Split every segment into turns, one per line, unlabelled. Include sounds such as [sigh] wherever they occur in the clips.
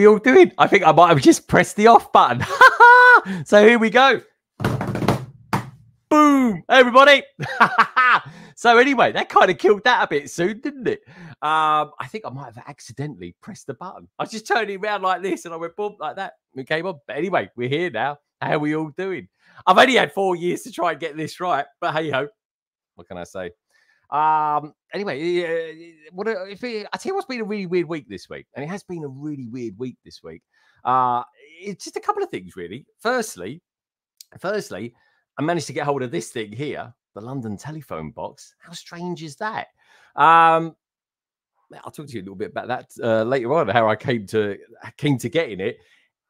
We all doing? I think I might have just pressed the off button. [laughs] so here we go. Boom, everybody. [laughs] so anyway, that kind of killed that a bit soon, didn't it? Um, I think I might have accidentally pressed the button. I just turning around like this and I went boom like that. We came on. But anyway, we're here now. How are we all doing? I've only had four years to try and get this right, but hey ho. What can I say? Um, anyway, what uh, if it, I tell you what's been a really weird week this week, and it has been a really weird week this week. Uh, it's just a couple of things really. Firstly, firstly, I managed to get hold of this thing here, the London telephone box. How strange is that? Um, I'll talk to you a little bit about that uh, later on. How I came to came to getting it.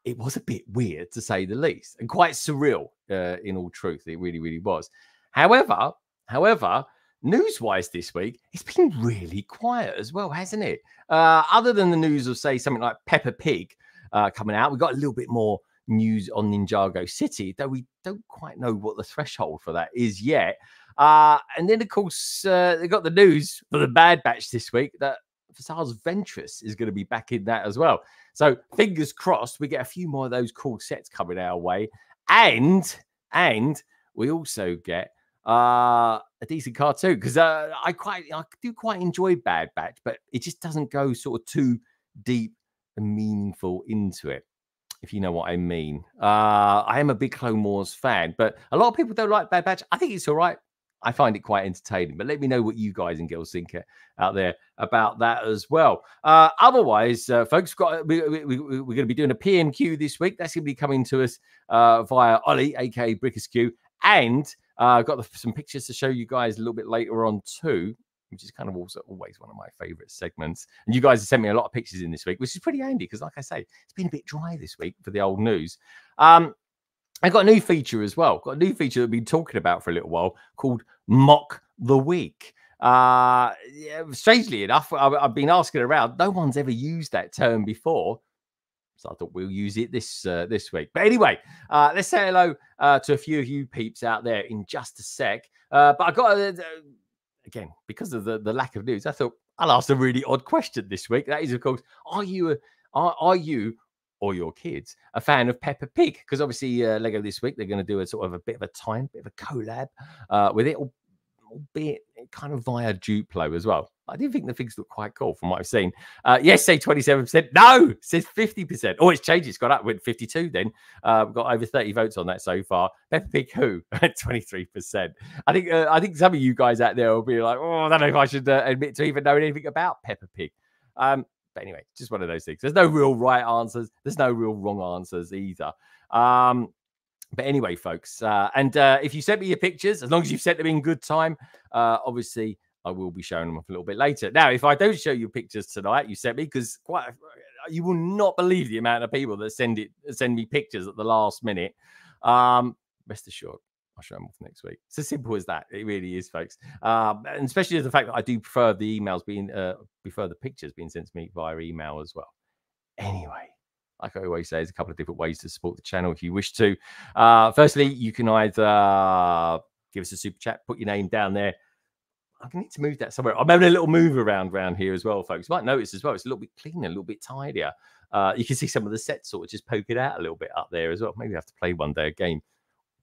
It was a bit weird to say the least, and quite surreal. Uh, in all truth, it really, really was. However, however, news-wise this week, it's been really quiet as well, hasn't it? Uh, other than the news of say something like Peppa Pig uh, coming out, we've got a little bit more news on Ninjago City, though we don't quite know what the threshold for that is yet. Uh, and then, of course, uh, they got the news for the Bad Batch this week that Asajj Ventress is going to be back in that as well. So fingers crossed, we get a few more of those cool sets coming our way, and and we also get uh, a decent cartoon because uh, I quite I do quite enjoy Bad Batch, but it just doesn't go sort of too deep and meaningful into it. If you know what I mean, uh, I am a big Clone Wars fan, but a lot of people don't like Bad Batch. I think it's all right. I find it quite entertaining. But let me know what you guys and girls think uh, out there about that as well. Uh, otherwise, uh, folks, got we, we, are going to be doing a PMQ this week. That's going to be coming to us uh, via Ollie, aka Brick Askew, and I've uh, got the, some pictures to show you guys a little bit later on too, which is kind of also always one of my favorite segments. And you guys have sent me a lot of pictures in this week, which is pretty handy because, like I say, it's been a bit dry this week for the old news. Um, I got a new feature as well. Got a new feature that we've been talking about for a little while called Mock the Week. Uh, yeah, strangely enough, I've, I've been asking around. No one's ever used that term before. So I thought we'll use it this uh, this week. But anyway, uh, let's say hello uh, to a few of you peeps out there in just a sec. Uh, but I got uh, again because of the, the lack of news. I thought I'll ask a really odd question this week. That is, of course, are you a, are, are you or your kids a fan of Peppa Pig? Because obviously, uh, Lego this week they're going to do a sort of a bit of a time, bit of a collab uh, with it, albeit kind of via Duplo as well. I do think the things look quite cool from what I've seen. Uh, yes, say 27%. No, says 50%. Oh, it's changed. It's got up with 52 then. Uh, we've got over 30 votes on that so far. Peppa Pig who? [laughs] 23%. I think uh, I think some of you guys out there will be like, oh, I don't know if I should uh, admit to even knowing anything about Peppa Pig. Um, but anyway, just one of those things. There's no real right answers. There's no real wrong answers either. Um, but anyway, folks, uh, and uh, if you sent me your pictures, as long as you've sent them in good time, uh, obviously I will be showing them off a little bit later. Now, if I don't show you pictures tonight, you sent me because quite uh, you will not believe the amount of people that send it send me pictures at the last minute. Um, rest assured, I'll show them off next week. It's as simple as that. It really is, folks. Um, and especially the fact that I do prefer the emails being uh, prefer the pictures being sent to me via email as well. Anyway, like I always say, there's a couple of different ways to support the channel if you wish to. Uh, firstly, you can either give us a super chat, put your name down there I need to move that somewhere. I'm having a little move around around here as well, folks. You might notice as well, it's a little bit cleaner, a little bit tidier. Uh, you can see some of the sets sort of just poking out a little bit up there as well. Maybe I have to play one day a game,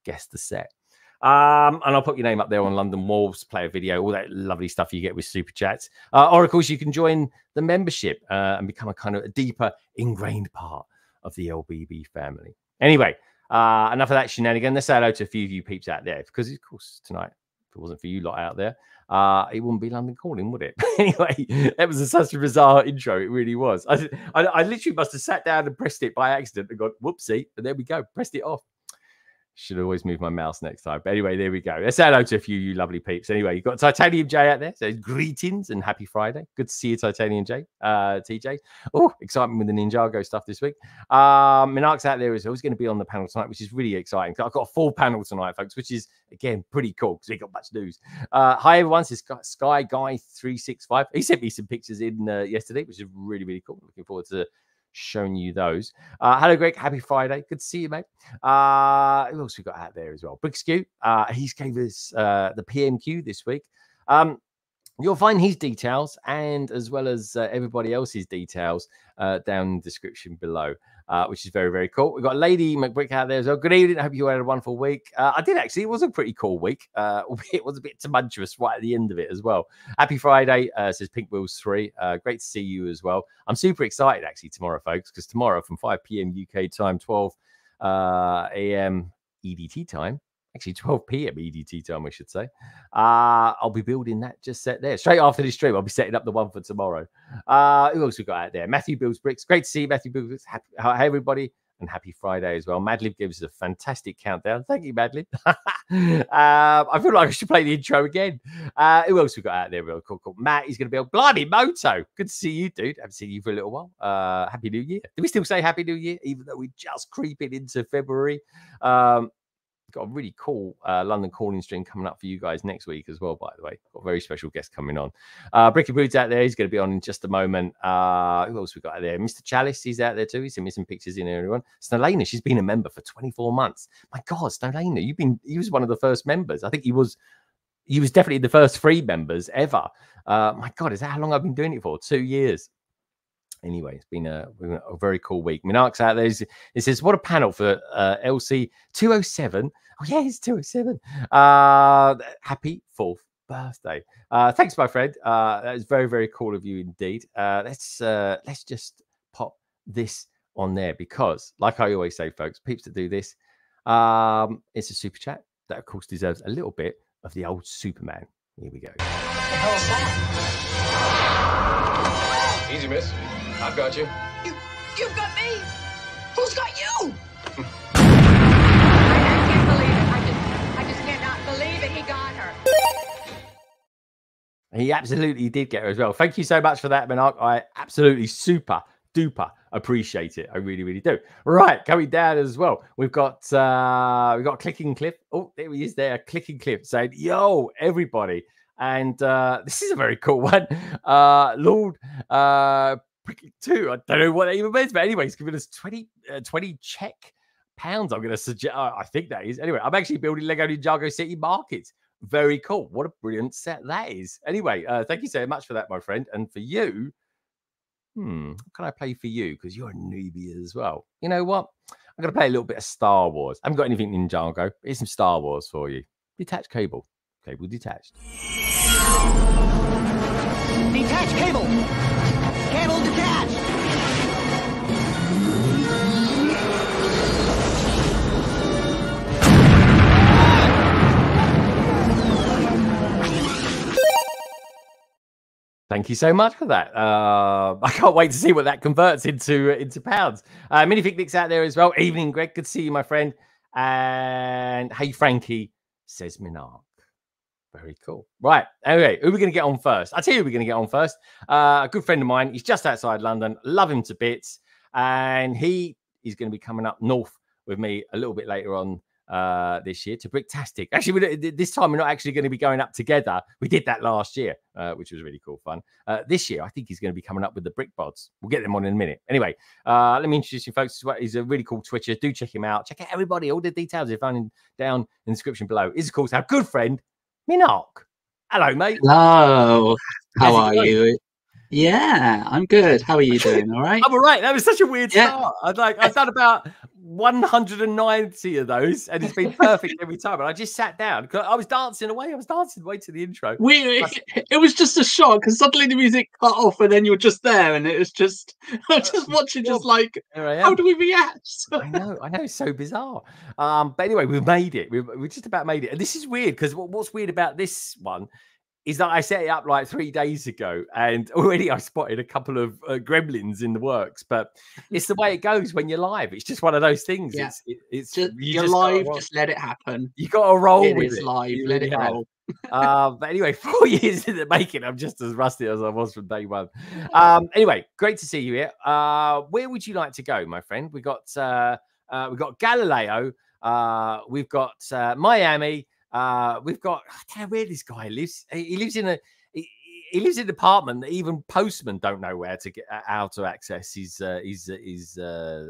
guess the set. Um, and I'll put your name up there on London Wolves, play a video, all that lovely stuff you get with super chats. Uh, or, of course, you can join the membership uh, and become a kind of a deeper, ingrained part of the LBB family. Anyway, uh, enough of that shenanigan. Let's say hello to a few of you peeps out there because, of course, tonight, if it wasn't for you lot out there, uh, it wouldn't be London Calling, would it? [laughs] anyway, that was a, such a bizarre intro. It really was. I, I, I, literally must have sat down and pressed it by accident and got whoopsie, and there we go, pressed it off. Should always move my mouse next time. But anyway, there we go. Let's say hello to a few you lovely peeps. Anyway, you've got Titanium J out there. So greetings and happy Friday. Good to see you, Titanium J. Uh, TJ. Oh, excitement with the Ninjago stuff this week. Um, Minark's out there is always going to be on the panel tonight, which is really exciting. I've got a full panel tonight, folks, which is again pretty cool because we got much news. Uh, hi everyone, this is Sky Guy three six five. He sent me some pictures in uh, yesterday, which is really really cool. Looking forward to showing you those. Uh, hello, Greg. Happy Friday. Good to see you, mate. Uh, who else we got out there as well? Big Skew. Uh, he's gave us uh, the PMQ this week. Um, You'll find his details and as well as uh, everybody else's details uh, down in the description below, uh, which is very, very cool. We've got Lady McBrick out there as well. Good evening. I hope you had a wonderful week. Uh, I did actually. It was a pretty cool week. Uh, [laughs] it was a bit tumultuous right at the end of it as well. Happy Friday, uh, says Pink Wheels 3. great to see you as well. I'm super excited actually tomorrow, folks, because tomorrow from 5 p.m. UK time, 12 a.m. EDT time, actually 12 p.m. EDT time, I should say. Uh, I'll be building that just set there. Straight after this stream, I'll be setting up the one for tomorrow. Uh, who else we got out there? Matthew builds bricks. Great to see you, Matthew builds bricks. Happy, hi, everybody. And happy Friday as well. Madlib gives us a fantastic countdown. Thank you, Madlib. uh, [laughs] I feel like I should play the intro again. Uh, who else we got out there? Real cool, cool. Matt, he's going to be on Bloody Moto. Good to see you, dude. Haven't seen you for a little while. Uh, happy New Year. Do we still say Happy New Year, even though we're just creeping into February? Um, got a really cool uh, London calling stream coming up for you guys next week as well, by the way. Got a very special guest coming on. Uh, Bricky Brood's out there. He's going to be on in just a moment. Uh, who else we got out there? Mr. Chalice, he's out there too. He's some pictures in everyone. Snolena, she's been a member for 24 months. My God, Snolena, you've been, he was one of the first members. I think he was, he was definitely the first free members ever. Uh, my God, is that how long I've been doing it for? Two years anyway, it's been a, a very cool week. Minark's out there. It says, What a panel for uh, LC 207. Oh, yeah, it's 207. Uh, happy fourth birthday. Uh, thanks, my friend. Uh, that is very, very cool of you indeed. Uh, let's uh, let's just pop this on there because, like I always say, folks, peeps that do this, um, it's a super chat that, of course, deserves a little bit of the old Superman. Here we go.
Easy, miss. I've got you.
You, you've got me. Who's got you?
I can't believe it. I just, I just cannot believe it. He got her.
He absolutely did get her as well. Thank you so much for that, Minark. I absolutely super duper appreciate it. I really, really do. Right, coming down as well. We've got uh we've got clicking clip. Oh, there he is there, clicking clip saying, yo, everybody. And uh this is a very cool [laughs] one. Uh Lord uh two. I don't know what that even means, but anyway, he's giving us 20, uh, 20 check pounds. I'm going to suggest, I think that is. Anyway, I'm actually building Lego Ninjago City Markets. Very cool. What a brilliant set that is. Anyway, uh, thank you so much for that, my friend. And for you, hmm, what can I play for you? Because you're a newbie as well. You know what? I'm going to play a little bit of Star Wars. I haven't got anything Ninjago. Here's some Star Wars for you. Detached cable. Cable detached.
Detach cable. Cable
Thank you so much for that. Uh, [laughs] I can't wait to see what that converts into into pounds. Uh, Nick's out there as well. Evening, Greg. Good to see you, my friend. And hey, Frankie, says Minark. Very cool. Right. Okay. Who are we going to get on first? I'll tell you who we're going to get on first. Uh, a good friend of mine. He's just outside London. Love him to bits. And he is going to be coming up north with me a little bit later on uh, this year to Bricktastic. Actually, this time we're not actually going to be going up together. We did that last year, uh, which was really cool fun. Uh, this year, I think he's going to be coming up with the Brick Bods. We'll get them on in a minute. Anyway, uh, let me introduce you folks. He's a really cool Twitcher. Do check him out. Check out everybody. All the details are found down in the description below. Is of course, our good friend, Minark. Hello, mate.
Hello. How are you? Yeah, I'm good. How are you [laughs] doing? All right.
I'm all right. That was such a weird yeah. start. I'd like I've done about 190 of those, and it's been perfect every time. And I just sat down. Because I was dancing away. I was dancing away to the intro.
We, [laughs] it was just a shock because suddenly the music cut off, and then you were just there, and it was just, [laughs] I just watching, just like, how do we react? [laughs]
I know, I know, it's so bizarre. Um, but anyway, we made it. We, we just about made it, and this is weird because what, what's weird about this one is that I set it up like three days ago, and [laughs] already I spotted a couple of uh, gremlins in the works. But it's the way it goes when you're live. It's just one of those things. Yeah. It's, it, it's
just, you you're just live. Just let it happen.
You got to roll
it
with
it. live. You let it roll. [laughs]
uh, but anyway, [laughs] four years in the making, I'm just as rusty as I was from day one. Um, anyway, great to see you here. Uh, where would you like to go, my friend? We got uh, uh, we got Galileo. Uh, we've got uh, Miami. Uh, we've got I don't know where this guy lives. He, lives in a he, he, lives in an apartment that even postmen don't know where to get how to access his uh, his uh, his uh,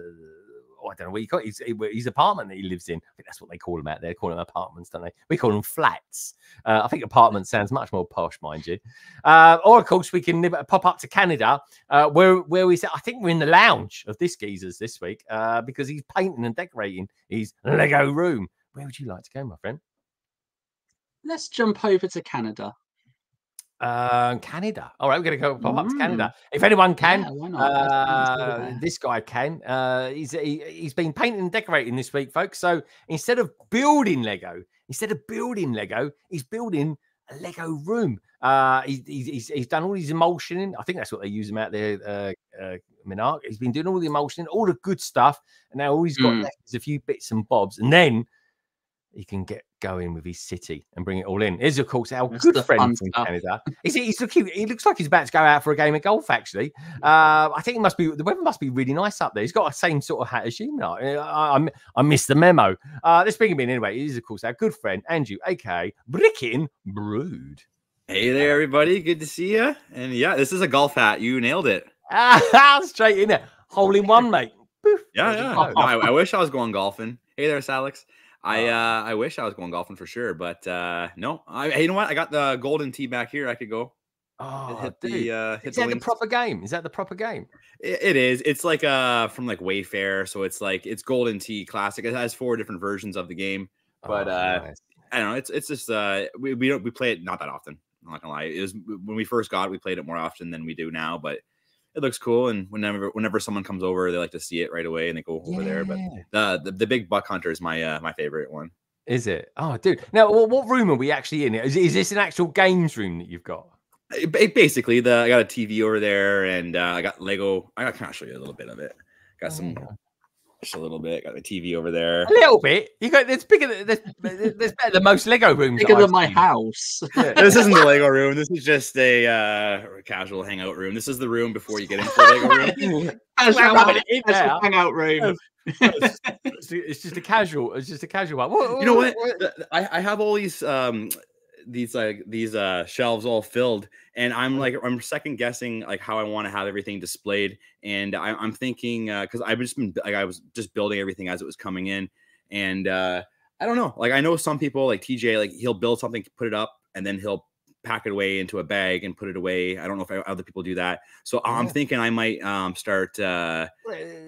I don't know what you call it. His, his apartment that he lives in. I think that's what they call them out there. They call them apartments, don't they? We call them flats. Uh, I think apartment [laughs] sounds much more posh, mind you. Uh, or of course, we can pop up to Canada, uh, where where we say I think we're in the lounge of this geezer's this week uh, because he's painting and decorating his Lego room. Where would you like to go, my friend?
Let's jump over to Canada.
Uh, Canada. All right, we're going to go pop up to Canada. If anyone can,
Yeah, why not? Let's- let's go
uh, this guy can. Uh, he's he, he's been painting and decorating this week, folks. So instead of building Lego, instead of building Lego, he's building a Lego room. Uh, he, he's, he's he's done all his emulsioning. I think that's what they use him out there. Uh, uh, Minark. He's been doing all the emulsioning, all the good stuff, and now all he's got
Mm.
left is a few bits and bobs, and then he can get going with his city and bring it all in. Is of course our
That's
good friend from
stuff.
Canada. He's, he's looking. He looks like he's about to go out for a game of golf. Actually, uh, I think it must be the weather must be really nice up there. He's got the same sort of hat as you. Now, I, I, I missed the memo. Uh, let's bring him in anyway. He's of course our good friend Andrew, aka Brickin Brood.
Hey there, everybody. Good to see you. And yeah, this is a golf hat. You nailed it.
Ah, [laughs] straight in there, hole in one, mate. Poof.
Yeah, yeah. No, I, I wish I was going golfing. Hey there, Salix. I uh I wish I was going golfing for sure, but uh no. I you know what? I got the golden tee back here. I could go
Oh,
hit
dude.
the uh hit
Is
the
that the proper game? Is that the proper game?
It- it is. It's like uh from like Wayfair, so it's like it's golden tee classic. It has four different versions of the game. But,
Oh,
uh,
nice.
I don't know. It's it's just uh we we don't we play it not that often. I'm not gonna lie. It was when we first got it, we played it more often than we do now, but it looks cool. And whenever whenever someone comes over, they like to see it right away and they go over there. But the, the the big buck hunter is my uh my favorite one.
Is it? Oh, dude. Now, what, what room are we actually in? Is, is this an actual games room that you've got?
Ba- Basically, the I got a TV over there, and uh, I got Lego. I got kind of show you a little bit of it. Got some
Oh.
Just a little bit. Got the TV over there.
A little bit. You got it's bigger. than- There's, there's better than most Lego rooms.
Bigger than my
seen.
house. [laughs]
Yeah.
this isn't the Lego room. This is just a uh, casual hangout room. This is the room before you get into the Lego room. [laughs]
Casual,
Well, in
casual
there.
hangout room.
it's, [laughs] it's just a casual. It's just a casual one. What-
you know what?
what-
The- the- I, I have all these um these like these uh shelves all filled and i'm like i'm second guessing like how i want to have everything displayed and I, i'm thinking uh because i've just been like i was just building everything as it was coming in and uh i don't know like i know some people like tj like he'll build something put it up and then he'll pack it away into a bag and put it away i don't know if other people do that so i'm
Yeah.
thinking i might um start uh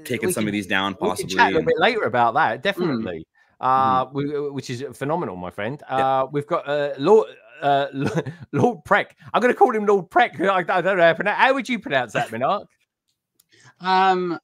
taking
we
some
can-
of these down
We can
possibly
chat a little bit later about that. Definitely. Uh, we, which is phenomenal, my friend. Uh, we've got uh, Lord uh, [laughs] Lord Preck. I'm going to call him Lord Preck. [laughs] I, I don't know how, pronounce- how would you pronounce that, Minark?
Um,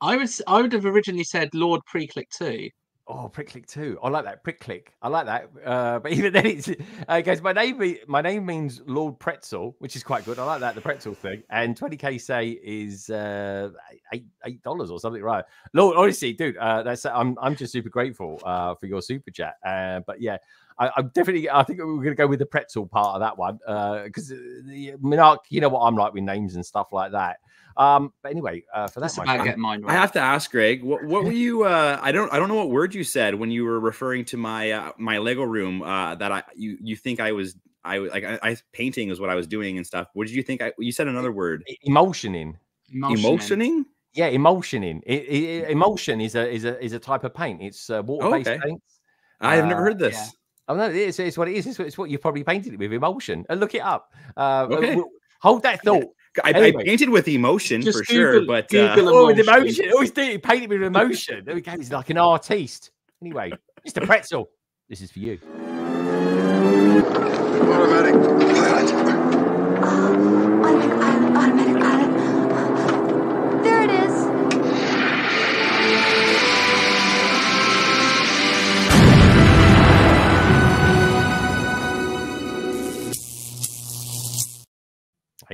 I was I would have originally said Lord Preclick too.
Oh, prick click too. I like that prick click. I like that. Uh, [laughs] but even then, it's uh, guys. My name, my name means Lord Pretzel, which is quite good. I like that the pretzel thing. And twenty k say is uh, eight eight dollars or something, right? Lord, honestly, dude, uh, that's I'm I'm just super grateful uh, for your super chat. Uh, but yeah, I, I'm definitely. I think we're gonna go with the pretzel part of that one because uh, the Minark, you know what I'm like with names and stuff like that. Um, but anyway, uh, for that,
That's
my
about
friend-
getting mine
I have to ask Greg, what what were you uh I don't I don't know what word you said when you were referring to my uh, my Lego room uh that I you you think I was I was- like I, I painting is what I was doing and stuff. What did you think I you said another word?
emulsioning.
Emulsioning.
Emulsioning?
Yeah, emulsioning. It, it, emulsion is a is a is a type of paint. It's uh, water-based
okay.
paints.
I have never
Uh,
heard this.
yeah.
Oh no, it's, it's what it is. It's, what- it's what you probably painted it with emulsion. Uh, look it up. Uh,
Okay.
w- hold that thought.
I,
anyway.
I painted with emotion
Just
for sure,
Google-
but uh,
Google
Oh, with emotion. Always do it. Paint it with emotion. There we go. He's like an artiste. Anyway, Mr. Pretzel, this is for you.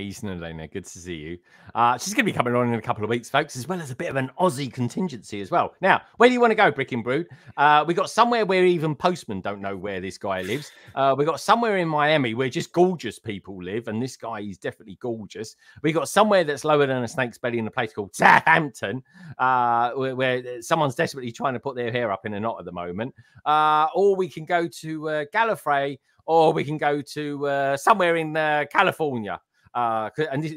Hey, Snowliner, good to see you. Uh, she's going to be coming on in a couple of weeks, folks, as well as a bit of an Aussie contingency as well. Now, where do you want to go, Brick and Brood? Uh, we got somewhere where even postmen don't know where this guy lives. Uh, we got somewhere in Miami where just gorgeous people live, and this guy is definitely gorgeous. We got somewhere that's lower than a snake's belly in a place called Southampton, uh, where, where someone's desperately trying to put their hair up in a knot at the moment. Uh, or we can go to uh, Gallifrey, or we can go to uh, somewhere in California. Uh, and this,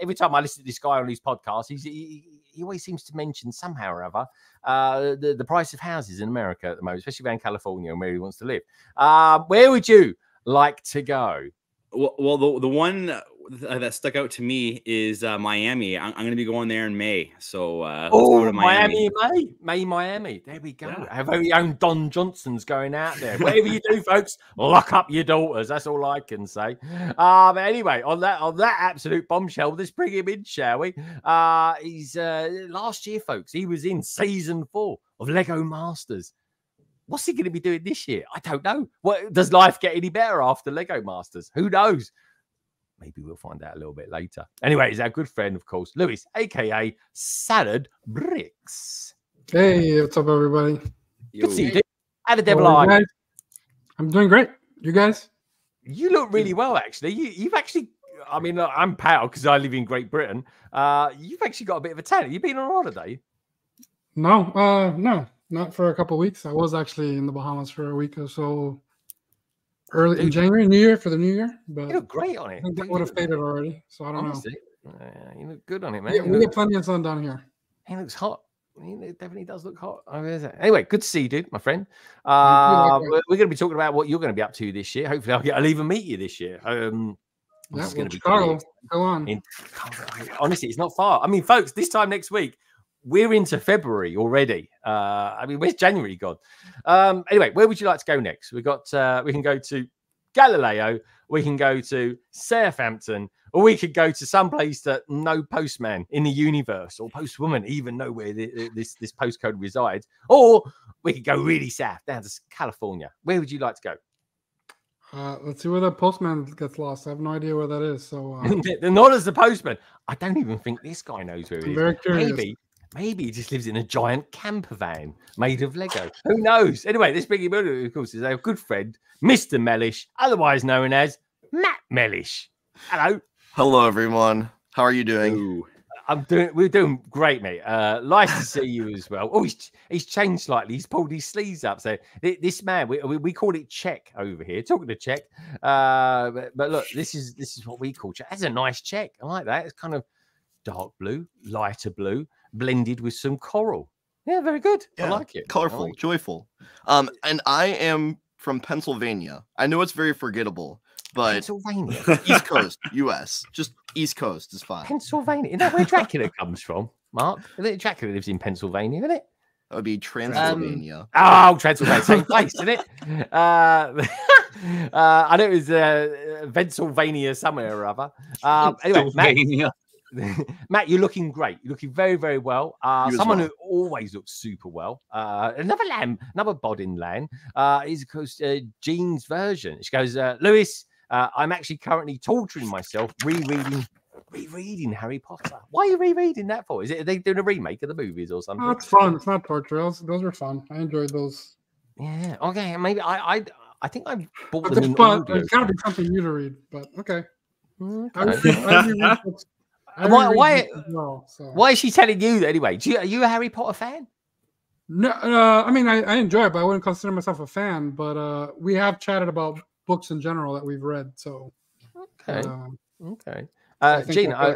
every time I listen to this guy on his podcast, he, he always seems to mention somehow or other uh, the, the price of houses in America at the moment, especially around California and where he wants to live. Uh, where would you like to go?
Well, well, the the one that stuck out to me is uh, Miami. I'm, I'm going to be going there in May. So uh,
Oh, Miami,
Miami.
May, May, Miami. There we go.
Yeah.
Our very own Don Johnson's going out there. Whatever you do, folks, lock up your daughters. That's all I can say. Uh, but anyway, on that on that absolute bombshell, let's bring him in, shall we? Uh, he's uh, last year, folks. He was in season four of Lego Masters. What's he going to be doing this year? I don't know. What does life get any better after Lego Masters? Who knows? Maybe we'll find out a little bit later. Anyway, he's our good friend, of course, Luis, aka Salad Bricks.
Hey, what's up, everybody?
Good to see you,
Yo.
dude. How the devil
How
are
you
you?
I'm doing great. You guys?
You look really well, actually. You, you've actually, I mean, I'm proud because I live in Great Britain. Uh, you've actually got a bit of a talent. You've been on holiday.
No, uh, no, not for a couple weeks. I was actually in the Bahamas for a week or so early in January, New Year for the New Year, but
You look great on
I
it.
think that would have faded already. So I don't know.
honestly. Uh, you look good on it, man.
Yeah, we
look-
get plenty of sun down here.
He looks hot. He definitely does look hot. Anyway, good to see you, dude, my friend. Uh, we're, going to be talking about what you're going to be up to this year. Hopefully, I'll get. I'll even meet you this year. Um, this
Yeah, well,
going to be
Chicago. Go on.
In, honestly, it's not far. I mean, folks, this time next week, we're into February already. Uh, I mean, where's January gone? Um, anyway, where would you like to go next? We got. Uh, we can go to Galileo. We can go to Southampton, or we could go to some place that no postman in the universe or postwoman even know where the, this this postcode resides, or we could go really south down to California. Where would you like to go?
Uh, let's see where the postman gets lost. I have no idea where that is. So uh, [laughs]
not as the postman. I don't even think this guy knows where he is.
very curious.
Maybe, maybe he just lives in a giant camper van made of Lego. Who knows? Anyway, this biggie Miller, of course, is our good friend, Mr. Mellish, otherwise known as Matt Mellish. Hello.
Hello, everyone. How are you doing?
Ooh.
I'm doing. We're doing great, mate. Uh, nice to see you as well. Oh, he's he's changed slightly. He's pulled his sleeves up. So thi- this man, we, we, we call it check over here. Talking to check. Uh, but, but look, this is this is what we call check. That's a nice check. I like that. It's kind of dark blue, lighter blue, blended with some coral. Yeah, very good. I like it.
Colorful,
like it.
joyful. Um, and I am from Pennsylvania. I know it's very forgettable, but
Pennsylvania.
East Coast, U.S. Just East Coast is fine.
Pennsylvania. Isn't that where Dracula comes from, Mark? Dracula lives in Pennsylvania, isn't it?
That would be Transylvania.
Oh, Transylvania, same place, isn't it? [laughs] Uh, [laughs] uh, I know it was uh, Pennsylvania somewhere or other. Um, anyway, Matt,
Sylvania. [laughs]
Matt, you're looking great. You're looking very, very well. Uh, someone
well.
who always looks super well. Uh, another lamb, another Bodin lamb, uh, is of course uh, Jean's version. She goes, uh, Luis, uh, I'm actually currently torturing myself rereading. Rereading Harry Potter. Why are you rereading that for? Is it are they doing a remake of the movies or something?
it's fun. It's not torture. Those, those were fun. I enjoyed those.
Yeah. Okay. Maybe I. I. I think I bought
But
them
it's
in
fun.
audio.
It's gotta be something new to read. But okay. I
Okay.
reread- I reread books- I
Why- why-
well, so.
Why is she telling you that anyway? Do you, are you a Harry Potter fan?
No, uh, I mean I, I enjoy it, but I wouldn't consider myself a fan. But uh, we have chatted about books in general that we've read. So
Okay.
um,
Okay.
I
Uh,
think
Gina, I,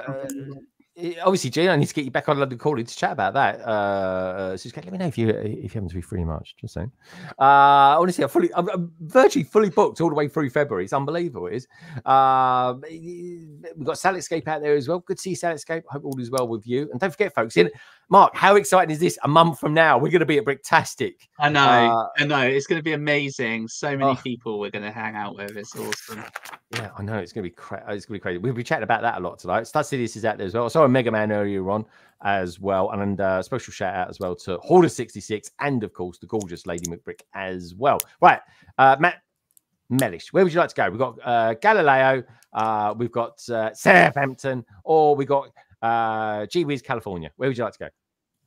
uh, obviously, Gina, I need to get you back on London Calling to chat about that. Uh, so just let me know if you if you happen to be free in March. Just saying. Uh, honestly, I'm fully, I'm, I'm virtually fully booked all the way through February. It's unbelievable. It is. Um, we've got Saletscape out there as well. Good to see Saletscape. Hope all is well with you. And don't forget, folks. In Mark, how exciting is this? A month from now, we're going to be at Bricktastic.
I know,
Uh,
I know. It's going to be amazing. So many
Oh.
people we're going to hang out with. It's awesome.
Yeah, I know it's gonna be cra- it's gonna be crazy. We'll be chatting about that a lot tonight. Stud Sidious is out there as well. I saw a Mega Man earlier on as well, and uh, special shout out as well to Hoarder sixty six, and of course the gorgeous Lady McBrick as well. Right, uh, Matt Mellish, where would you like to go? We've got uh, Galileo, uh, we've got uh, Southampton, or we've got uh, Gee Whiz, California. Where would you like to go?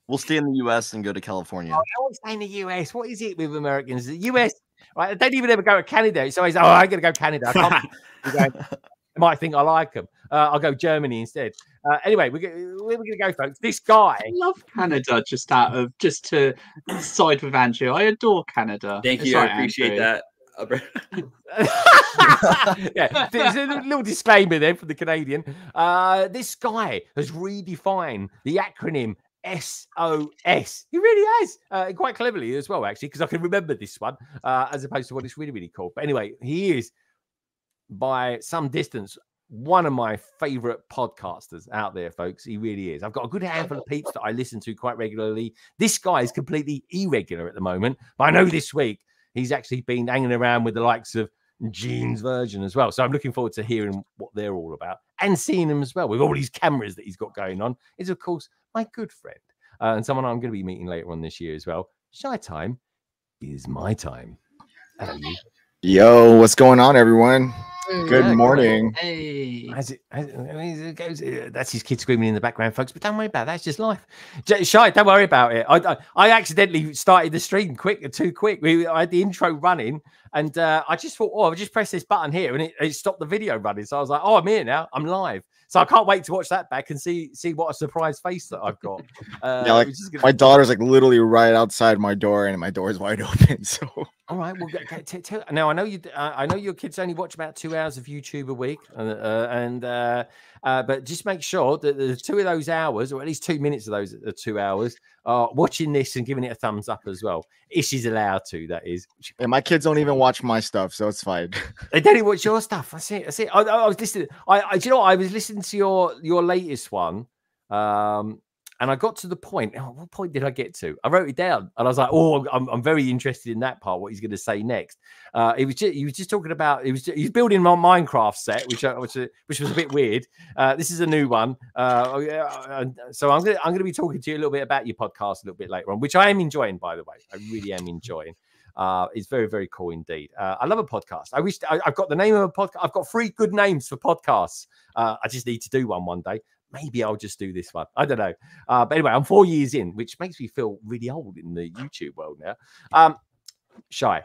We'll stay in the U.S. and go to California.
I always stay in the US. What is it with Americans? The US, right? They don't even ever go to Canada. It's always, oh, I'm going to go Canada. I can't [laughs] You're going, might think I like them. Uh, I'll go Germany instead. Uh, anyway, we're, we're going to go, folks. This guy.
I love Canada. Just out of just to side with Andrew, I adore Canada.
Thank
It's
you.
right,
I appreciate
Andrew.
that. [laughs]
yeah, [laughs] there's a little disclaimer there from the Canadian. Uh, this guy has redefined the acronym SOS. He really has. Uh, quite cleverly as well, actually, because I can remember this one uh, as opposed to what it's really, really called. But anyway, he is by some distance one of my favorite podcasters out there, folks. He really is. I've got a good handful of peeps that I listen to quite regularly. This guy is completely irregular at the moment, but I know this week he's actually been hanging around with the likes of Gene's Virgin as well. So I'm looking forward to hearing what they're all about and seeing him as well with all these cameras that he's got going on. Is of course my good friend uh, and someone I'm going to be meeting later on this year as well. Shy time is my time.
Yo, what's going on, everyone? Good
Yeah,
morning.
Hey.
As it, as, I mean, it goes, uh, that's his kid screaming in the background, folks. But don't worry about that. That's just life. J- Shy, don't worry about it. I, I, I accidentally started the stream quick, too quick. We, I had the intro running, and uh, I just thought, oh, I'll just press this button here, and it, it stopped the video running. So I was like, oh, I'm here now. I'm live. So I can't wait to watch that back and see see what a surprise face that I've got. [laughs] Uh,
yeah, like
gonna
my daughter's like literally right outside my door, and my door is wide [laughs] open. So
All right. Well, get, get, t- tell- now I know you. Uh, I know your kids only watch about two hours of YouTube a week, uh, uh, and uh, uh, but just make sure that the two of those hours, or at least two minutes of those the two hours, are watching this and giving it a thumbs up as well. If she's allowed to, that is.
and my kids don't even watch my stuff, so it's fine.
They don't even watch your stuff. I see. I see. I, I was listening. I, I, do you know, what? I was listening to your your latest one, um, and I got to the point. Oh, what point did I get to? I wrote it down, and I was like, "Oh, I'm, I'm very interested in that part. What he's going to say next." Uh, it was just, he was just talking about. He was he was building my Minecraft set, which which which was a bit weird. Uh, this is a new one. Uh, oh, so I'm gonna I'm gonna be talking to you a little bit about your podcast a little bit later on, which I am enjoying, by the way. I really am enjoying. Uh, it's very, very cool indeed. Uh, I love a podcast. I wish I, I've got the name of a podcast. I've got three good names for podcasts. Uh, I just need to do one one day. Maybe I'll just do this one. I don't know. Uh, but anyway, I'm four years in, which makes me feel really old in the YouTube world now. Um, shy.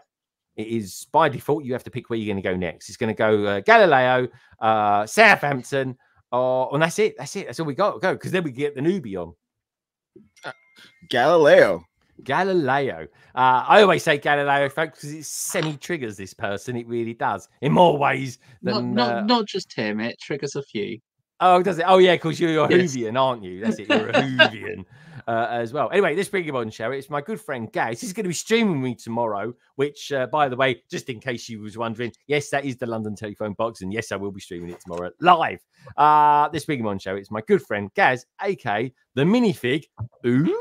It is by default. You have to pick where you're going to go next. It's going to go uh, Galileo, uh, Southampton, or and that's it. That's it. That's all we got. Go because then we get the newbie on.
Galileo.
Galileo. Uh, I always say Galileo, folks, because it semi triggers this person. It really does in more ways
Not,
than.
not,
uh,
not just him, it triggers a few.
Oh, does it? Oh, yeah, because you're a
Yes.
Whovian, aren't you? That's it. You're a [laughs] Whovian uh, as well. Anyway, let's bring him on, shall we? It's my good friend Gaz. He's going to be streaming me tomorrow, which, uh, by the way, just in case you was wondering, yes, that is the London telephone box. And yes, I will be streaming it tomorrow live. Uh, let's bring him on, shall we? It's my good friend Gaz, aka the minifig. Ooh.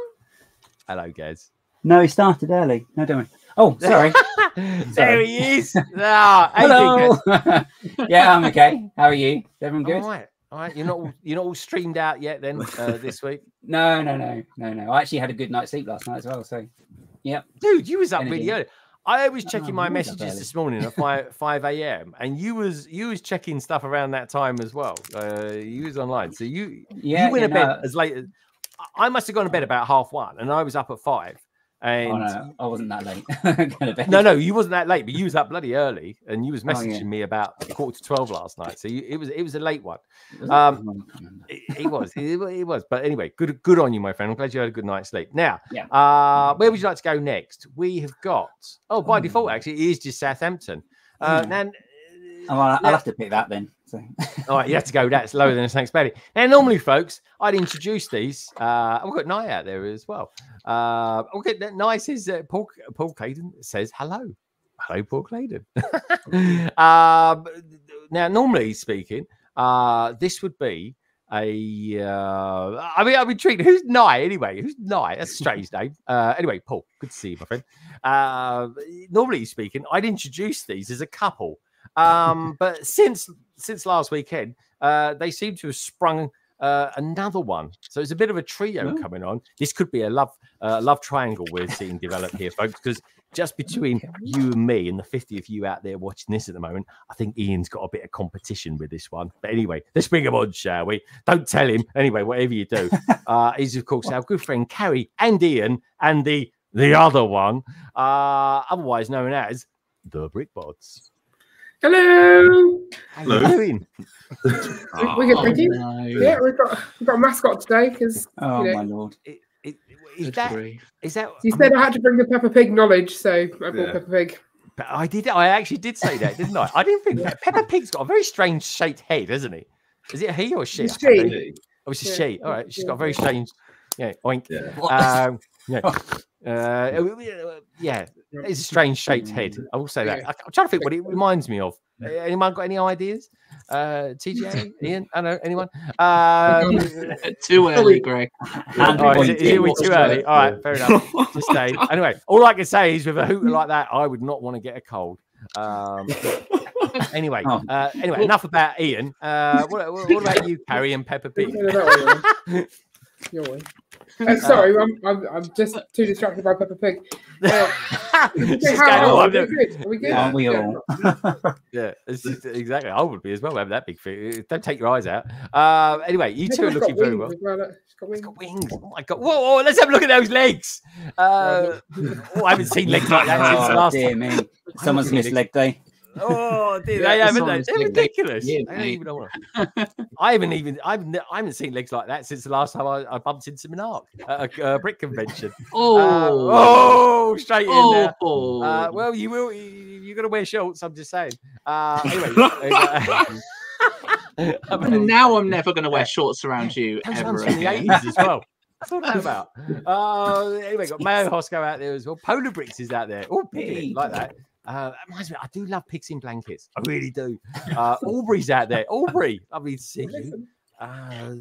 Hello, Gaz.
No, he started early. No, don't worry. Oh, [laughs] sorry.
there
Sorry.
he is. Ah, how you doing,
Hello. [laughs] Yeah, I'm okay. How are you? Everyone good?
All right. You're not all, you're not all streamed out yet then uh, [laughs] this week,
No, no, no, no, no. I actually had a good night's sleep last night as well. So, yeah.
dude. You was up
Energy.
really early. I was
Oh,
checking my
was up
messages this morning at five [laughs] five a.m. and you was you was checking stuff around that time as well. Uh, you was online, so you
Yeah,
you went to bed as late as I must have gone to bed about half one, and I was up at five. And
Oh, no, I wasn't that late. Go to bed.
No, no, you wasn't that late, but you was up bloody early, and you was
Oh, yeah.
messaging me about quarter to twelve last night. So you, it was it was a late one.
It?
Um,
I can't remember.
it, it was, it, it was. But anyway, good good on you, my friend. I'm glad you had a good night's sleep. Now,
Yeah.
uh, where would you like to go next? We have got oh, by
Oh.
default, actually, it is just Southampton. Uh,
Hmm.
now,
Oh, I'll
now-
have to pick that then. So. [laughs]
all right, you have to go. That's lower than a Thanks Betty. Now, normally, folks, I'd introduce these. Uh, we've got Nye out there as well. Uh, okay, Nye says uh, Paul Paul Claydon says hello. Hello, Paul Claydon. [laughs] um, now, normally speaking, uh, this would be a. Uh, I mean, I'm intrigued. Who's Nye anyway? Who's Nye? That's a strange name. Uh, anyway, Paul, good to see you, my friend. Uh, normally speaking, I'd introduce these as a couple. Um, but since since last weekend, uh, they seem to have sprung uh, another one. So it's a bit of a trio coming on. This could be a love uh, love triangle we're seeing develop here, folks. Because just between you and me and the 50 of you out there watching this at the moment, I think Ian's got a bit of competition with this one. But anyway, let's bring him on, shall we? Don't tell him. Anyway, whatever you do, [laughs] uh, is of course our good friend Carrie and Ian and the the other one, uh, otherwise known as the Brick Bods.
Hello.
How you doing?
We're good, thank you.
no.
Yeah, we've got we've got a mascot today because
Oh,
you know,
my lord.
It- it- Is
Good
that
grief.
is that?
you
I
said
mean,
I had to bring the Peppa Pig knowledge, so I brought
Yeah.
Peppa Pig.
But I did. I actually did say that, didn't I? I didn't think that. Peppa Pig's got a very strange shaped head, hasn't he? Is it he or she?
It's she.
Oh, it's a
Yeah,
she. All right, she's got a very strange Yeah, oink. Um, yeah. Uh, yeah, it's a strange shaped head. I will say that. I- I'm trying to think what it [laughs] reminds me of. Uh, Anyone got any ideas? Uh, TJ, [laughs] Ian, I don't know anyone. [laughs] Um,
Too early, Greg.
Oh, is it, is it we too early? All right, fair enough. Just stay. Anyway, all I can say is with a hooter like that, I would not want to get a cold. Um, anyway, uh, anyway, enough about Ian. Uh, what, what, what about you, Carrie and Peppa Pig?
Your way. [laughs] Uh, sorry, I'm, [laughs] I'm, I'm just too distracted by Peppa Pig. [laughs] Uh, how-
"Oh,
are we good? Are we good?
Aren't we all?
Yeah, it's just, exactly. I would be as well. Have that big thing. Don't take your eyes out. Uh, anyway, you two are looking very
wings
well.
as well, look. She's got wings.
Wings. Oh my god! Whoa, whoa, let's have a look at those legs. Uh, oh, I haven't seen legs like that since
Oh,
last.
dear me. Someone's missed leg day.
Oh, [laughs] dear,
Yeah,
they haven't. they? They're ridiculous.
Yeah,
I don't even know what. [laughs] I haven't even. I've. ne- I haven't seen legs like that since the last time I, I bumped into Minark at a, uh brick convention. [laughs]
Oh.
Uh, oh, straight in there.
Oh.
Uh, well, you will. You, you're gonna wear shorts. I'm just saying. Uh, anyway. uh,
now I'm never going to wear shorts around you ever
ones the
again.
80s as well. What's all that about? Uh, anyway, got Mayo Hosco out there as well. Polar Bricks is out there. Oh, like that. Uh, that reminds me, I do love pigs in blankets. I really do. [laughs] Uh, Aubrey's out there. Aubrey, lovely to see you. Uh,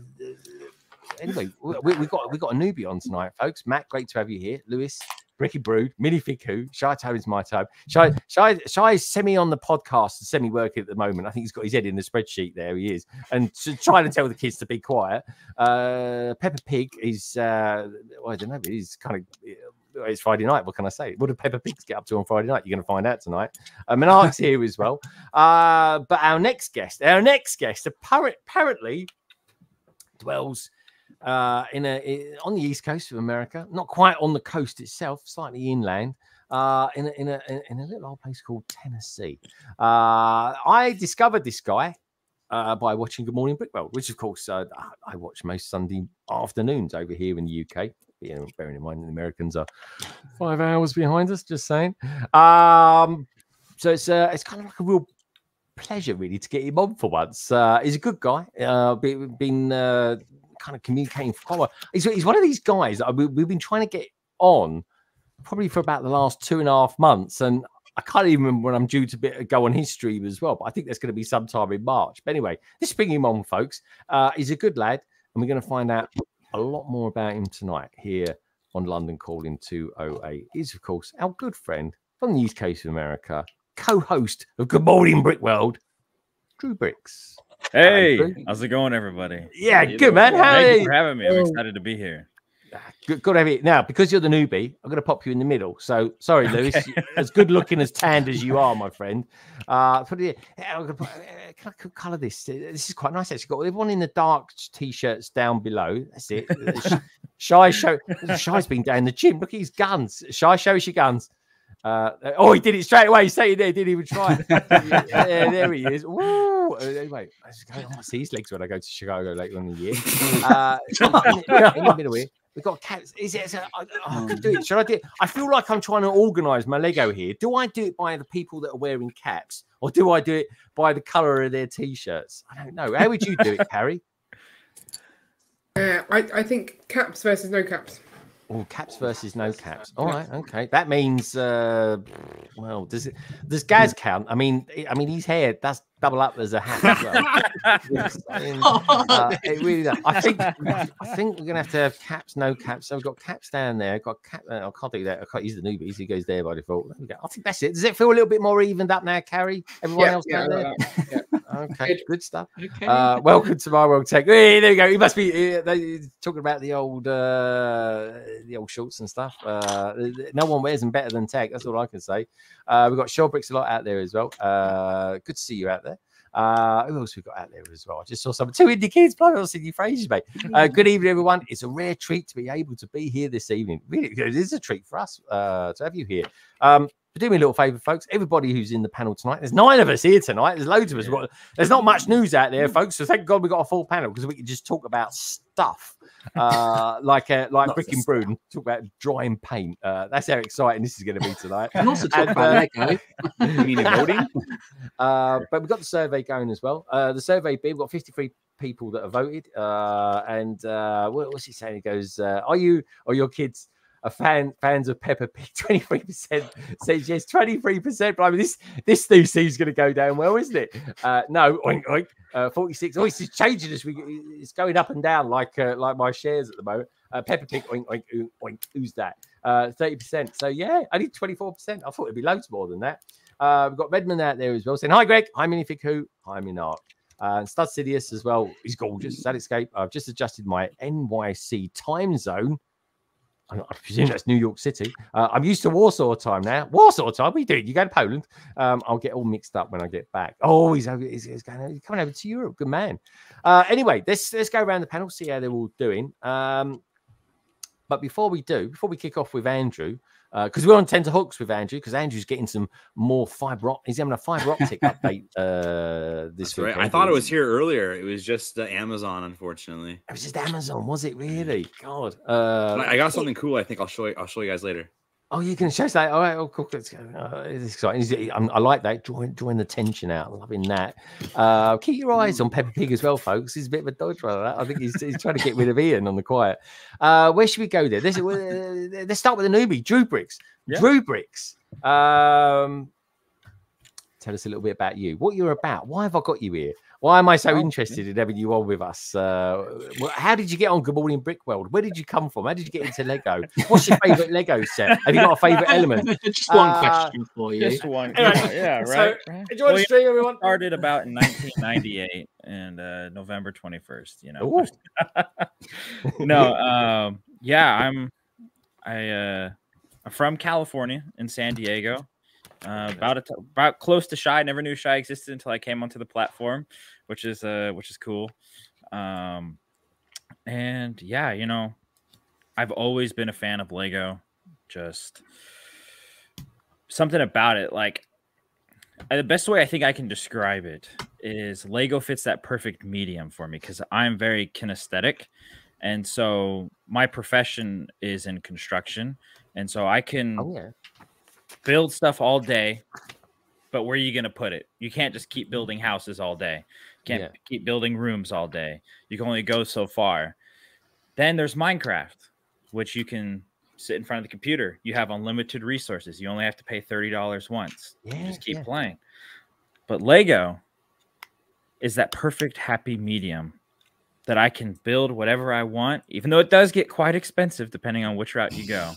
anyway, we, we've got we've got a newbie on tonight, folks. Matt, great to have you here. Luis, Ricky Brood, Minifig Who, Shy Toe is my time. Shy, Shy, Shy is semi on the podcast, semi working at the moment. I think he's got his head in the spreadsheet there. He is, and s- trying to tell the kids to be quiet. Uh, Peppa Pig is, uh, well, I don't know, but he's kind of. It's Friday night. What can I say? What do Peppa Pigs get up to on Friday night? You're going to find out tonight. Uh, Minark's here as well. Uh, but our next guest, our next guest, apparently dwells uh, in a i- on the east coast of America, not quite on the coast itself, slightly inland. Uh, in a, in a in- in a little old place called Tennessee. Uh, I discovered this guy uh, by watching Good Morning Brick World, which of course uh, I watch most Sunday afternoons over here in the UK. You know, bearing in mind the Americans are five hours behind us. Just saying. Um, so it's uh, it's kind of like a real pleasure really to get him on for once. Uh, he's a good guy. Uh, be- been uh, kind of communicating for quite. He's, he's one of these guys that we, we've been trying to get on probably for about the last two and a half months, and I can't even remember when I'm due to be, go on his stream as well. But I think that's going to be sometime in March. But anyway, let's bring him on, folks. Uh, he's a good lad, and we're going to find out a lot more about him tonight here on London Calling 208. is, of course, our good friend from the East Coast of America, co-host of Good Morning Brick World, Drew Bricks.
Hey,
Drew.
how's it going, everybody?
Yeah, good, man. How
Thank
are
you
you?
for having me. I'm
Oh.
excited to be here.
Good, good to have you. Now, because you're the newbie, I'm going to pop you in the middle. So, sorry,
Luis.
As good looking as tanned as you are, my friend. Uh, put it, yeah, I'm gonna put- uh, can I color this? Uh, This is quite nice. Actually, got everyone in the dark t-shirts down below. That's it. Uh, [laughs] Sh- Shy show. Shy's been down the gym. Look at his guns. Shy, show us your guns. Uh, oh, he did it straight away. He stayed there. Didn't even try. [laughs] yeah, there he is. Woo! Uh, Anyway, I going, oh, I see his legs when I go to Chicago later in the year. [laughs] Uh, in the middle here, we've got cats. Is it? Is it I, oh, I could do it. Should I do it? I feel like I'm trying to organise my Lego here. Do I do it by the people that are wearing caps, or do I do it by the colour of their t-shirts? I don't know. How would you do it, Carrie? [laughs]
Uh, I, I think caps versus no caps.
Oh, caps versus no caps. All right, okay. That means, uh, well, does it does Gaz count? I mean, I- I mean, his hair does double up as a hat. As well. I uh, it really does. I think I think we're gonna have to have caps, no caps. So we've got caps down there. I've Got cap. Uh, I can't do that. I can't use the newbies. He goes there by default. There we go. I think that's it. Does it feel a little bit more evened up now, Carrie? Everyone
Yeah,
else
yeah,
down there.
like [laughs]
Okay, good stuff.
Okay.
Uh, welcome to my world tech. Hey, there you go. He must be uh, talking about the old uh, the old shorts and stuff. Uh, no one wears them better than Tech. That's all I can say. Uh, we've got Shawbricks a lot out there as well. Uh, good to see you out there. Uh, who else we got out there as well? I just saw some two indie kids. Bloody hell, singing phrases, mate. [laughs] Uh, good evening, everyone. It's a rare treat to be able to be here this evening. Really, it is a treat for us uh, to have you here. Um, But do me a little favor, folks. Everybody who's in the panel tonight, there's nine of us here tonight. There's loads of us. Got- there's not much news out there, folks. So thank God we got a full panel because we can just talk about stuff uh, [laughs] like uh, like brick and brood and talk about drying paint. Uh, that's how exciting this is going to be tonight.
And also talk
And,
about
uh,
Lego. [laughs]
You mean emoting?
uh, but we've got the survey going as well. Uh, the survey bid, we've got 53 people that have voted. Uh, and uh, what, what's he saying? He goes, uh, Are you or your kids a fan fans of Peppa Pig? [laughs] 23% says yes, 23%. But I mean, this this new season's going to go down well, isn't it? Uh, no, oink, oink. Uh, 46. Oh, it's changing as we it's going up and down like uh, like my shares at the moment. Uh, Peppa Pig, oink, oink, oink, oink. Who's that? Uh, 30%. So yeah, only 24%. I thought it'd be loads more than that. Uh, we've got Redmond out there as well saying, Hi, Greg. Hi, Minifig Who. Hi, Minark. Uh, Stud Sidious as well. He's gorgeous. That escape. I've just adjusted my NYC time zone. I presume that's New York City. Uh, I'm used to Warsaw time now. Warsaw time? What are you doing? You go to Poland? Um, I'll get all mixed up when I get back. Oh, he's, he's, he's, going, he's coming over to Europe. Good man. Uh, anyway, let's let's go around the panel, see how they're all doing. Um, but before we do, before we kick off with Andrew, because we're on tenter hooks with Andrew, because Andrew's getting some more fiber. op- He's having a fiber optic [laughs] update uh, this
That's right.
week.
I thought it was here earlier. It was just uh, Amazon, unfortunately.
It was just Amazon, was it really? God. Uh,
I I got something cool. I think I'll show you. I'll show you guys later.
Oh, you can show us that. All right, oh, cool. Let's go. Uh, it's exciting. Is it- I'm- I like that. Drawing, drawing the tension out. Loving that. Uh, keep your eyes on Peppa Pig as well, folks. He's a bit of a dodge runner. I think he's, he's trying to get rid of Ian on the quiet. Uh, where should we go there? This, uh, let's start with the newbie, Drew Bricks. Drew Bricks. Um, tell us a little bit about you. What you're about. Why have I got you here? Why am I so interested in having you on with us? Uh, how did you get on Good Morning Brick World? Where did you come from? How did you get into Lego? What's your favorite Lego set? Have you got a favorite [laughs] element?
Just one
Uh,
question for you.
Just one.
Anyway,
yeah, yeah,
so,
right.
do
right.
you want to
Well,
stream, everyone?
Started about in 1998 and uh, November 21st. You know. [laughs] no. Um. Yeah. I'm. I. Uh. I'm from California in San Diego. Uh, about t- about close to shy. Never knew shy existed until I came onto the platform, which is uh which is cool. Um, and yeah, you know, I've always been a fan of Lego. Just something about it, like uh, the best way I think I can describe it is Lego fits that perfect medium for me because I'm very kinesthetic. And so my profession is in construction. And so I can
Oh, yeah.
Build stuff all day, but where are you going to put it? You can't just keep building houses all day. You Can't
Yeah.
keep building rooms all day. You can only go so far. Then there's Minecraft, which you can sit in front of the computer. You have unlimited resources. You only have to pay $30 once.
Yeah,
just keep
yeah.
playing. But Lego is that perfect happy medium that I can build whatever I want, even though it does get quite expensive depending on which route you go.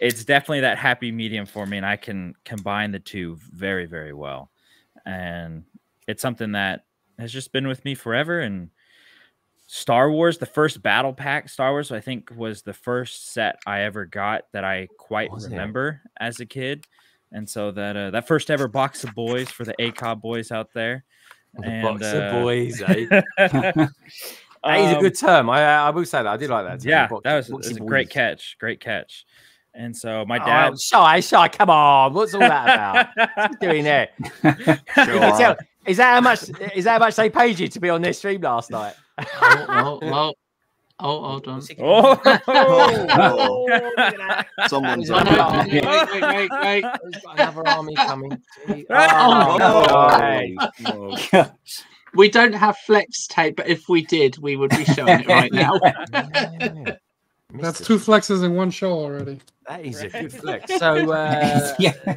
It's definitely that happy medium for me, and I can combine the two very, very well. And it's something that has just been with me forever. And Star Wars, the first battle pack, Star Wars, I think was the first set I ever got that I quite
Was it?
remember as a kid. And so that uh, that first ever box of boys for the ACOB boys out there.
The
and,
box of
uh,
boys, eh? [laughs] That is a
um,
good term. I I will say that. I did like that. term,
yeah, that was, that was
of
a great catch. Great catch. And so my
Oh,
dad,
shy, shy. Come on, what's all that about? What's doing there? You can tell- Is that how much? Is that how much they paid you to be on their stream last [laughs] night?
oh, well, oh, hold on.
Oh, [laughs]
Someone's
Oh, no, wait, wait, wait, wait.
There's another army coming. Gee, [laughs]
Oh,
Oh,
no. We don't have flex tape, but if we did, we would be showing it right now.
Yeah.
That's
Missed
two flexes in one show already.
it. That is a good flex. So, [laughs] uh,
yeah.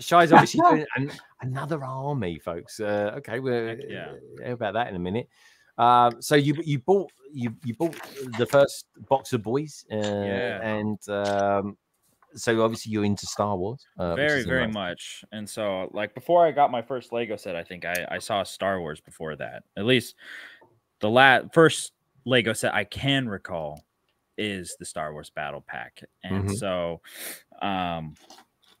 Shy's obviously [laughs] doing an, another army, folks. Uh, okay, we're
yeah.
how about that in a minute. Um, so you you bought you you bought the first box of boys, uh, and um, so obviously you're into Star Wars. Uh,
very very
nice-
much and so like before i got my first lego set i think i i saw star wars before that at least the last first lego set i can recall is the star wars battle pack and
Mhm.
so um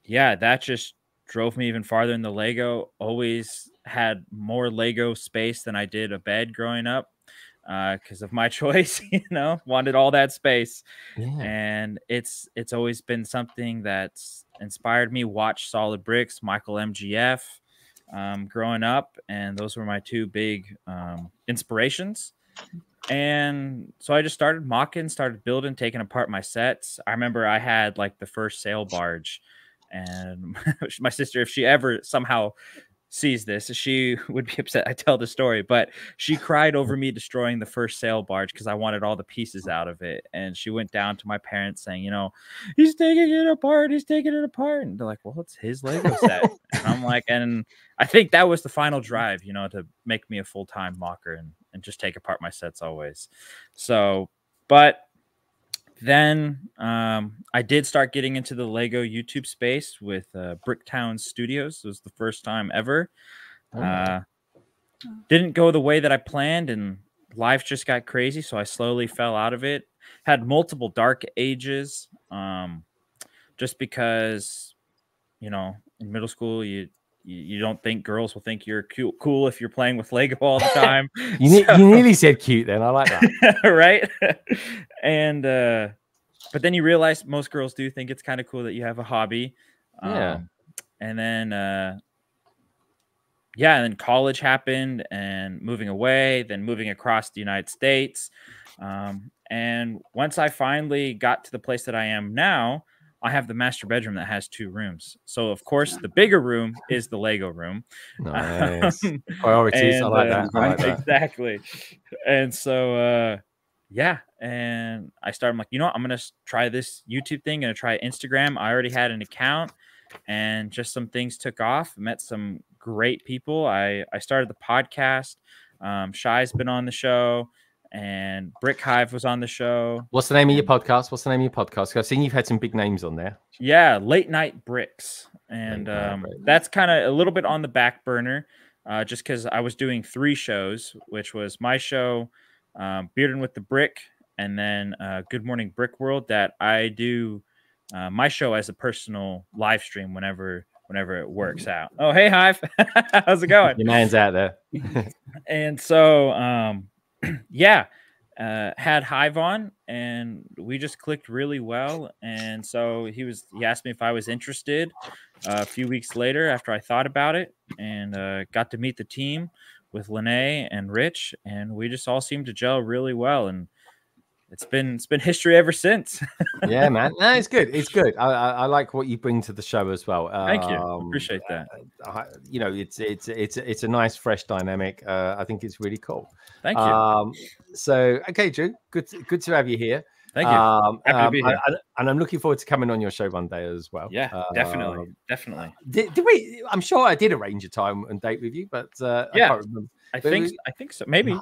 yeah that just drove me even farther in the lego always had more lego space than i did a bed growing up because of my [laughs] choice. You know, wanted all that space,
Yeah.
and it's it's always been something that's inspired me. Watch Solid Bricks, Michael MGF, um, growing up, and those were my two big um, inspirations. And so I just started mocking, started building, taking apart my sets. I remember I had like the first sail barge, and [laughs] my sister, if she ever somehow sees this, she [laughs] would be upset. I tell the story, but she cried over me destroying the first sail barge because I wanted all the pieces out of it. And she went down to my parents saying, you know, he's taking it apart, he's taking it apart. And they're like, well, it's his Lego [laughs] set. and I'm like, and I think that was the final drive, you know, to make me a full time mocker and, and just take apart my sets always. So, but then um, I did start getting into the Lego YouTube space with uh, Bricktown Studios. It was the first time ever.
Oh.
Uh, didn't go the way that I planned, and life just got crazy. So I slowly fell out of it. Had multiple dark ages, um, just because, you know, in middle school you. You you don't think girls will think you're cool, cool if you're playing with Lego all the [laughs] time.
You, ne-
So-
you nearly said cute then. I like that. [laughs]
right? and uh but then you realize most girls do think it's kind of cool that you have a hobby.
Yeah.
Um, and then uh yeah, and then college happened and moving away, then moving across the United States. Um, and once I finally got to the place that I am now, I have the master bedroom that has two rooms. So of course the bigger room is the Lego room.
Nice.
Um,
Priorities. [laughs] I like
and,
that. I like that.
Exactly. And so uh yeah, and I started I'm like, you know what? I'm gonna try this YouTube thing, gonna try Instagram. I already had an account and just some things took off. Met some great people. I I started the podcast. Um Shy's been on the show and Brick Hive was on the show.
What's the name of your podcast? What's the name of your podcast? I've seen you've had some big names on there.
Yeah, late night bricks, and
Late Night
um,
Bricks.
that's kind of a little bit on the back burner, uh, just because I was doing three shows, which was my show, um, Bearden with the Brick, and then uh, Good Morning Brick World. That I do uh, my show as a personal live stream whenever whenever it works out. Oh, hey Hive, [laughs] how's it going?
Your man's out there. [laughs]
and so um [clears throat] yeah uh had hive on and we just clicked really well and so he was he asked me if i was interested uh, a few weeks later after i thought about it and uh got to meet the team with lene and rich and we just all seemed to gel really well and it's been it's been history ever since [laughs]
yeah, man. No, it's good. It's good. I, I, I like what you bring to the show as well.
Thank you.
Um,
Appreciate that.
I, you know, it's it's it's it's a nice, fresh dynamic. Uh, I think it's really cool.
Thank you.
Um, so, okay, Drew, good to, good to have you here.
Thank you.
Um,
Happy to
um,
be
and-
here.
And, I'm looking forward to coming on your show one day as well.
yeah definitely
Um,
definitely
did, did we? I'm sure I did arrange a time and date with you, but uh, I
Yeah,
can't remember.
i think i think so maybe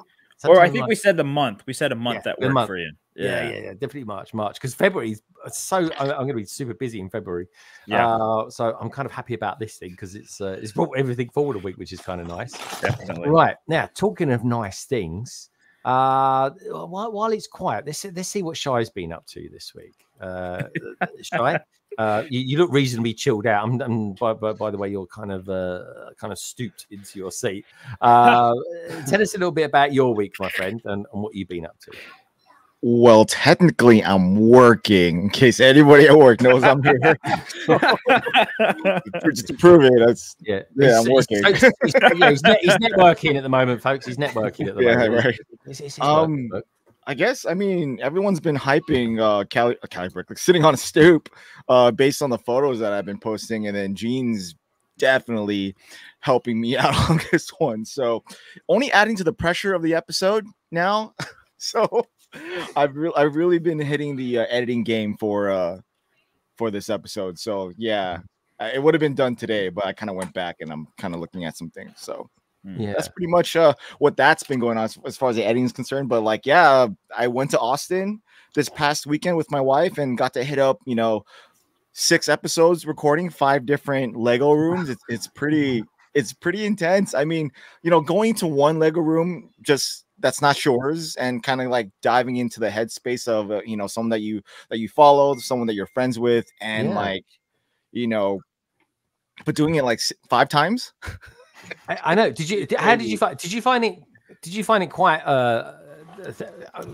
or i think
like-
we said the month we said a month that worked for you
Yeah, yeah, yeah, definitely March, March, because February's so. I'm, I'm going to be super busy in February.
Yeah.
Uh, so I'm kind of happy about this thing because it's uh, it's brought everything forward a week, which is kind of nice.
Definitely.
Right now, talking of nice things, uh, while, while it's quiet, let's let's see what Shy's been up to this week. Uh, [laughs] Shy, uh, you, you look reasonably chilled out. I'm, I'm by, by, by the way, you're kind of uh, kind of stooped into your seat. Uh, tell us a little bit about your week, my friend, and, and what you've been up to.
Well, technically, I'm working. In case anybody at work knows I'm here, [laughs] just to prove it, that's
Yeah,
yeah, I'm working.
he's- he's- yeah, he's, net- he's networking at the moment, folks. He's networking at the
Yeah,
moment.
right.
It's- it's his
Um,
look.
I guess I mean everyone's been hyping uh Cali, uh, Cali Brick, like sitting on a stoop, uh, based on the photos that I've been posting, and then Gene's definitely helping me [laughs] out on this one. So only adding to the pressure of the episode now. [laughs] so I've re- I've really been hitting the uh, editing game for uh for this episode. So yeah, it would have been done today, but I kind of went back and I'm kind of looking at some things. So
Yeah.
that's pretty much uh what that's been going on as, as far as the editing is concerned. But like, yeah, I went to Austin this past weekend with my wife and got to hit up, you know, six episodes recording five different Lego rooms. It's it's pretty it's pretty intense. I mean, you know, going to one Lego room just that's not yours and kind of like diving into the headspace of uh, you know someone that you that you follow, someone that you're friends with, and
Yeah.
like you know, but doing it like five times.
I, I know. Did you? How did you find? Did you find it? Did you find it quite uh, uh,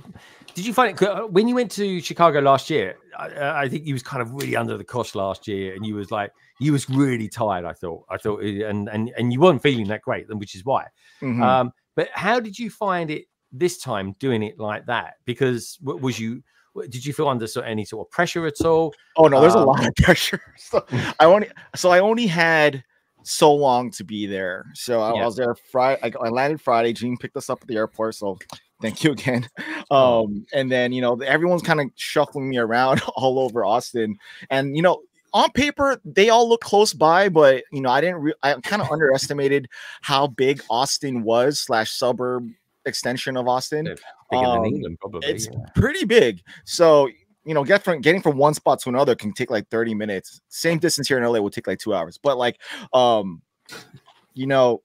did you find it uh, when you went to Chicago last year? I, I think you was kind of really under the cosh last year, and you was like you was really tired. I thought, I thought, uh, and and and you weren't feeling that great, which is why.
Mhm.
Um, but how did you find it this time doing it like that? Because was you did you feel under sort any sort of pressure at all?
Oh no, there's a
Um,
lot of [laughs] pressure. So I only so I only had so long to be there. So I, I was there Friday. I, I landed Friday. Gene picked us up at the airport. So thank you again. [laughs]
Oh.
Um, and then you know everyone's kind of shuffling me around [laughs] all over Austin, and you know. On paper, they all look close by, but you know, I didn't. Re- I kind of underestimated how big Austin was slash suburb extension of Austin. Um,
England, probably.
It's
yeah.
pretty big. So you know, get from getting from one spot to another can take like 30 minutes. Same distance here in LA will take like two hours. But like, um, you know,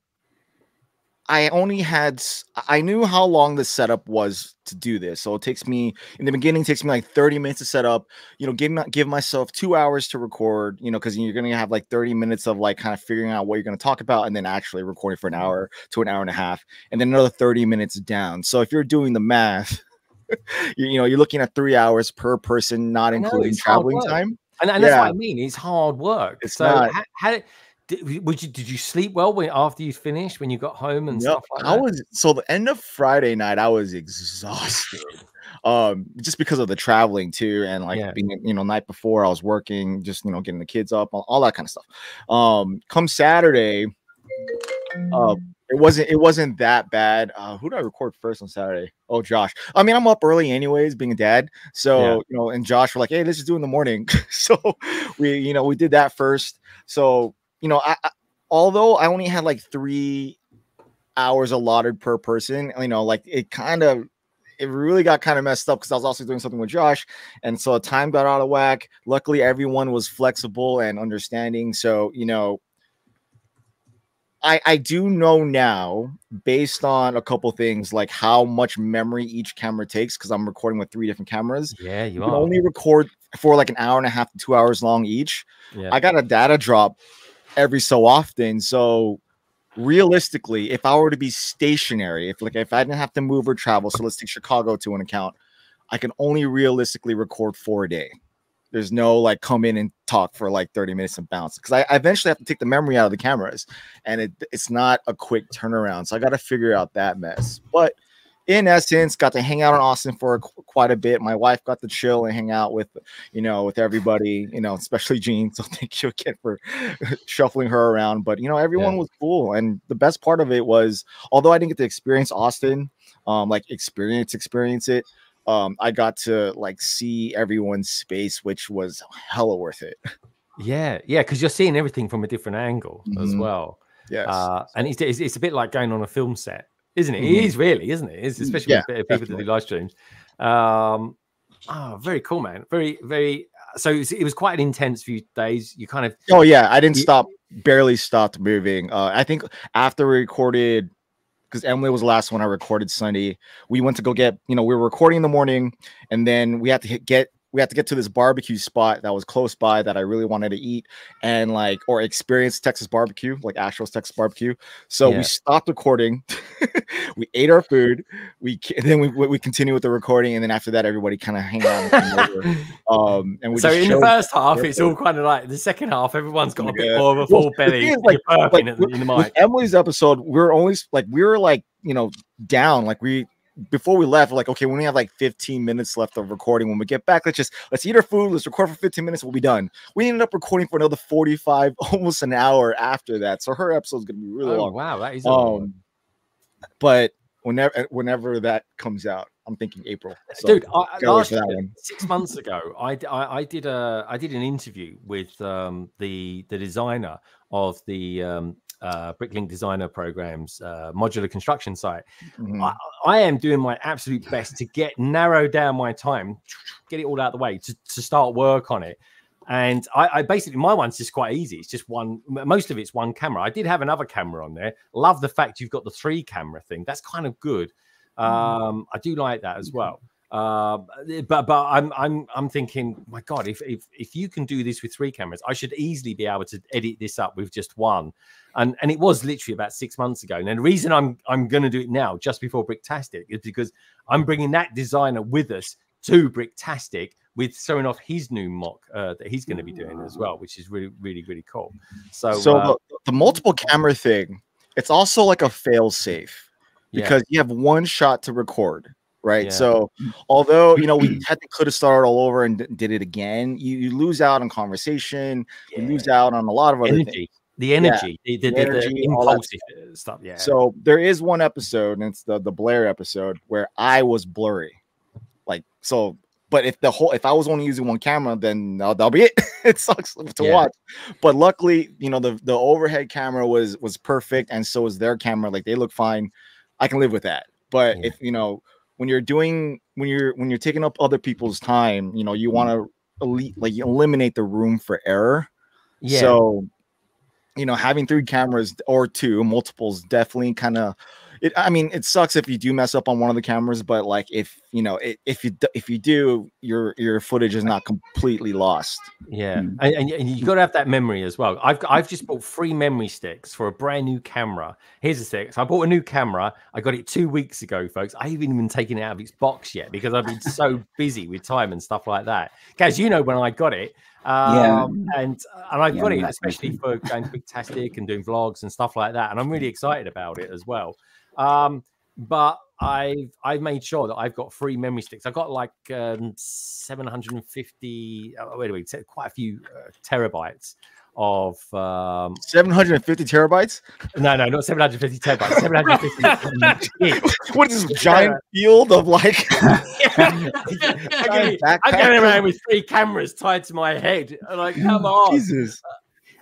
I only had I knew how long the setup was to do this. So it takes me in the beginning, it takes me like 30 minutes to set up, you know, give give myself two hours to record, you know, because you're gonna have like 30 minutes of like kind of figuring out what you're gonna talk about and then actually recording for an mm-hmm. hour to an hour and a half, and then another 30 minutes down. So if you're doing the math, [laughs] you, you know, you're looking at three hours per person, not including traveling time.
And, and that's what I mean. It's hard work.
It's
so
not-
how, how did, would you did you sleep well when after you finished when you got home and
No,
stuff like
I was so the end of Friday night, I was exhausted. um, just because of the traveling too, and like
Yeah.
being you know, night before I was working, just you know, getting the kids up, all, all that kind of stuff. Um, come Saturday, uh, it wasn't it wasn't that bad. Uh, who did I record first on Saturday? Oh, Josh. I mean, I'm up early anyways, being a dad. So
Yeah.
you know, and Josh were like, "Hey, let's just do it in the morning." [laughs] so we, you know, we did that first. So you know, I, I although I only had like three hours allotted per person, you know, like it kind of it really got kind of messed up because I was also doing something with Josh, and so time got out of whack. Luckily, everyone was flexible and understanding. So you know, I I do know now based on a couple things like how much memory each camera takes because I'm recording with three different cameras.
Yeah, you
You only record for like an hour and a half to two hours long each.
Yeah.
I got a data drop every so often. So realistically, if I were to be stationary, if like if I didn't have to move or travel, so let's take Chicago to an account, I can only realistically record four a day. There's no like come in and talk for like 30 minutes and bounce because I, I eventually have to take the memory out of the cameras and it, it's not a quick turnaround. So I got to figure out that mess. But in essence, got to hang out in Austin for qu- quite a bit. My wife got to chill and hang out with, you know, with everybody, you know, especially [laughs] Gene. So thank you again for [laughs] shuffling her around. But you know, everyone
Yeah.
was cool, and the best part of it was, although I didn't get to experience Austin, um, like experience experience it. Um, I got to like see everyone's space, which was hella worth it. [laughs]
Yeah, yeah, because you're seeing everything from a different angle as
Mhm.
well.
Yes.
uh, and it's, it's it's a bit like going on a film set, isn't it?
Mhm.
It is really, isn't it? It's especially
Yeah,
with people that do live streams. Um, oh, very cool, man. Very, very. So it was, it was quite an intense few days. You kind of
Oh yeah, I didn't
You-
stop. Barely stopped moving. Uh, I think after we recorded, because Emily was the last one I recorded Sunday. We went to go get. You know, we were recording in the morning, and then we had to hit, get. We had to get to this barbecue spot that was close by that I really wanted to eat and like or experience Texas barbecue, like actual Texas barbecue. So
Yeah.
we stopped recording. [laughs] we ate our food. We ca- then we we continue with the recording, and then after that, everybody kind of hang out. And [laughs] um, and we
so in the first half, it's all kind of like the second half. Everyone's got a bit
Yeah.
more of a
Well,
full
the
belly.
is, like- like,
in the
with
mic.
Emily's episode, we are only like we were like you know down like we before we left we're like okay we only have like 15 minutes left of recording. When we get back let's just let's eat our food let's record for 15 minutes we'll be done. We ended up recording for another 45 [laughs] almost an hour after that so her episode's gonna be really
Oh
long.
wow, that is.
um but whenever whenever that comes out i'm thinking april so
dude I, last year, six months ago i i did a i did an interview with um the the designer of the um uh bricklink designer programs uh modular construction site.
Mhm.
I, I am doing my absolute best to get narrow down my time get it all out of the way to, to start work on it. And I, I basically my one's just quite easy. It's just one most of it's one camera. I did have another camera on there. Love the fact you've got the three camera thing. That's kind of good. Um i do like that as well Uh, but but I'm I'm I'm thinking, my God, if if if you can do this with three cameras, I should easily be able to edit this up with just one. And and it was literally about six months ago. And the reason I'm I'm going to do it now, just before Bricktastic, is because I'm bringing that designer with us to Bricktastic with showing off his new mock uh, that he's going to be doing as well, which is really really really cool. So
So
uh,
the, the multiple camera thing, it's also like a fail safe
Yeah.
because you have one shot to record, right?
Yeah.
So although you know we [clears throat] technically could have started all over and did it again, you, you lose out on conversation, you lose out on a lot of other
energy,
things.
the energy, the, the, the, the
energy, all that
impulsive uh, stuff. Yeah.
So there is one episode, and it's the the Blair episode where I was blurry, like so. But if the whole if I was only using one camera, then that'll, that'll be it. [laughs] it sucks [laughs] to
Yeah.
watch. But luckily, you know the the overhead camera was was perfect, and so was their camera. Like they look fine. I can live with that. But if you know when you're doing when you're when you're taking up other people's time, you know you mm-hmm. want to elite like eliminate the room for error.
Yeah.
So you know, having three cameras or two multiples definitely kind of it. I mean, it sucks if you do mess up on one of the cameras, but like if you know, i if you if you do, your your footage is not completely lost.
Yeah, and, and, and you got to have that memory as well. I've I've just bought three memory sticks for a brand new camera. Here's the stick. So I bought a new camera. I got it two weeks ago, folks. I haven't even taken it out of its box yet because I've been so [laughs] busy with time and stuff like that. Guys, you know when I got it.
Yeah.
Um, and and I've
Yeah,
got it especially for going Bricktastic and doing vlogs and stuff like that. And I'm really excited about it as well. Um, but I've I've made sure that I've got three memory sticks. I've got like um, 750. Oh, wait a minute, quite a few uh, terabytes of um
750 terabytes.
no no not 750 terabytes 750 [laughs] gigs.
What is this giant field of like? [laughs] [laughs]
I'm going around with three cameras tied to my head like come on
Jesus.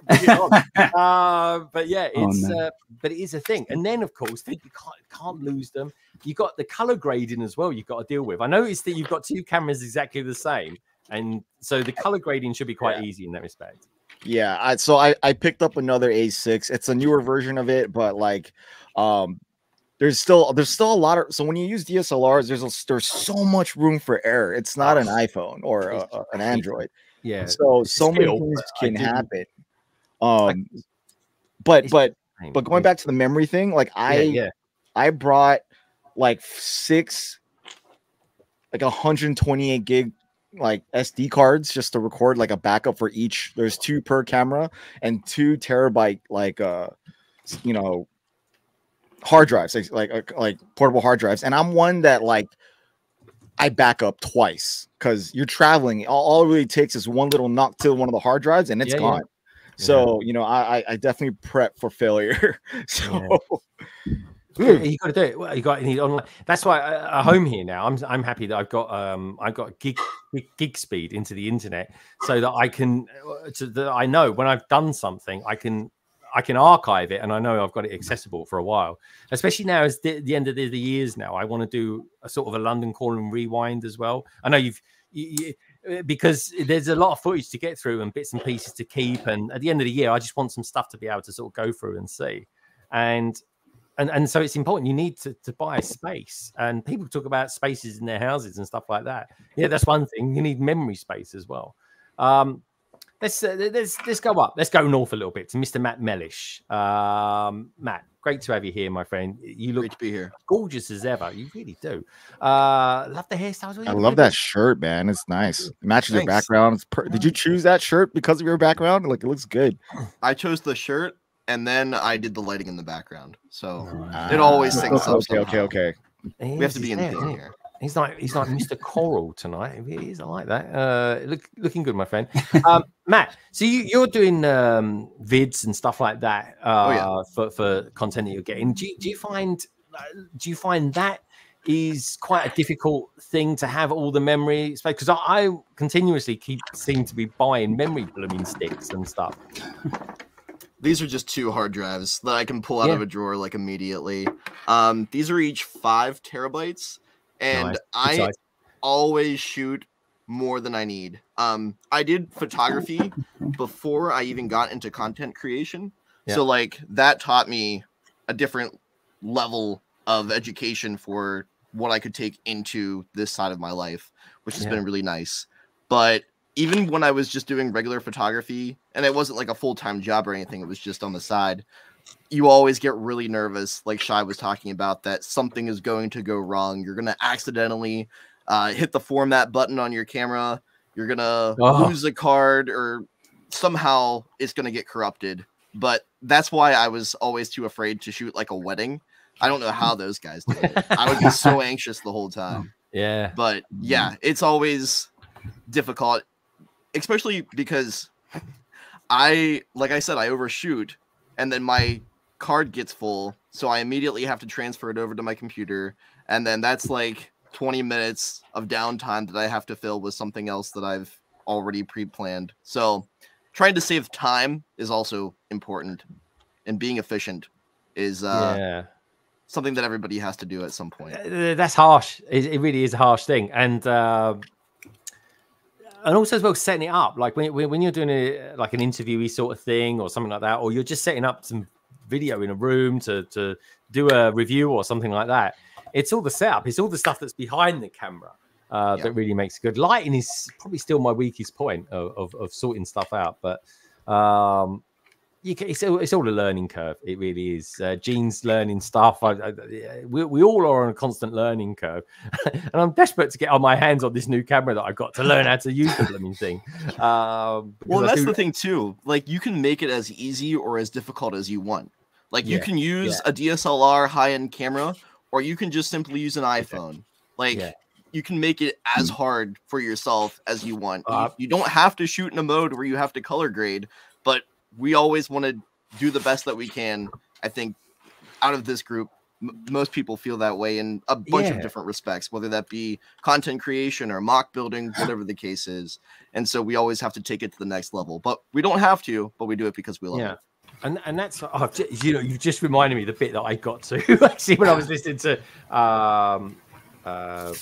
Bring it on. [laughs] uh, but yeah,
Oh,
it's
no.
uh, but it is a thing. And then of course, think you can't can't lose them. You got the color grading as well. You've got to deal with. I noticed that you've got two cameras exactly the same, and so the color grading should be quite easy in that respect.
Yeah, I, so I I picked up another A6. It's a newer version of it, but like, um, there's still there's still a lot of so when you use DSLRs, there's a, there's so much room for error. It's not an iPhone or a, a- an Android.
Yeah.
So so many things can happen. Um, but but but going back to the memory thing, like I
yeah.
I brought like six like 128 gig like SD cards just to record like a backup for each. There's two per camera and two terabyte like uh you know hard drives like like like portable hard drives. And I'm one that like I back up twice because you're traveling. All, all it really takes is one little knock to one of the hard drives and it's
Yeah, yeah.
gone. So you know, I I, I definitely prep for failure. [laughs] so
Yeah, [laughs] you got to do it. Well, you got to need online. That's why uh, at home here now. I'm I'm happy that I've got um I've got gig gig, speed into the internet so that I can uh, so that I know when I've done something I can I can archive it and I know I've got it accessible for a while. Especially now as the, the end of the, the years now, I want to do a sort of a London call and rewind as well. I know you've you, you, uh, because there's a lot of footage to get through and bits and pieces to keep. And at the end of the year, I just want some stuff to be able to sort of go through and see. And and and so it's important you need to, to buy space and people talk about spaces in their houses and stuff like that yeah that's one thing you need memory space as well um let's uh, let's let's go up let's go north a little bit to mr matt mellish um matt great to have you here my friend you look
to be here
gorgeous as ever you really do uh love the hairstyles What
I love that shirt, man. It's nice. It matches your background. It's per- Did you choose that shirt because of your background? Like it looks good. [clears throat]
I chose the shirt and then I did the lighting in the background. So
Ah,
it always syncs up.
Okay, okay,
somehow.
okay.
He
We have to be in
there,
theme here.
He's like he's like Mr. [laughs] Coral tonight. He is. I like that. Uh, look, looking good, my friend. [laughs] Um, Matt, so you, you're doing um, vids and stuff like that uh,
Oh, yeah.
for for content that you're getting. Do you, do you find uh, do you find that is quite a difficult thing to have all the memory space? Because I, I continuously keep seem to be buying memory blooming sticks and stuff. [laughs]
These are just two hard drives that I can pull out of a drawer like immediately. Um, these are each five terabytes, and I always shoot more than I need. Um, I did photography before I even got into content creation, so like that taught me a different level of education for what I could take into this side of my life, which has
Yeah.
been really nice. But even when I was just doing regular photography, and it wasn't like a full time job or anything, it was just on the side. You always get really nervous, like Shy was talking about, that something is going to go wrong. You're gonna accidentally uh, hit the format button on your camera. You're gonna
Oh.
lose a card, or somehow it's gonna get corrupted. But that's why I was always too afraid to shoot like a wedding. I don't know how those guys do it. I would be [laughs] so anxious the whole time.
Yeah.
But yeah, it's always difficult, especially because I, like I said, I overshoot and then my card gets full. So I immediately have to transfer it over to my computer. And then that's like 20 minutes of downtime that I have to fill with something else that I've already pre planned. So trying to save time is also important. And being efficient is uh,
yeah.
something that everybody has to do at some point.
Uh, that's harsh. It, really is a harsh thing, and uh, and also as well setting it up. Like when when when you're doing a like an interviewee sort of thing or something like that, or you're just setting up some video in a room to to do a review or something like that. It's all the setup. It's all the stuff that's behind the camera. Uh, That really makes it good. Lighting is probably still my weakest point of, of, of sorting stuff out, but um, you can, it's, all, it's all a learning curve. It really is. Uh, Gene's learning stuff. I, I, we, we all are on a constant learning curve, [laughs] and I'm desperate to get on my hands on this new camera that I've got to learn how to use the blooming thing. Um,
Well, that's
do-
the thing too. Like you can make it as easy or as difficult as you want. Like you can use a DSLR high-end camera, or you can just simply use an iPhone. Like
Yeah.
you can make it as hard for yourself as you want. You-
Uh,
you, don't have to shoot in a mode where you have to color grade, but we always want to do the best that we can. I think out of this group, m- most people feel that way in a bunch of different respects, whether that be content creation or mock building, [clears throat] whatever the case is. And so we always have to take it to the next level. But we don't have to, but we do it because we love
yeah.
it.
And and that's oh, you know you just reminded me the bit that I got to [laughs] actually when I was listening to um uh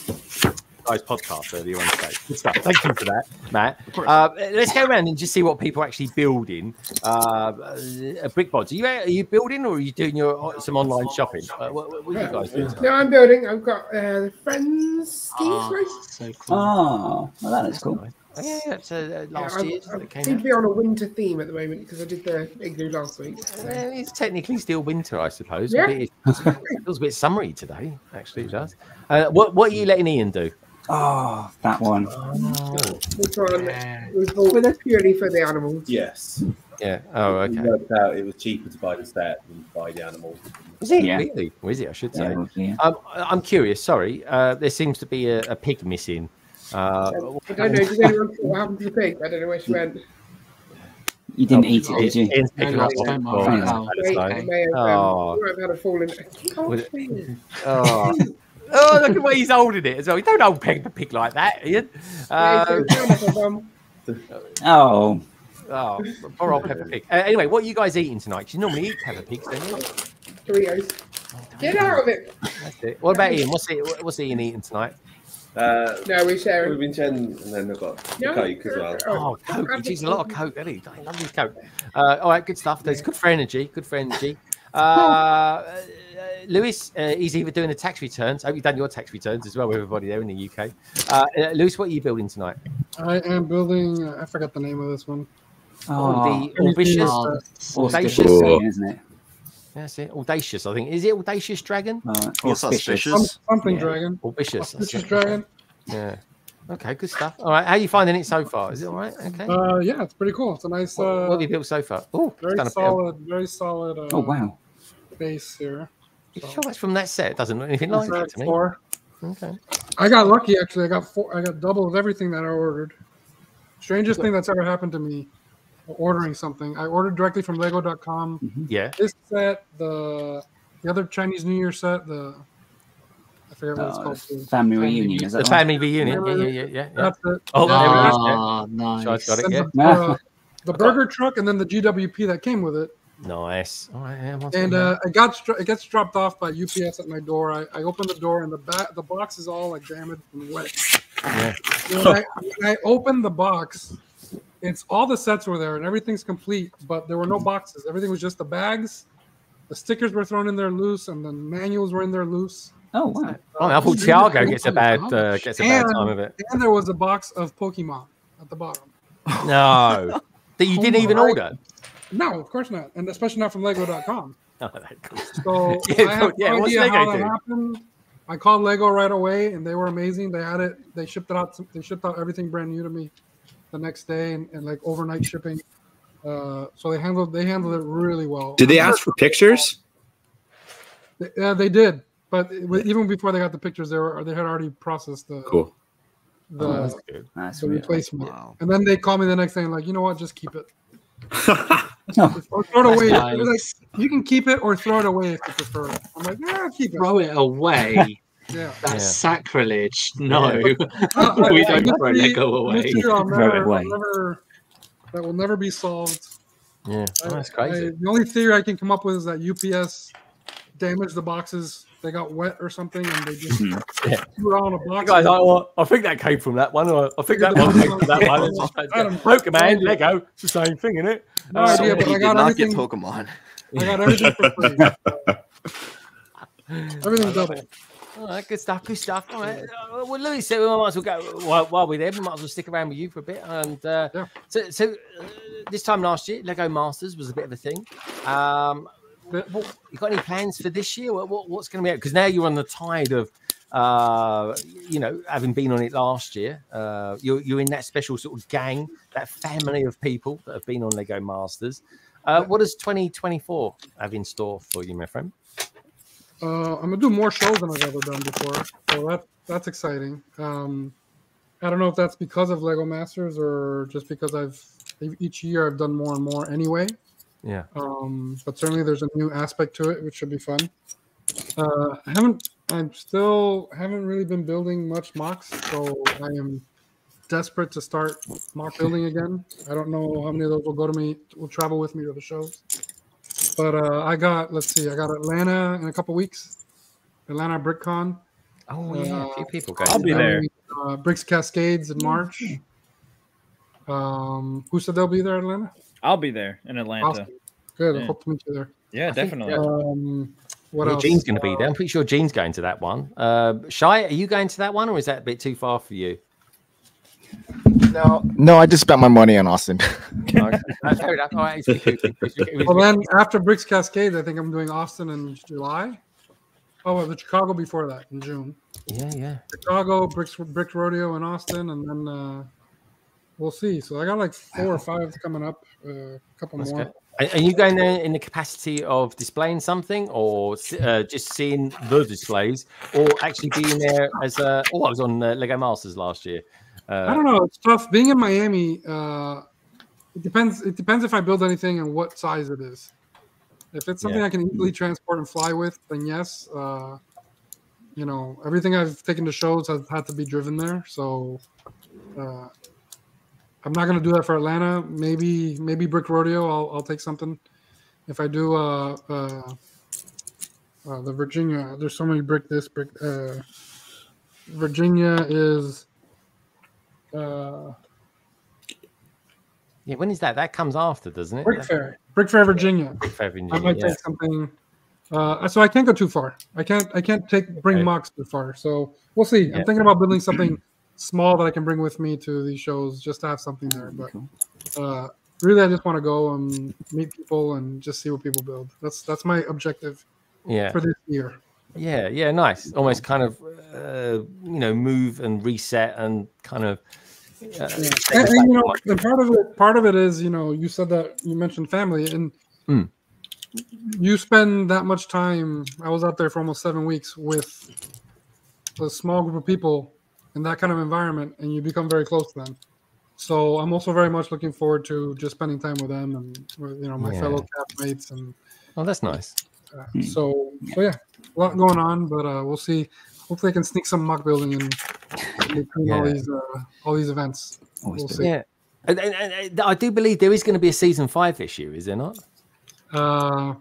guys podcast earlier on today. Good stuff. Thank you for that, Matt. Uh, let's go around and just see what people are actually building. Uh, uh, BrickBods, are you are you building or are you doing your some online shopping? Uh, what, what, what are you guys doing?
No, I'm building. I've got uh, Friends ski
Ah,
race.
So cool. Oh, well, that is cool.
Oh, yeah, yeah, it's uh, last
I'm-
year
I
that
seem
out.
to be on a winter theme at the moment because I did the igloo last week.
Well, it's technically still winter, I suppose.
Yeah.
It, it [laughs] feels a bit summery today. Actually, it does. Uh, what what are you letting Ian do?
Oh, that one.
This one was bought purely for the animals.
Yes.
Yeah. Oh,
It
okay.
worked out it was cheaper to buy the set than buy the animals.
Is it
Yeah.
really? Or is it? I should say.
Yeah, yeah.
Um, I- I'm curious. Sorry, uh, there seems to be a, a pig missing. Uh,
I don't know. Did anyone see what happened to the pig? I don't know where she went.
You didn't eat it, did you?
Ian's picking up
No,
on
no,
it.
no.
Wait, I may have, um,
Oh.
had a fall in.
It- [laughs] Oh. oh, look at where he's holding it as well. You don't hold Peppa Pig like that, Ian. Uh, [laughs]
Oh,
oh, poor old Peppa Pig. Uh, anyway, what are you guys eating tonight? 'Cause you normally eat Peppa Pigs, don't you?
Doritos. Get out of it!
That's it. What about Ian? What's, it, what's Ian eating tonight?
Uh,
No, we're sharing.
We've been sharing, and then I've got
No,
Coke as well.
Oh, Coke. He drinks a lot of Coke, doesn't he? I love his Coke. Uh, all right, good stuff. There's good for energy. Good for energy. [laughs] Uh, uh, Luis, uh, he's either doing the tax returns. I hope you've done your tax returns as well with everybody there in the UK. Uh, uh, Luis, what are you building tonight?
I am building. uh, I forgot the name of this one.
Oh, the
Anything,
Audacious? Audacious?
Oh, isn't it?
That's it. Audacious, I think. Is it Audacious Dragon?
Uh,
Yes,
auspicious.
some- something
Yeah.
dragon.
Audacious. that's
Auspicious
it.
dragon.
Yeah. Okay, good stuff. All right, how are you finding it so far? Is it all right? Okay.
Uh, yeah, it's pretty cool. It's a nice,
what,
uh,
what have you built so far? Oh,
very
done a of-
solid, very solid. Uh,
Oh, wow.
Base here.
You sure that's from that set? It doesn't look anything like
It's, uh,
it to me.
four.
Okay.
I got lucky actually. I got four. I got double of everything that I ordered. Strangest thing that's ever happened to me. Ordering something. I ordered directly from Lego.com.
Yeah.
This set, the the other Chinese New Year set, the I forget what it's
Oh,
called. too.
family reunion, is
The
that the one?
family reunion. Yeah, yeah, yeah, yeah. yeah.
That's it.
Oh,
Yeah.
there it is. Yeah.
nice.
Shy's got it. Yeah.
the, uh, [laughs] the burger truck and then the GWP that came with it.
Nice. All right. Yeah,
And uh, it got it gets dropped off by UPS at my door. I, I open the door and the back the box is all like damaged and wet.
yeah.
When I, when I opened the box, it's all the sets were there and everything's complete, but there were no boxes. Everything was just the bags. The stickers were thrown in there loose, and the manuals were in there loose.
Oh wow!
Oh, I thought Tiago gets a bad uh, gets a bad
And,
time of it.
and there was a box of Pokemon at the bottom. [laughs]
No, that you didn't even
Right.
order.
No, of course not, and especially not from Lego.com. [laughs]
Oh, that cool.
So [laughs]
Yeah,
I have
yeah,
no idea how that
do?
happened. I called Lego right away, and they were amazing. They had it. They shipped it out. to- They shipped out everything brand new to me the next day, and, and like overnight shipping. Uh, so they handled they handled it really well.
Did they ask for pictures?
They- Yeah, they did. But it even before they got the pictures, they were they had already processed the
Cool.
the,
Oh, that's good. That's
the
really
replacement. And then they called me the next day and like, you know what, just keep it. [laughs] Or throw it away.
That's
They were like, you can keep it or throw it away if you prefer. I'm like, yeah, keep it.
Throw it away.
Yeah.
That's
Yeah.
sacrilege. No,
Uh, [laughs]
we
uh,
don't
uh,
throw Lego away.
I'll
Throw it away.
I'll never- that will never be solved.
Yeah,
I-
that's crazy.
I- the only theory I can come up with is that UPS damaged the boxes. They got wet or something, and they just
Hmm. Yeah.
threw it on a box.
Guys, I, well, I think that came from that one. Or I think that one came from that one. It's just-
I don't-
Pokemon, Lego, it's the same thing, isn't it?
No idea, but I got
not
everything.
Pokemon.
I got everything for free. [laughs] Everything's double.
All right, good stuff, good stuff. All right. Uh, well, Luis said we might as well go while, while we're there. We might as well stick around with you for a bit. And uh, so, so uh, this time last year, Lego Masters was a bit of a thing. Um, what, what- you got any plans for this year? What, what, what's going to be? Because now you're on the tide of, uh, you know, having been on it last year. Uh, you're you're in that special sort of gang, that family of people that have been on Lego Masters. Uh, what does 2024 have in store for you, my friend?
Uh, I'm gonna do more shows than I've ever done before, so that that's exciting. Um, I don't know if that's because of Lego Masters or just because I've each year I've done more and more anyway.
Yeah.
Um, but certainly there's a new aspect to it, which should be fun. Uh, I haven't, I'm still haven't really been building much mocks, so I am desperate to start mock building [laughs] again. I don't know how many of those will go to me, will travel with me to the shows. But uh, I got, let's see, I got Atlanta in a couple weeks, Atlanta BrickCon.
Oh yeah, a few people going.
I'll be there.
Uh, Bricks Cascades in March. Um, who said they'll be there, Atlanta?
I'll be there in Atlanta.
Awesome. Good. I
Yeah.
hope to meet you there.
Yeah,
I think,
definitely.
Um, what
yeah,
else?
Gene's going to be there. I'm pretty sure Gene's going to that one. Uh, Shy, are you going to that one, or is that a bit too far for you?
No, no, I just spent my money on Austin. [laughs]
Fair enough.
Well, then after Bricks Cascades, I think I'm doing Austin in July. Oh, well, the Chicago before that in June.
yeah, yeah.
Chicago, Bricks Brick Rodeo in Austin, and then uh, we'll see. So I got like four or five coming up. uh, A couple
That's
more.
good. Are, are you going there in the capacity of displaying something, or uh, just seeing the displays, or actually being there as a? Oh, I was on uh, Lego Masters last year. Uh,
I don't know. It's tough. Being in Miami, uh, it depends. It depends if I build anything and what size it is. If it's something
Yeah.
I can easily transport and fly with, then yes. Uh, you know, everything I've taken to shows has had to be driven there. So uh, I'm not going to do that for Atlanta. Maybe maybe Brick Rodeo. I'll, I'll take something. If I do uh, uh, uh, the Virginia, there's so many brick this brick. Uh, Virginia is. Uh,
Yeah, when is that? That comes after, doesn't it?
Brick Fair, Brick Fair, Virginia.
Brick Fair,
I
Virginia,
might
yeah.
take something. Uh, so I can't go too far. I can't. I can't take bring
Okay.
mocks too far. So we'll see.
Yeah.
I'm thinking about building something small that I can bring with me to these shows, just to have something there. But uh, really, I just want to go and meet people and just see what people build. That's that's my objective
Yeah.
for this year.
Yeah, yeah, nice. Almost kind of, uh, you know, move and reset and kind of. Uh,
Yeah. And, and, you know, and part of it, part of it is, you know, you said that you mentioned family, and
Mm.
you spend that much time. I was out there for almost seven weeks with a small group of people in that kind of environment, and you become very close to them. So I'm also very much looking forward to just spending time with them and with, you know my
Yeah.
fellow castmates and
Oh, that's nice.
Uh, so so yeah, a lot going on, but uh, we'll see. Hopefully, I can sneak some mock building in between all these uh, all these events. We'll see.
Yeah. And, and, and- and I do believe there is going to be a season five this year, is there not?
Uh,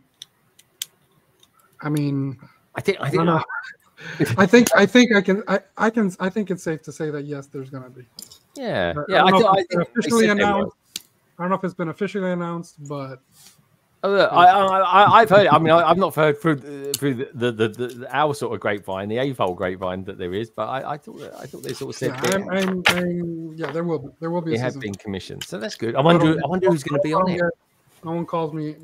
I mean,
I think I
I
think
don't. [laughs] I think I think I can I, I can I think it's safe to say that yes, there's gonna be.
Yeah, yeah.
I
I,
don't
do,
know
I
if it's been
think
officially
said there was.
announced. I don't know if it's been officially announced, but
look, Oh, I, I, I, I've heard. I mean, I, I've not heard through uh, through the, the, the, the our sort of grapevine, the AFOL grapevine that there is, but I, I thought that- I thought they sort of said
Yeah, I'm, I'm, I'm, yeah, there will be, there will be.
it
a
had been commissioned, so that's good. I wonder, I wonder who's going to be on it.
No one calls me.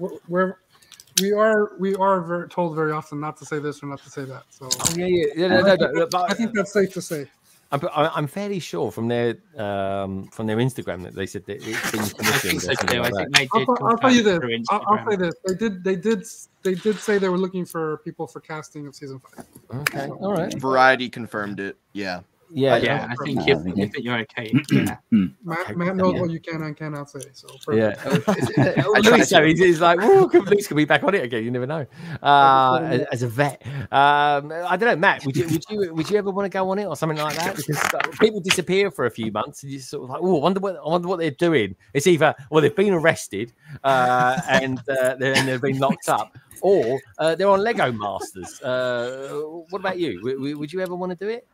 We are we are very, told very often not to say this or not to say that. So
Oh, yeah, yeah, yeah, no, no, no, but-
I think that's safe to say.
I'm, I- I'm fairly sure from their um, from their Instagram that they said that it's been [laughs] commissioned.
so
or something
too. I think
that.
they
I'll,
did
I'll tell you this. I'll,
through
I'll say this. They did. They did. They did say they were looking for people for casting of season five.
Okay. All right.
Variety confirmed it. Yeah.
Yeah,
yeah. I think if, if you're okay, [clears throat] yeah.
Matt, Matt knows what you can and cannot say. So
Yeah.
perfect.
Well, Luis, though, he's, he's like, "Whoa, could- Luis could be back on it again. You never know. [laughs] Uh, as, as a vet, um, I don't know, Matt. Would you would you would you ever want to go on it or something like that? [laughs] Because uh, people disappear for a few months, and you sort of like, oh, I wonder what I wonder what they're doing. It's either well, they've been arrested uh, [laughs] and uh, they're, and they've been locked up, or uh, they're on Lego Masters. Uh, what about you? W- w- would you ever want to do it?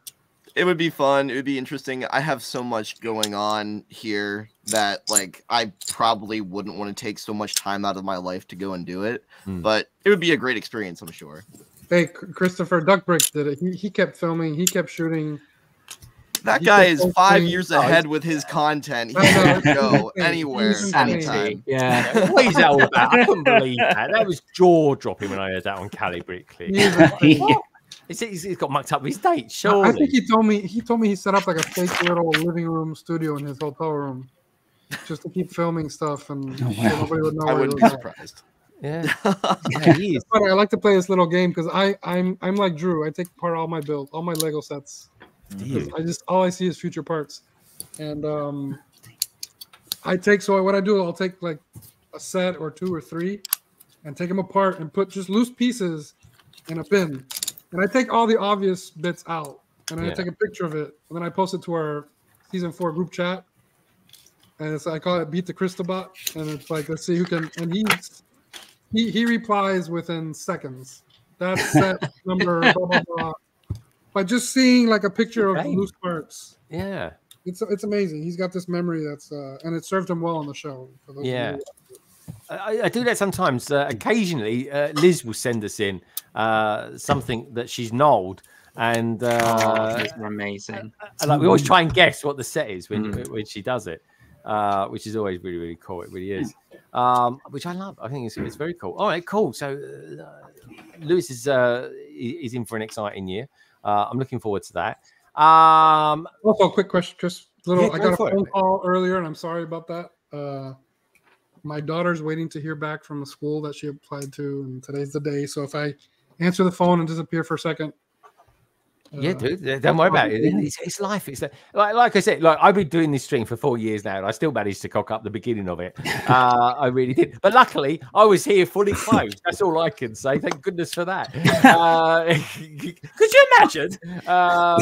It would be fun. It would be interesting. I have so much going on here that like I probably wouldn't want to take so much time out of my life to go and do it.
Hmm.
But it would be a great experience, I'm sure.
Hey, Christopher Duckbrick did it. He, he kept filming. He kept shooting.
That
He
guy
kept
is five years
Oh,
ahead with his content. He
I know,
can
it's
go anywhere anytime.
Yeah.
What is that all about? I couldn't believe that. That was [laughs] jaw dropping when I heard that on Cali Brickley. [laughs]
He is insane.
What? He's, he's he's got mucked up with his date,
I think he told me he told me he set up like a fake little living room studio in his hotel room, just to keep filming stuff and so nobody would know.
I
he
wouldn't be
was
surprised.
Yeah. yeah, [laughs] he is.
It's funny, I like to play this little game because I I'm I'm like Drew. I take apart all my build, all my Lego sets. I just all I see is future parts, and um, I take so what I do I'll take like a set or two or three, and take them apart and put just loose pieces in a bin, and I take all the obvious bits out, and then I take a picture of it, and then I post it to our season four group chat, and it's I call it beat the crystal bot, and it's like let's see who can, and he's he he replies within seconds. That's [laughs] set number blah blah blah. By just seeing like a picture of loose parts,
Yeah.
it's it's amazing. He's got this memory that's uh, and it served him well on the show. For those
Yeah.
who-
I, I do that sometimes. Uh, occasionally, uh, Liz will send us in uh, something that she's knolled, and
Oh,
uh,
those are amazing.
and, like we always try and guess what the set is when
Mm.
when she does it, uh, which is always really really cool. It really is, um, which I love. I think it's, it's very cool. All right, cool. So uh, Luis is uh, is in for an exciting year. Uh, I'm looking forward to that. Um,
Also, a quick question, Chris. Little,
Yeah,
I
go
got a
for it,
phone call earlier, and I'm sorry about that. Uh, my daughter's waiting to hear back from the school that she applied to, and today's the day. So if I answer the phone and disappear for a second,
Yeah,
uh,
dude. Don't worry about it. It's, it's life. It's like, like I said, like I've been doing this stream for four years now, and I still managed to cock up the beginning of it. [laughs] Uh, I really did. But luckily, I was here fully [laughs] clothed. That's all I can say. Thank goodness for that. [laughs] Uh, could you imagine? Uh,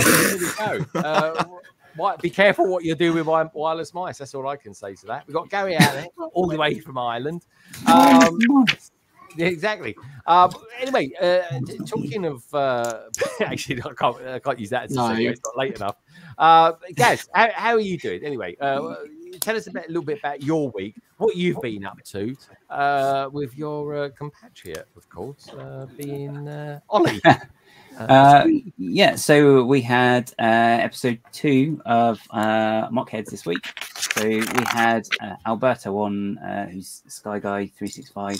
there we go. Wi- be careful what you do with wi- wireless mice. That's all I can say to that. We've got Gary out there, all the way from Ireland. Um, [laughs] exactly. Um, anyway, uh, talking of uh, [laughs] actually, I can't, I can't use that as a
No.
It's not late enough. Uh, Gaz, how, how are you doing? Anyway, uh, tell us a, bit, a little bit about your week, what you've been up to uh, with your uh, compatriot, of course, uh, being uh, Ollie. [laughs]
Uh, yeah, so we had uh, episode two of uh, Mockheads this week. So we had uh, Alberto on, uh, who's Sky Guy three six five,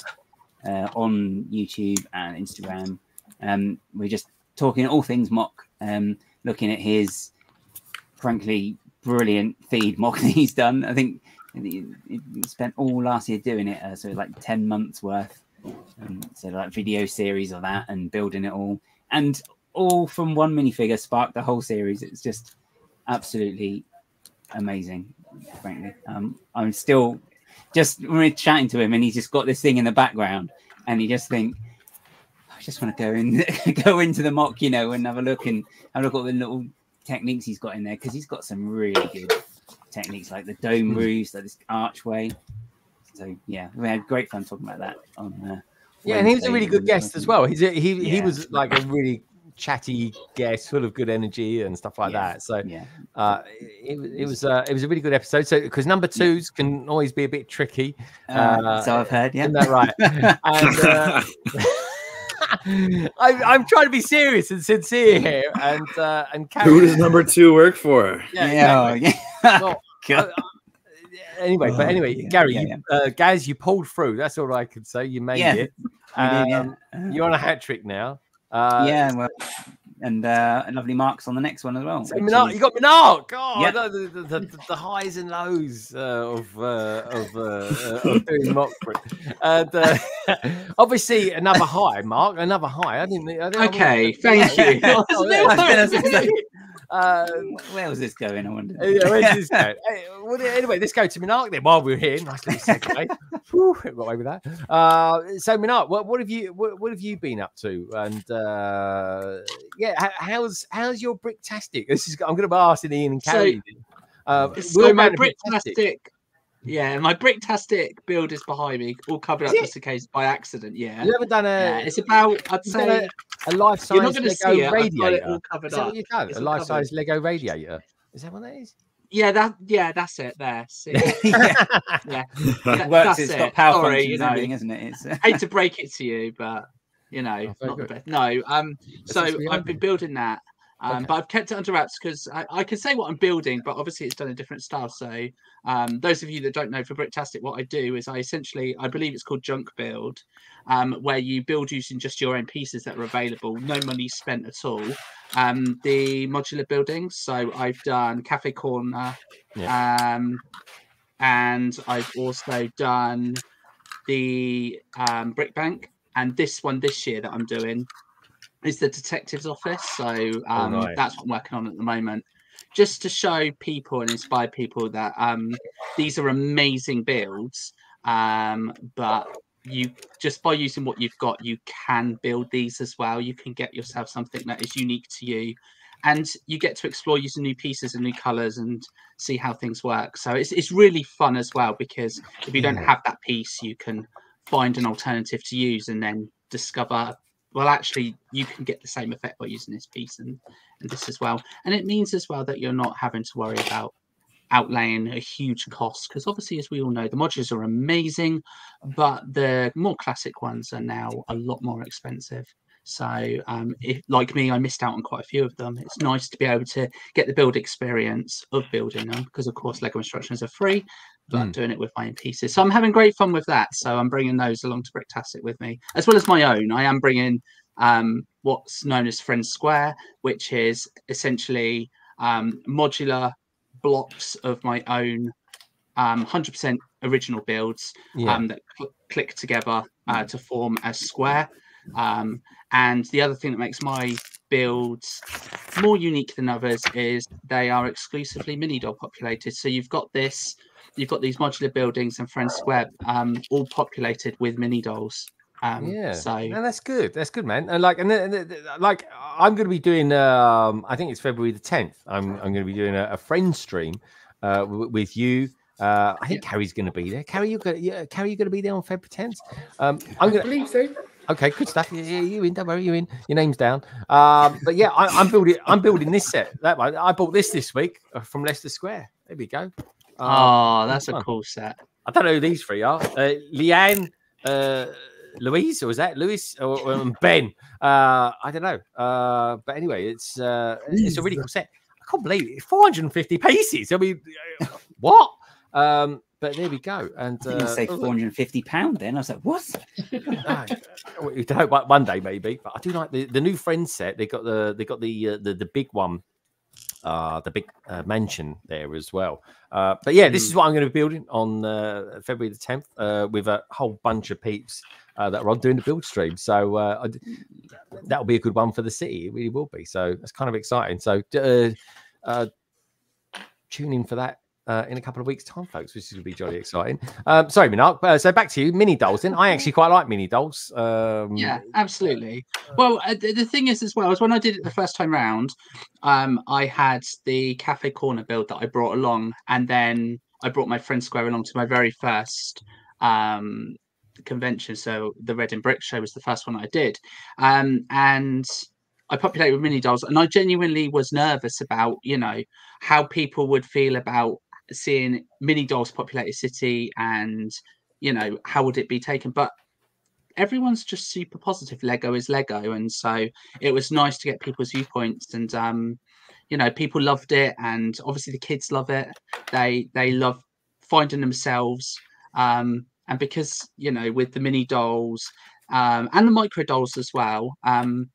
uh, on YouTube and Instagram. Um, we're just talking all things mock, um, looking at his frankly brilliant feed [laughs] mock that he's done. I think he, spent all last year doing it, uh, so like ten months worth. Um, so like video series of that and building it all, and all from one minifigure sparked the whole series. It's just absolutely amazing, frankly. Um, I'm still just we're chatting to him, and he's just got this thing in the background, and you just think, I just want to go in, [laughs] go into the mock, you know, and have a look and have a look at the little techniques he's got in there because he's got some really good techniques like the dome
Hmm.
roofs, like this archway. So yeah, we had great fun talking about that on. Uh,
Yeah, and he was a really good guest as well. He's a, he he was like a really chatty guest, full of good energy and stuff like that. So uh, it, was- it was uh, it was a really good episode. So because number twos can always be a bit tricky.
Uh, so I've heard, yeah.
Isn't that right? [laughs] and uh, [laughs] I, I'm trying to be serious and sincere here, and uh, and
Who does number two work for?
Yeah, exactly. [laughs] Well,
God.
Anyway, but
Oh,
anyway,
yeah,
Gary,
yeah,
you, Uh, Gaz, you pulled through. That's all I can say. You made
Yeah,
it. [laughs]
Did, yeah.
Um, You're on a hat trick now. Uh,
yeah, well, and uh, lovely marks on the next one as well.
So
which
Minark,
is-
you got Minark. God,
Yeah.
the, the, the, the highs and lows uh, of uh, of, uh, uh, of doing Mockford. And uh, [laughs] obviously, another high, Mark. Another high. I didn't. I didn't
Okay, thank you. [laughs]
Yeah.
I was gonna say,
Uh,
Where was this going? I wonder.
yeah, where's this? Hey, [laughs] well, anyway, let's go to Minark then while we're here. Nice little segue. [laughs] Whew, got away with that. Uh, so Minark, what, what have you what, what have you been up to? And uh, yeah, how's how's your bricktastic? This is I'm going to be asking Ian and
So-
uh,
So my bricktastic, yeah, my bricktastic build is behind me, all covered
Is
up
it?
just in case by accident. Yeah,
You haven't done a.
Yeah, it's about I'd say
a, a life size
you're not going to
Lego
see it. I've got
radiator.
it all covered
is that
up.
what you've?
It's
A life
covered.
size Lego radiator. Is that what that is?
Yeah, that yeah, that's it. There, see? [laughs]
yeah. [laughs]
yeah, [laughs]
It
that-
works.
that's
It's
it.
got power
Sorry,
functions
you
and
know.
everything, isn't it? It's uh,
hate to break it to you, but you know,
very
not the best. No, um, so
seems to be
I've been building that, um,
Okay.
but I've kept it under wraps because I, I can say what I'm building, but obviously it's done in different style. So, um, those of you that don't know for Bricktastic, what I do is I essentially, I believe it's called junk build, um, where you build using just your own pieces that are available, no money spent at all. Um, the modular buildings. So I've done Cafe Corner, um, and I've also done the um, Brick Bank, and this one this year that I'm doing is the detective's office. So um,
nice.
that's what I'm working on at the moment, just to show people and inspire people that um, these are amazing builds. Um, but you just by using what you've got, you can build these as well. You can get yourself something that is unique to you. And you get to explore using new pieces and new colors and see how things work. So it's, it's really fun as well because if you don't have that piece, you can find an alternative to use and then discover well actually you can get the same effect by using this piece and, and this as well. And it means as well that you're not having to worry about outlaying a huge cost because obviously as we all know the modules are amazing but the more classic ones are now a lot more expensive. So um, if like me i missed out on quite a few of them. It's nice to be able to get the build experience of building them because of course lego instructions are free but I'm doing it with my own pieces. So I'm having great fun with that. So I'm bringing those along to Bricktastic with me, as well as my own. I am bringing um, what's known as Friends Square, which is essentially um, modular blocks of my own um, 100% original builds
Yeah.
um, that cl- click together uh, to form a square. Um, and the other thing that makes my builds more unique than others is they are exclusively mini doll populated. So you've got this, you've got these modular buildings and Friends Square um, all populated with mini dolls. Um,
yeah.
So
no, that's good. That's good, man. And like, and then, then- then- like, I'm going to be doing. Um, I think it's February the 10th. I'm I'm going to be doing a, a friend stream uh, w- with you. Uh, I think Carrie's going to be there. Carrie, you going yeah, Carrie, you going to be there on February 10th. Um, I'm going to
believe so.
Okay, good stuff. Yeah, yeah, you in? Don't worry, you in. Your name's down. Um, but yeah, I, I'm building. I'm building this set. That one. I bought this this week uh, from Leicester Square. There we go.
Oh,
Um,
that's a cool set.
I don't know who these three are. Uh, Leanne, uh, Louise, or was that Louis or, or um, Ben? Uh, I don't know. Uh, but anyway, it's uh, it's a really cool set. I can't believe it. 450 pieces. I mean, uh, what? Um, but there we go. And
I think
uh,
say
oh,
450 pound. Then I was like, what?
no, we don't hope one- one day maybe. But I do like the, the new friend set. They got the they got the uh, the the big one, uh, the big uh, mansion there as well. Uh, but yeah, this is what I'm going to be building on uh, February the 10th uh, with a whole bunch of peeps uh, that are on doing the build stream. So uh, that'll be a good one for the city. It really will be. So that's kind of exciting. So uh, uh, tune in for that. Uh, in a couple of weeks' time, folks, which is going to be jolly exciting. Um, sorry, Minark. Uh, so back to you, mini dolls. Then I actually quite like mini dolls. Um,
Yeah, absolutely. Well, uh, the, the thing is, as well, is when I did it the first time round, um, I had the cafe corner build that I brought along, and then I brought my friend Square along to my very first um, convention. So the Red and Brick show was the first one I did, um, and I populated with mini dolls, and I genuinely was nervous about you know how people would feel about seeing mini dolls populate a city, and you know how would it be taken. But everyone's just super positive. Lego is Lego, and so it was nice to get people's viewpoints, and um, you know people loved it, and obviously the kids love it. They they love finding themselves, um, and because you know with the mini dolls um, and the micro dolls as well. Um,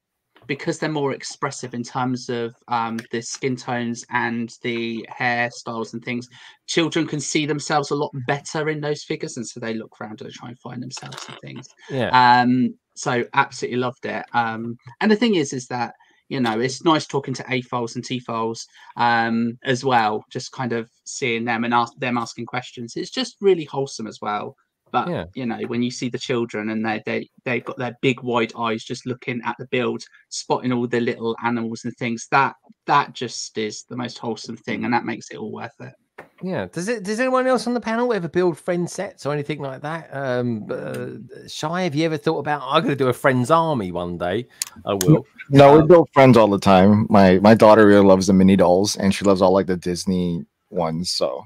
because they're more expressive in terms of um, the skin tones and the hairstyles and things, children can see themselves a lot better in those figures, and so they look around and try and find themselves and things.
Yeah.
Um, so absolutely loved it. Um, and the thing is, is that you know it's nice talking to AFOLs and TFOLs um, as well. Just kind of seeing them and ask them asking questions. It's just really wholesome as well. But
Yeah.
you know, when you see the children and they they they've got their big wide eyes just looking at the build, spotting all the little animals and things, that that just is the most wholesome thing, and that makes it all worth it.
Yeah. Does it? Does anyone else on the panel ever build friend sets or anything like that? Um, uh, Shy, have you ever thought about? I'm going to do a friends army one day. I will.
No, we build friends all the time. My my daughter really loves the mini dolls, and she loves all like the Disney ones. So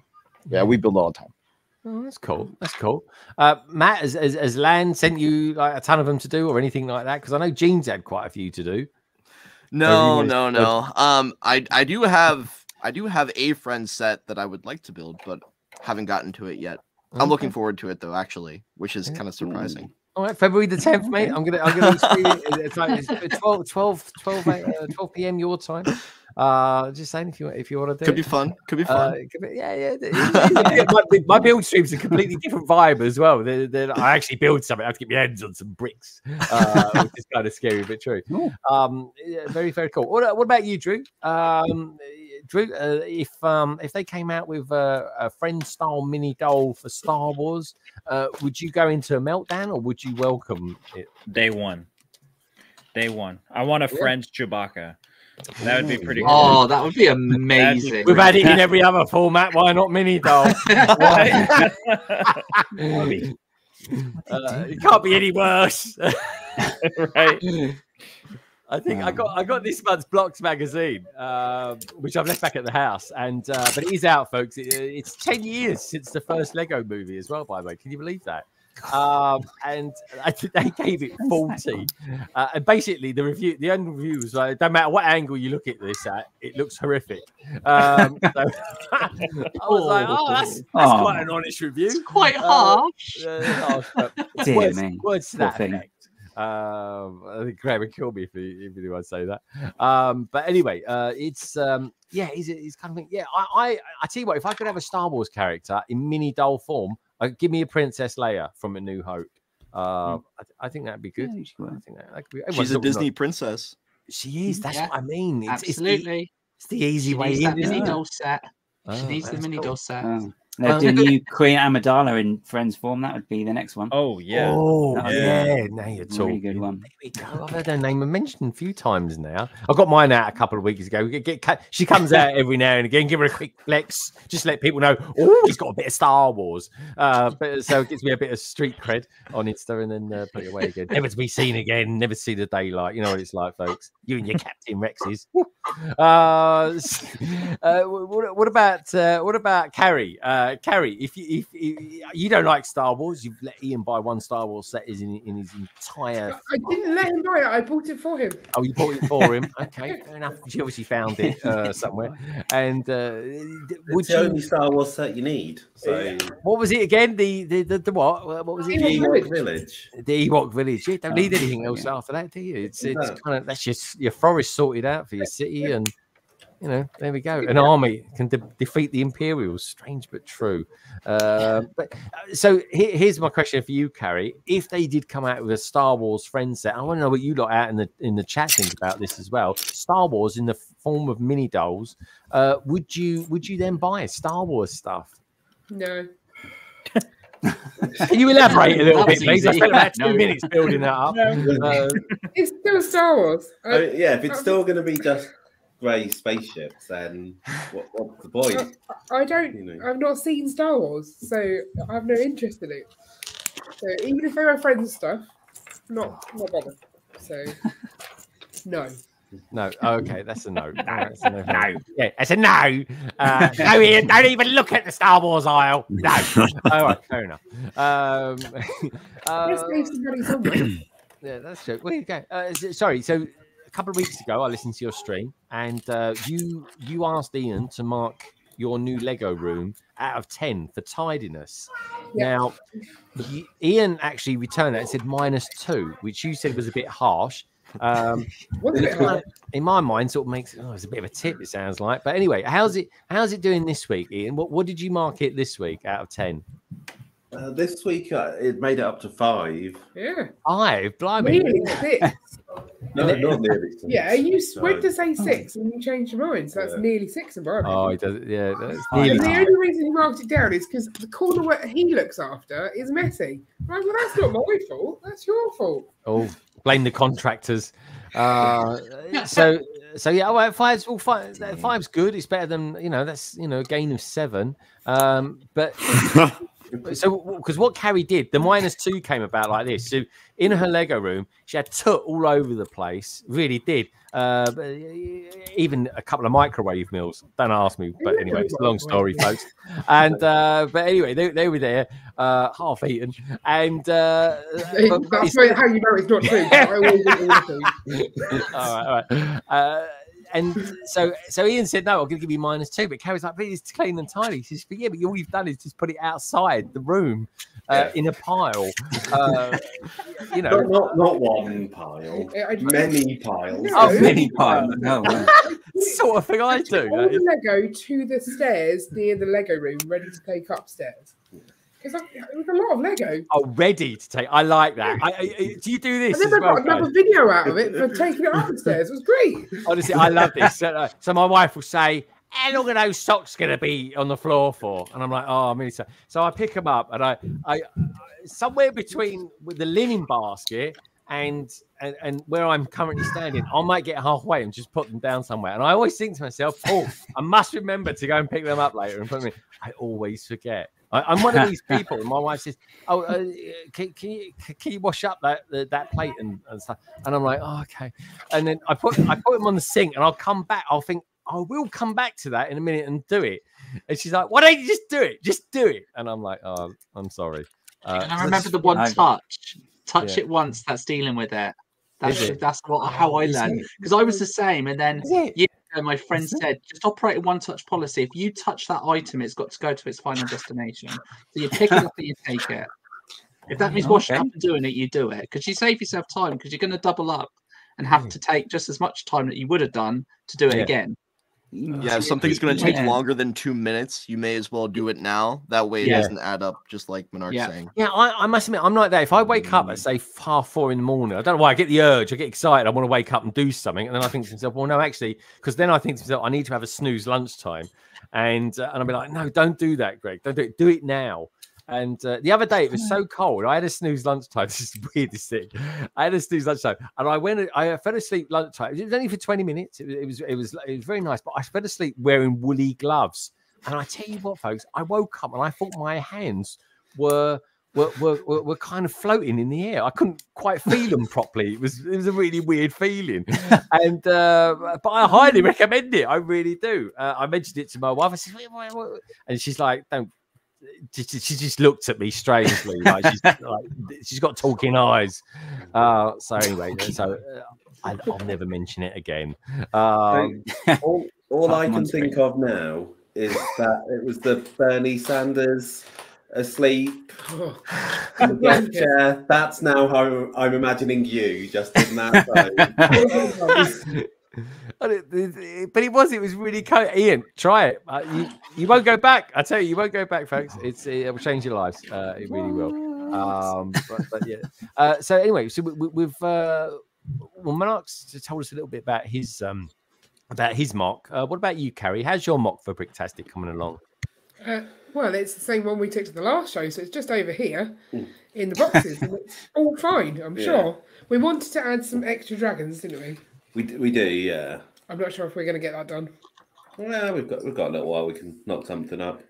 yeah, we build all the time.
Oh, that's cool. That's cool. Uh, Matt, has, has, has Land sent you like a ton of them to do or anything like that? Because I know Gene's had quite a few to do.
No,
Everyone's
no,
good.
no. Um, I I do have I do have a friend set that I would like to build, but haven't gotten to it yet. I'm looking forward to it though, actually, which is kind of surprising.
All right, February the 10th, mate. I'm gonna I'm gonna [laughs] it. It's like it's 12, 12, 12, uh, 12 p.m. your time. Uh, just saying if you if you want to do
Could
it.
be fun. Could be
Uh,
fun.
it could be- yeah, yeah. [laughs] it- it- it- my, my build stream's a completely different vibe as well. They're, they're- I actually build something. I have to get my hands on some bricks, uh, which is kind of scary but true. Um, yeah, very very cool. What, what about you, Drew? Um, Drew, uh, if um if they came out with a, a friend style mini doll for Star Wars, uh, would you go into a meltdown or would you welcome it?
Day one. Day one. I want a
Yeah.
French Chewbacca. That would be pretty cool.
Oh, that would be
That'd be
amazing.
We've had it in every other format. Why not mini doll? Why- [laughs] Uh, it can't be any worse. [laughs]
right.
I think I got I got this month's Blocks magazine, um, which I've left back at the house, and uh, but it is out, folks. It- it's ten years since the first Lego movie as well. By the way, can you believe that? Um, and I they gave it forty, uh, and basically the review, the end review was like, no matter what angle you look at this at, it looks horrific. Um, [laughs] so [laughs] I was like, oh, that's that's
Oh.
quite an honest review. It's
quite harsh.
Uh, harsh, but [laughs]
Dear
words,
me,
words to that
thing.
effect. Um, I think Graham would kill me if he if anyone say that. Um, but anyway, uh, it's um, yeah, he's, he's kind of yeah. I, I I tell you what, if I could have a Star Wars character in mini doll form, uh, give me a Princess Leia from A New Hope. Uh, I, th- I think that'd be good. I think that, that could be. everyone's
She's a Disney
about-
princess.
She is. That's
Yeah,
what I mean. It's, it's the-
Absolutely.
It's the, easy
She
way
needs
in.
that
isn't
mini doll set.
Oh,
she needs the mini
cool.
doll set.
Oh. They're doing new Queen Amidala in Friends form. That would be the next one.
Oh yeah.
Oh
That was
yeah,
a
now you're
really good one.
There we go. I've heard her name mentioned a few times now. I got mine out a couple of weeks ago. Get, get, she comes out [laughs] every now and again. Give her a quick flex, just let people know. Oh, he's got a bit of Star Wars. Uh, but, so it gives me a bit of street cred on Insta, and then uh, put it away again. Never to be seen again. Never see the daylight. You know what it's like, folks. You and your Captain Rexes. Uh, [laughs] uh, what, what about uh, what about Carrie? Uh, Carrie, if you if, if you don't like Star Wars, you've let Ian buy one Star Wars set is in, in his entire.
I didn't let him buy it. I bought it for him.
Oh, you bought it for him. [laughs] Okay, fair enough. She obviously found it uh, [laughs] somewhere. And uh, would
It's the only? Star Wars set you need. So
What was it again? The the the, the what? What was it?
The Ewok Village. Village.
The Ewok Village. You don't need
Oh,
anything else
yeah.
after that, do you? It's it's
No.
kind of that's your your forest sorted out for your city, and you know there we go. An army can de- defeat the Imperials. Strange but true. Uh, [laughs] but uh, so here, here's my question for you, Carrie. If they did come out with a Star Wars friend set, I want to know what you lot out in the in the chat think about this as well. Star Wars in the form of mini dolls. Uh, would you would you then buy Star Wars stuff?
No. [laughs]
Can you elaborate a little
That
bit,
was
please? I spent about [laughs] two
No.
minutes building that up. Uh,
It's still Star Wars.
I mean, yeah, if it's still going to be just grey spaceships, then what, what's the point? [laughs]
I don't.
You know.
I've not seen Star Wars, so I have no interest in it. So even if they're my friends' stuff, not not bothered. So [laughs] no.
No. Okay, that's a no. [laughs] No, that's a no. no. Yeah, it's a no. Uh, no, Ian, don't even look at the Star Wars aisle. No. All right, fair enough. Um, uh,
Let's leave somebody somewhere. [coughs]
yeah, that's true. Where you go? Uh, it- sorry. So a couple of weeks ago, I listened to your stream, and uh, you you asked Ian to mark your new Lego room out of ten for tidiness.
Yeah.
Now, Ian actually returned that and said minus two, which you said was a bit harsh. Um, [laughs]
Was a bit harsh.
in my mind, sort of makes oh, it's a bit of a tip. It sounds like, but anyway, how's it? How's it doing this week, Ian? What what did you mark it this week out of ten?
Uh, this week uh, it made it up to five.
Yeah.
Five, blimey.
Nearly six.
No, not nearly. six.
Yeah, you
So-
went to say six and you changed your mind. So that's
Yeah.
nearly six in my.
Oh, he does. Yeah, that's
And
nearly.
the only reason he marked it down is because the corner where he looks after is messy. Right, well, that's not my fault. That's your fault.
Oh, blame the contractors. Uh, so, so yeah, well, five's well, five, five's good. It's better than you know. That's you know a gain of seven. Um, but [laughs] so because what Carrie did, the minus two came about like this. So in her Lego room, she had toot all over the place. Really did. Uh, even a couple of microwave meals. Don't ask me, but anyway, it's a long story, [laughs] folks. And uh, but anyway, they, they were there, uh, half eaten, and uh,
That's how you know it's not true. 'cause I always eat all the food. [laughs]
all right, all right. Uh, and so, so Ian said, "No, I'm going to give you minus two. But Carrie's like, "But it's clean and tidy." She says, "But yeah, but all you've done is just put it outside the room uh, in a pile. Uh, you know,
Not, not, not one pile,
I- I-
many piles.
Oh,
many piles. No, [laughs] [laughs]
sort of thing I do.
All the Lego to the stairs near the Lego room, ready to take upstairs. Because it was a lot of Lego.
Oh, ready to take. I like that. I, I, do you do this?
And then I
well,
got another video out of it for taking it upstairs. It was great.
Honestly, I love this. So, uh, so my wife will say, "How long are those socks going to be on the floor for?" And I'm like, "Oh, I'm really sorry." So I pick them up, and I, I, somewhere between with the linen basket and, and and where I'm currently standing, I might get halfway and just put them down somewhere. And I always think to myself, "Oh, I must remember to go and pick them up later and put them in." I always forget. I, I'm one of these [laughs] people. And my wife says, "Oh, uh, can, can you can you wash up that that, that plate and, and stuff?" And I'm like, "Oh, okay." And then I put I put them on the sink, and I'll come back. I'll think I will come back to that in a minute and do it. And she's like, "Why don't you just do it? Just do it." And I'm like, "Oh, I'm sorry." Uh,
And I remember the one touch. Touch
Yeah.
it once. That's dealing with it. That's
it?
that's what how I learned because I was the same. And then
Is it?
years ago, my friend said, just operate a one touch policy. If you touch that item, it's got to go to its final destination. So you pick it up and you take it. If that means [laughs] washing
Okay.
up and doing it, you do it because you save yourself time because you're going to double up and have hmm. to take just as much time that you would have done to do it
Yeah.
again.
Yeah, if something's going to take
Yeah.
longer than two minutes, you may as well do it now. That way it
Yeah.
doesn't add up, just like Minark's
Yeah.
saying.
Yeah, I, I must admit, I'm like that. If I wake up at say f- half four in the morning, I don't know why I get the urge, I get excited, I want to wake up and do something, and then I think to myself, well, no, actually, because then I think to myself, I need to have a snooze lunchtime, and uh, and I'll be like, no, don't do that, Greg, don't do it, do it now. And uh, the other day it was so cold. I had a snooze lunchtime. [laughs] This is the weirdest thing. I had a snooze lunchtime, and I went. I fell asleep lunchtime. It was only for twenty minutes. It was. It was. It was, it was very nice. But I fell asleep wearing woolly gloves. And I tell you what, folks, I woke up and I thought my hands were were, were, were, kind of floating in the air. I couldn't quite feel them properly. It was it was a really weird feeling. [laughs] And uh, but I highly recommend it. I really do. Uh, I mentioned it to my wife. I said, and she's like, "Don't." She, she- she just looked at me strangely, like she's [laughs] like she's got talking eyes. Uh, so anyway, so uh, I, I'll never mention it again. Um, [laughs]
all all I can
on,
think of now is that it was the Bernie Sanders asleep [laughs] in the chair. That's now how I'm imagining you, just in that zone. [laughs]
But it, it- it- but it was, it was really cool. Ian, try it. Uh, you, you won't go back. I tell you, you won't go back, folks. It's it will change your lives. Uh, it really will. Um, but, but yeah. Uh, so anyway, so we, we, we've uh, well, Mark's told us a little bit about his um about his mock. Uh, what about you, Carrie? How's your mock for Bricktastic coming along?
Uh, well, it's the same one we took to the last show, so it's just over here in the boxes, and it's all fine. I'm [laughs]
Yeah.
sure. We wanted to add some extra dragons, didn't we?
We we do, yeah.
I'm not sure if we're going to get that done.
Well, we've got we've got a little while. We can knock something up.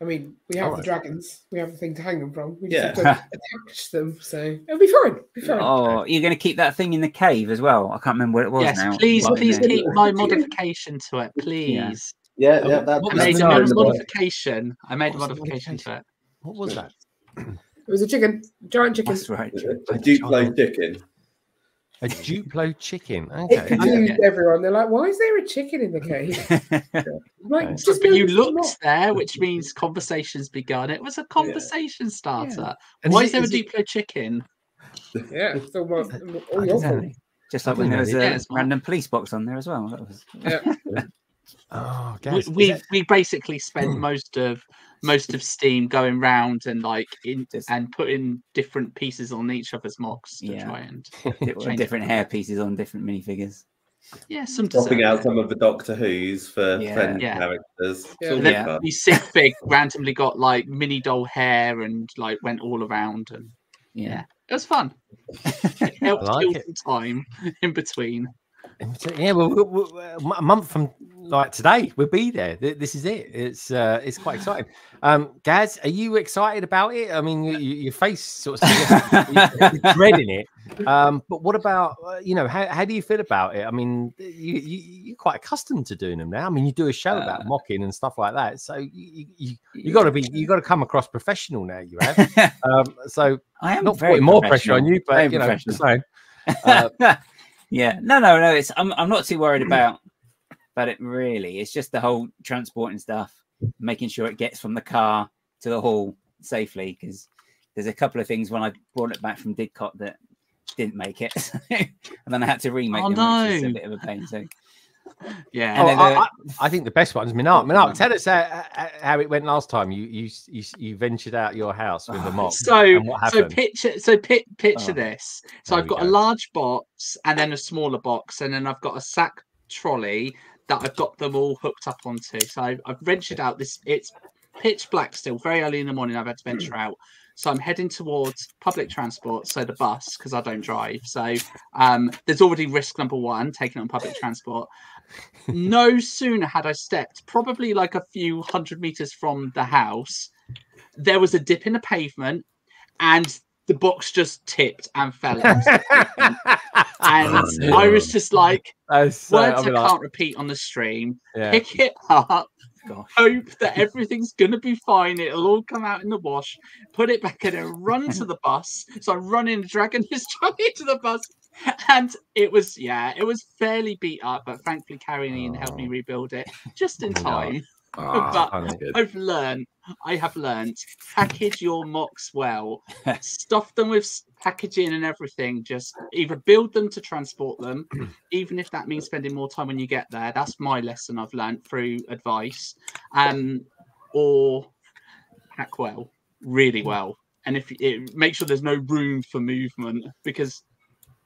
I mean, we have
Alright.
the dragons. We have a thing to hang them from. We
Yeah.
just have to attach them, so it'll be fine. It'll be fine.
Oh, you're going to keep that thing in the cave as well? I can't remember what it was
yes,
now.
please,
What
please
in there?
keep my modification to it, please.
Yeah, yeah, that,
I made
was
a
the-
mod-
what
modification. I made a
What
modification to it.
What was that?
It was a chicken, giant chicken.
That's right.
a Duplo chicken.
A Duplo chicken.
It
Okay.
confused everyone. They're like, "Why is there a chicken in the cave?" [laughs] I'm like,
Okay.
just
But
go
you looked
lot."
there, which means conversations begun. It was a conversation starter.
And
Why
is
is there a
is it-
Duplo chicken?
Yeah, it's all, my, all your fault.
Just like when there was a.
Yeah, it's
random police box on there as well. That was
Yeah. [laughs]
Oh,
We, we
that-
we basically spent [clears throat] most of most of Steam going round and like in
Just-
and putting different pieces on each other's mocks to
Yeah.
try and [laughs]
different hair pieces on different minifigures.
yeah some
Swapping
deserve
out some of the Doctor Who's for
Yeah.
friend
Yeah.
characters.
Yeah.
all
And
good
then
Yeah.
fun.
the sig fig randomly got like mini doll hair and like went all around and
Yeah.
yeah, it was fun. [laughs] It helped
like
kill
it.
some time in between.
Yeah, well, we- we- we- a month from like today, we'll be there. This is it. It's uh, it's quite exciting. Um, Gaz, are you excited about it? I mean, you, your face sort of you- [laughs] dreading it. Um, but what about uh, you know how, how do you feel about it? I mean, you, you you're quite accustomed to doing them now. I mean, you do a show about
Uh,
mocking and stuff like that, so you you, you got to be you got to come across professional now. You have. [laughs] um, so
I am
not
very
putting more pressure on you, but you know, just saying. Uh, [laughs]
yeah, no, no, no. It's I'm I'm not too worried about about it really. It's just the whole transporting stuff, making sure it gets from the car to the hall safely. Because there's a couple of things when I brought it back from Didcot that didn't make it, [laughs] and then I had to remake
Oh,
them, which is
no.
a bit of a pain. So
Yeah.
And
Oh,
then
I, I, I think the best one's is Minark. Minark, tell us how, how- it went last time. You you you, you ventured out your house with a [laughs] mop.
So, so picture, so pi- picture
Oh,
this. So I've got a large box and then a smaller box, and then I've got a sack trolley that I've got them all hooked up onto. So I've, I've ventured out. This it's pitch black still, very early in the morning. I've had to venture out. So I'm heading towards public transport, so the bus, because I don't drive. So um, there's already risk number one, taking on public transport. No sooner had I stepped, probably like a few hundred meters from the house, there was a dip in the pavement, and the box just tipped and fell. onto the pavement. [laughs] and oh, I was just like,
so-
words
I
I,
mean, like-
can't repeat on the stream.
Yeah.
Pick it up.
Gosh.
Hope that everything's gonna be fine. It'll all come out in the wash. Put it back in and run to the bus. So I run in, dragging his trolley [laughs] to the bus, [laughs] and it was yeah, it was fairly beat up. But thankfully, Carrie Ian helped me rebuild it just in time.
Ah, [laughs]
but. I've learned, I have learned, package your mocks well, [laughs] stuff them with packaging and everything. Just either build them to transport them, [clears throat] even if that means spending more time when you get there. That's my lesson I've learned through advice. Um, or pack well, really well, and if it make sure there's no room for movement because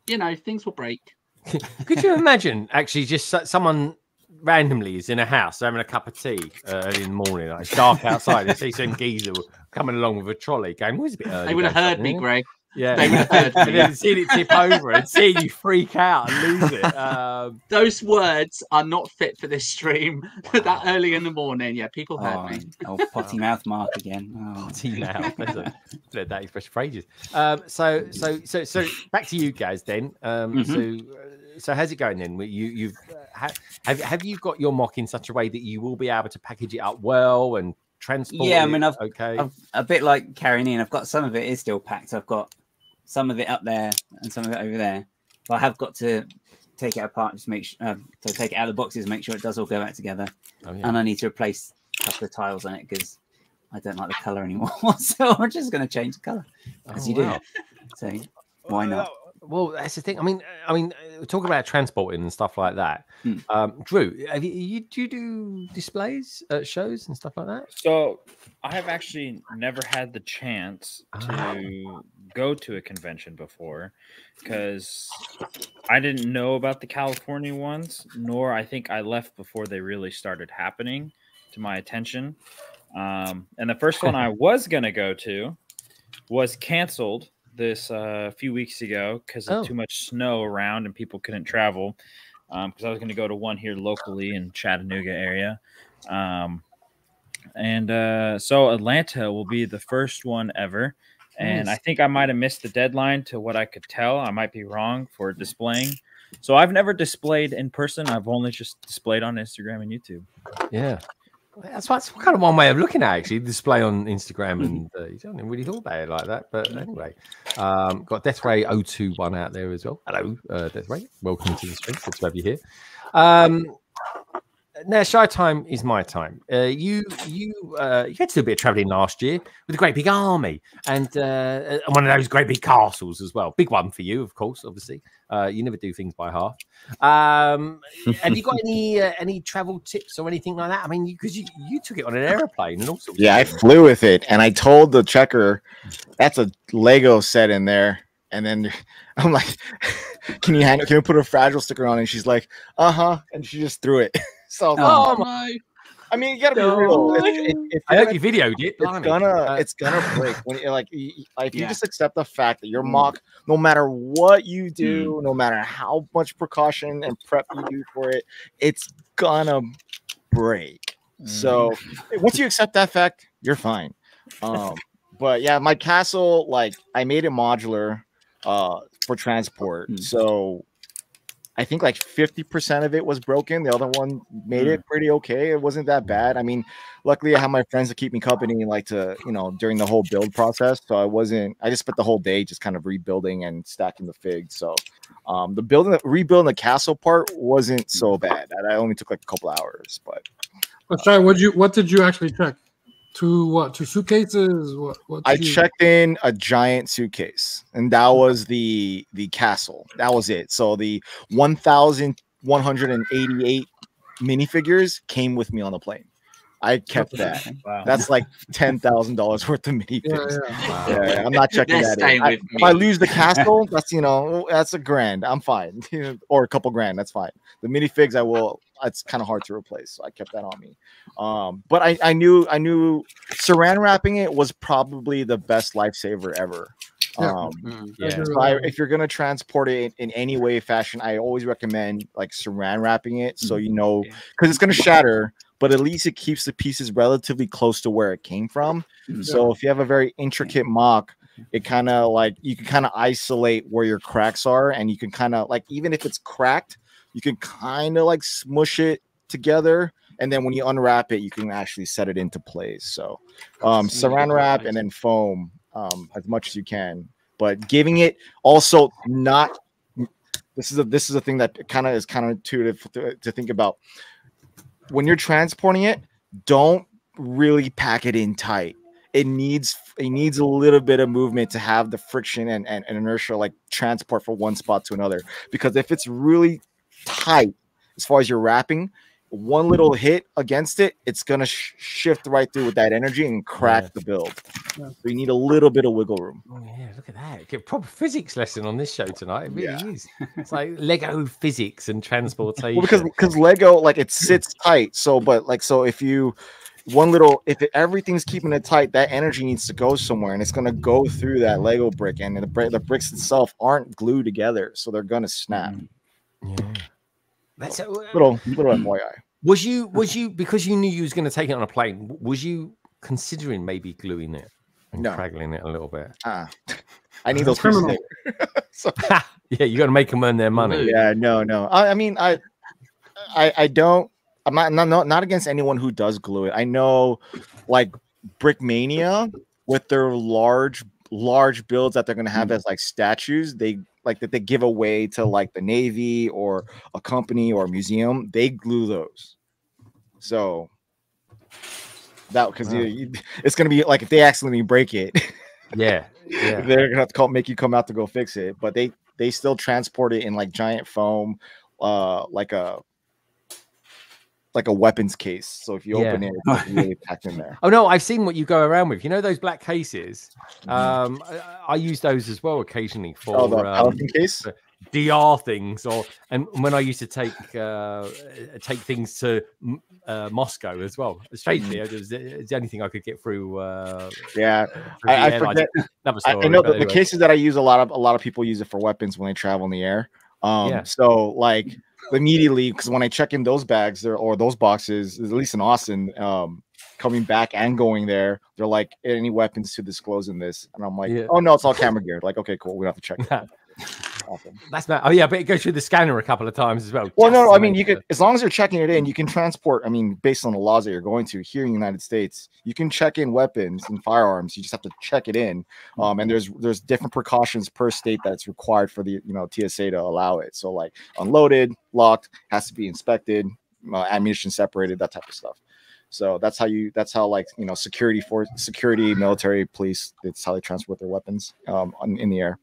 you know things will break. [laughs]
Could you imagine actually just someone randomly is in a house having a cup of tea uh, early in the morning, like it's dark outside, and see some [laughs] geezer coming along with a trolley going, "Where's a bit early?"
They would have heard me. Greg.
Yeah,
They would have
and then seeing it tip over and seeing you freak out and lose it. [laughs] Um,
Those words are not fit for this stream [laughs] that early in the morning. Yeah, people heard
oh,
me. [laughs]
oh, potty mouth mark again. Oh.
potty mouth. That's a, that expression for ages. Um, so, so, so, so, back to you guys then. Um,
Mhm.
So, uh, so how's it going then? You, you've uh, have have you got your mock in such a way that you will be able to package it up well and transport?
Yeah, I mean, I've,
okay.
I've a bit like carrying in. I've got some of it is still packed. I've got some of it up there and some of it over there. But I have got to take it apart just make sure um, to take it out of the boxes, make sure it does all go back together.
Oh, yeah.
And I need to replace a couple of tiles on it because I don't like the color anymore. [laughs] so I'm just going to change the color as
Oh,
you do.
wow.
So why not?
Well, that's the thing. I mean, I mean, talk about transporting and stuff like that.
Hmm.
Um, Drew, have you, you do you do displays at shows and stuff like that?
So I have actually never had the chance
Ah.
to go to a convention before because I didn't know about the California ones, nor I think I left before they really started happening to my attention. Um, and the first one I [laughs] was going to go to was canceled this uh, few weeks ago because of
Oh.
too much snow around and people couldn't travel. Because I was going to go to one here locally in Chattanooga area. Um, and uh, so Atlanta will be the first one ever. And I think I might have missed the deadline to what I could tell. I might be wrong for displaying. So I've never displayed in person. I've only just displayed on Instagram and YouTube.
Yeah. That's what's kind of one way of looking at it, actually display on Instagram, and uh, you don't really thought about it like that. But anyway, um, got Death Ray 021 out there as well. Hello, uh, Death Ray. Welcome to the stream. Good to have you here. Um, now, shy time is my time. Uh, you you uh, you had to do a bit of traveling last year with a great big army and uh, and one of those great big castles as well. Big one for you, of course. Obviously, uh, you never do things by half. Um, have you got any uh, any travel tips or anything like that? I mean, because you, you took it on an aeroplane and all sorts.
Yeah, I flew with it, and I told the checker, "That's a Lego set in there." And then [laughs] I'm like, [laughs] "Can you hand? Can we put a fragile sticker on?" it?" And she's like, "Uh huh," and she just threw it. [laughs] so, I was like,
Oh,
my- [laughs] I mean, you gotta be real. If, if, if
I
you're
hope you videoed it.
It's
blimey.
gonna,
Uh,
it's gonna break when you like, y- y- if you
Yeah.
just accept the fact that your mock, no matter what you do, no matter how much precaution and prep you do for it, it's gonna break. So once you accept that fact, you're fine. Um, but yeah, my castle, like I made it modular uh for transport. So I think like 50% of it was broken. The other one made it pretty okay. It wasn't that bad. I mean, luckily I have my friends to keep me company like to, you know, during the whole build process. So I wasn't I just spent the whole day just kind of rebuilding and stacking the figs. So um the building rebuilding the castle part wasn't so bad. I only took like a couple hours, but
Let's try. What you? What did you actually check? Two what? Two suitcases? What? what
I checked in a giant suitcase, and that was the the castle. That was it. So the one thousand one hundred and eighty eight minifigures came with me on the plane. I kept that.
Wow.
That's like ten thousand dollars worth of minifigs.
Yeah, [laughs]
Yeah, yeah, I'm not checking
They're
that. in. I-
with
if I lose the castle, [laughs] that's you know that's a grand. I'm fine, [laughs] or a couple grand. That's fine. The minifigs, I will. It's kind of hard to replace, so I kept that on me. Um, but I, I knew I knew saran wrapping it was probably the best lifesaver ever.
Yeah.
Um,
Mm.
Yeah.
so I, if you're gonna transport it in, in any way, fashion, I always recommend like saran wrapping it so you know because it's gonna shatter, but at least it keeps the pieces relatively close to where it came from. So if you have a very intricate mock, it kind of like you can kind of isolate where your cracks are, and you can kind of like even if it's cracked, you can kind of like smush it together. And then when you unwrap it, you can actually set it into place. So um, saran wrap and then foam um, as much as you can. But giving it also not this is a this is a thing that kind of is counterintuitive to, to think about. When you're transporting it, don't really pack it in tight. It needs it needs a little bit of movement to have the friction and, and, and inertia like transport from one spot to another. Because if it's really tight as far as your wrapping, one little hit against it, it's gonna sh- shift right through with that energy and crack
Yeah.
the build. So you need a little bit of wiggle room.
Oh yeah, look at that! Get a proper physics lesson on this show tonight. It really is. It's like Lego physics and transportation.
Well, because because Lego like it sits tight. So, but like so, if you one little if it, everything's keeping it tight, that energy needs to go somewhere, and it's gonna go through that Lego brick, and the brick, the bricks itself aren't glued together, so they're gonna snap.
yeah. That's a,
Little little [clears throat] FYI.
Was you was you because you knew you was going to take it on a plane? Was you considering maybe gluing it and
No.
craggling it a little bit?
Ah, [laughs] I need those.
Criminal.
there. [laughs] [laughs]
yeah, you got to make them earn their money.
Yeah, no, no. I, I mean, I, I, I don't. I'm not, not, not, not against anyone who does glue it. I know, like Brickmania, with their large, large builds that they're gonna have as like statues, they like that they give away to like the Navy or a company or a museum. They glue those. So that because
Wow.
it's gonna be like if they accidentally break it.
Yeah, yeah. [laughs]
they're gonna have to call make you come out to go fix it but they they still transport it in like giant foam uh like a like a weapons case so if you
Yeah.
open it [laughs] it's really packed in there
Oh no, I've seen what you go around with. You know those black cases. Um, I, I use those as well occasionally for
oh the
um,
case
DR things, or and when I used to take uh, take things to uh, Moscow as well. Strangely, it was, the only thing I could get through. Uh,
yeah
through
I, I forget [laughs]
Another
I, I know
but
the, the cases that i use a lot of a lot of people use it for weapons when they travel in the air um
Yeah.
so like immediately because when i check in those bags there or those boxes at least in austin um coming back and going there. They're like, any weapons to disclose in this? And I'm like,
Yeah.
oh no, it's all camera gear. Like, okay, cool. We don't have to check. [laughs] awesome.
That's not. Oh yeah, but it goes through the scanner a couple of times as well.
Well, no, no, I mean, you could, as long as you're checking it in, you can transport. I mean, based on the laws that you're going to here in the United States, you can check in weapons and firearms. You just have to check it in. Um, and there's there's different precautions per state that's required for the you know TSA to allow it. So like unloaded, locked, has to be inspected, uh, ammunition separated, that type of stuff. So that's how you. That's how like you know security for security, military, police. It's how they transport their weapons um, on, in the air.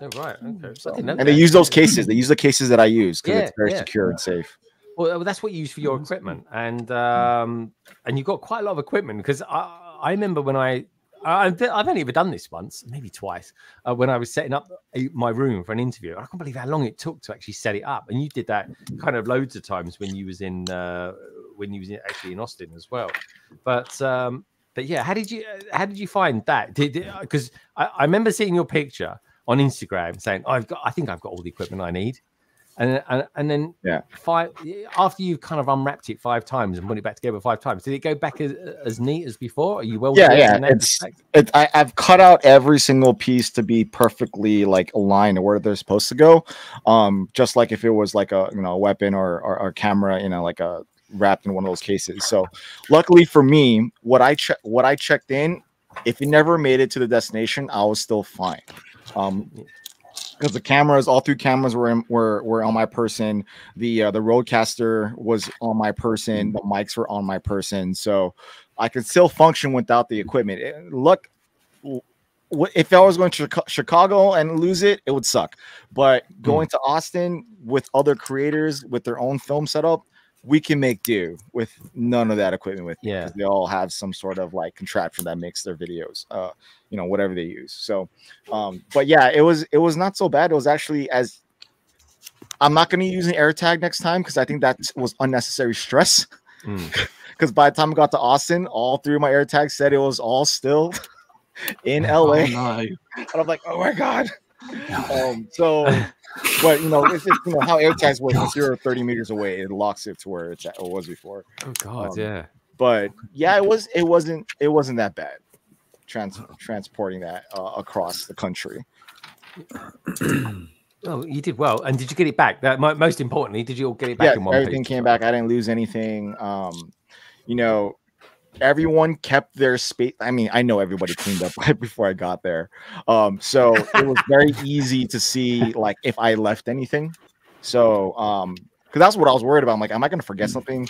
Oh, right. Okay.
So,
I didn't know
and they use those cases. They use the cases that I use because
Yeah,
it's very
yeah.
secure and safe.
Well, well, that's what you use for your equipment, and um, and you've got quite a lot of equipment because I, I remember when I. I've, I've only ever done this once, maybe twice, uh, when I was setting up a, my room for an interview. I can't believe how long it took to actually set it up, and you did that kind of loads of times when you was in uh, when you was in, actually in Austin as well. But um, but yeah, how did you how did you find that? Did because I, I remember seeing your picture on Instagram saying I've got I think I've got all the equipment I need, and and, and then
Yeah.
five after you've kind of unwrapped it five times and put it back together five times, did it go back as, as neat as before? Are you well?
yeah, yeah. It's it. I, I've cut out every single piece to be perfectly like aligned where they're supposed to go. Um, just like if it was like a you know a weapon or or, or camera, you know, like a wrapped in one of those cases. So, luckily for me, what I check what I checked in, if it never made it to the destination, I was still fine. Um, because the cameras, all three cameras were in, were were on my person. The uh, the RODECaster was on my person. The mics were on my person, so I could still function without the equipment. Eh, Look, if I was going to Chicago and lose it, it would suck. But going to Austin with other creators with their own film setup, we can make do with none of that equipment with
Yeah.
they all have some sort of like contraption that makes their videos uh you know whatever they use so um but yeah it was it was not so bad it was actually as i'm not going to use an AirTag next time because i think that was unnecessary stress [laughs]
Mm.
because by the time i got to austin all three of my AirTags said it was all still [laughs] in la
Oh, no. [laughs]
and i'm like oh my god um so but you know it's just you know how AirTags work once you're 30 meters away it locks it to where it's at, it was before
Oh God,
Um,
yeah.
but yeah it was it wasn't it wasn't that bad trans transporting that uh, across the country [clears throat]
Oh, you did well. And did you get it back? That most importantly, did you all get it back
yeah
in one
everything
piece?
came back i didn't lose anything um you know everyone kept their space i mean i know everybody cleaned up [laughs] right before i got there. Um so it was very easy to see like if i left anything. So um because that's what i was worried about. I'm like am i going to forget something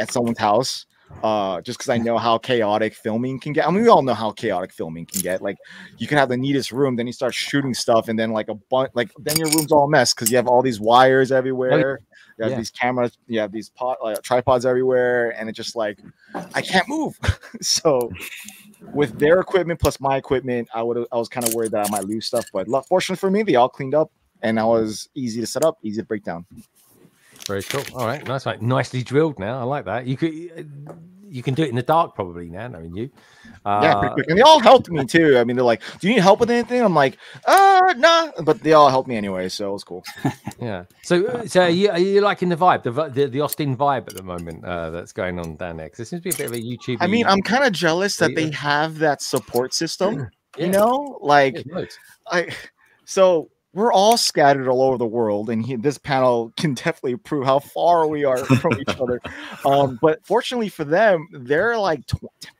at someone's house? Uh just because i know how chaotic filming can get i mean we all know how chaotic filming can get. Like you can have the neatest room then you start shooting stuff and then like a bunch like then your room's all a mess because you have all these wires everywhere you have
Yeah.
these cameras you have these pot like tripods everywhere and it's just like i can't move [laughs] so with their equipment plus my equipment i would i was kind of worried that i might lose stuff but luck- fortunately for me they all cleaned up and i was easy to set up easy to break down
Very cool. All right, nice, mate. Nicely drilled. Now I like that. You could, you can do it in the dark probably now, knowing you.
yeah,
Uh,
pretty quick. and they all helped me too. I mean, they're like, "Do you need help with anything?" I'm like, "Uh, nah," but they all helped me anyway, so it was cool. [laughs] [laughs]
yeah. So, uh, so are you, are you liking the vibe, the, the the Austin vibe at the moment uh, that's going on down there? Because there seems to be a bit of a YouTube.
I mean, I'm kind of jealous that they have that support system. [clears throat]
Yeah.
You know, like
Yeah, loads.
I so we're all scattered all over the world, and he, this panel [laughs] can definitely prove how far we are from each [laughs] other. Um, but fortunately for them, they're like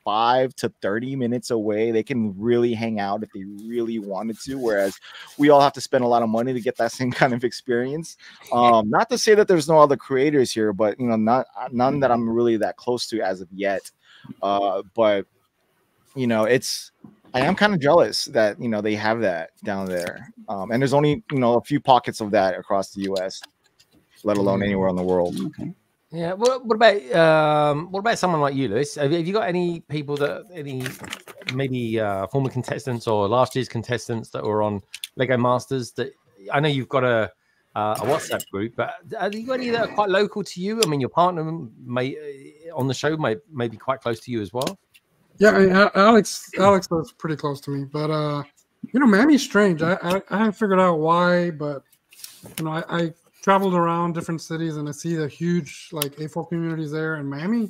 five to thirty minutes away. They can really hang out if they really wanted to. Whereas we all have to spend a lot of money to get that [laughs] same kind of experience. Um, not to say that there's no other creators here, but you know, not none that I'm really that close to as of yet. Uh, but you know, it's I am kind of jealous that you know they have that down there, um, and there's only you know a few pockets of that across the U.S., let alone anywhere in the world.
Yeah. What, what about um, what about someone like you, Luis? Have, you- have you got any people that any maybe uh, former contestants or last year's contestants that were on Lego Masters? That I know you've got a uh, a WhatsApp group, but have you got any that are quite local to you? I mean, your partner may uh, on the show may may be quite close to you as well.
Yeah, I mean, Alex Alex was pretty close to me, but uh, you know, Miami's strange. I I, I haven't figured out why, but you know, I, I traveled around different cities and I see the huge like AFOL communities there, and Miami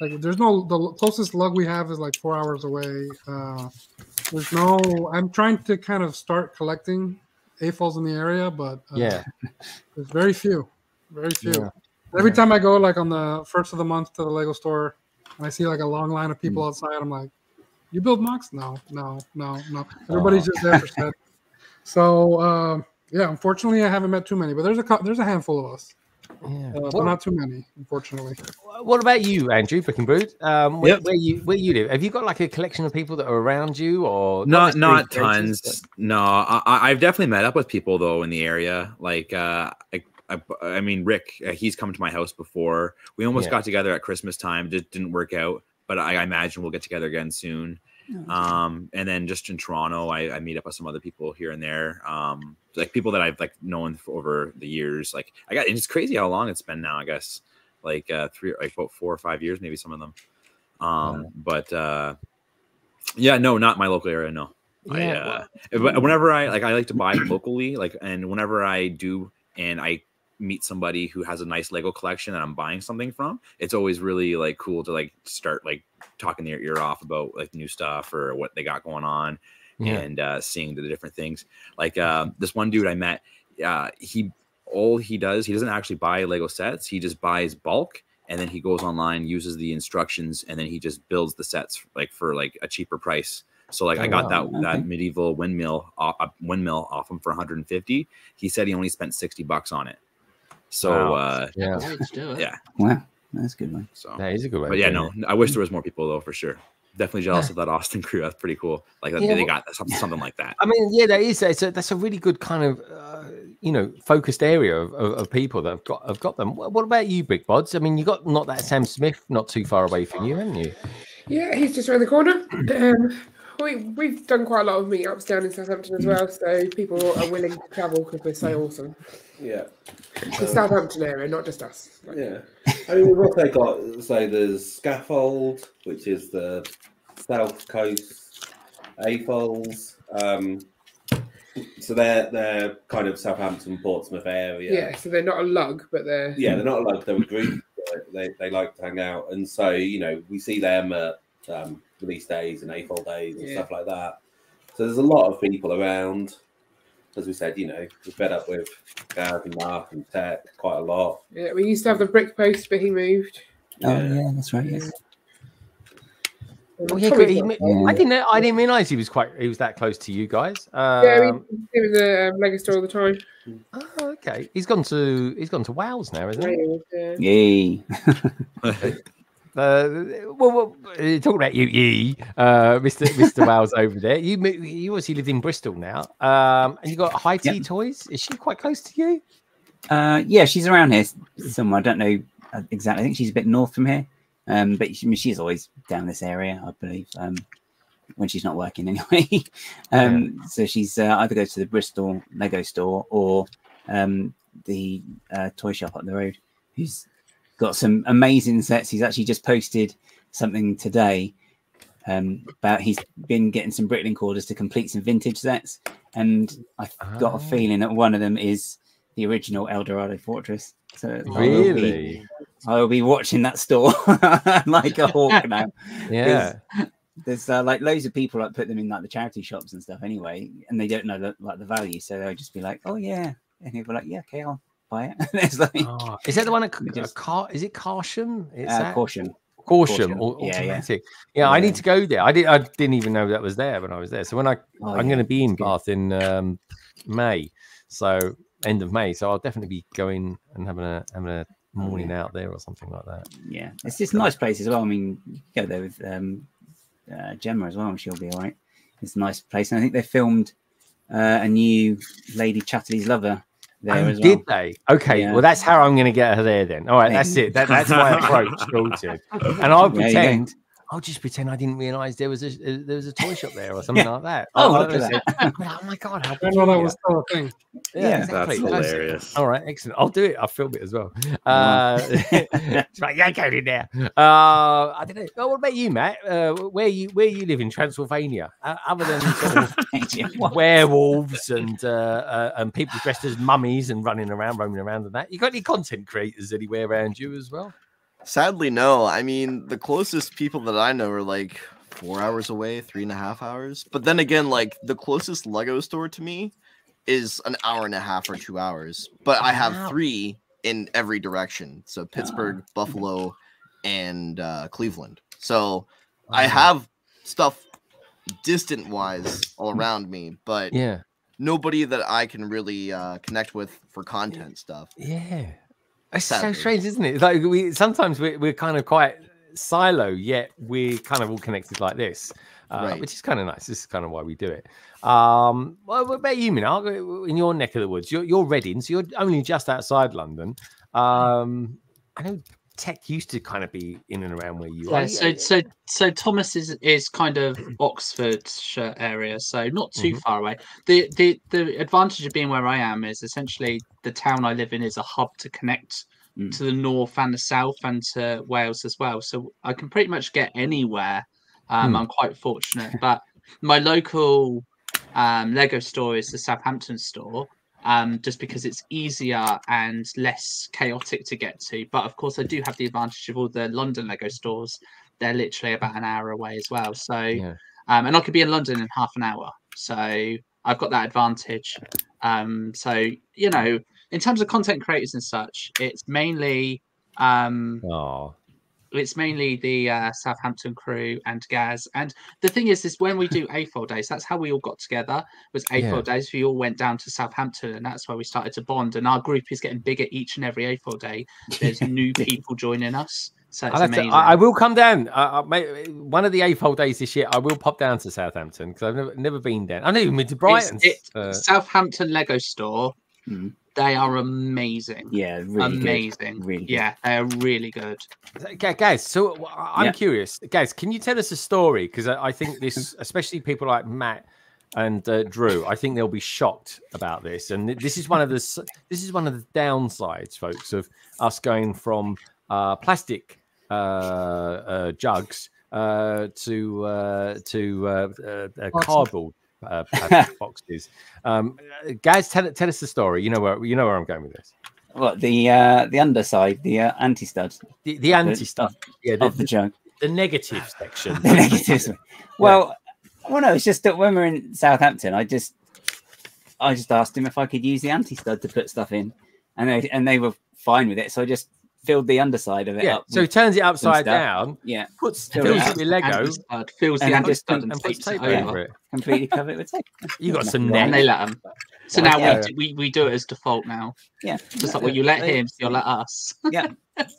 Like, there's no the closest lug we have is like four hours away. Uh, there's no. I'm trying to kind of start collecting AFOLs in the area, but uh,
Yeah.
there's very few, very few.
Yeah.
Every time I go, like on the first of the month to the Lego store, and I see like a long line of people
Mm.
outside, I'm like, "You build mocks? No, no, no, no." [laughs] Everybody's just there for set. So uh, yeah, unfortunately, I haven't met too many, but there's a there's a handful of us,
Yeah.
uh, but not too many, unfortunately.
What about you, Andrew Brood? Um, where,
Yep.
where you where you live? Have you got like a collection of people that are around you, or
not
necessarily
not
creators,
tons no I, I- i've definitely met up with people though in the area like uh I, I, I mean rick uh, he's come to my house before. We almost
Yeah.
got together at christmas time. Just didn't work out but I, I imagine we'll get together again soon. Um and then just in toronto I, I meet up with some other people here and there. Um like people that i've like known for over the years. Like i got it's crazy how long it's been now i guess. Like uh three like about four or five years maybe some of them. Um but uh yeah no not my local area no. I,
Yeah,
uh, whenever I like, I like to buy locally. Like, and whenever I do, and I meet somebody who has a nice Lego collection that I'm buying something from, it's always really like cool to like start like talking their ear off about like new stuff or what they got going on,
Yeah.
and uh, seeing the different things. Like uh, this one dude I met, uh, he all he does, he doesn't actually buy Lego sets. He just buys bulk. And then he goes online, uses the instructions, and then he just builds the sets like for like a cheaper price. So like I
Oh,
got
wow.
that
Okay.
that medieval windmill uh, windmill off him for 150. He said he only spent 60 bucks on it. So
Wow.
uh
Yeah.
Way to do it.
yeah.
Wow, that's a good one.
So
That is a good way.
but yeah, no, I wish there was more people though for sure. Definitely jealous
Yeah.
of that Austin crew. That's pretty cool. Like
Yeah,
they got something something like that.
I mean, yeah, that is. It's a, that's a really good kind of, uh, you know, focused area of, of, of people that have got have got them. What, what about you, Brick Bods? I mean, you got not that Sam Smith not too far away from you, haven't you?
Yeah, he's just around the corner. Um, we, we've done quite a lot of meetups down in Southampton as well, so people are willing to travel because we're so awesome.
Yeah.
The Southampton area, not just us. Like,
Yeah. I mean, we've also got, so there's SCAFOL, which is the South Coast AFOLs. Um, so they're they're kind of Southampton, Portsmouth area.
yeah. so they're not a lug, but they're
Yeah, they're not a lug. they're a group. They, they like to hang out, and so you know we see them at um, release days and AFOL days and
Yeah.
stuff like that. So there's a lot of people around. As we said, you know, we've met up with Gav and Mark and Tech quite a lot.
Yeah, we used to have the brick post, but he moved.
Oh yeah, that's right. Yes.
Oh, yeah,
Probably.
He. I didn't. know- I didn't realize he was quite. He was that close to you guys.
yeah, we
Um,
see him in the um, Lego store all the time.
oh, okay. He's gone to. He's gone to Wales now, isn't he?
Yeah.
Yay. [laughs] [laughs]
Uh, well, well, talking about you, ye, uh, Mr. [laughs] Mr. Wales over there. You you obviously live in Bristol now, um, and you got High Tea Toys. Is she quite close to you?
Uh, yeah, she's around here somewhere. I don't know uh, exactly. I think she's a bit north from here. Um, but she, I mean, she's always down this area, I believe. Um, when she's not working [laughs] anyway. um, so she's uh, either goes to the Bristol Lego store or um, the uh, toy shop up the road. Who's got some amazing sets. He's actually just posted something today um, about he's been getting some Bricklink orders to complete some vintage sets, and I've got a
Ah.
feeling that one of them is the original El Dorado Fortress. So I will be-
Really?
I will be watching that store [laughs] like a hawk [laughs] now.
Yeah.
There's, uh, like loads of people that put them in like the charity shops and stuff anyway, and they don't know the, like the value, so they'll just be like, "Oh yeah," and he'll be like, "Yeah, okay, I'll buy it." [laughs] it's like,
Oh, is that the one at uh,
just-
Car? Is it Corsham? It's
uh,
that?
caution.
Caution,
Caution.
au-
Yeah, yeah.
automatic. Yeah, I need to go there. I did. I didn't even know that was there when I was there. So when I,
Oh,
I'm
yeah,
going to be in. Bath in um, May, so end of May. So I'll definitely be going and having a having a morning out there or something like that.
Yeah, it's just a nice place as well. I mean, you can go there with um, uh, Gemma as well, and she'll be all right. It's a nice place, and I think they filmed uh, a new Lady Chatterley's Lover there
Oh, did
well.
they? Okay,
Yeah.
well that's how I'm going to get her there then. All right, that's it. That, [laughs] that's my approach. And [laughs] I'll
There you go.
pretend. I'll just pretend I didn't realise there was a uh, there was a toy shop there or [laughs] something
Yeah.
like that.
Oh,
I'll- I'll [laughs] oh my god, how
I didn't know that was still a thing.
Yeah,
That's
exactly. That's it.
hilarious.
All right, excellent. I'll do it. I'll film it as well. [laughs] Uh, it's like, yeah, go in there. Uh, I don't know. Oh, what about you, Matt? Uh, where you where you live in Transylvania? Uh, other than sort of werewolves and uh, uh, and people dressed as mummies and running around, roaming around and that. You got any content creators anywhere around you as well?
Sadly, no. I mean, the closest people that I know are like four hours away, three and a half hours. But then again, like the closest Lego store to me is an hour and a half or two hours. But I have
Wow.
three in every direction. So Pittsburgh, Buffalo, and uh, Cleveland. So I have stuff distant wise all around me, but
Yeah.
nobody that I can really uh, connect with for content stuff.
Yeah. It's so strange, isn't it? Like we sometimes we're, we're kind of quite silo, yet we're kind of all connected like this, uh,
Right.
which is kind of nice. This is kind of why we do it. Um, well, what about you, Minark? In your neck of the woods, you're, you're Reading, so you're only just outside London. Um, I know Tech used to kind of be in and around where you
Yeah,
are.
so so so Thomas is is kind of [clears throat] Oxfordshire area, so not too
Mhm.
far away. The the the advantage of being where I am is essentially the town I live in is a hub to connect
Mm.
to the north and the south and to Wales as well. So I can pretty much get anywhere. Um,
Hmm.
I'm quite fortunate, but my local um, Lego store is the Southampton store. Um, just because it's easier and less chaotic to get to. But of course, I do have the advantage of all the London Lego stores. They're literally about an hour away as well. So,
Yeah.
um, and I could be in London in half an hour. So I've got that advantage. Um, so you know, in terms of content creators and such, it's mainly um,
Oh,
it's mainly the uh, Southampton crew and Gaz. And the thing is, is when we do [laughs] AFOL days, that's how we all got together. Was AFOL
Yeah.
days? We all went down to Southampton, and that's where we started to bond. And our group is getting bigger each and every AFOL day. There's [laughs] new people joining us, so it's
I'll to- I, I will come down. I, I, one of the AFOL days this year, I will pop down to Southampton because I've never, never been down. I've never been to
It's-
Brighton. uh,
Southampton Lego store.
Mm.
They are amazing.
Yeah, really good.
amazing.
Really good.
Yeah, they are really good.
Okay, guys, so uh, I- I'm
Yeah.
curious, guys. Can you tell us a story? Because I, I think this, [laughs] especially people like Matt and uh, Drew, I think they'll be shocked about this. And this is one of the this is one of the downsides, folks, of us going from uh, plastic uh, uh, jugs uh, to uh, to uh, uh, uh,
Boxes.
cardboard. Uh, [laughs] boxes. Um, uh, guys, tell tell us the story. You know where you know where I'm going with this.
What the uh, the underside, the uh, anti stud,
The, the anti stuff, yeah, the,
of the jug.
the negative section. [laughs]
the negatives. Well, well, no, it's just that when we're in Southampton, I just, I just asked him if I could use the anti stud to put stuff in, and they and they were fine with it. So I just filled the underside of it
Yeah,
up.
so he turns it upside down,
Yeah,
puts
Fill it
fills
up.
it with Lego,
Anti-stud, fills the
And
anti
just
stud
put-
and
and puts tape
over.
over it.
completely cover it with tape. [laughs]
You got some
Nothing
net.
And they let them. So
Yeah.
now
Yeah.
we, do, we we do it as default now.
Yeah,
Just like what you let him, so you'll let us. [laughs]
yeah.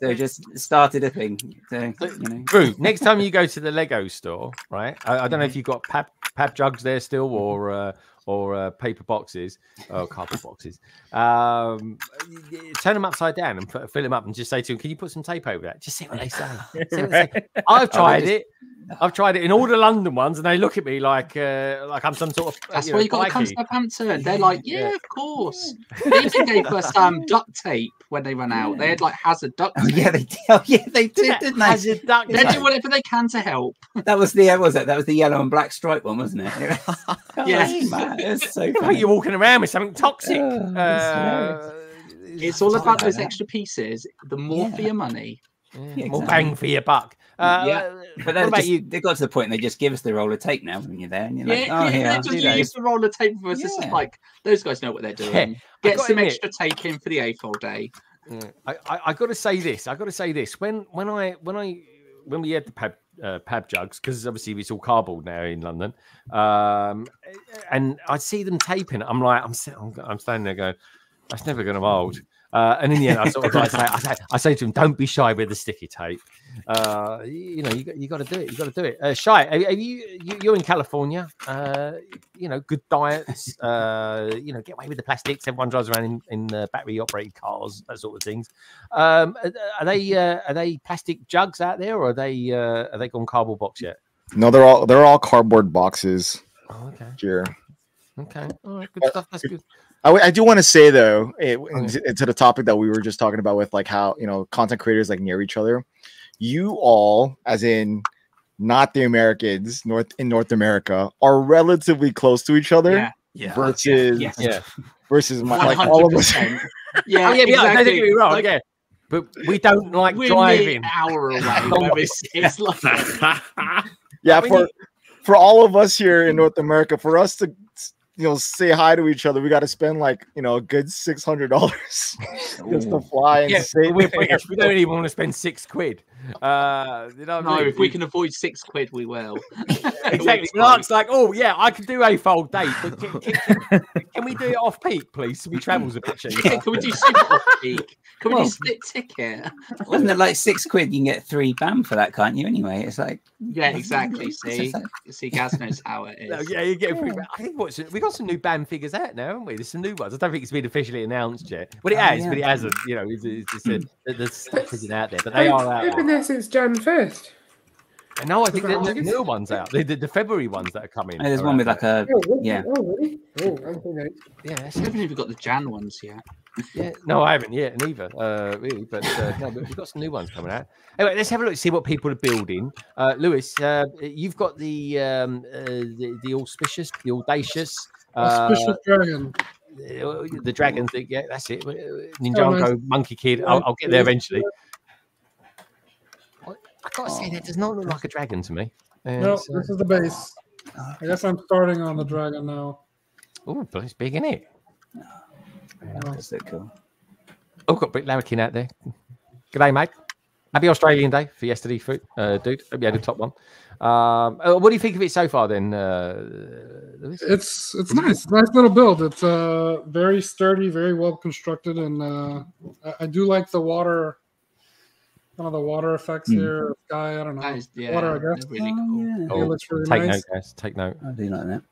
So just started a thing. So, you know.
Drew, next time you go to the Lego store, right? I, I don't know if you've got PAB, PAB jugs there still or uh, or uh, paper boxes or cardboard boxes. Um, y- y- turn them upside down and put, fill them up and just say to them, "Can you put some tape over that?" Just see what they say. What they say. [laughs] I've tried
just-
it. I've tried it in all the London ones, and they look at me like uh, like I'm some sort of.
That's
you
why
know,
you got to come to. Southampton. They're like, [laughs] yeah, of course. They gave [laughs] us um, duct tape when they ran out. They had like hazard duct
Oh, yeah, they did. Oh, yeah, they did,
Yeah,
didn't they?
hazard duct
They do whatever they can to help.
That was the uh, was it? That was the yellow and black stripe one, wasn't it? It was-
Yes.
man, it was so
Look like you're walking around with something toxic.
Oh, it's
Uh,
It's all about those extra pieces. The more for your money.
yeah,
Yeah,
more bang for your buck. Uh,
Yeah.
But
what
then
about
just,
you?
they got to the point they just give us the roll of tape now when you're there, and you're like,
yeah,
oh,
yeah,
here.
just
you know.
use the roller tape for us. It's just
Yeah.
like those guys know what they're doing.
Yeah,
Get some
admit-
extra tape in for the AFOL day.
Yeah. I, I, I got to say this. I got to say this. When when I when I when we had the PAB uh, PAB jugs because obviously it's all cardboard now in London, um, and I see them taping. I'm like, I'm I'm, I'm standing there going, that's never going to hold. Uh, and in the end, I sort of like say, I [laughs] say, I say to him, don't be shy with the sticky tape. Uh, you, know, you got you got to do it. You got to do it. Uh, shy, are, are you, you you're in California? Uh, you know, good diets. [laughs] Uh, you know, get away with the plastics. Everyone drives around in, in battery operated cars, that sort of things. Um, are, are they uh, are they plastic jugs out there, or are they uh, are they gone cardboard box yet?
No, they're all they're all cardboard boxes
Oh, okay,
here.
okay, all right, good stuff. That's good.
I, w- I do want to say though, it,
Okay.
to the topic that we were just talking about with like how you know content creators like near each other. You all, as in not the Americans, North in North America, are relatively close to each other.
Yeah. Yeah.
Versus
Yes.
Yeah.
versus my like all of us.
Yeah,
oh, yeah, yeah. Don't
exactly.
get me wrong.
Like,
yeah, but we don't like
We're
driving.
hour away. [laughs] it's, it's like, [laughs]
Yeah, for for all of us here in North America, for us to you know say hi to each other, we got to spend like you know a good six hundred dollars [laughs] just to fly and
Yeah,
say.
we're [laughs] We don't even want to spend six quid. Uh, you know
no,
I mean?
if we can avoid six quid, we will. [laughs]
exactly. Mark's like, oh yeah, I can do a full date, but can, can, can, can we do it off peak, please? So we travels a bit cheaper.
Yeah, can we do super off peak? Can we
Well,
do split ticket?
Wasn't it like six quid? You can get three BAM for that, can't you? Anyway, it's like
Yeah, exactly. See,
It's like-
see, Gaz knows how it is.
No, yeah, you get. Free, I think what's we got some new BAM figures out now, haven't we? There's some new ones. I don't think it's been officially announced yet. Well, it
Oh,
has,
yeah.
but it hasn't. You know, it's, it's just a, the, the stuff isn't out there, but they
They've,
are out.
they've been there since Jan first.
No, I think
About
there's
August?
new ones out. The, the, the February ones that are coming.
Oh, there's one
out
with like a
Oh,
yeah.
Oh, really? Oh, I'm thinking.
Yeah, that's
I haven't even got the Jan ones yet.
Yeah, no, I haven't yet, neither, uh, really. But uh, no, but we've got some new ones coming out. Anyway, let's have a look, see what people are building. Uh, Luis, uh, you've got the um, uh, the, the auspicious, the audacious, uh,
Auspicious dragon.
the the dragon thing. Yeah, that's it. Uh,
Oh, nice.
Monkie Kid. I'll, I'll get there eventually. I gotta say, that does not look like a dragon to me. Uh,
No,
it's, uh,
this is the base. I guess I'm starting on the dragon now.
oh, but it's big, isn't it?
That's so cool.
Oh, got Brick Larrikin out there. G'day, mate. Happy Australian Day for yesterday, food, uh, dude. Hope you had a top one. Um, uh, what do you think of it so far, then, uh,
It's it's nice, nice little build. It's uh very sturdy, very well constructed, and uh, I, I do like the water, kind of the water effects
Hmm.
here. Guy, I don't know,
That is, yeah,
water. I guess.
they're really cool.
It looks really
take
nice.
note, guys. Take note.
I do like that.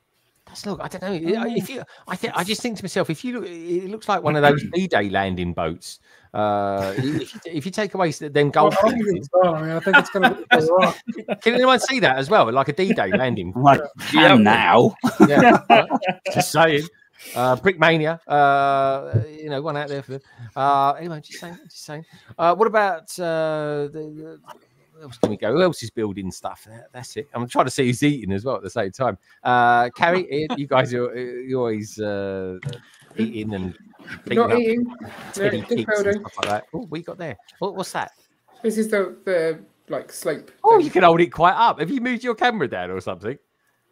That's look. I don't know. If you, I think, I just think to myself, if you look, it looks like one of those [clears throat] D-Day landing boats. Uh, if, you, if you take away s- them
Well,
gold
I don't think. I mean, I think it's gonna be rock. [laughs]
can anyone see that as well? Like a D-Day landing.
I'm [laughs] like, can now.
yeah, [laughs] just saying. Uh, Brickmania, uh, you know, one out there for them. Uh, anyway, just saying, just saying. Uh, what about uh, the, the, where else can we go? Who else is building stuff? That's it. I'm trying to see who's eating as well at the same time. Uh, Carrie, [laughs] you guys are you always uh, eating and
Not eating. No,
teddy
just
pigs and
building.
stuff like that. Oh, you got there? What, what's that?
This is the the like slope.
Oh, you can hold it quite up. Have you moved your camera down or something?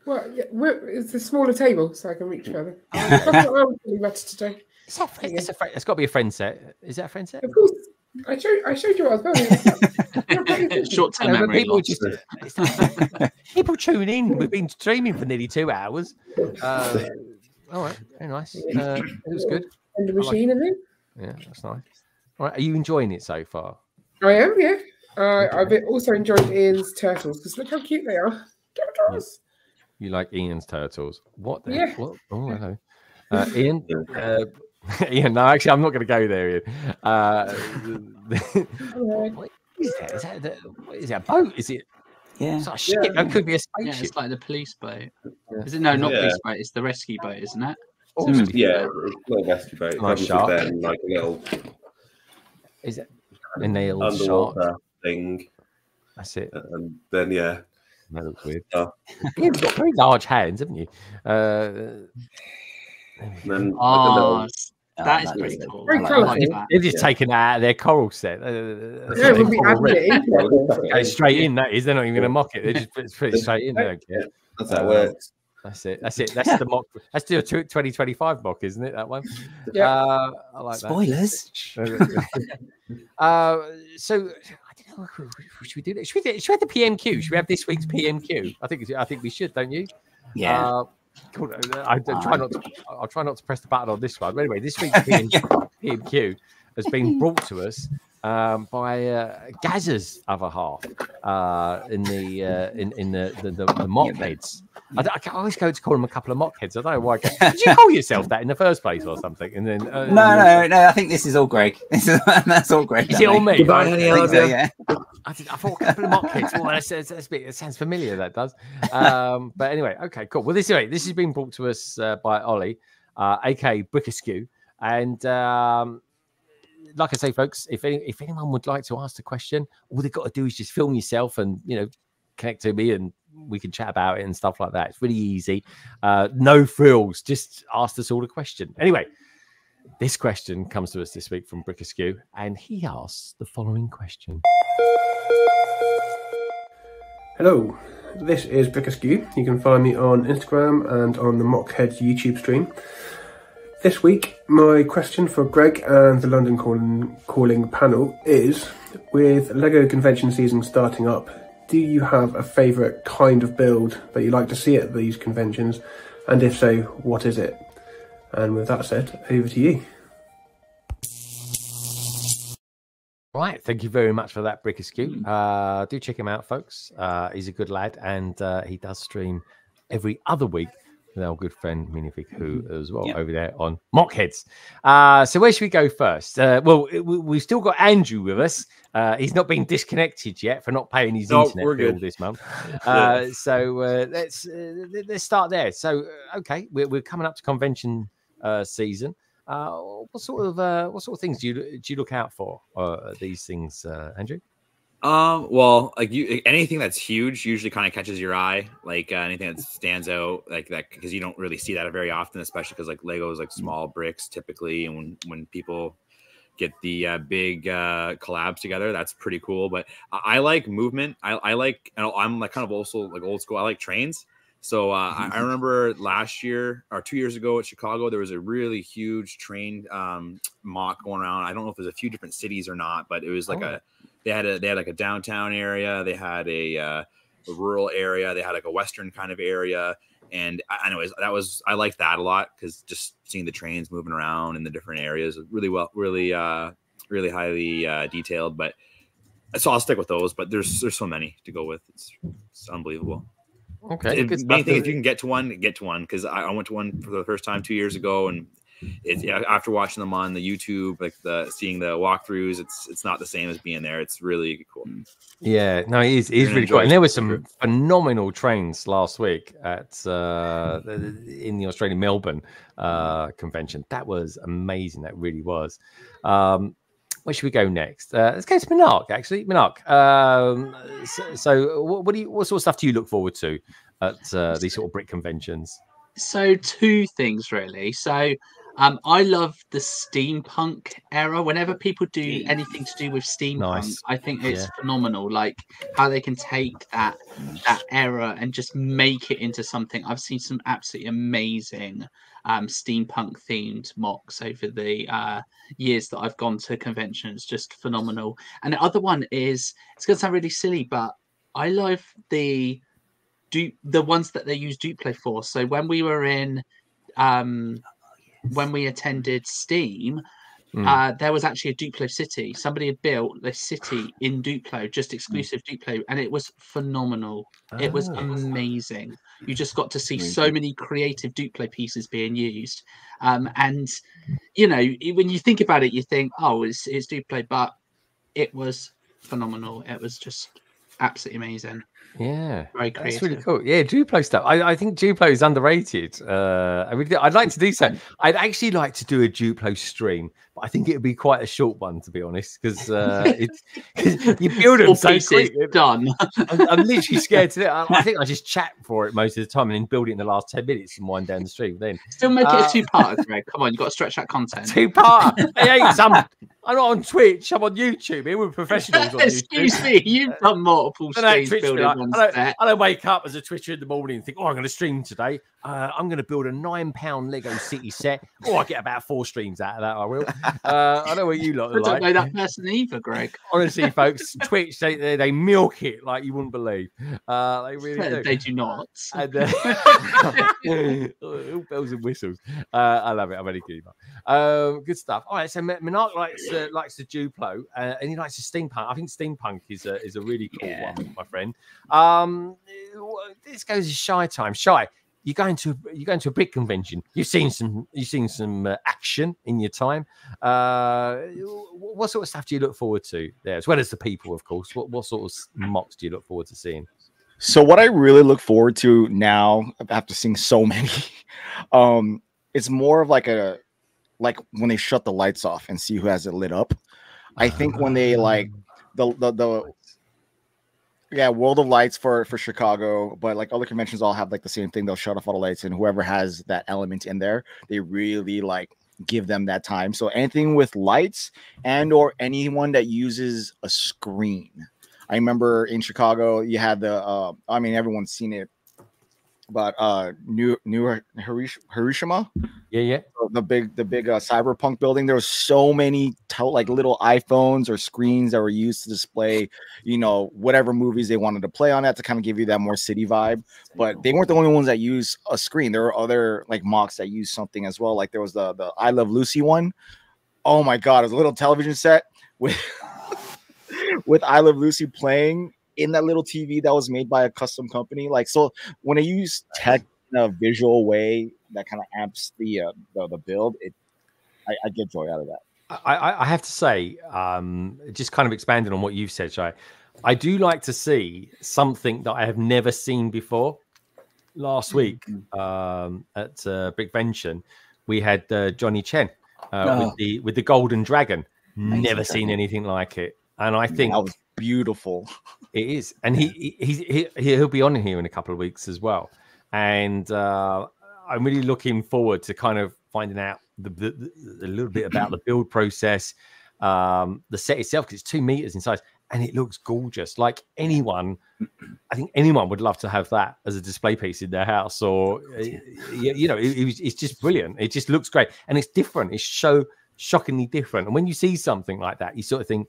Well, yeah, we're, it's a smaller table, so I can reach further. That's what I was really better today.
Is that friend, it's, a friend, it's got to be a friend set. Is that a friend set?
Of course, I showed I showed you what I was building. [laughs]
Short term
I know, but
memory
people
loss.
just [laughs] people tune in. We've been streaming for nearly two hours. Uh, all right, very nice. Uh, it was good.
And the
I like
machine in there.
Yeah, that's nice. All right, are you enjoying it so far?
I am, yeah. Uh, I've also enjoyed Ian's turtles because look how cute they are. Turtles.
You like Ian's turtles? What? The,
Yeah.
What? Oh, hello, uh, Ian. Uh, [laughs] Ian, no, actually, I'm not going to go there, Ian. Uh, [laughs] what is that? Is that, the, what is that? A boat? Is it?
Yeah.
It's like a ship. That could be a
Yeah, it's like the police boat. Is it? No, not
Yeah.
police boat. It's the rescue boat, isn't it?
Oh,
It's a rescue
Yeah,
boat.
it's a little rescue boat.
Nice
Comes
shark.
them, like a little
Is it a nailed shark?
thing,
That's it.
and then yeah,
That looks weird.
uh,
You've got very large hands, haven't you? Uh,
and then like
Oh,
little
s- that is pretty cool.
Very
I like
colourful.
they've just
Yeah.
taken it out of their coral set.
Yeah,
what
we'll be
call
adding
red.
it [laughs] in.
Go straight in. That is. They're not even going to mock it. They just put it's pretty straight in. They don't care.
that's how it
Uh,
works.
That's it. That's it. That's the mock. That's the 2025 mock, isn't it? That one.
Yeah.
Uh, I like that.
Spoilers. [laughs]
uh, so I don't know. Should we do that? Should we, do, should we have the PMQ? Should we have this week's PMQ? I think. I think we should. Don't you?
Yeah.
Uh, cool. I, I try not. To, I'll try not to press the button on this one. But anyway, this week's PM, [laughs] PMQ has been brought to us um, by uh, Gazza's other half uh, in the uh, in in the the, the, the mock heads. I, I always go to call them a couple of mock heads. I don't know why. Did you call yourself that in the first place or something? And then uh,
No, no, no. I think this is all Greg. [laughs] This is, that's all Greg.
Is it all me?
Goodbye,
Right?
honey,
I
I
think
love
so, yeah.
I, did, I thought a couple of mock hits. Oh, that's, that's, that's a bit, it sounds familiar. That does. Um, but anyway, okay, cool. Well, this anyway, this has been brought to us uh, by Ollie, uh, aka Brick Askew, and um, like I say, folks, if any, if anyone would like to ask a question, all they've got to do is just film yourself and you know connect to me and we can chat about it and stuff like that. It's really easy. Uh, no frills. Just ask us all a question. Anyway, This question comes to us this week from Brick Askew, and he asks the following question.
Hello, this is Brick Askew. You can find me on Instagram and on the Mockheads YouTube stream. This week, my question for Greg and the London Calling, calling panel is with LEGO convention season starting up, do you have a favourite kind of build that you like to see at these conventions? And if so, what is it? And with that said, over to you.
Right, thank you very much for that, Brick Askew. Uh, do check him out, folks. Uh, he's a good lad, and uh, he does stream every other week with our good friend Minifig Who as well over there on Mockheads. Uh, so where should we go first? Uh, well, we, we've still got Andrew with us. Uh, he's not been disconnected yet for not paying his
No,
internet bill this month. [laughs] Uh, so uh, let's uh, let's start there. So uh, okay, we're, we're coming up to convention uh, season. Uh, what sort of uh, what sort of things do you do you look out for? Uh, these things, uh, Andrew?
Um, well, like you, anything that's huge usually kind of catches your eye. Like uh, anything that stands out, like that, because you don't really see that very often, especially because like Lego is like small bricks typically, and when when people get the uh, big uh, collabs together, that's pretty cool. But I, I like movement. I, I like, and I'm like kind of also like old school. I like trains. So uh, I, I remember last year or two years ago at Chicago, there was a really huge train um, mock going around. I don't know if there's a few different cities or not, but it was like
Oh.
a they had a they had like a downtown area, they had a, uh, a rural area, they had like a western kind of area, and I- anyways, that was I liked that a lot because just seeing the trains moving around in the different areas really well, really uh, really highly uh, detailed. But so I'll stick with those. But there's there's so many to go with. It's, it's unbelievable.
Okay,
It- main thing if you can get to one, get to one because I, I went to one for the first time two years ago, and it's yeah, after watching them on the YouTube, like the seeing the walkthroughs, it's it's not the same as being there. It's really cool.
Yeah, no, it is, it
You're
is
gonna
really cool. And there were
it.
some phenomenal trains last week at uh, in the Australian Melbourne uh, convention. That was amazing. That really was. Um, where should we go next? Uh, let's go to Minark. Actually, Minark. Um, so, so what, what do you? What sort of stuff do you look forward to at uh, these sort of brick conventions?
So two things really. So um, I love the steampunk era. Whenever people do anything to do with steampunk,
Nice.
I think it's
Yeah.
phenomenal. Like how they can take that that era and just make it into something. I've seen some absolutely amazing um, steampunk themed mocks over the uh, years that I've gone to conventions. Just phenomenal. And the other one is it's going to sound really silly, but I love the du- the ones that they use Duplo for. So when we were in, um, when we attended Steam,
Mm.
uh, there was actually a Duplo city. Somebody had built this city in Duplo, just exclusive Duplo, and it was phenomenal. It was
Ah.
amazing. You just got to see so many creative Duplo pieces being used, um, and you know when you think about it, you think, oh, it's it's Duplo, but it was phenomenal. It was just absolutely amazing.
Yeah,
Very
that's really cool. Yeah, Duplo stuff. I, I think Duplo is underrated. Uh, I mean, I'd like to do so. I'd actually like to do a Duplo stream, but I think it would be quite a short one, to be honest, because [laughs] uh, [laughs] you build them so quick.
done.
I'm, I'm literally [laughs] scared to. do it. I, I think I just chat for it most of the time and then build it in the last ten minutes and wind down the stream. Then
Still make it
Uh,
a two-part, Greg. Come on, you've got to stretch that content.
two part. hey, hey, some, I'm not on Twitch. I'm on YouTube. Here we're professionals on YouTube.
Excuse me, you've done multiple
I don't
streams building
like,
one
I, don't,
set.
I don't wake up as a Twitcher in the morning and think, oh, I'm going to stream today. Uh, I'm going to build a nine pound Lego City set. Oh, I get about four streams out of that. I will. Uh, I know what you lot
I don't know that person either, Greg. [laughs]
Honestly, folks, Twitch they, they they milk it like you wouldn't believe. Uh, they really do.
They do not.
And, uh, all [laughs] bells and whistles. Uh, I love it. I'm only kidding. Um, good stuff. All right, so M- Minark likes uh, likes the Duplo, uh, and he likes the steampunk. I think steampunk is a is a really cool one, my friend. Um, this goes to shy time. Shy, you're going to you're going to a big convention. You've seen some you've seen some uh, action in your time. Uh, what sort of stuff do you look forward to there, as well as the people, of course? What what sort of mocks do you look forward to seeing?
So what I really look forward to now, after seeing so [laughs] many, um, it's more of like a like when they shut the lights off and see who has it lit up. I think when they like the the, the yeah, World of Lights for for Chicago, but like other conventions all have like the same thing. They'll shut off all the lights, and whoever has that element in there, they really like give them that time. So anything with lights and or anyone that uses a screen. I remember in Chicago, you had the. Uh, I mean, everyone's seen it, but uh, New New Hiroshima.
Yeah, yeah.
The big the big uh, cyberpunk building. There was so many tel- like little iPhones or screens that were used to display, you know, whatever movies they wanted to play on that to kind of give you that more city vibe. But they weren't the only ones that use a screen. There were other like mocks that used something as well. Like there was the the I Love Lucy one. Oh my god, it was a little television set with [laughs] with I Love Lucy playing in that little TV that was made by a custom company. Like so, when I use tech in a visual way that kind of amps the uh, the, the build, it I, I get joy out of that.
I, I, have to say, um, just kind of expanding on what you've said, Shy, I do like to see something that I have never seen before. Last week um, at uh, Brickvention, we had uh, Johnny Chen uh,
Oh.
with the with the Golden Dragon. Never seen anything like it, and I think
that was beautiful.
It is, and he, he he he he'll be on here in a couple of weeks as well, and uh, I'm really looking forward to kind of finding out the, the, the- a little bit about the build process, um, the set itself because it's two meters in size and it looks gorgeous. Like anyone, I think anyone would love to have that as a display piece in their house, or uh, you, know, it, it was, it's just brilliant. It just looks great and it's different. It's so shockingly different. And when you see something like that, you sort of think,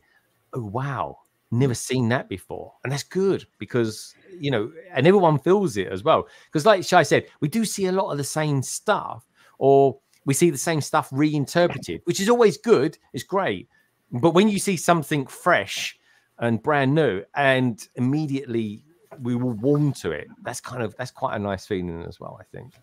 oh wow never seen that before and that's good because you know and everyone feels it as well because like shy said we do see a lot of the same stuff or we see the same stuff reinterpreted which is always good it's great but when you see something fresh and brand new and immediately we will warm to it that's kind of that's quite a nice feeling as well i think.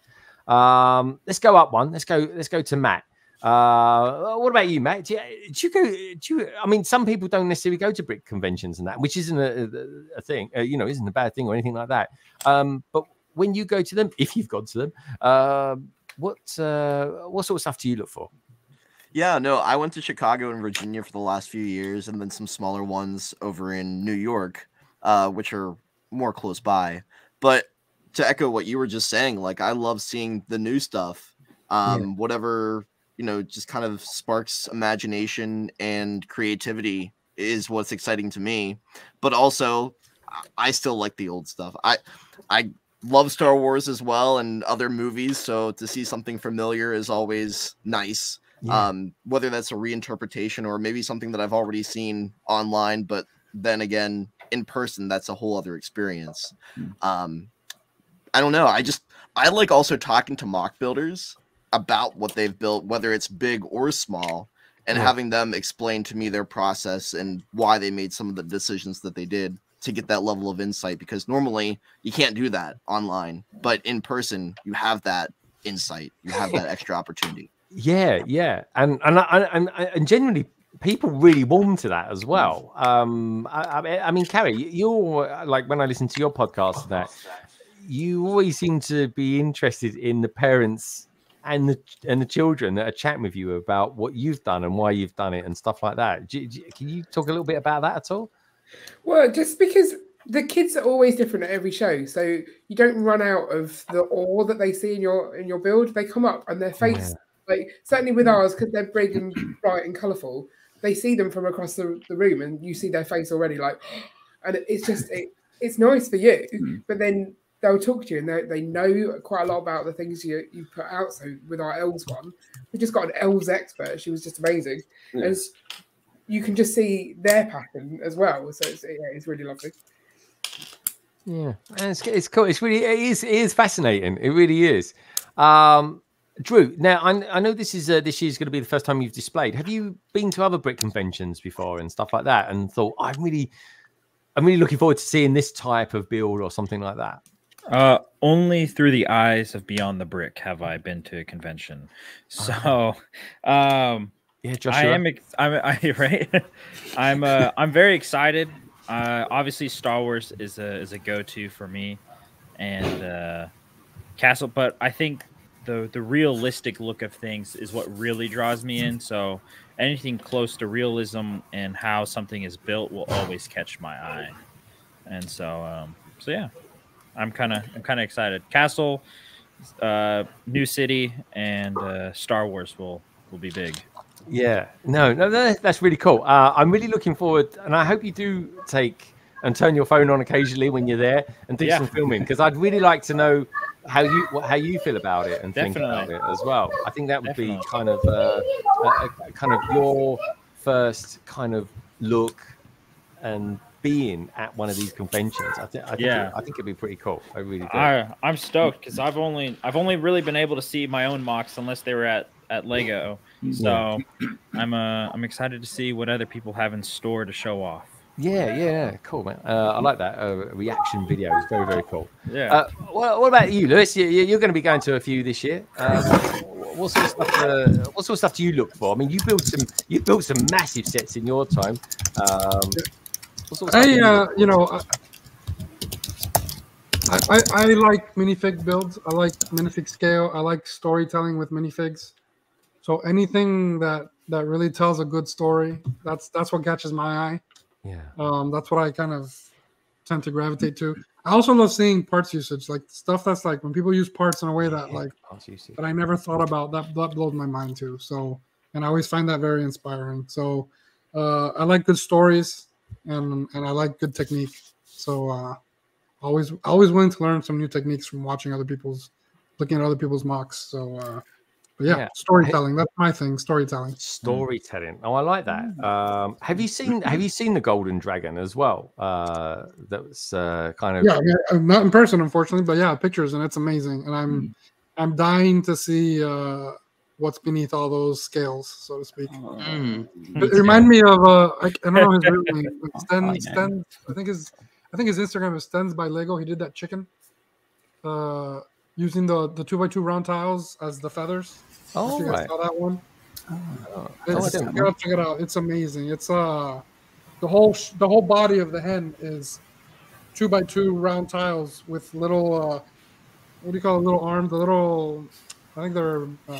Um let's go up one let's go let's go to matt uh, what about you, Matt? Do you, do you go? Do you? I mean, some people don't necessarily go to brick conventions and that, which isn't a, a, a thing. Uh, you know, isn't a bad thing or anything like that. Um, but when you go to them, [laughs] if you've gone to them, um, what uh, what sort of stuff do you look for?
Yeah, no, I went to Chicago and Virginia for the last few years, and then some smaller ones over in New York, uh, which are more close by. But to echo what you were just saying, like I love seeing the new stuff. Um, whatever you know, just kind of sparks imagination and creativity is what's exciting to me. But also, I- still like the old stuff. I I love Star Wars as well and other movies, so to see something familiar is always nice.
Yeah.
Um, whether that's a reinterpretation or maybe something that I've already seen online, but then again, in person, that's a whole other experience. Um, I don't know. I just I like also talking to mock builders about what they've built, whether it's big or small, and
Yeah.
having them explain to me their process and why they made some of the decisions that they did to get that level of insight. Because normally you can't do that online, but in person you have that insight, you have that [laughs] extra opportunity.
Yeah, yeah, and and and and, and generally people really warm to that as well. Um, I, I, mean, Carrie, you- you're like when I listen to your podcast, and that you always seem to be interested in the parents and the and the children that are chatting with you about what you've done and why you've done it and stuff like that. Do, do can you talk a little bit about that at all?
Well, just because the kids are always different at every show, so you don't run out of the awe that they see in your in your build. They come up and their face, like certainly with ours, because they're big and bright and colourful, they see them from across the, the room, and you see their face already, like, [gasps] and it's just it, it's nice for you, hmm. but then they'll talk to you and they, they know quite a lot about the things you you put out. So with our elves one, we just got an elves expert. She was just amazing.
Yeah.
As you can just see their pattern as well. So it's, yeah, it's really lovely.
Yeah, and it's it's cool. It's really it is it is fascinating. It really is. Um, Drew, now I, I know this is uh, this year's going to be the first time you've displayed. Have you been to other brick conventions before and stuff like that, and thought I'm really, I'm really looking forward to seeing this type of build or something like that?
Uh, only through the eyes of Beyond the Brick have I been to a convention. So, [laughs] um,
yeah,
I am. ex- I'm [laughs] I, right. I'm. Uh, I'm very excited. Uh, obviously, Star Wars is a is a go to for me, and uh, Castle. But I think the the realistic look of things is what really draws me in. So anything close to realism and how something is built will always catch my eye. And so, um, so yeah, I'm kind of I'm kind of excited. Castle, uh, New City, and uh, Star Wars will will be big.
Yeah, no, no, that- that's really cool. Uh, I'm really looking forward, and I hope you do take and turn your phone on occasionally when you're there and do
Yeah.
some filming because I'd really like to know how you how you feel about it and think about it as well. I think that would be kind of uh, a, a- kind of your first kind of look and being at one of these conventions. I, think I think
Yeah.
it, I think it'd be pretty cool. I really do.
I I'm stoked because I've only I've only really been able to see my own mocks unless they were at at Lego. So I'm uh I'm excited to see what other people have in store to show off.
Yeah, yeah, cool, man. Uh, I like that uh, reaction video. It's very, very cool.
Yeah.
Uh, what, what about you, Luis? You, you're going to be going to a few this year. Um, what sort of stuff? Uh, what sort of stuff do you look for? I mean, you built some. You built some massive sets in your time. Um,
I,
you
uh, you know, I, I, I like minifig builds. I like minifig scale. I like storytelling with minifigs. So anything that that really tells a good story, that's that's what catches my eye.
Yeah.
Um, that's what I kind of tend to gravitate to. I also love seeing parts usage, like stuff that's like when people use parts in a way that like that I never thought about. That that blows my mind too. So, and I always find that very inspiring. So, uh, I like good stories, and and I like good technique. So, uh, always always willing to learn some new techniques from watching other people's, looking at other people's mocks. So, uh, but yeah,
Yeah.
storytelling. That's my thing. Storytelling.
Storytelling. Oh, I like that. Um, have you seen Have you seen the Golden Dragon as well? Uh, that was uh, kind of
Yeah, I not in person, unfortunately, but yeah, pictures, and it's amazing. And I'm
Hmm.
I'm dying to see uh, what's beneath all those scales, so to speak.
Mm.
It remind me of uh, I, I don't know his real [laughs] name. but Sten,
Oh.
Sten, I think his I think his Instagram is Stens by Lego. He did that chicken, uh, using the the two by two round tiles as the feathers. If
Oh,
you guys
right.
saw that one.
Oh,
It's,
I
you gotta check it out. It's amazing. It's uh the whole sh- the whole body of the hen is two by two round tiles with little uh what do you call it? Little arms, the little I think they're uh,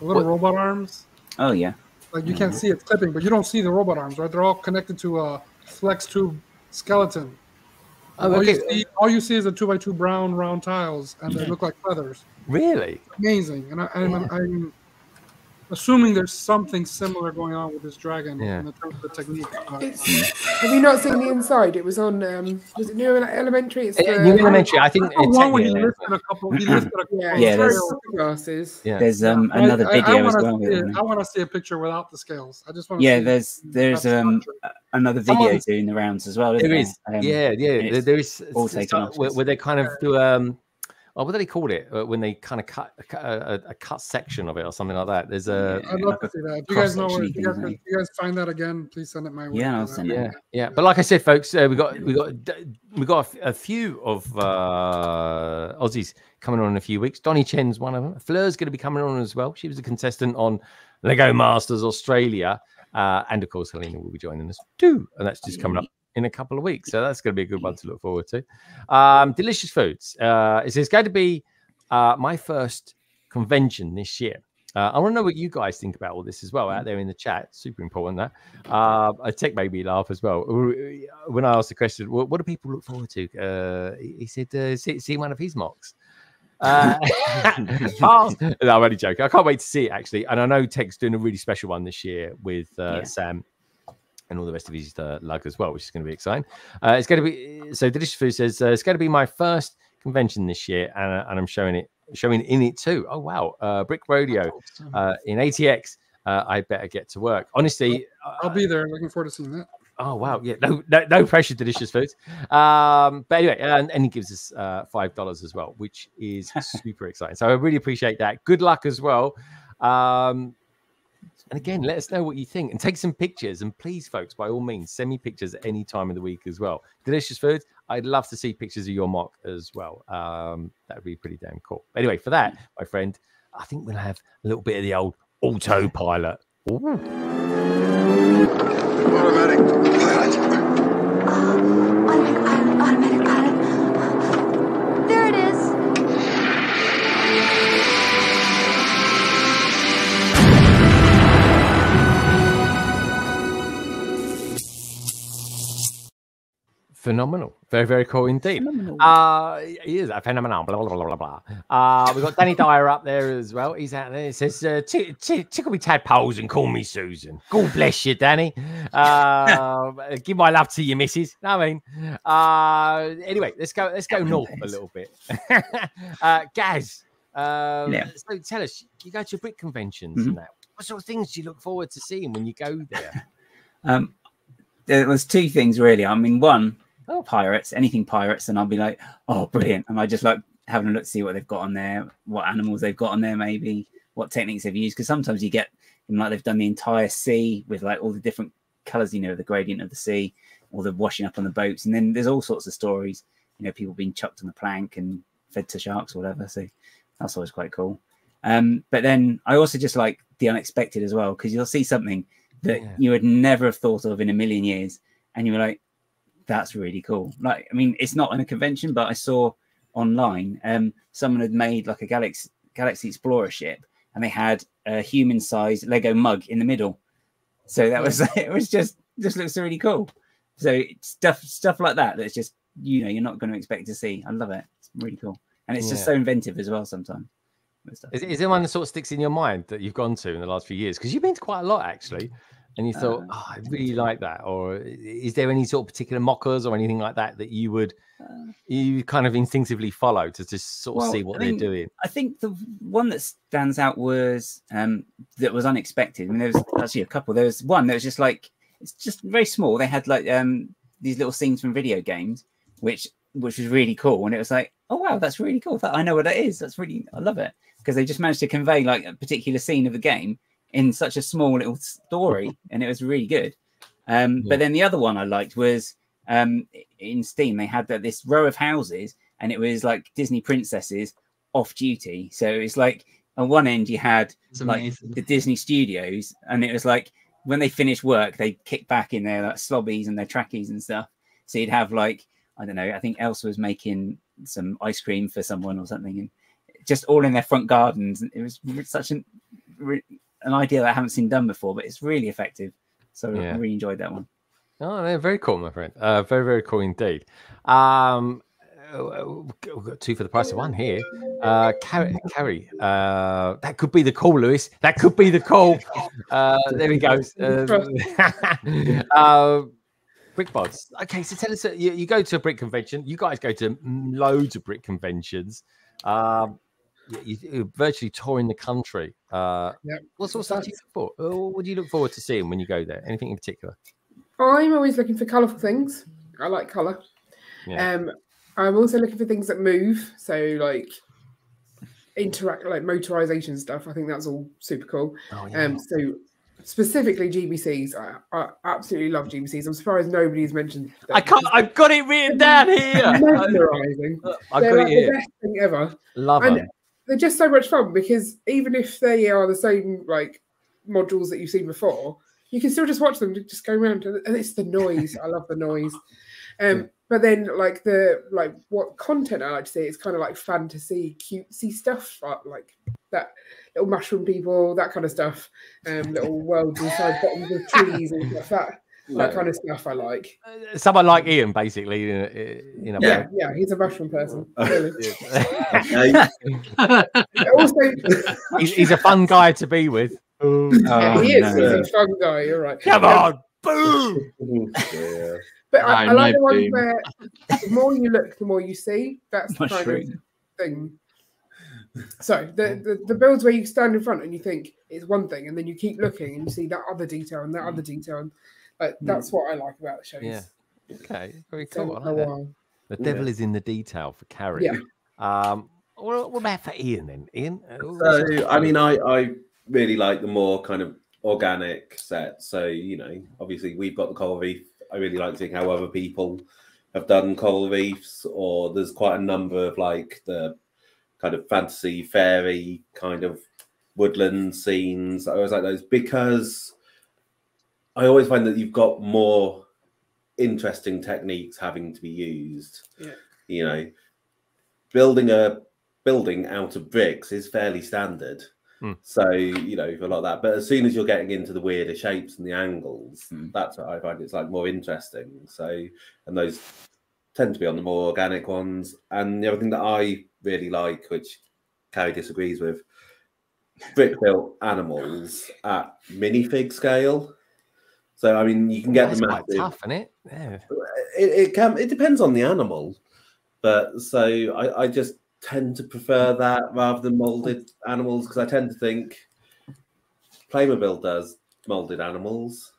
little
What-
robot arms.
Oh yeah.
Like you can't see it clipping, but you don't see the robot arms, right? They're all connected to a flex tube skeleton.
Oh,
all,
okay.
you see, all you see is the two by two brown round tiles, and they look like feathers.
really.
Amazing, and I, I'm, I'm assuming there's something similar going on with this dragon
Yeah.
in the terms of the technique. Uh,
It's, have you not seen the inside? It was on. Um, was it New Elementary? It's the,
New Elementary. I think
the
it's
one where he
technically-
listed a couple. He listed a couple.
Yeah,
Yeah, there's-
very glasses.
Yeah.
There's um
I-
another
I- I
video as well.
see I want to see a picture without the scales. I just want.
Yeah,
see
there's there's um another video
Someone's-
doing the rounds as well. Isn't
There
there?
is,
Um,
yeah, yeah. There, there is
all
s-
taken
stuff
off.
where, where they kind of do um, oh, what do they call it? Uh, when they kind of cut a, cut- a, a cut section of it or something like that. There's a
I'd love to see that. If you guys know, where, if you guys, if you guys find that again, please send it my way.
Yeah, I'll
Uh,
send it.
yeah, yeah. But like I said, folks, uh, we got we got we got a f- a, few of uh, Aussies coming on in a few weeks. Donnie Chen's one of them. Fleur's going to be coming on as well. She was a contestant on Lego Masters Australia, uh, and of course Helena will be joining us too, and that's just coming up in a couple of weeks. So that's going to be a good one to look forward to. Um, delicious foods. Uh, it says going to be uh, my first convention this year. Uh, I want to know what you guys think about all this as well out there in the chat. Super important that. Uh, a tech made me laugh as well when I asked the question. What, what do people look forward to? Uh, he said, uh, see, see one of his mocks. Uh, [laughs] [laughs] no, I'm only joking. I can't wait to see it actually, and I know Tech's doing a really special one this year with uh,
Yeah.
Sam and all the rest of his uh, lug as well, which is going to be exciting. Uh, it's going to be so. Delicious Food says uh, it's going to be my first convention this year, and, uh, and I'm showing it, showing in it too. Oh wow, uh, Brick Rodeo uh, in ATX. Uh, I better get to work. Honestly,
I'll be there. Looking forward to seeing that.
Oh wow, yeah, no, no, no pressure, delicious foods. Um, but anyway, and, and he gives us uh, five dollars as well, which is [laughs] super exciting. So I really appreciate that. Good luck as well. Um, and again, let us know what you think and take some pictures. And please, folks, by all means, send me pictures at any time of the week as well. Delicious foods. I'd love to see pictures of your mock as well. Um, that would be pretty damn cool. Anyway, for that, my friend, I think we'll have a little bit of the old autopilot. Ooh.
Automatic pilot.
Phenomenal. Very, very cool indeed. Uh, he is a phenomenal. Blah, blah, blah, blah, blah. Uh, we've got Danny Dyer up there as well. He's out there. He says, uh, tickle me tadpoles and call me Susan. God bless you, Danny. Uh, [laughs] give my love to your missus. Know what I mean, uh, anyway, let's go. Let's go north a little bit. [laughs] uh, Gaz, um,
Yeah.
so tell us, you go to brick conventions
Mhm.
and that. What sort of things do you look forward to seeing when you go there? [laughs]
Um, there was two things really. I mean, one,
Oh.
pirates, anything pirates, and I'll be like, oh, brilliant. And I just like having a look to see what they've got on there, what animals they've got on there, maybe what techniques they've used. Because sometimes you get like they've done the entire sea with like all the different colors, you know, the gradient of the sea, all the washing up on the boats, and then there's all sorts of stories. You know, people being chucked on the plank and fed to sharks or whatever. So that's always quite cool. Um, but then I also just like the unexpected as well because you'll see something that
Yeah.
you would never have thought of in a million years, and you were like, "That's really cool." Like, I mean, it's not in a convention, but I saw online um, someone had made like a Galaxy Galaxy Explorer ship, and they had a human-sized Lego mug in the middle. So that was [laughs] it was just just looks really cool. So it's stuff stuff like that that's just you know you're not going to expect to see. I love it. It's really cool, and it's just
Yeah.
so inventive as well. Sometimes.
Is, is there one that sort of sticks in your mind that you've gone to in the last few years? Because you've been to quite a lot actually, and you thought,
Uh,
oh, I really like that. Or is there any sort of particular mockers or anything like that that you would you kind of instinctively follow to just sort of
Uh, Well,
see what
I
they're
mean,
doing?
I think the one that stands out was um that was unexpected. I mean, there was actually a couple. There was one that was just like it's just very small. They had like um these little scenes from video games, which which was really cool. And it was like, oh wow, that's really cool. That I know what that is. That's really I love it because they just managed to convey like a particular scene of the game in such a small little story, [laughs] and it was really good. Um, But then the other one I liked was um, in Steam. They had that this row of houses, and it was like Disney princesses off duty. So it's like on one end you had like the Disney studios, and it was like when they finished work, they kick back in their like, slobbies and their trackies and stuff. So you'd have like I don't know. I think Elsa was making some ice cream for someone or something, and just all in their front gardens. And It was such an re- an idea that I haven't seen done before, but it's really effective. So
Yeah.
I really enjoyed that one.
Oh, they're very cool, my friend. Uh, very, very cool indeed. Um, uh, we've got two for the price of one here. Uh, Carrie, Carrie uh, that could be the call, Luis. That could be the call. Uh, there he goes. Uh, [laughs] [laughs] uh, brick bods. Okay, so tell us, uh, you, you go to a brick convention. You guys go to mm, loads of brick conventions. Um, you, you're virtually touring the country. Uh,
Yep.
What sort of stuff do you look for? uh, What do you look forward to seeing when you go there? Anything in particular?
I'm always looking for colourful things. I like colour.
Yeah.
Um, I'm also looking for things that move. So like interact, like motorization stuff. I think that's all super cool.
Oh,
Um, so specifically GBCs, I, I absolutely love GBCs. I'm surprised nobody's mentioned.
I can't. I've got it written down here. [laughs]
Mesmerizing.
I've
They're
got it here.
the best thing ever.
Love
and
them.
They're just so much fun because even if they are the same like modules that you've seen before, you can still just watch them just go around and it's the noise. I love the noise. [laughs] Um, but then like the like what content I like to see is kind of like fantasy, cutesy stuff, like, like that little mushroom people, that kind of stuff. Um, little worlds inside bottoms of trees and stuff. Like that that kind of stuff I like.
Someone like Ian, basically. In a, in a
Yeah,
way.
yeah, he's a mushroom person. [laughs] Really. Also, [laughs]
he's, he's a fun guy to be with.
yeah, he is. He's a fun guy. You're right.
Come
Um,
on, boom! [laughs]
But I,
No,
I like the ones
boom.
where the more you look, the more you see. That's the kind of thing. So the, the the builds where you stand in front and you think it's one thing, and then you keep looking and you see that other detail and that other detail, and like that's what I like about the shows.
Yeah. Okay, very cool. I like
a
that. The devil is in the detail for Carrie.
Yeah.
Um, what, what about for Ian then? Ian? Uh,
So I mean, I I really like the more kind of organic set. So you know, obviously we've got the coral reef. I really like seeing how other people have done coral reefs, or there's quite a number of like the kind of fantasy fairy kind of woodland scenes. I always like those because I always find that you've got more interesting techniques having to be used
Yeah.
you know building a building out of bricks is fairly standard
Hmm.
so you know a lot of that but as soon as you're getting into the weirder shapes and the angles
Hmm.
that's what i find it's like more interesting so and those tend to be on the more organic ones. And the other thing that I really like, which Carrie disagrees with, brick built animals at minifig scale. So I mean, you can get
That's
the
quite tough, isn't it? Yeah.
It, it can. It depends on the animal, but so I, I just tend to prefer that rather than molded animals because I tend to think Playmobil does molded animals,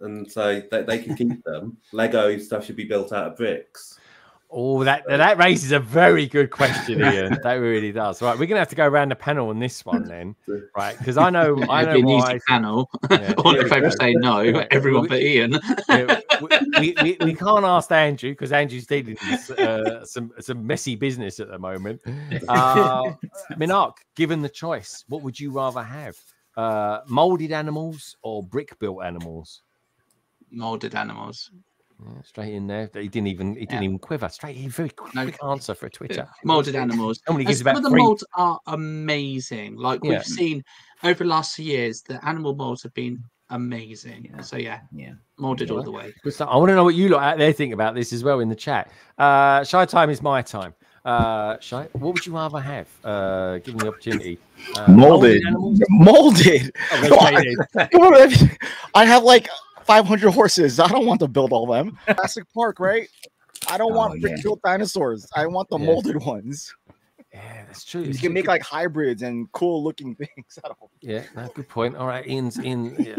and so they, they can keep them. Lego stuff should be built out of bricks.
Oh, that that raises a very good question, Ian. that really does. Right, we're gonna have to go around the panel on this one then, [laughs] right? Because I know [laughs] I know
It'd an
why.
easy panel.
Yeah, [laughs]
All
here
the
we
folks say no, everyone but Ian.
Yeah, we, we, we can't ask Andrew because Andrew's dealing with uh, some some messy business at the moment. Uh, Minark, given the choice, what would you rather have? Uh, molded animals or brick built animals?
Molded animals.
Yeah, straight in there. He didn't even he didn't even quiver. Straight in, very quick, quick answer for a Twitter.
Molded animals.
Normally gives
some
about
of the
three.
molds are amazing. Like we've seen over the last few years, the animal molds have been amazing. So yeah,
yeah,
molded all the way.
Good stuff. I want to know what you lot out there think about this as well in the chat. Uh, shy time is my time. Uh, shy, what would you rather have? Uh, given the opportunity, uh,
molded, molded.
Okay,
Come on.
molded.
Come on, I- I have like 500 horses. I don't want to build all them. [laughs] Jurassic Park, right? I don't want brick built dinosaurs. I want the
Yeah.
molded ones.
Yeah, that's true.
You can make like hybrids and cool looking [laughs] things. I don't
Yeah, no, good point. All right, Ian's in. Yeah,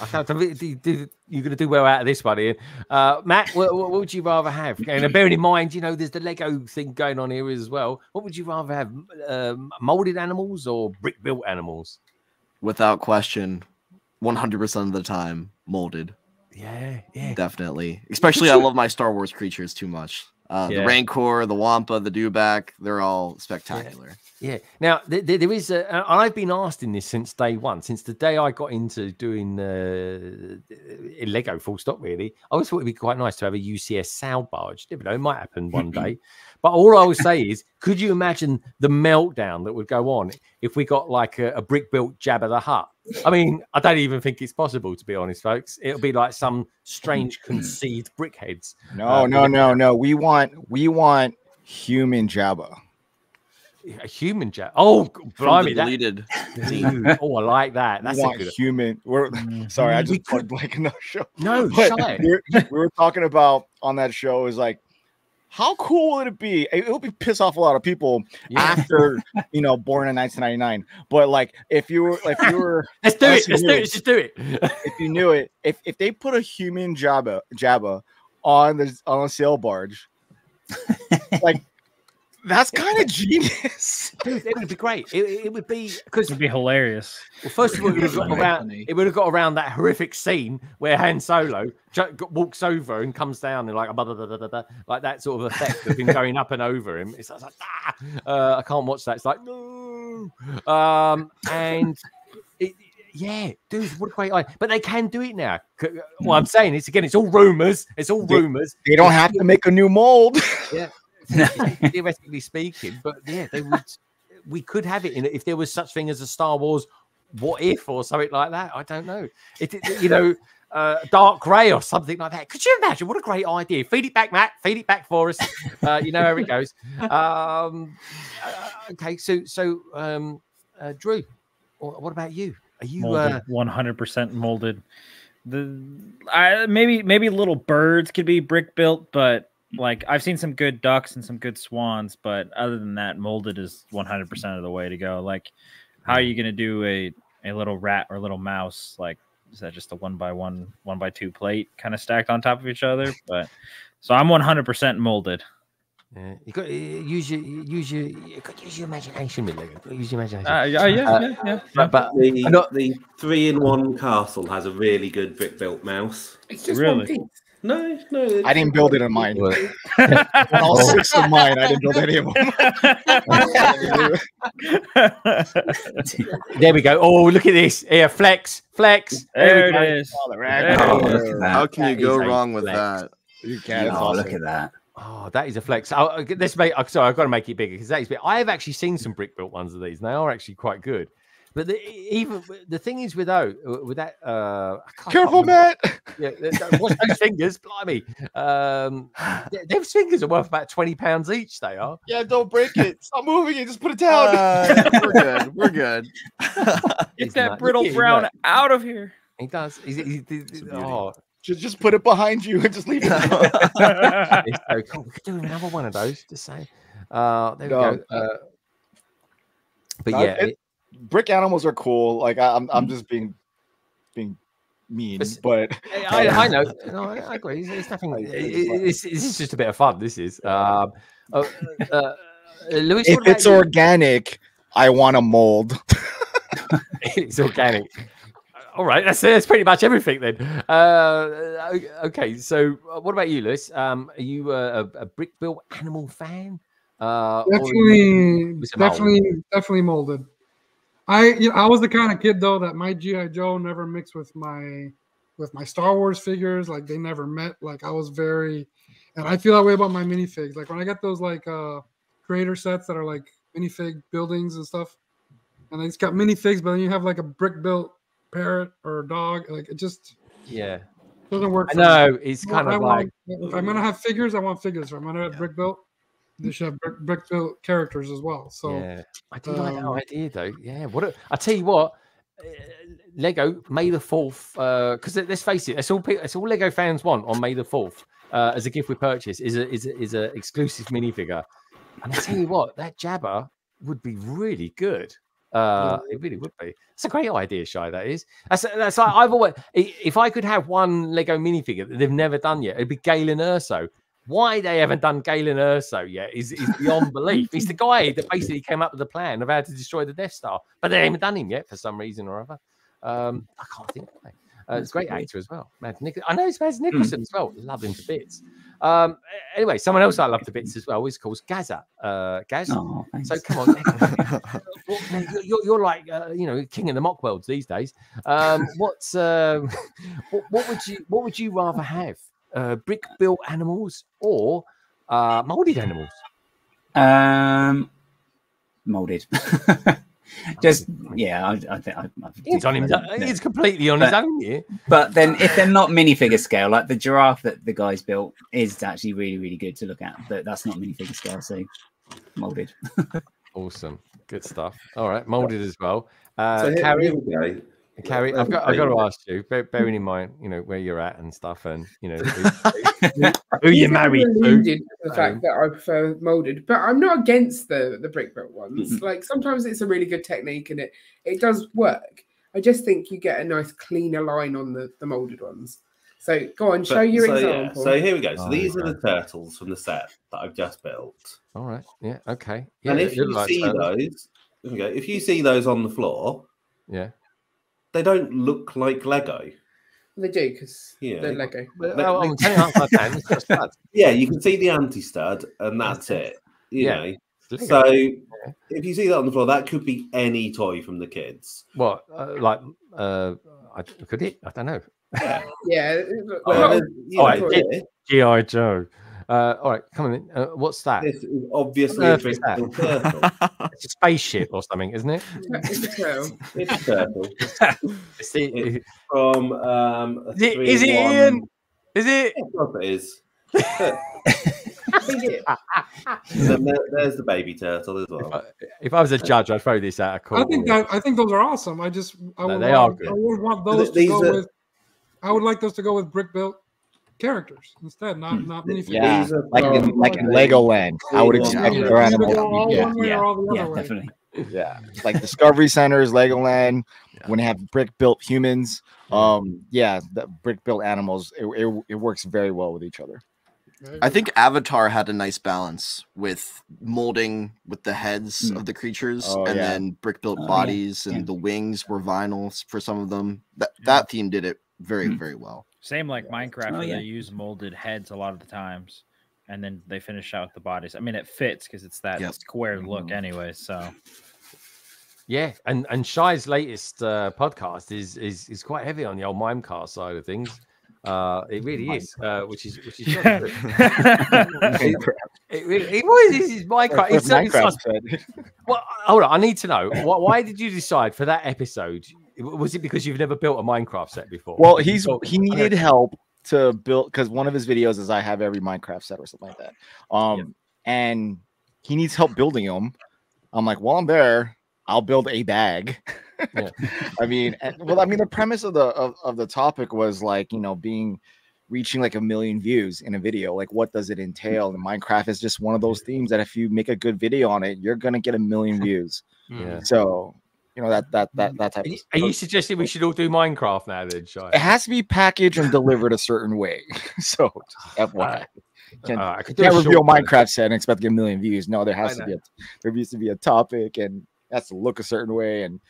I can't. You're going to do well out of this one, Ian. Uh, Matt, what, what would you rather have? And bearing in mind, you know, there's the Lego thing going on here as well. What would you rather have? Um, molded animals or brick built animals?
Without question, 100% of the time, molded.
Yeah, yeah.
Definitely. Especially, I love my Star Wars creatures too much. Uh,
Yeah.
The Rancor, the Wampa, the Dewback, they're all spectacular.
Yeah. Now th- th- there is, a, and I've been asked in this since day one, since the day I got into doing uh, Lego. Full stop. Really, I always thought it'd be quite nice to have a UCS sail barge. Never know, it might happen one [laughs] day. But all I will say is, could you imagine the meltdown that would go on if we got like a, a brick built Jabba the Hutt? I mean, I don't even think it's possible to be honest, folks. It'll be like some strange [clears throat] conceived brickheads.
No,
uh,
no, no, no. We want we want human Jabba.
A human Jabba. Oh, g- blimey, that,
deleted. [laughs]
Dude, oh, I like that.
We
That's a good.
human. We're sorry, I just plugged blank in the show.
No,
But
shy.
we were, we were talking about on that show is like how cool would it be? It will be piss off a lot of people after [laughs] you know born in 1999. But like if you were if you were [laughs]
Let's do it. Let's do it. Just do it.
if you knew it, if if they put a human Jabba Jabba on the on a sail barge, [laughs] like that's kind of genius.
Dude, [laughs] it would be great. It, it would be because
It'd be hilarious.
Well, first of all, it would have got around. It would have got around that horrific scene where Han Solo walks over and comes down and like blah, blah, blah, blah, blah, blah, like that sort of effect of him going up and over him. It's like ah, uh, I can't watch that. It's like no, um, and it, yeah, dude, what a great idea. But they can do it now. What I'm saying is again, it's all rumors. It's all
They-
rumors.
They don't have to make a new mold.
Yeah, [laughs] [laughs] theoretically speaking, but yeah, they would. We could have it in if there was such thing as a Star Wars what if or something like that. I don't know. It, it- you know, [laughs] uh, dark grey or something like that. Could you imagine? What a great idea! Feed it back, Matt. Feed it back for us. Uh, you know how it goes. [laughs] Um, uh, okay, so so um, uh, Drew, what about you? Are you? Uh,
molded, one hundred percent molded. The I maybe maybe little birds could be brick built, but like I've seen some good ducks and some good swans, but other than that, molded is one hundred percent of the way to go. Like, how are you gonna do a a little rat or little mouse? Like, is that just a one by one, one by two plate kind of stacked on top of each other? [laughs] But so I'm one hundred percent molded.
yeah, you got to use your use your you got to use your imagination, Millie. You've Use your imagination.
Uh, yeah, yeah,
Uh,
yeah, yeah.
But, but
The,
not-
the three in one castle has a really good brick built mouse.
It's just
Really?
one piece.
No, no.
I didn't build it in mine.
Well, [laughs]
On all [laughs] six of mine, I didn't build any of them.
There we go. Oh, look at this. Here, flex, flex.
There
we go.
it is.
Oh,
There is.
look at that.
How can
That
you go wrong with
flex.
that?
You can. It's
Oh,
awesome.
look at that.
Oh, that is a flex. Oh, let's make. oh, Sorry, I've got to make it bigger because that is. big. I have actually seen some brick built ones of these. and They are actually quite good. But the, even the thing is without O, with that, uh, I can't-
Careful,
can't remember-
Matt. [laughs]
Yeah, th- th- watch those fingers, blimey. Um, [sighs] those fingers are worth about twenty pounds each. They are.
Yeah, don't break it. Stop moving it. Just put it down.
Uh, we're good. We're good. [laughs]
Get
Isn't
that
that-
brittle
look
brown
look.
out of here.
He does. He's, he's, he's, oh,
Just, just put it behind you and just leave it. [laughs]
it's so cool. We could do another one of those. Just say. Uh, there we
No,
go. Uh, but
No,
yeah,
it-
it-
brick animals are cool. Like I, I'm, I'm
Mm.
just being, being mean,
It's-
but [laughs]
I, I [laughs] know. No, I, I agree. It's, it's nothing. it- it- it's, this is just a bit of fun. This is. Um, uh, uh, uh, Luis,
if it's
you?
organic, I want a mold. [laughs]
it's organic. All right, that's that's pretty much everything then. Uh, okay, so uh, what about you, Luis? Um, are you a, a, a brick built animal fan? Uh, or you-
Definitely,
mold?
definitely, definitely molded. I, you know, I was the kind of kid though that my GI Joe never mixed with my, with my Star Wars figures. Like they never met. Like I was very, and I feel that way about my minifigs. Like when I get those like uh creator sets that are like minifig buildings and stuff, and it's got minifigs, but then you have like a brick built parrot or a dog. Like it just
Yeah,
doesn't work.
I
for me.
know, it's
Well,
kind
I
of
want-
like-
if I'm gonna have figures, I want figures. If I'm gonna have brick built, they should have brick, brick built characters as well. So
yeah, I do like that
um,
idea though. Yeah, what a, I tell you what, uh, Lego May the Fourth. Because let's face it, it's all. pe- That's all Lego fans want on May the Fourth uh, as a gift we purchase is a is a, is a exclusive minifigure. And I tell you what, that Jabba would be really good. Uh, it really would be. It's a great idea, Shy. That is. That's that's like I've always. If I could have one Lego minifigure that they've never done yet, it'd be Galen Erso. Why they haven't done Galen Erso yet is, is beyond [laughs] belief. He's the guy that basically came up with the plan of how to destroy the Death Star, but they haven't done him yet for some reason or other. Um, I can't think why. Uh, it's a great actor as well. Mads I know it's Mads Mikkelsen as well. Love him to bits. Um, anyway, someone else I love to bits as well is called Gaza. Uh, Gaz.
Oh,
so come on, [laughs] you're- you're, you're like uh, you know king of the mock worlds these days. Um, what's um, [laughs] what, what would you what would you rather have? Uh, brick built animals or uh, molded animals?
Um, molded. [laughs] Just yeah, I, I think I, I
He's on his, he's completely on his
But-
own here.
But then, if they're not minifigure scale, like the giraffe that the guys built is actually really, really good to look at. But that's not minifigure scale, so molded. [laughs]
Awesome, good stuff. All right, molded as well. Uh,
So here-
Carrie,
here we go.
Carrie, I've got, I've got to ask you, bear, bearing in mind, you know, where you're at and stuff, and you know, who, [laughs] who- who you
He's
married to.
to the fact
Um,
that I prefer molded, but I'm not against the the brick built ones.
Mm-hmm.
Like sometimes it's a really good technique and it it does work. I just think you get a nice cleaner line on the the molded ones. So go on, show
But-
your
so, yeah,
example.
so here we go. So
Oh,
these are the turtles from the set that I've just built.
All right, yeah, okay. Yeah,
and if you see
turtles.
those, here we go. If you see those on the floor,
yeah,
they don't look like Lego.
They do because
Yeah.
they're Lego.
They-
oh,
they-
telling you, upside down, it's just that. [laughs]
yeah, you can see the anti stud, and that's it. You
Yeah.
know.
Lego.
So if you see that on the floor, that could be any toy from the kids.
What, uh, like, uh, I, could it? I don't know.
Yeah.
Yeah. it- look,
Oh,
a lot of-
there's- you
All
know,
right. GI Joe. Uh, all right, come on. Then. Uh, what's that?
This is obviously
What
a
is
big [laughs] turtle.
It's a spaceship or something, isn't it?
It's a turtle.
It's a turtle. [laughs]
It's
It's from um, a
Is it- is it
three-in-one-
Ian? Is it?
Yeah, it is.
I think it-
And then there- there's the baby turtle as well.
If I was a judge, I'd throw this out of court.
I think that I think those are awesome. I just I
No,
would
they are good.
I would want
Th-
those to go
are-
with. I would like those to go with brick built characters instead, not not minifigures.
Yeah,
These are
like in,
from
like in Legoland, I would
Yeah,
expect
yeah.
their animals.
go
to be- Yeah,
one way or all the
yeah, definitely.
yeah, like Discovery Centers, Legoland, when they have brick built humans. Um, yeah, the brick built animals, it, it, it works very well with each other.
I think Avatar had a nice balance with molding with the heads
Mm.
of the creatures
Oh,
and
yeah.
then brick built
Oh, yeah.
bodies and
Yeah.
the wings were vinyls for some of them. That that theme did it very
Hmm.
very well.
Same like Minecraft,
Oh,
where
yeah.
they use molded heads a lot of the times, and then they finish out the bodies. I mean, it fits because it's that
Yep.
square look anyway. So
Yeah, and and Shy's latest uh, podcast is is is quite heavy on the old Minecraft side of things. Uh, it really is, uh, which is which is [laughs] very good. it, it really it was. This is Minecraft. It's, so- it's
Minecraft
so- well, hold on. I need to know why, why did you decide for that episode? Was it because you've never built a Minecraft set before?
Well, he's he needed help to build because one of his videos is I have every Minecraft set or something like that. Um, and he needs help building them. I'm like, well, I'm there. I'll build a bag. [laughs] I mean, and- well, I mean, the premise of the of, of the topic was like, you know, being reaching like a million views in a video. Like, what does it entail? And Minecraft is just one of those themes that if you make a good video on it, you're gonna get a million [laughs] views.
Yeah.
So, you know, that that that that type
Are
of
you, are you suggesting we should all do Minecraft now, then,
it has to be packaged and delivered a certain way. [laughs] so just FYI. Can't,
Uh, I could
can't
a
review a
short version.
Minecraft set and expect to get a million views. No, there has to be a there needs to be a topic and has to look a certain way and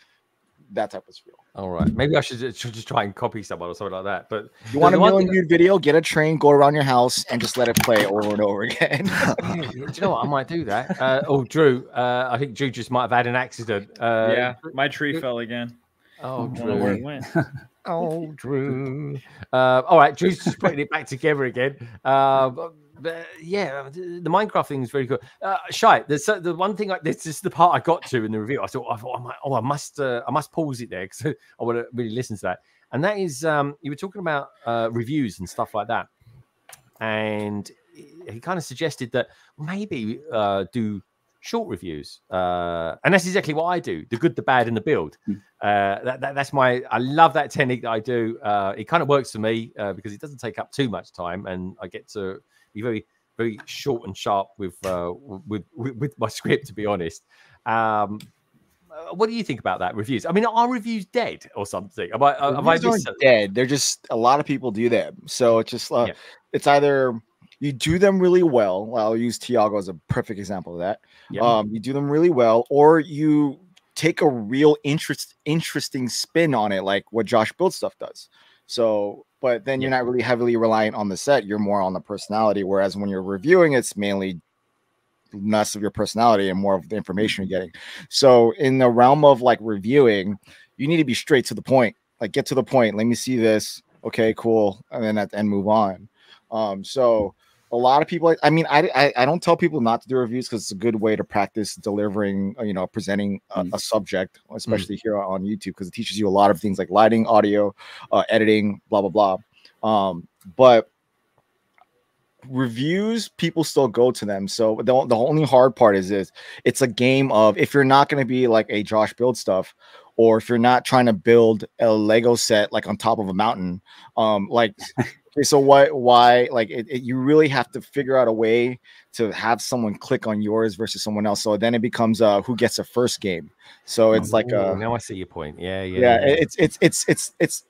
that type of spiel.
All right, maybe I should, should [laughs] just try and copy someone or something like that. But
You want
the
a
one
million
thing-
viewed video? Get a train, go around your house, and just let it play over and over again. [laughs]
Do you know what? I might do that. Uh, oh, Drew, uh, I think Drew just might have had an accident. Uh,
yeah, my tree fell again.
Oh,
I don't know where it
Drew.
went. [laughs]
Oh, Drew. Uh, all right, Drew's just putting it back together again. Uh, but, yeah, the, Minecraft thing is very good. Uh, Shy, the so- the one thing I, this is the part I got to in the review. I thought, I thought, I might, oh, I must, uh, I must pause it there because [laughs] I want to really listen to that. And that is, um, you were talking about uh, reviews and stuff like that, and he kind of suggested that maybe uh, do short reviews, uh, and that's exactly what I do: the good, the bad, and the build. Uh, that, that, that's my. I love that technique that I do. Uh, it kind of works for me uh, because it doesn't take up too much time, and I get to be very, very short and sharp with uh, with, with my [laughs] script. To be honest. Um, uh, what do you think about that reviews? I mean, are reviews dead or something? Have I, uh, have I
aren't dead. They're just a lot of people do them. So it's just uh, it's either you do them really well. well, I'll use Tiago as a perfect example of that.
Yeah.
Um, you do them really well, or you take a real interest interesting spin on it, like what Josh Build stuff does. So, but then you're not really heavily reliant on the set. You're more on the personality. Whereas when you're reviewing, it's mainly less of your personality and more of the information you're getting. So in the realm of like reviewing, you need to be straight to the point. Like get to the point. Let me see this. Okay, cool. And then at the end move on. Um, so a lot of people I mean, I I, I don't tell people not to do reviews because it's a good way to practice delivering, uh, you know, presenting a, a subject, especially here on YouTube, because it teaches you a lot of things like lighting, audio, uh, editing, blah blah blah. Um, but reviews people still go to them. So the, the only hard part is this it's a game of if you're not going to be like a josh build stuff or if you're not trying to build a lego set like on top of a mountain um like [laughs] okay so why why like it, it- you really have to figure out a way to have someone click on yours versus someone else so then it becomes uh who gets a first game. So it's like
Oh,
uh
now I see your point. Yeah, yeah,
yeah, it's it's it's it's it's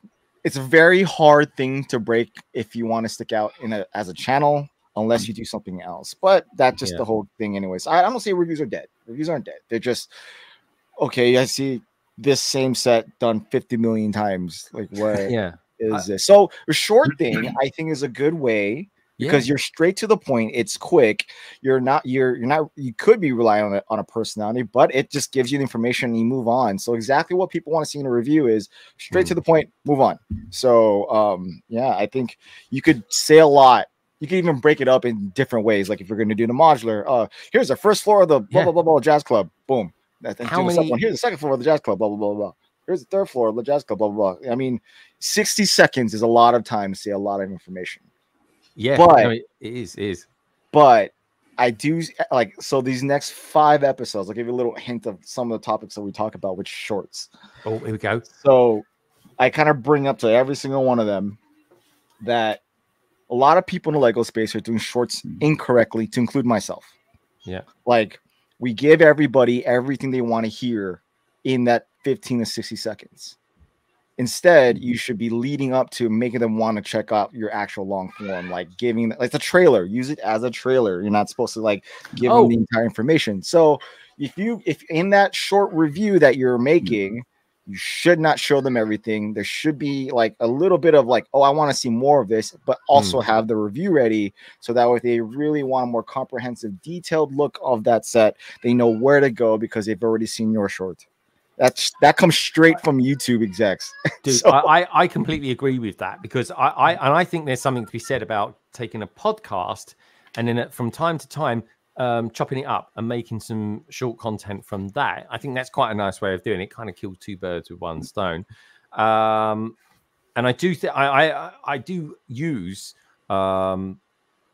it's a very hard thing to break if you want to stick out in a as a channel unless you do something else but that's just
Yeah.
the whole thing anyways. I, I don't say reviews are dead. Reviews aren't dead. They're just okay i see this same set done 50 million times like what [laughs]
Yeah.
is this so a short thing i think is a good way because
Yeah.
you're straight to the point it's quick you're not you're you're not you could be relying on a, on a personality but it just gives you the information and you move on so exactly what people want to see in a review is straight
Mm.
to the point move on so um yeah i think you could say a lot you can even break it up in different ways like if you're going to do the modular uh here's the first floor of the blah
Yeah.
blah blah blah jazz club boom That- and
How many-
here's the second floor of the jazz club blah blah blah blah here's the third floor of the jazz club blah blah blah i mean 60 seconds is a lot of time to see a lot of information
Yeah,
but
no, it it is, it is.
but I do eh, like so these next five episodes. I'll give you a little hint of some of the topics that we talk about, which shorts.
Oh, here we go.
So I kind of bring up to every single one of them that a lot of people in the Lego space are doing shorts hmm. incorrectly, to include myself.
Yeah.
Like we give everybody everything they want to hear in that 15 to 60 seconds. Instead, you should be leading up to making them want to check out your actual long form, like giving like the trailer. Use it as a trailer. You're not supposed to like give
Oh.
them the entire information. So if you if in that short review that you're mm-hmm. making, you should not show them everything. There should be like a little bit of like, oh, I want to see more of this, but hmm. also have the review ready so that if they really want a more comprehensive, detailed look of that set, they know where to go because they've already seen your short. That's that comes straight from YouTube execs. [laughs]
Dude,
So-
I, I, completely agree with that because I, I and I think there's something to be said about taking a podcast and then from time to time um, chopping it up and making some short content from that. I think that's quite a nice way of doing it. Kind of kills two birds with one stone. Um, and I do think I, I do use um,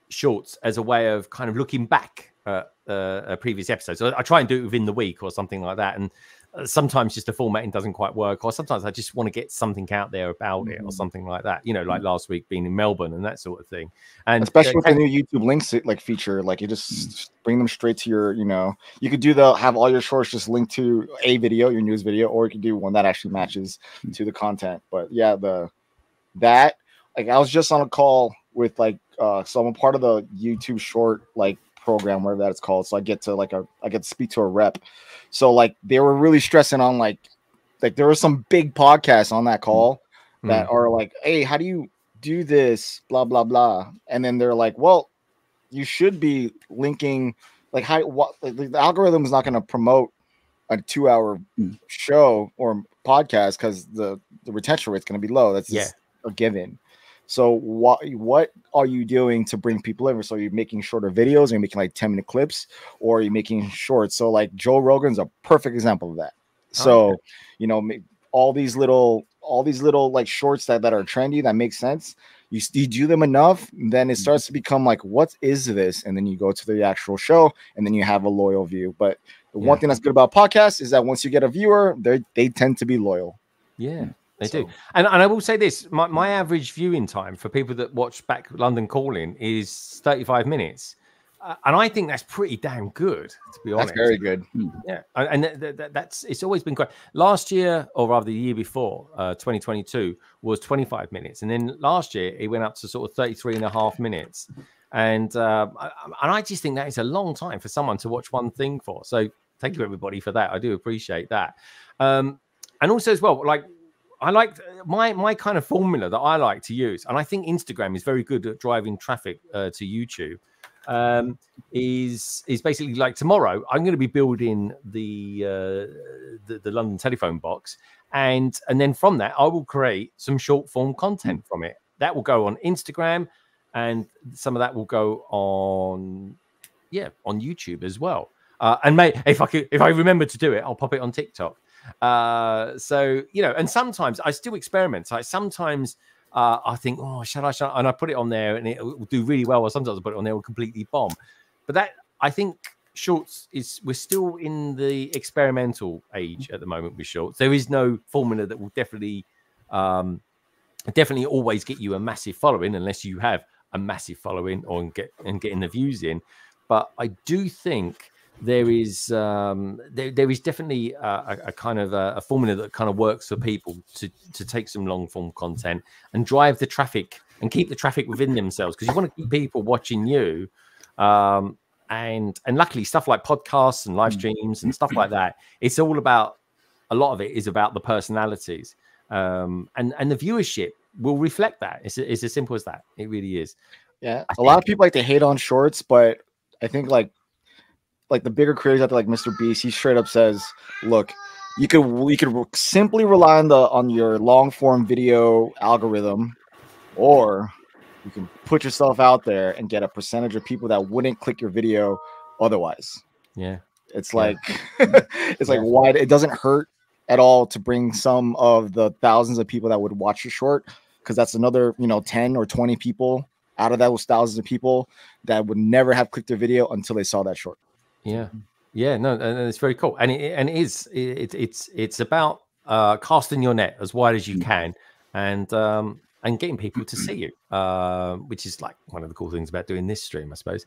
shorts as a way of kind of looking back at uh, a previous episodes. So I try and do it within the week or something like that. And sometimes just the formatting doesn't quite work, or sometimes I just want to get something out there about it or something like that. You know, like last week being in Melbourne and that sort of thing. And
especially
uh,
with the new YouTube links like feature, like you just bring them straight to your, you know, you could do the have all your shorts just linked to a video, your news video, or you could do one that actually matches to the content. But yeah, the that like I was just on a call with like uh so I'm a part of the YouTube short like program, whatever that it's called. So I get to like a I get to speak to a rep. So like they were really stressing on like like there were some big podcasts on that call that
Mm.
are like, hey, how do you do this? Blah blah blah. And then they're like, well, you should be linking like how what like, the algorithm is not going to promote a two hour show or podcast because the the retention rate's going to be low. That's
Yeah.
just a given. So what what are you doing to bring people in? So you're making shorter videos, you're you making like 10 minute clips, or you're you making shorts? So like Joe Rogan's a perfect example of that. Oh, so you know, all these little all these little like shorts that, that are trendy that make sense. You, you do them enough, then it mm. starts to become like, what is this? And then you go to the actual show, and then you have a loyal view. But the one thing that's good about podcasts is that once you get a viewer, they they tend to be loyal.
Yeah, they do. And and I will say this: my, my average viewing time for people that watch back London Calling is 35 minutes. Uh, and I think that's pretty damn good, to be honest.
That's very good.
Yeah, and and th- th- th- that's it's always been great. Last year, or rather the year before, uh, 2022 was 25 minutes, and then last year it went up to sort of 33 and a half minutes. And uh, I- and I just think that is a long time for someone to watch one thing for. So thank you everybody for that. I do appreciate that. Um, and also as well, like I like my my kind of formula that I like to use, and I think Instagram is very good at driving traffic uh, to YouTube. Um, is is basically like tomorrow I'm going to be building the, uh, the the London telephone box, and and then from that I will create some short form content from it. That will go on Instagram, and some of that will go on yeah on YouTube as well. Uh, and may if I could if I remember to do it, I'll pop it on TikTok. Uh, so you know, and sometimes I still experiment. Like sometimes uh, I think, oh, shall I? Shall I? And I put it on there, and it will do really well. Or sometimes I put it on there, it will completely bomb. But that I think shorts is we're still in the experimental age at the moment with shorts. There is no formula that will definitely um, definitely always get you a massive following unless you have a massive following or get and getting the views in. But I do think there is um, there, there is definitely a, a, kind of a, a formula that kind of works for people to to take some long form content and drive the traffic and keep the traffic within themselves because you want to keep people watching you. Um, and and luckily stuff like podcasts and live streams and stuff like that it's all about a lot of it is about the personalities um and and the viewership will reflect that. It's, it's as simple as that. It really is.
Yeah, a lot of people like to hate on shorts, but I think like like the bigger creators out there, like Mr. Beast, he straight up says, "Look, you could you could simply rely on the on your long form video algorithm, or you can put yourself out there and get a percentage of people that wouldn't click your video otherwise."
yeah
It's
Yeah.
like [laughs] it's like why it doesn't hurt at all to bring some of the thousands of people that would watch your short because that's another you know 10 or 20 people out of those thousands of people that would never have clicked their video until they saw that short.
Yeah, yeah, no, and it's very cool, and it and it is it, it's it's about uh, casting your net as wide as you can, and um, and getting people to see you, uh, which is like one of the cool things about doing this stream, I suppose.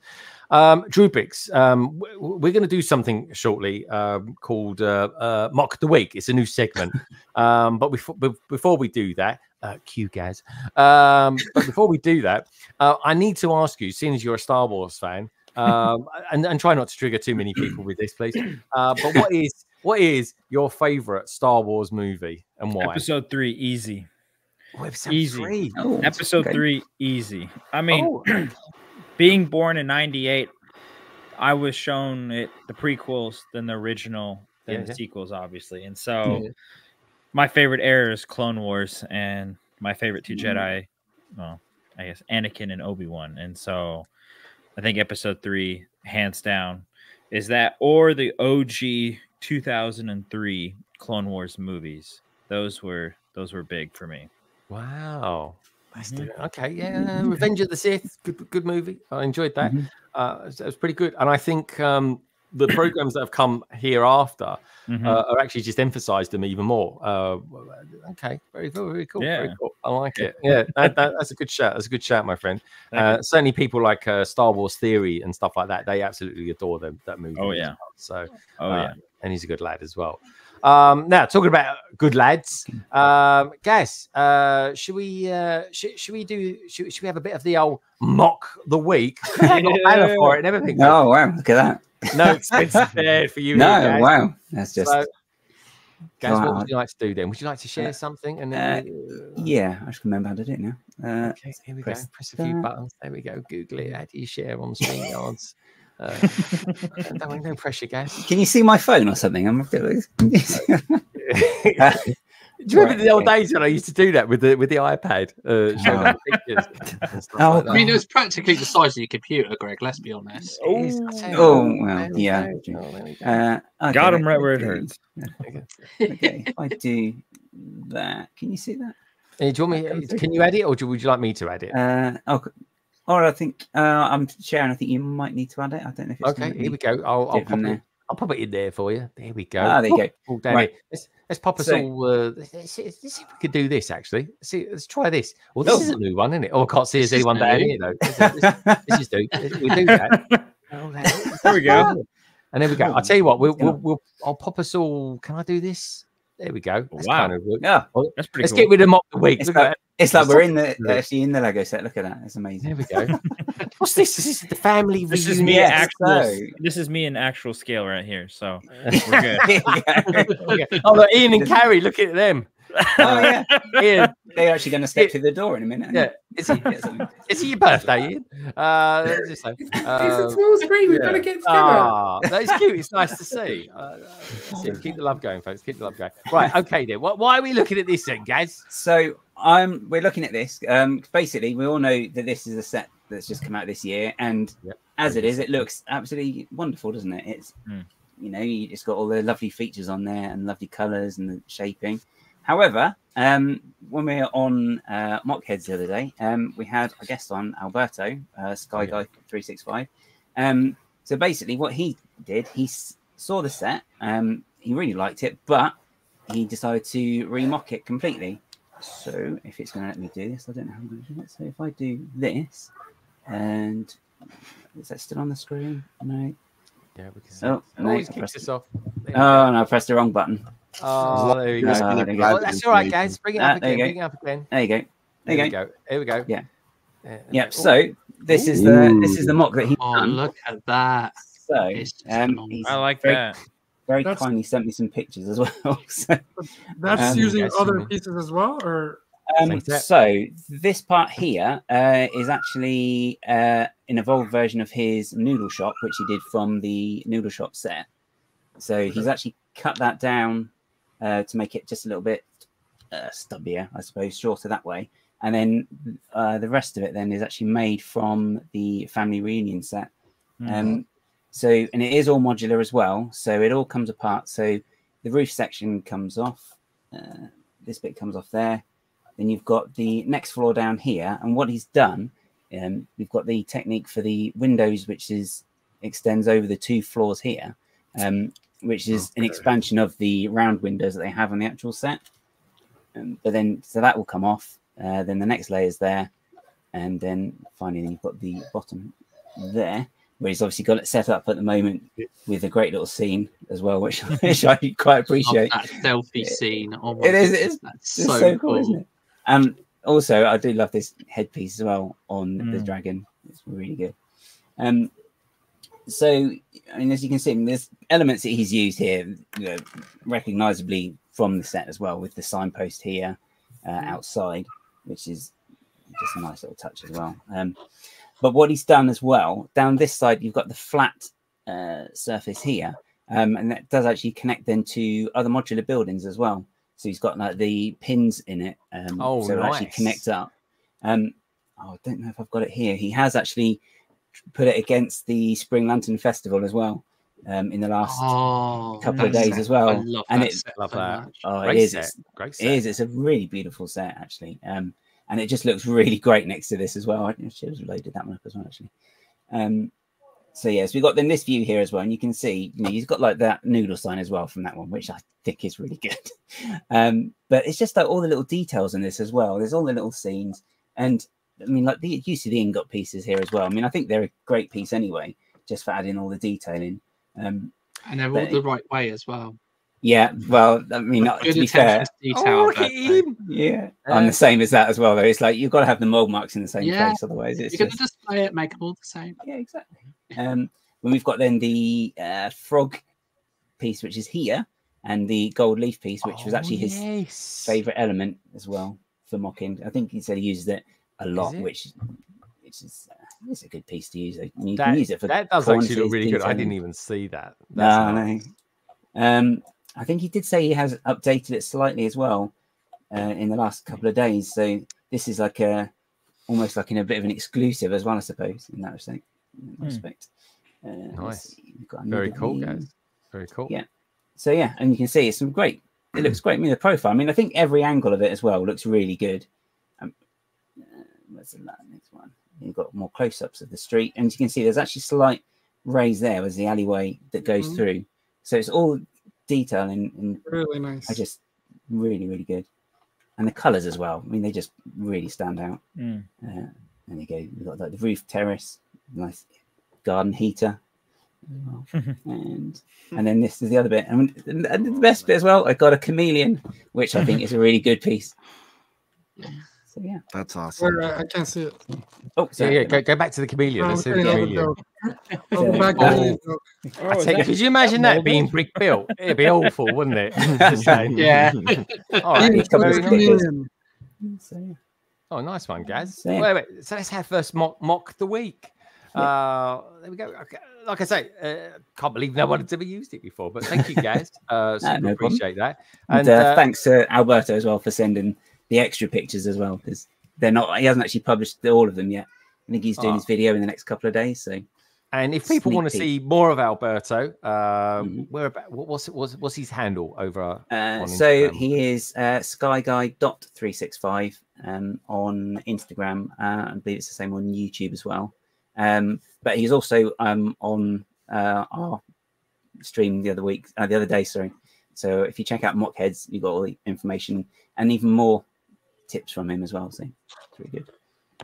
Um, Drupix, um, we're going to do something shortly um, called uh, uh, Mock the Week. It's a new segment, [laughs] um, but before be- before we do that, uh, cue Gaz. Um, but before we do that, uh, I need to ask you, seeing as you're a Star Wars fan, um, and, and try not to trigger too many people with this, please. Uh, but what is what is your favorite Star Wars movie and why?
Episode three, easy.
Oh, episode
easy.
three.
Oh,
episode
okay.
three, easy. I mean,
Oh. [clears throat]
being born in '98, I was shown it the prequels than the original than
Yeah,
the
yeah.
sequels, obviously. And so,
Yeah.
my favorite era is Clone Wars, and my favorite two
Mm-hmm.
Jedi, well, I guess Anakin and Obi Wan. And so, I think Episode Three, hands down, is that or the OG 2003 Clone Wars movies. Those were those were big for me.
Wow. That's
Mhm.
okay, yeah. Revenge of the Sith, good, good movie. I enjoyed that.
Mhm.
Uh, it was- it was pretty good. And I think um, the [coughs] programs that have come hereafter
Mhm.
uh, are actually just emphasized them even more. Uh, okay, very cool, very cool, very cool. I like it. Yeah, that, that, that's a good shout. That's a good shout, my friend. [laughs] Uh, certainly, people like uh, Star Wars Theory and stuff like that, they absolutely adore them that movie.
Oh, yeah.
well. So,
Oh,
uh,
yeah.
and he's a good lad as well. Um, now talking about good lads, [coughs] um, guys, uh, should we uh, should, should we do should, should we have a bit of the old mock the week? You got a banner for it and everything. [laughs]
Oh wow, look at that.
No expensive [laughs] there for you.
No,
here,
wow. That's just
So, guys, what would you like to do then? Would you like to share something? And then we-
yeah, I just remember how to do it now. Uh,
okay, here we
press
go. Press a few
that.
buttons. There we go. Google it. How do you share on StreamYards? [laughs] Uh, [laughs] don't, no pressure, guys.
Can you see my phone or something? I'm a bit.
Do you remember the old days when I used to do that with the with the iPad? Uh, [laughs]
Oh.
pictures [laughs] and stuff [laughs]
Oh,
like.
I mean, it was practically the size of your computer, Greg. Let's be honest.
It is, I tell you
Oh well, yeah.
go. Oh, go.
Uh, okay,
Got him right where it hurts.
Okay, if I do that, can you see that?
Hey, do you want me? Can you edit, or do, would you like me to edit? it?
Uh, oh, or I think uh, I'm sharing. I think you might need to add it. I don't know if it's
Okay, here we go. I'll, I'll
different
pop it. I'll pop it in there for you. There we go.
Ah, there you go.
All down
Right.
Let's, let's pop us
So-
all. Uh, let's, let's- let's see if we could do this. Actually, let's see. Let's try this. Well, this
Oh.
is a new one, isn't it? Oh, I can't see us
is
anyone down here though. Let's, let's, let's just do. We do that. [laughs] Oh, there-
There we go. [laughs]
And there we go. I'll tell you what. We'll, we'll, we'll I'll pop us all. Can I do this? There we go. That's
Wow.
kind of good.
Yeah,
Well,
That's pretty
let's
cool.
get rid of mock the week.
it's
Look
like,
at
it's like we're in the
Yeah.
actually in the Lego set. Look at that. It's amazing.
There we go. [laughs] What's this? This is the family
This
reunion.
is me
Yes,
actual.
so-
This is me in actual scale right here. So [laughs] we're good.
Okay. [laughs] Oh, look, Ian and Carrie, look at them. [laughs]
oh yeah,
Ian,
they're actually going to step
Yeah.
through the door in a minute.
yeah. Is it,
Get something.
is it your birthday, Ian? Uh, let's just say.
it's a
Um,
small screen. We've got to get together.
Ah, that's cute. It's nice to see. Uh, [laughs] that's. Keep the love going, folks. Keep the love going. Right. Okay, then. What, why are we looking at this then, guys?
So I'm we're looking at this. Um, basically, we all know that this is a set that's just come out this year, and
Yep.
as it is, it looks absolutely wonderful, doesn't it? It's
Mm.
you know, it's got all the lovely features on there and lovely colours and the shaping. However, um, when we were on uh, Mockheads the other day, um, we had a guest on Alberto, uh, Sky Guy three six five. Um, so basically, what he did, he s- saw the set, um, he really liked it, but he decided to remock it completely. So if it's going to let me do this, I don't know how I'm going to do it. So if I do this, and is that still on the screen? No.
Yeah, we can see.
Oh, no,
Always
pressed
us off. There
Oh no, I pressed the wrong button.
Go. Oh, there we go.
Just
gonna
you go.
Oh, that's all right, guys. Bring it
Ah,
up again. Bring it up again.
There you go. There
There
you go.
go. Here we go.
Yeah.
Yeah.
Yep.
Oh,
So this is the this is the mock that he.
Oh,
done.
look at that.
So um,
I like
very,
that.
very
That's-
kindly sent me some pictures as [laughs] well. so
That's
Um,
using other
you-
pieces as well, or
Um, so this part here uh, is actually uh, an evolved version of his noodle shop, which he did from the noodle shop set. So he's actually cut that down uh, to make it just a little bit uh, stubbier, I suppose, shorter that way. And then uh, the rest of it then is actually made from the family reunion set. Um, so and it is all modular as well. So it all comes apart. So the roof section comes off. Uh, this bit comes off there. Then you've got the next floor down here, and what he's done, um, we've got the technique for the windows, which is extends over the two floors here, um, which is an expansion of the round windows that they have on the actual set. Um, but then, so that will come off. Uh, then the next layer is there, and then finally you've got the bottom there, where he's obviously got it set up at the moment with a great little scene as well, which, [laughs] which I quite appreciate.
Love that selfie scene. Oh
it is, it's, it's
so,
so,
cool.
cool, isn't it? Um, also, I do love this headpiece as well on the
Mm.
dragon. It's really good. Um, so, I mean, as you can see, there's elements that he's used here, you know, recognizably from the set as well, with the signpost here uh, outside, which is just a nice little touch as well. Um, but what he's done as well, down this side, you've got the flat uh, surface here, um, and that does actually connect then to other modular buildings as well. So he's got like the pins in it, um,
Oh,
so it actually
nice.
connects up. Um, oh, I don't know if I've got it here. He has actually put it against the Spring Lantern Festival as well um, in the last
Oh,
couple of days
set.
as well.
I love
and
that
it,
set
Love
so
that.
much.
Oh,
Great
it is.
set.
It's,
Great set.
is. It's a really beautiful set, actually. Um, and it just looks really great next to this as well. I should have loaded that one up as well, actually. Um, so yes, we've got then this view here as well, and you can see, you know, he's got like that noodle sign as well from that one, which I think is really good. [laughs] um, but it's just like all the little details in this as well. There's all the little scenes, and I mean, like the you see the ingot pieces here as well. I mean, I think they're a great piece anyway, just for adding all the detailing. Um,
And they're all
but
the right way as well.
yeah, well, I mean, not, to be fair,
attention detail.
look at
Alberto.
yeah,
Uh,
I'm the same as that as well. Though it's like you've got to have the mold marks in the same
Yeah.
place, otherwise it's
You're
just
going to display it, make them all the same.
yeah, exactly. Um, when we've got then the uh, frog piece, which is here, and the gold leaf piece, which was
Oh,
actually his
yes.
favorite element as well for mocking. I think he said he uses it a lot,
it?
which which is uh, it's a good piece to use. I you
That,
can use it for
that does actually look really good. I didn't even see that. That's
No,
nice.
no. Um, I think he did say he has updated it slightly as well uh, in the last couple of days. So this is like a almost like in a bit of an exclusive as well, I suppose, in that respect. In that
Hmm.
respect. Uh,
Nice.
see, we've got
Very cool,
view.
guys. Very cool.
Yeah. So yeah, and you can see it's some great. It looks great. I mean, the profile. I mean, I think every angle of it as well looks really good. Where's the la- next one? You've got more close-ups of the street, and you can see there's actually slight raise there as the alleyway that goes
Mhm.
through. So it's all detail and, and
Really nice.
I just really, really good. And the colours as well. I mean, they just really stand out.
Mm.
Uh, there you go. We've got like the roof terrace, nice garden heater. well. [laughs] and and then this is the other bit. And, and the best bit as well, I got a chameleon, which I think is a really good piece. [laughs] So yeah.
That's awesome.
Where, I, I can't see it.
Oh,
Yeah,
sorry.
yeah. Go, go back to the chameleon.
Oh,
Let's see
okay,
the chameleon.
go. I'll [laughs] back to
Oh. I
is
tell you,
that-
could you imagine that being brick built? It'd be awful, wouldn't it? [laughs]
Yeah.
All right.
Ian, it's
nice.
chameleon.
So, yeah.
Oh, nice one, Gaz.
So.
Wait, wait. So let's have first mock mock the week. Uh, there we go. Okay. Like I say, uh, can't believe no one had ever used it before, but thank you, guys. [laughs] Uh, super
no problem.
appreciate that.
And, uh, thanks to Alberto as well for sending the extra pictures as well, because they're not. He hasn't actually published all of them yet. I think he's doing
Ah.
his video in the next couple of days. So
And if people
Sneak
want to see more of Alberto, uh,
Mhm.
where about what, what's, what's what's his handle over?
Uh, so he is uh, skyguy.365 um, on Instagram. Uh, I believe it's the same on YouTube as well. Um, but he's also um, on uh, our stream the other week, uh, the other day, sorry. So if you check out Mockheads, you've got all the information and even more tips from him as well. So it's really good.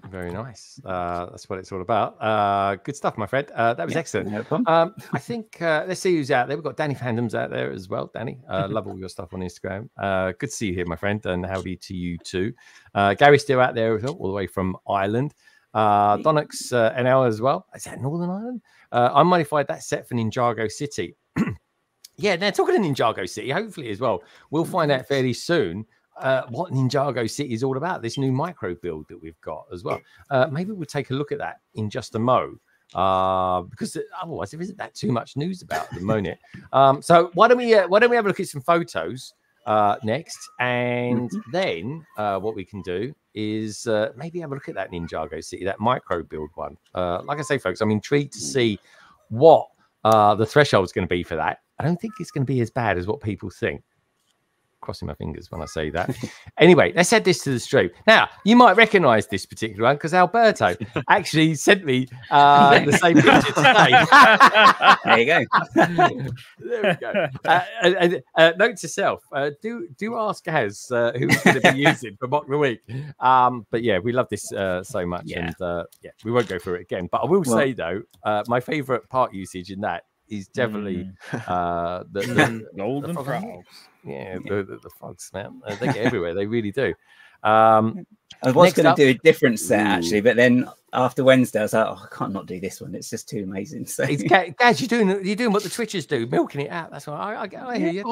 Very nice. Uh, that's what it's all about. Uh, good stuff, my friend. Uh, that was
Yeah,
excellent.
no.
Um, [laughs] I think uh, let's see who's out there. We've got Danny Fandoms out there as well. Danny, uh, [laughs] love all your stuff on Instagram. Uh, good to see you here, my friend, and howdy to you too. Uh, Gary's still out there as well, all the way from Ireland. Uh, Donux uh, NL as well. Is that Northern Ireland? Uh, I modified that set for Ninjago City. [clears throat] yeah, now talking to Ninjago City, hopefully as well, we'll find out fairly soon uh, what Ninjago City is all about. This new micro build that we've got as well. Uh, maybe we'll take a look at that in just a mo. Uh, because otherwise there isn't that too much news about at the moment. Um, so why don't we uh, why don't we have a look at some photos uh, next, and then uh, what we can do is uh, maybe have a look at that Ninjago City, that micro build one. Uh, like I say, folks, I'm intrigued to see what uh, the threshold is going to be for that. I don't think it's going to be as bad as what people think. Crossing my fingers when I say that. anyway, let's add this to the stream. Now, you might recognize this particular one because Alberto [laughs] actually sent me uh, the same picture today. [laughs]
there you go.
there we go. Uh, uh, uh, note to self: uh, do do ask Gaz uh, who going to be [laughs] using for mock the week. Um, but yeah, we love this uh, so much,
Yeah.
and uh, yeah, we won't go through it again. But I will
Well-
say though, uh, my favourite part usage in that is definitely [laughs] uh, the, the,
Mm.
the [laughs]
Golden frogs.
Yeah, the, the, the frogs, man. They get everywhere. They really do. Um, [laughs]
I was going to do a different set actually, but then after Wednesday, I was like, oh, I can't not do this one. It's just too amazing. So
It's Ga- Gaz, you're doing you're doing what the Twitchers do, milking it out. That's what I, I, I hear you. don't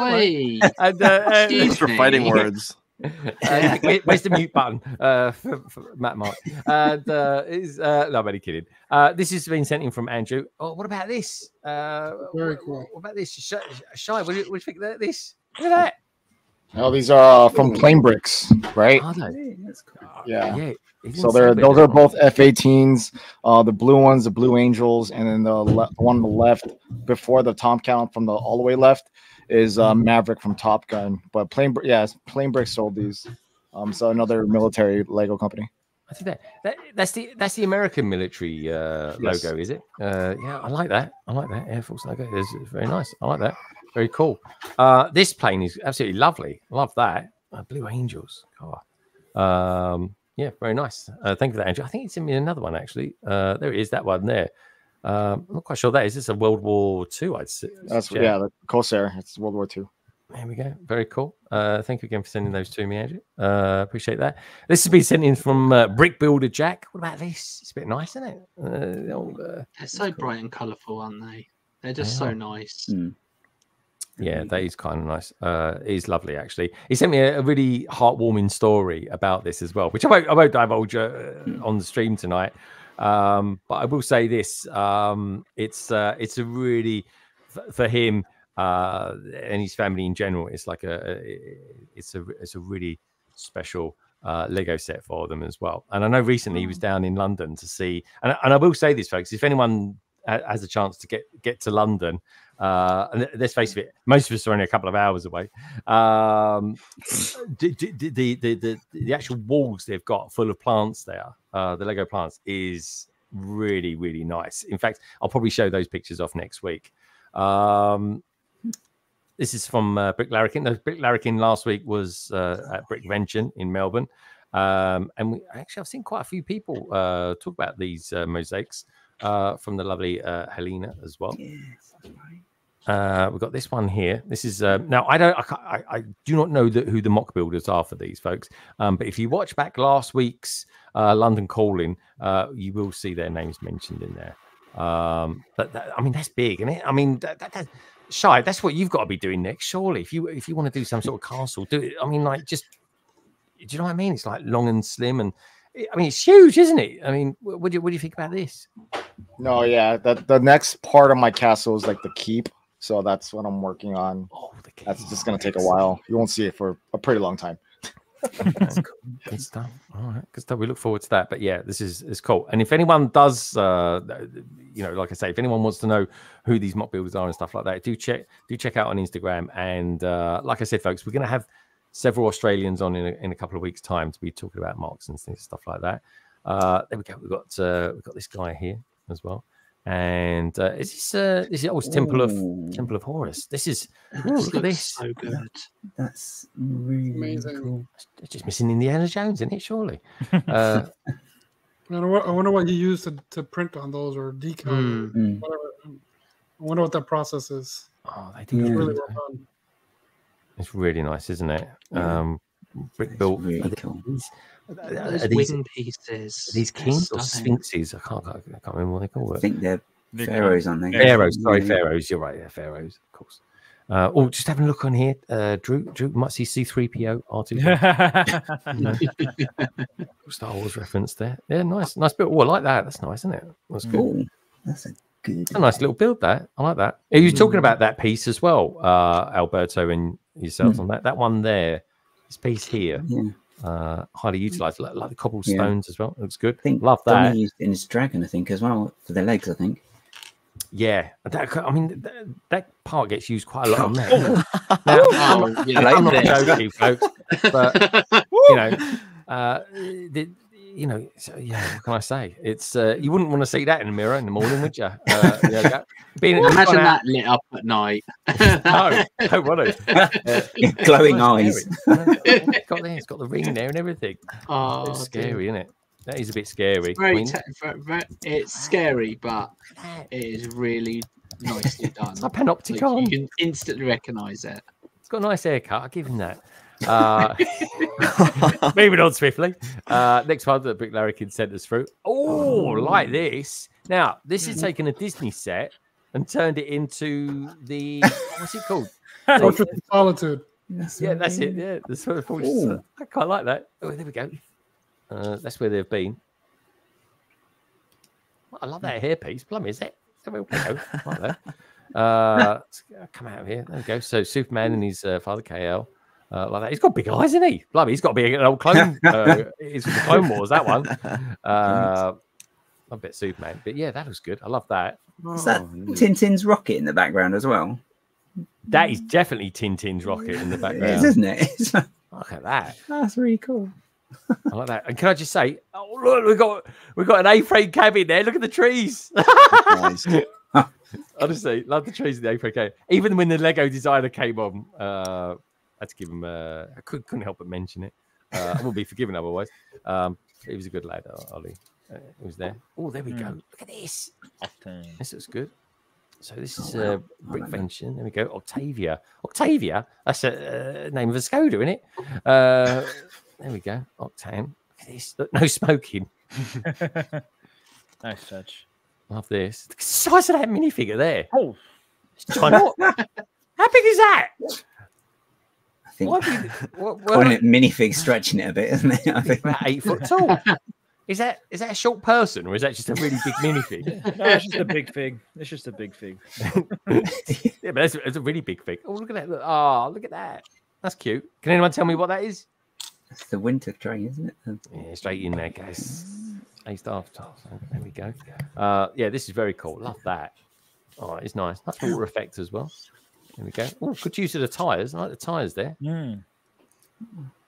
And, uh, uh,
Excuse
for fighting words.
Uh, where's the mute button uh, for, for Matt Mark? And uh, is uh, no, I'm only kidding. Uh, this has been sent in from Andrew. Oh, what about this? Uh,
Very cool.
What about this? Shy, Shy what, do you, what do you think of this? Look at that.
Oh, these are uh, from Plane Bricks, right?
Are they?
Yeah.
Yeah.
So
didn't
they're those are both F-18s. Uh, the blue ones, the Blue Angels, and then the le- one on the left before the Tom count from the all the way left is uh,
Mm-hmm.
Maverick from Top Gun. But Plane, yeah, Plane Bricks sold these. Um, so another military Lego company.
I see that. that. That's the that's the American military uh,
Yes.
logo, is it? Uh, yeah, I like that. I like that Air Force logo. It's, it's very nice. I like that. Very cool. Uh, this plane is absolutely lovely. Love that. Uh, Blue Angels. Oh. Um, yeah, very nice. Uh, thank you for that, Andrew. I think it's in me another one actually. Uh, there it is. That one there. Um, I'm not quite sure that is. This a World War Two? I'd say.
That's yeah, the Corsair. It's World War II.
There we go. Very cool. Uh, thank you again for sending those to me, Andrew. Uh, appreciate that. This has been sent in from uh, Brick Builder Jack. What about this? It's a bit nice, isn't it? Uh, the old, uh,
They're so bright and colourful, aren't they? They're just
They
so
are.
nice.
yeah, that is kind of nice. Uh, it is lovely, actually. He sent me a, a really heartwarming story about this as well, which I won't, I won't divulge uh, on the stream tonight. Um, but I will say this: um, it's uh, it's a really for him uh, and his family in general. It's like a, it's a it's a really special uh, Lego set for them as well. And I know recently he was down in London to see, and, and I will say this, folks: if anyone has a chance to get get to London, uh, and let's face it, most of us are only a couple of hours away. Um, [laughs] d- the, the the the actual walls they've got full of plants there, uh, the Lego plants, is really really nice. In fact, I'll probably show those pictures off next week. Um, this is from uh, Brick Larrikin. Brick Larrikin last week was uh, at Brickvention in Melbourne. Um, and we actually, I've seen quite a few people uh, talk about these uh, mosaics uh, from the lovely uh, Helena as well. Uh, we've got this one here. This is uh, now I don't I, I, I do not know the, who the mock builders are for these folks. Um, but if you watch back last week's uh, London Calling, uh, you will see their names mentioned in there. Um, but that, I mean that's big, isn't it? I mean that, that, that shy. That's what you've got to be doing next, surely. If you if you want to do some sort of castle, do it. I mean, like just do you know what I mean? It's like long and slim, and I mean it's huge, isn't it? I mean, what do you what do you think about this?
No, yeah, that the next part of my castle is like the keep. So that's what I'm working on.
Oh,
That's just gonna take a while. You won't see it for a pretty long time. [laughs] [laughs]
Good stuff. All right, good stuff. We look forward to that. But yeah, this is is cool. And if anyone does, uh, you know, like I say, if anyone wants to know who these mock builders are and stuff like that, do check do check out on Instagram. And uh, like I said, folks, we're going to have several Australians on in a, in a couple of weeks' time to be talking about mocks and things, stuff like that. Uh, there we go. We've got uh, we've got this guy here as well. And uh, is this uh, this is oh, it's Temple of Temple of Horus. This is ooh, look at this.
So good.
That's really
Amazing.
cool.
It's just missing Indiana Jones in it, surely. [laughs] Uh,
I wonder, I wonder what you use to, to print on those or decal,
Mm.
Whatever. I wonder what that process is.
Oh, they
It's
do.
really well done.
It's really nice, isn't it?
Yeah.
Um, brick built.
really cool.
These,
Those
are these,
wing pieces.
are these
they're
kings or sphinxes? I can't, I can't remember what they call
I think they're
They're
pharaohs,
called-
aren't they?
Pharaohs, sorry,
Yeah.
pharaohs. You're right, yeah, pharaohs, of course. Uh, oh, just having a look on here. Uh, Drew, Drew might see C3PO, R2. [laughs] [laughs] Star Wars reference there. Yeah, nice, nice build. Oh, I like that. That's nice, isn't it? That's good.
Cool. That's a good.
A nice little build that. I like that. Are you talking about that piece as well, uh, Alberto and yourselves on that? That one there, this piece here,
Yeah.
Uh, highly utilized, like, like the cobblestones as well. Looks good.
I think
Love that.
Donnie used in his dragon, I think, as well for the legs. I think.
Yeah, that, I mean that, that part gets used quite a lot on there. [laughs]
Oh, [laughs]
Now,
Oh,
I'm, not-
yeah.
I'm not [laughs] joking, folks, but you know, uh, the, you know, so, yeah. What can I say? It's uh, you wouldn't want to see that in the mirror in the morning, would you? Uh, yeah, [laughs] that- being
Imagine
gone out-
that lit up at night. [laughs]
no, don't want to.
Glowing eyes.
scary. It's got there, it's got the ring there and everything.
Oh,
it's
dear.
scary, isn't it? That is a bit scary. I
Very,
mean,
te- ve- ve- it's scary, but it is really nicely [laughs] done.
it's like panopticon.
Like, you can instantly recognize it.
It's got a nice haircut. I'll give him that. Uh, [laughs] moving on swiftly. Uh, next one that Brick Larrikin sent us through. Oh, like this. Now, this is taking a Disney set and turned it into the what's it called? [laughs]
Of Solitude.
yeah, that's it. Yeah, the sort of force. I quite like that. Oh, there we go. Uh, that's where they've been. I love that hairpiece. Plum, is it? There we go. Like that. [laughs] Uh, come out of here. There we go. So Superman and his uh, father KL. Uh, like that. He's got big eyes, isn't he? Blimey, he's got to be an old clone. [laughs] Uh, it's the Clone Wars, that one. [laughs] Uh, a bit Superman, but yeah, that was good. I love that.
Is that Tintin's rocket in the background as well?
That is definitely Tintin's rocket in the background.
is, isn't it? [laughs] Like-
Look at that.
That's really cool.
I like that. And can I just say, oh look, we got we got an A-frame cabin there. Look at the trees. Honestly, love the trees in the A-frame cabin. Even when the Lego designer came on, uh, I had to give him. Uh, I could, couldn't help but mention it. Uh, [laughs] I will be forgiven otherwise. Um, he was a good lad, uh, Ollie. Uh, he was there. Oh, there we go.
Mm.
Look at this.
Octane.
This looks good. So this is
a
uh, Brickvention. There we go. Octavia. Octavia. That's a uh, name of a Skoda, isn't it? Uh, [laughs] there we go. Octane. Look at this. Look, no smoking. [laughs]
nice touch.
Love this. Look at the size of that minifigure there.
Oh,
It's tiny. How big is that?
I think
Why have you- what- what-
calling it minifig stretching it a bit, isn't it? [laughs] I think
about eight foot tall. Is that is that a short person or is that just a really big minifig? [laughs]
no, it's just a big fig. It's just a big fig. [laughs]
yeah, but that's, that's a really big fig. Oh, look at that. Look, oh, look at that. That's cute. Can anyone tell me what that is?
it's the winter train, isn't it?
Yeah, straight in there, guys. A star. There we go. Uh, yeah, this is very cool. Love that. Oh, it's nice. That's water effect as well. There we go. Oh, good use of the tires. I like the tires there.
Mm.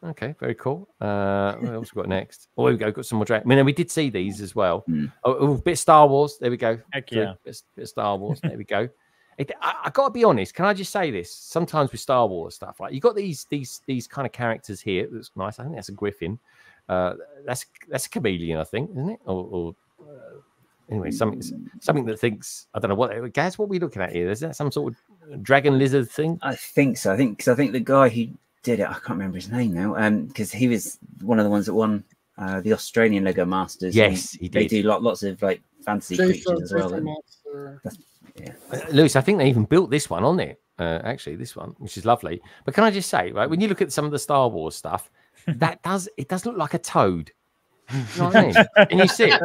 Okay, very cool. Uh, what else we got next? Oh, here we go. Got some more drag. I mean, we did see these as well. Oh, oh, bit of Star Wars. There we go.
Heck
So,
yeah.
Bit, bit of Star Wars. there we go. [laughs] It, I, I got to be honest. Can I just say this? Sometimes with Star Wars stuff, like you got these these these kind of characters here. That's nice. I think that's a Griffin. Uh, that's that's a chameleon, I think, isn't it? Or, or uh, anyway, something something that thinks I don't know what. Guys, what are we looking at here? Is that some sort of dragon lizard thing?
I think so. I think because I think the guy who did it, I can't remember his name now. Um, because he was one of the ones that won uh, the Australian Lego Masters.
Yes, he did.
They do lot, lots of like fantasy
Jason,
creatures as well.
Jason
and yeah.
Uh, Luis, I think they even built this one on it. Uh, actually, this one, which is lovely. But can I just say, right, when you look at some of the Star Wars stuff, [laughs] that does it does look like a toad. You know what I mean? Can you see it?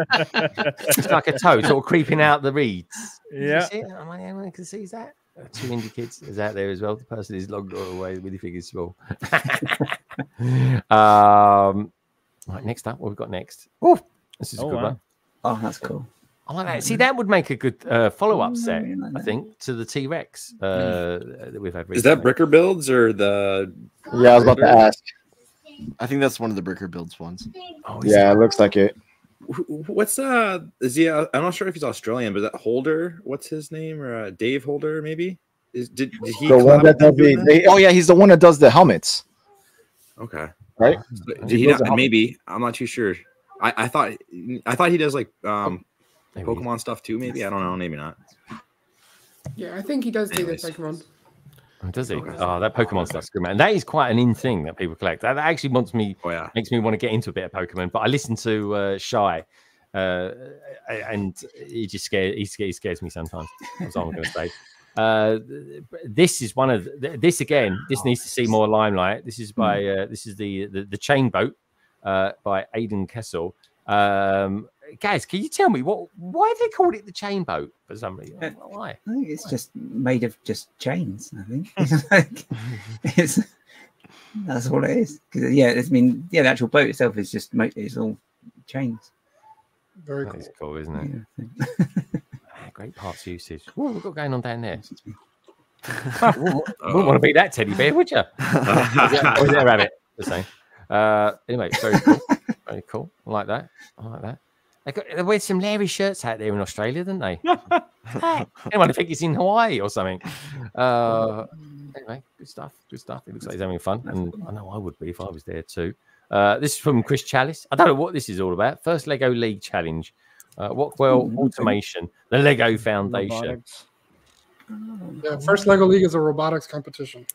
It's like a toad sort of creeping out the reeds. Can you
Yeah.
see it? Am I the only one who can see that? Two indie kids is out there as well. The person is logged all the way with the figures small. [laughs] um, right, next up, what we've got next? Oh, this is a
Oh,
good
wow.
one.
Oh, that's cool.
I like that. See, that would make a good uh, follow-up set,
Mm, I
I think, to the T Rex uh, that we've had. Recently.
Is that
recently.
Bricker builds or the?
Yeah, I was about to ask.
I think that's one of the Bricker builds ones.
Oh,
Yeah,
it?
it looks like it.
What's uh? Is he? Uh, I'm not sure if he's Australian, but that Holder. What's his name? Or uh, Dave Holder, maybe? Is did, did he?
The one that does the, they, oh yeah, he's the one that does the helmets.
Okay.
right?
So,
He
did he
builds
not, maybe I'm not too sure. I, I thought I thought he does like um
Maybe.
Pokemon stuff too. Maybe I don't know. Maybe not.
Yeah, I think he does do the Pokemon.
Oh, does he? Oh, that Pokemon stuff's good, man. That is quite an in thing that people collect. That, that actually wants me,
Oh yeah.
makes me want to get into a bit of Pokemon. But I listen to uh, Shy, uh, and he just scares he scares, he scares me sometimes. That's all I'm going to say. [laughs] Uh, this is one of the, this again. This needs to see more limelight. This is by uh, this is the, the the chain boat uh, by Aidan Kessel. Um, guys, can you tell me what why they called it the chain boat for some reason? Why?
I think it's just made of just chains. I think It's [laughs] [laughs] like- it's that's all it is. 'Cause, yeah, it's, I mean, yeah, the actual boat itself is just mo- it's all chains.
Very
That
cool.
is cool, isn't it?
Yeah, I think.
Ah, Great parts usage. What have we got going on down there? [laughs] wouldn't, wouldn't want to be that teddy bear, would you? or is that or is that a rabbit? The same. Uh, anyway, very cool. Very cool. I like that. I like that. They, got, they wear some Larry shirts out there in Australia, didn't they? [laughs] Anyone think it's in Hawaii or something? Uh, anyway, good stuff. Good stuff. It looks like he's having fun, and I know I would be if I was there too. Uh, this is from Chris Chalice. I don't know what this is all about. First Lego League Challenge. Uh, Rockwell Automation, the Lego Foundation.
Robotics.
Yeah, first Lego League is a robotics competition.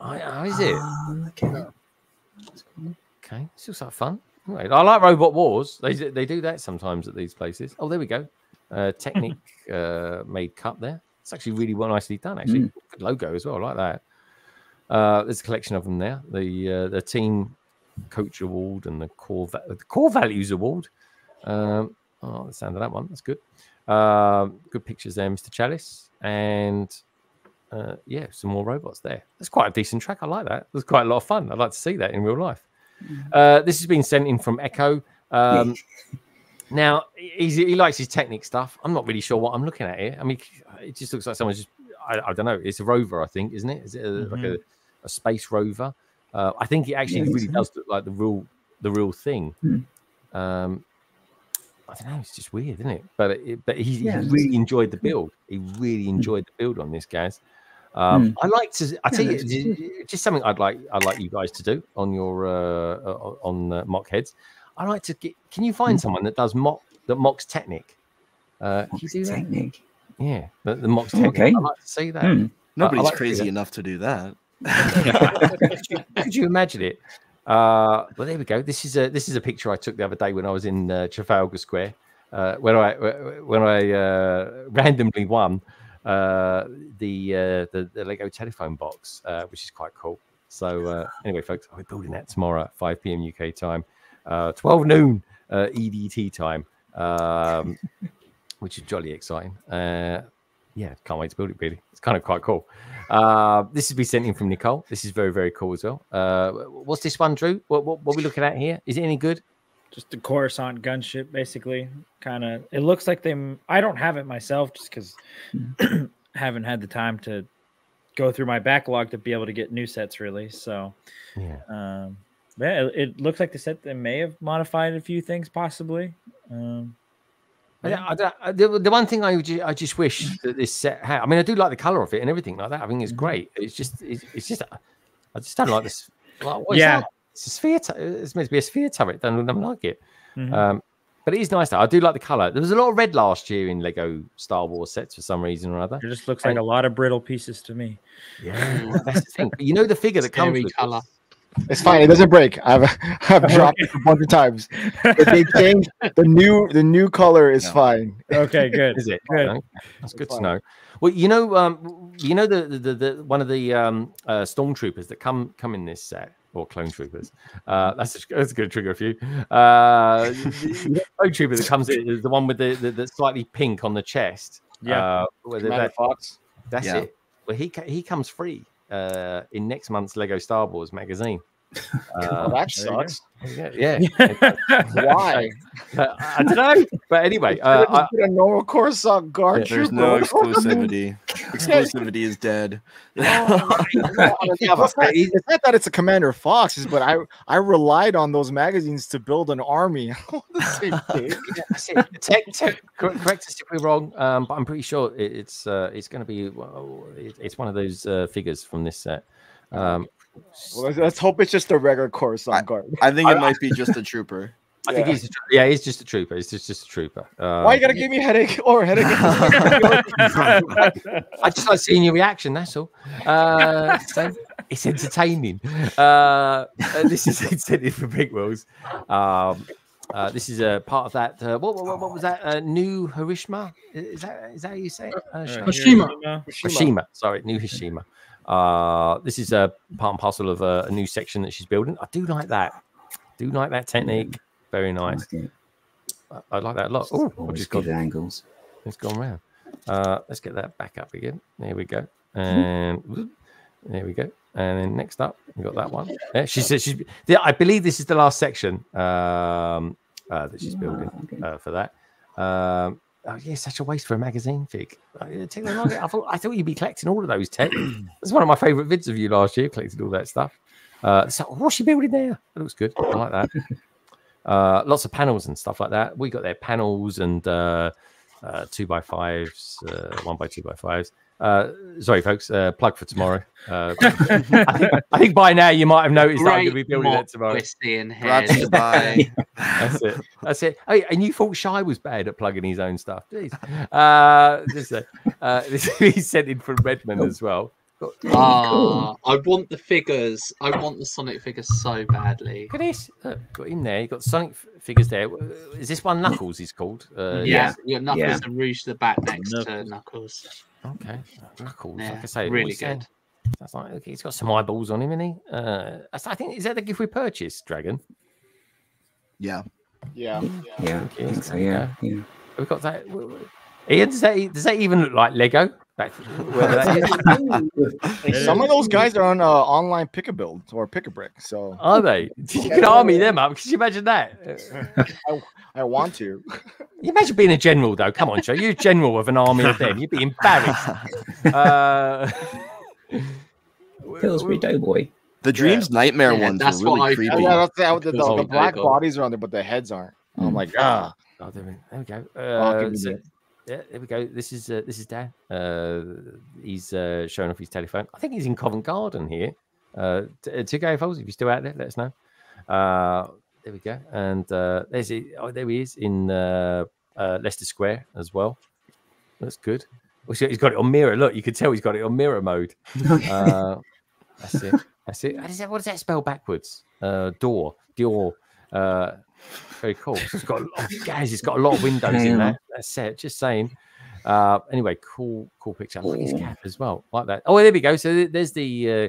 Oh, yeah, is it?
Oh, okay.
Yeah.
Okay, this looks like fun. Anyway, I like Robot Wars. They they do that sometimes at these places. Oh, there we go. Uh, Technic [laughs] uh, made cup there. It's actually really well nicely done. Actually, good logo as well. I like that. Uh, there's a collection of them there. The uh, the team coach award and the core va- the core values award. Um, oh, the sound of that one. That's good. Um, good pictures there, Mr. Chalice, and uh, yeah, some more robots there. That's quite a decent track. I like that. It was quite a lot of fun. I'd like to see that in real life. Uh, this has been sent in from Echo. Um, [laughs] now he's, he likes his technique stuff. I'm not really sure what I'm looking at here. I mean, it just looks like someone's just. I, I don't know. It's a rover, I think, isn't it? Is it a, like a, a space rover? Uh, I think it actually
Yeah,
really does look like the real the real thing.
Hmm.
Um, I don't know. It's just weird, isn't it? But it, but he,
Yeah,
he really enjoyed the build. He really enjoyed the build on this, guys. Um,
Hmm.
I like to. I
Yeah,
tell you,
that's
j- j- just something I'd like. I'd like you guys to do on your uh, uh, on uh, mock heads. I like to get. Can you
Hmm.
find someone that does mock that mocks technique? Uh, can you do that?
Technic.
Yeah, the, the mocks
Oh,
Technic.
okay.
I like to see that.
Hmm.
I- I
Nobody's
like to
crazy
that.
enough to do that.
could, [laughs] you, could you imagine it? Uh, well, there we go. This is a this is a picture I took the other day when I was in uh, Trafalgar Square, uh, when I when I uh, randomly won uh, the, uh, the the Lego telephone box, uh, which is quite cool. So uh, anyway, folks, I'll be building that tomorrow at 5 p.m. UK time, uh, 12 noon uh, EDT time, um, [laughs] which is jolly exciting. Uh, yeah, can't wait to build it. Really, it's kind of quite cool. Uh, this has been sent in from Nicole. This is very very cool as well. Uh, what's this one, Drew? What, what what are we looking at here? Is it any good?
Just the Coruscant gunship, basically. Kind of. It looks like they. I don't have it myself, just because [clears throat] haven't had the time to go through my backlog to be able to get new sets really. So,
Yeah.
um, yeah, it, it looks like the set they may have modified a few things, possibly. Um,
I I I- the, the one thing I, I just wish that this set had. I mean, I do like the color of it and everything like that. I think it's great. It's just it's, it's just I just don't like this. Like,
Yeah.
That? it's a sphere. tu- it's meant to be a sphere turret. Don't, don't like it.
Mhm.
Um, but it is nice though. I do like the color. There was a lot of red last year in Lego Star Wars sets for some reason or other.
it just looks like a lot of brittle pieces to me.
Yeah, that's the thing. But you know the figure that comes
Scary
with
color.
It's fine. It doesn't break. I've [laughs] I've dropped it a bunch of times. If they change the new the new color is fine.
Okay, good.
Is it?
Good.
Okay, That's good to know. Well, you know, um, you know the the, the, the one of the um, uh, stormtroopers that come come in this set or clone troopers. Uh, that's a, that's a good trigger for you. Uh, [laughs] the clone trooper that comes in is the one with the, the, the slightly pink on the chest.
Yeah.
uh, that-
Fox.
That's
Yeah.
it. Well, he he comes free uh, in next month's Lego Star Wars magazine.
Oh,
Uh,
that
there you go.
sucks.
Yeah, [laughs] yeah.
Why? [laughs]
Uh, I don't know, but anyway, [laughs] uh, I,
Put a normal Coruscant guard
There's no exclusivity. exclusivity is dead.
it's not that it's a Commander Fox, but I I relied on those magazines to build an army. Same thing.
Yeah, that's it. Tech, tech, cor- correct us if we're wrong, um, but I'm pretty sure it, it's uh, it's going to be well, it, it's one of those uh, figures from this set. Um,
Well, let's, let's hope it's just a regular Coruscant guard.
I think it [laughs] might be just a trooper.
I think
Yeah.
he's a, yeah, he's just a trooper. He's just just a trooper. Um,
Why you gotta give me a headache [laughs] or a headache? [laughs]
I just like seeing your reaction. That's all. Uh, so it's entertaining. Uh, uh, this is intended for big wheels. Um, uh, this is a part of that. Uh, what, what, what was that? Uh, new Harishma? Is that is that how you say it? Uh, Shy?
Hashima.
Hashima. Sorry, new Hashima. Uh, this is a part and parcel of a, a new section that she's building. I do like that. Do like that technique. Very nice. I, I like that a lot. Oh, I've just
good
got
angles.
it's gone round. Uh, let's get that back up again. There we go. And there we go. And then next up, we got that one. Yeah, she says she's. yeah, I believe this is the last section um, uh, that she's building uh, for that. Um, oh yeah, such a waste for a magazine fig. Take that long- I thought I thought you'd be collecting all of those tech. [clears throat] It's one of my favourite vids of you last year, collected all that stuff. Uh, so what's she building there? That looks good. I like that. [laughs] Uh, lots of panels and stuff like that. We got their panels and uh, uh, two by fives, uh, one by two by fives. Uh, sorry, folks. Uh, plug for tomorrow. Uh, [laughs] I, think, I think by now you might have noticed that I'm going to be building it tomorrow.
we're seeing here.
Brought to you by.
That's it. That's it. Oh, and you thought Shy was bad at plugging his own stuff. Jeez. Uh, this, uh, uh, [laughs] this he's sent in from Redmond as well.
Ah, I want the figures. I want the Sonic figures so badly.
Look at this. Look, got him there. You got Sonic f- figures there. Is this one Knuckles? He's called. Uh,
yeah, you got Knuckles
Yeah.
and Rouge the back next to Knuckles.
Okay. Knuckles.
Yeah,
like I say,
really
always saying-
good.
That's like okay, he's got some eyeballs on him, isn't he? Uh, I think is that the gift we purchased, Dragon?
Yeah.
Yeah.
Yeah, I think so. Yeah, yeah.
We've got that. w- w- Ian, does that does that even look like Lego? That, whether that is?
Some of those guys are on uh, online pick a build or pick a brick. So
Are they? [laughs] You can army them up. Could you imagine that? [laughs]
I, I want to.
You imagine being a general, though. Come on, Joe. You're a general of an army of them. You'd be embarrassed. [laughs] Uh,
Pillsbury Doughboy.
The Dreams Nightmare
Yeah,
ones
that's
were really
what I
creepy.
Oh, yeah, that's the, the, the,
Oh,
the black
there you go.
bodies are on there, but the heads aren't.
Hmm.
I'm like, ah.
Oh, there, we, go. Uh, so-
that.
Yeah, there we go. This is uh, this is Dan. Uh, he's uh, showing off his telephone. I think he's in Covent Garden here. Uh, t- uh, two Folds, if you're still out there, let us know. Uh, there we go. And uh, there's it. Oh, there he is in uh, uh, Leicester Square as well. That's good. Oh, so He's got it on mirror. Look, you can tell he's got it on mirror mode. [laughs] Uh, that's it. That's it. What does that, what does that spell backwards? Uh, door. Door. Uh, very cool. So it's got a lot, [laughs] guys. It's got a lot of windows in
there.
that. That set. Just saying. Uh, anyway, cool, cool picture. I like his cap as well, like that. Oh, there we go. So there's the. Uh,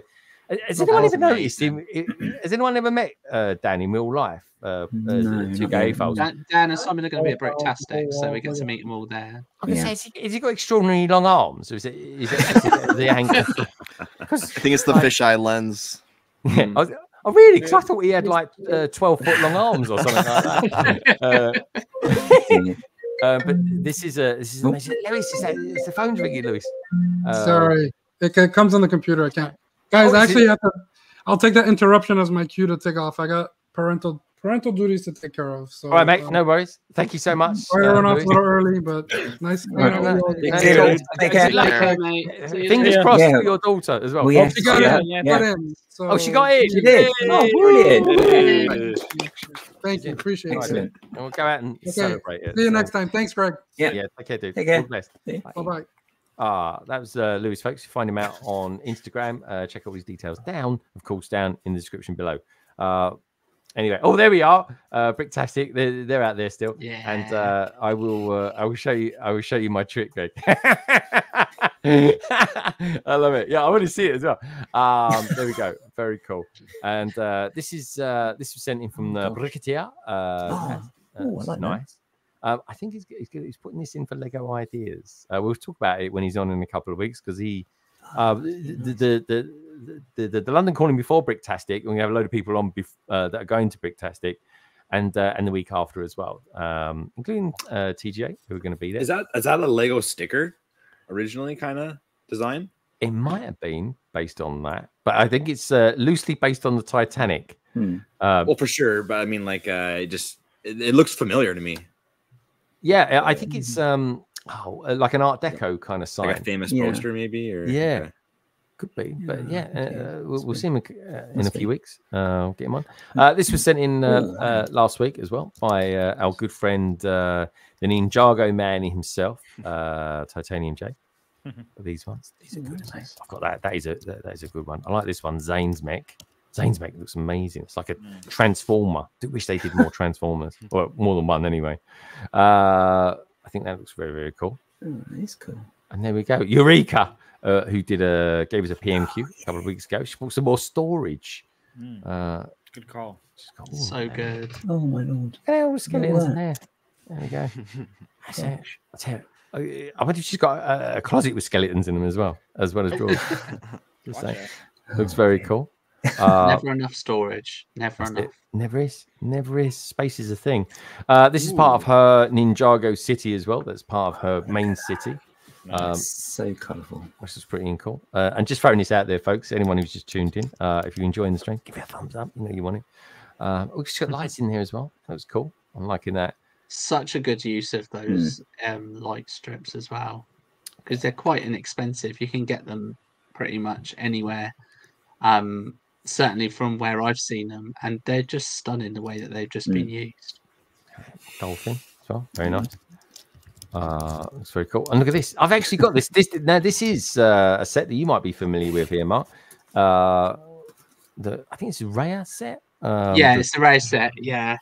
has
Oh,
anyone
that's
ever noticed him? Has anyone ever met uh, Dan in real life? Uh, uh,
No,
the two gay
really.
folks.
Dan, Dan and Simon are going to be at Bricktastic, so we get to meet them all there.
I was
Yeah.
say, has he, got extraordinarily long arms? Or is it, is it, is it the [laughs] angle?
I think it's the fisheye lens. [laughs]
Yeah, I was, oh, really? Because I thought he had like uh, 12 foot long arms or something like that. [laughs] uh, uh, but this is a this is amazing. Luis, is that, is the phone's ringing, Luis? Uh,
Sorry, it, it comes on the computer. I can't. Guys,
Oh,
actually
it?
have to. I'll take that interruption as my cue to take off. I got parental parental duties to take care of. So,
All right, mate.
uh,
No worries. Thank you so much.
Sorry, I
uh,
went off
Luis.
a little early, but nice.
No, no, no, no,
Take care. Take care.
good luck,
Okay, mate.
Fingers
later.
crossed
Yeah.
for your daughter as well.
Oh,
Oh,
yes.
She got
Yeah,
in.
yeah.
Got in. So,
Oh, she got in.
She did. Oh, brilliant.
Thank you. Appreciate
Excellent.
it.
And we'll go out and
Okay.
celebrate it.
See you
so-
next time. Thanks, Greg.
Yeah.
Yeah, take care, dude.
Take care.
All the best.
Yeah.
Bye bye.
Ah, that was uh, Luis, folks. You find him out on Instagram. Uh, check all his details down, of course, down in the description below. Uh, anyway, oh, there we are. Uh, Bricktastic. They're, they're out there still. Yeah. And uh, I will. Uh, I will show you. I will show you my trick, Greg. [laughs] I love it. Yeah, I want to see it as well. Um, there we go. Very cool. And uh, this is uh, this was sent in from the Bricketeer. Uh,
Oh,
uh,
oh, I like
nice. Um, I think he's, he's, he's putting this in for Lego ideas. Uh, we'll talk about it when he's on in a couple of weeks because he, uh, the, the, the, the, the, the, the London calling before Bricktastic, we have a load of people on bef- uh, that are going to Bricktastic, and uh, and the week after as well, um, including uh, TGA who are going to be there.
Is that is that a Lego sticker originally kind of design?
It might have been based on that, but I think it's uh, loosely based on the Titanic.
Hmm.
Uh,
Well, for sure, but I mean, like, uh, it just it, it looks familiar to me,
yeah, I think it's um, oh, uh, like an Art Deco kind of sign.
like a famous
Yeah.
poster, maybe, or
Yeah.
okay.
Could be, but yeah,
Yeah,
uh, uh, we'll, we'll see him uh, in a few weeks. Uh, I'll get him on. Uh, this was sent in uh, uh, last week as well by uh, our good friend, uh, the Ninjago man himself, uh, Titanium J. These ones, these are good. mate. I've got that. That is a that, that is a good one. I like this one, Zane's mech. Zane's mech looks amazing. It's like a transformer. I wish they did more [laughs] transformers, or more than one anyway. I think that looks very very cool.
Oh, that's cool.
And there we go. Eureka, uh, who did a gave us a PMQ a couple of weeks ago. She bought some more storage.
Mm,
Uh,
good call.
she's got-
So
man.
good.
Oh my lord.
Look at all the skeletons in there. There we go. [laughs] That's it. That's it. I I wonder if she's got a, a closet with skeletons in them as well, as well as drawers. [laughs] Just saying. Looks very cool. Uh,
Never enough storage. Never enough.
it. Never is. Never is. Space is a thing. Uh, this is part of her Ninjago city as well. That's part of her main city. Um,
so colourful.
which is pretty cool. Uh, and just throwing this out there, folks. Anyone who's just tuned in, uh, if you're enjoying the stream, give it a thumbs up. You know you want it. Uh, we've just got [laughs] lights in here as well. That was cool. I'm liking that.
Such a good use of those um, light strips as well, because they're quite inexpensive. You can get them pretty much anywhere. Um, certainly from where I've seen them, and they're just stunning the way that they've just been used.
Dolphin as well. Very nice. Uh, it's very cool. And look at this. I've actually got this. This now this is uh, a set that you might be familiar with here, Mark. Uh, the I think it's a Raya set. Um,
yeah,
the-
it's the rare set. Yeah,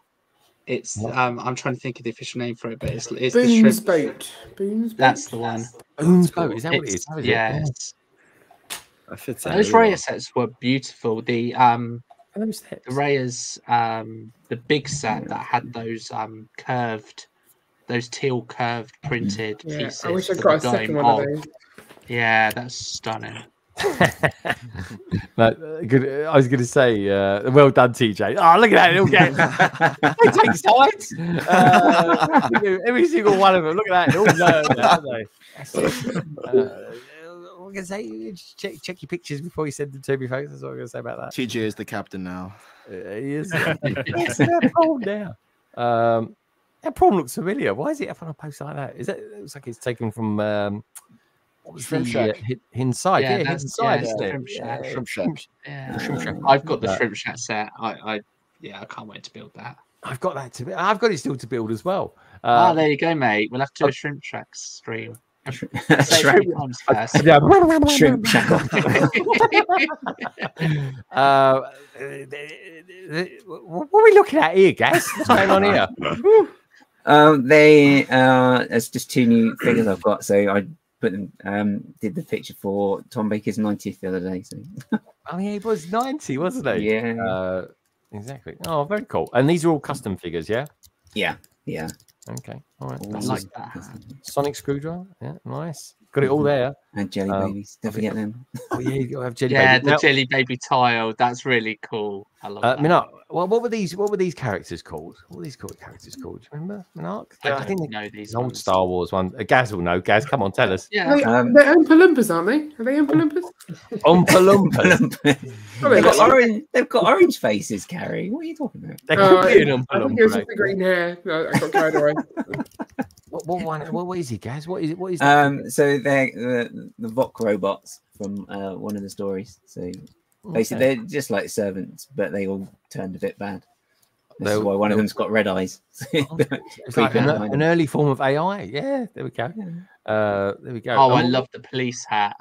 it's.
What?
Um, I'm trying to think of the official name for it, but it's it's the
Boun's
shrimp.
boat. Boun's boat.
That's the one.
Boun's boat. Is that what
It's-
is? That was it?
yeah,
Yeah.
it's-
That fits
Those Raya sets were beautiful. The um,
those
the Raya's um, the big set that had those um curved, those teal curved printed
Yeah, I
pieces.
wish I'd got a second one of those.
Yeah, that's stunning.
No, uh, good. I was going to say, uh, well done, TJ. Oh, look at that! It all gets. it takes sides. Uh, every single one of them. Look at that! All learn, aren't they? Uh, I'm going to say, check check your pictures before you send them to me, folks. That's all I'm going to say about that.
TJ is the captain now.
Uh, he is. [laughs] yes, they're now. Um, that problem looks familiar. Why is it up on a post like that? Is that? It looks like it's taken from. Um, what was
Shrimp
the
Shack.
uh, inside? Yeah,
Yeah,
inside,
yeah. Shrimp Shack.
Yeah,
Shrimp Shack.
Yeah,
Shrimp Shack.
I've got the shrimp shack set. I, I, yeah, I can't wait to build that.
I've got that to. I've got it still to build as well.
Ah,
Uh,
there you go, mate. We'll have to do
oh.
a shrimp shack stream. Say [laughs]
Shrimp-
shrimp times.
Yeah.
Shrimp
uh, what are we looking at here, guys? What's going on here? [laughs]
Um, they uh, it's just two new figures I've got. So I put them, um, did the picture for Tom Baker's 90th the other day. So [laughs]
Oh, yeah, he was 90, wasn't he?
Yeah.
Uh, exactly. Oh, very cool. And these are all custom figures, yeah?
yeah, yeah.
Okay. All right.
All
That's
like that.
Sonic screwdriver. Yeah, nice. Got it all there.
And jelly
Um,
babies. Don't forget them. [laughs]
Oh, yeah, you got to have jelly
Yeah,
baby.
the
Now-
jelly baby tile. That's really cool. I love
Uh,
that.
Minark, well, what were these? What were these characters called? What were these called characters called? Do you remember, Minark?
I
Uh,
don't
think they-
know these
old
ones.
Star Wars one. Uh, Gaz will know. Gaz, come on, tell us.
Yeah.
They,
Um,
they're Oompa Loompas, aren't they? Are they Oompa Loompas?
Oompa Loompas.
They [laughs]
they've, got orange, they've got orange faces, Carrie. What are you talking about?
There
Oh,
could be an Oompa
I think it was just the green hair. No, I got carried away.
What, what one? What, what is he, Gaz? What is it? What is?
Um, so they're the the Voc robots from uh, one of the stories. So basically,
Okay.
they're just like servants, but they all turned a bit bad. This
They're-
why one of them's got red eyes. [laughs]
It's like an, an early form of AI. Yeah, there we go. Uh, there we go.
Oh, I love the police hat.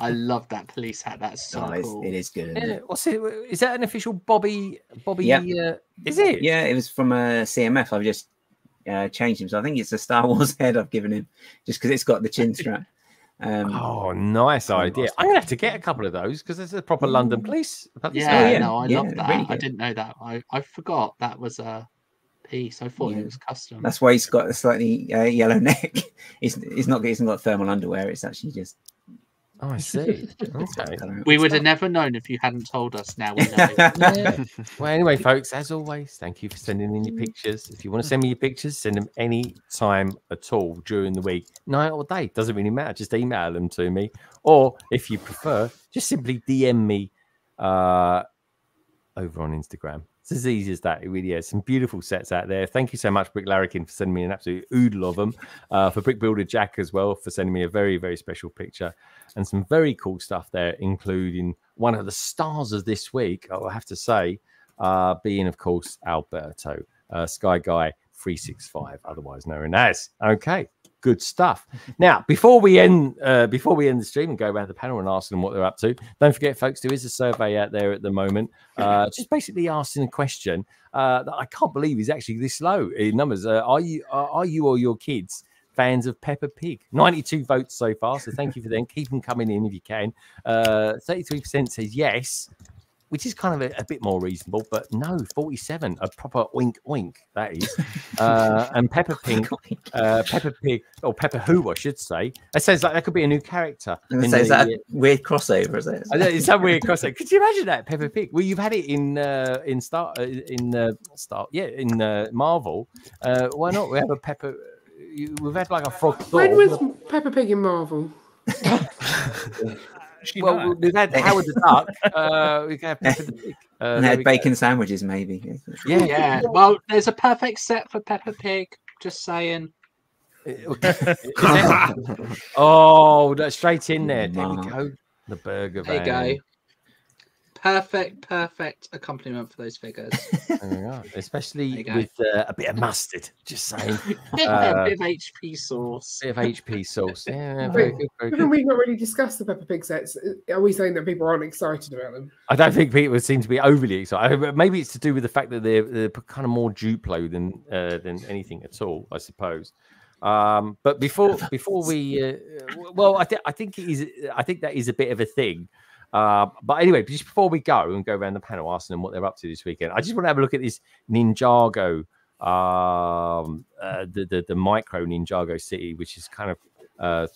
I love that police hat. That's so
Oh, it's-
cool.
it is good. isn't
Yeah,
it?
what's it? Is that an official Bobby? Bobby?
Yeah.
Uh, is it?
Yeah, it was from a CMF. I've just uh, changed him, so I think it's a Star [laughs] Wars head I've given him, just because it's got the chin strap. Um,
Oh, nice idea. I'm gonna have to get a couple of those because there's a proper London police. police
Yeah,
station.
yeah,
no, I
yeah,
love that.
really
I didn't know that. I, I forgot that was a piece. I thought
Yeah.
it was custom.
That's why he's got a slightly uh, yellow [laughs] neck. he's, he's not he's not got thermal underwear. It's actually just.
Oh, I see. [laughs] Okay.
we would have never known if you hadn't told us. Now we know. [laughs]
Yeah. Well, anyway, folks, as always, thank you for sending in your pictures. If you want to send me your pictures, send them any time at all during the week, night or day. Doesn't really matter. Just email them to me, or if you prefer, just simply DM me uh, over on Instagram. It's as easy as that. It really is. Some beautiful sets out there. Thank you so much, Brick Larrikin, for sending me an absolute oodle of them. Uh, for Brick Builder Jack as well, for sending me a very, very special picture. And some very cool stuff there, including one of the stars of this week, I have to say, uh, being, of course, Alberto, uh, Sky Guy 365, otherwise known as. Okay, good stuff. [laughs] Now, before we end, uh, before we end the stream and go around the panel and ask them what they're up to, don't forget, folks, there is a survey out there at the moment, uh, just basically asking a question uh, that I can't believe is actually this low in numbers. Uh, are you, are, you or your kids? Fans of Peppa Pig, 92 votes so far. So thank you for them. Keep them coming in if you can. Uh, 33% says yes, which is kind of a, a bit more reasonable, but no, 47, a proper oink oink, that is. [laughs] Uh, and Pepper Pig, uh, Peppa Pig, or Pepper Who, I should say. It says like that could be a new character.
I'm
in
say, is that
uh,
a weird crossover? Is it?
I it's some weird crossover. Could you imagine that Pepper Pig? Well, you've had it in uh, in Star uh, in uh, Star yeah in uh, Marvel. Uh, why not? We have a Pepper, We've had like a frog.
When
Thor.
was Peppa Pig in Marvel? [laughs]
well, we've had Howard the Duck. Uh, we have Peppa the Pig. Uh, [laughs]
and had
we go.
bacon sandwiches, maybe.
Yeah,
yeah. [laughs] Well, there's a perfect set for Peppa Pig. Just saying. [laughs]
oh, that's straight in there. There we go. The burger
There you go. Perfect, perfect accompaniment for those figures. [laughs]
There we are. [laughs] Especially
you
with uh, a bit of mustard. Just saying. [laughs]
a
Uh,
bit of HP sauce.
bit of HP sauce. Yeah,
Wait,
very good. Very good.
we've not really discussed the Peppa Pig sets, are we saying that people aren't excited about them?
I don't think people seem to be overly excited. Uh, Maybe it's to do with the fact that they're, they're kind of more Duplo than uh, than anything at all, I suppose. Um, but before before we, uh, well, I think I think it is. I think that is a bit of a thing. Uh, but anyway, just before we go and go around the panel asking them what they're up to this weekend, I just want to have a look at this Ninjago, um, uh, the, the the micro Ninjago City, which is kind of uh,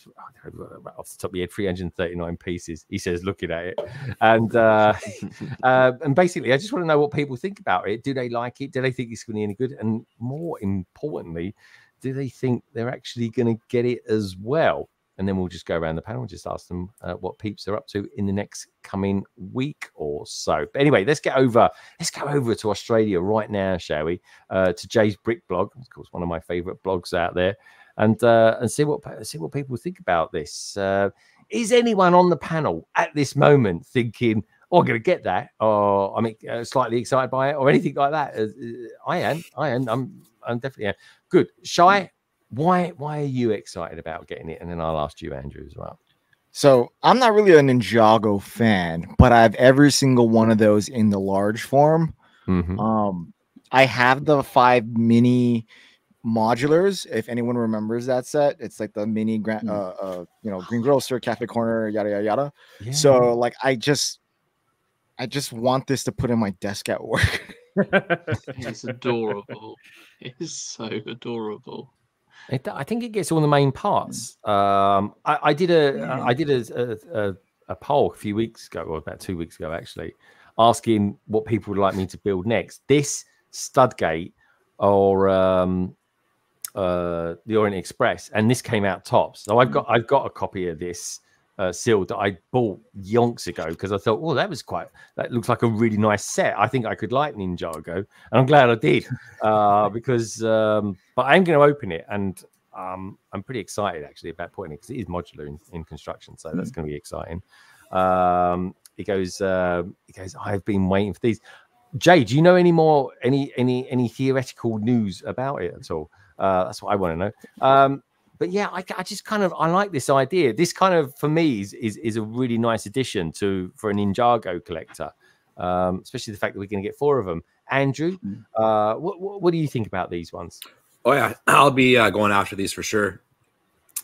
off the top of my head, 339 pieces. He says, looking at it, and uh, [laughs] uh, and basically, I just want to know what people think about it. Do they like it? Do they think it's going to be any good? And more importantly, do they think they're actually going to get it as well? And then we'll just go around the panel and just ask them uh, what peeps are up to in the next coming week or so. But anyway, let's get over. Let's go over to Australia right now, shall we? Uh, to Jay's Brick blog, of course, one of my favourite blogs out there and uh, and see what see what people think about this. Uh, is anyone on the panel at this moment thinking, "Oh, I'm going to get that," or I'm uh, slightly excited by it, or anything like that? Uh, I am. I am. I'm. I'm definitely am. good. Shy, why why are you excited about getting it? And then I'll ask you, Andrew, as well.
So I'm not really a Ninjago fan, but I have every single one of those in the large form.
Mm-hmm.
Um, I have the five mini modulars. If anyone remembers that set, it's like the mini grand,
Hmm.
uh, uh, you know, green grocer, cafe corner, yada yada yada. So like, I just, I just want this to put in my desk at work. [laughs] [laughs]
It's adorable. It is so adorable.
It, I think it gets all the main parts. Um, I, I did a
Yeah.
I did a, a, a, poll a few weeks ago, or about two weeks ago, actually, asking what people would like me to build next. This Studgate or um, uh, the Orient Express, and this came out tops. So I've got I've got a copy of this uh, sealed that I bought yonks ago because I thought, oh, that was quite that looks like a really nice set. I think I could like Ninjago, and I'm glad I did uh, [laughs] because. Um, but I'm going to open it, and um, I'm pretty excited actually about putting it because it is modular in, in construction, so that's going to be exciting. Um, he goes, uh, he goes. I've been waiting for these. Jay, do you know any more any any any theoretical news about it at all? Uh, that's what I want to know. Um, but yeah, I, I just kind of I like this idea. This kind of for me is is, is a really nice addition to for a Ninjago collector, um, especially the fact that we're going to get four of them. Andrew, uh, what, what what do you think about these ones?
Oh yeah, [clears throat] I'll be uh, going after these for sure.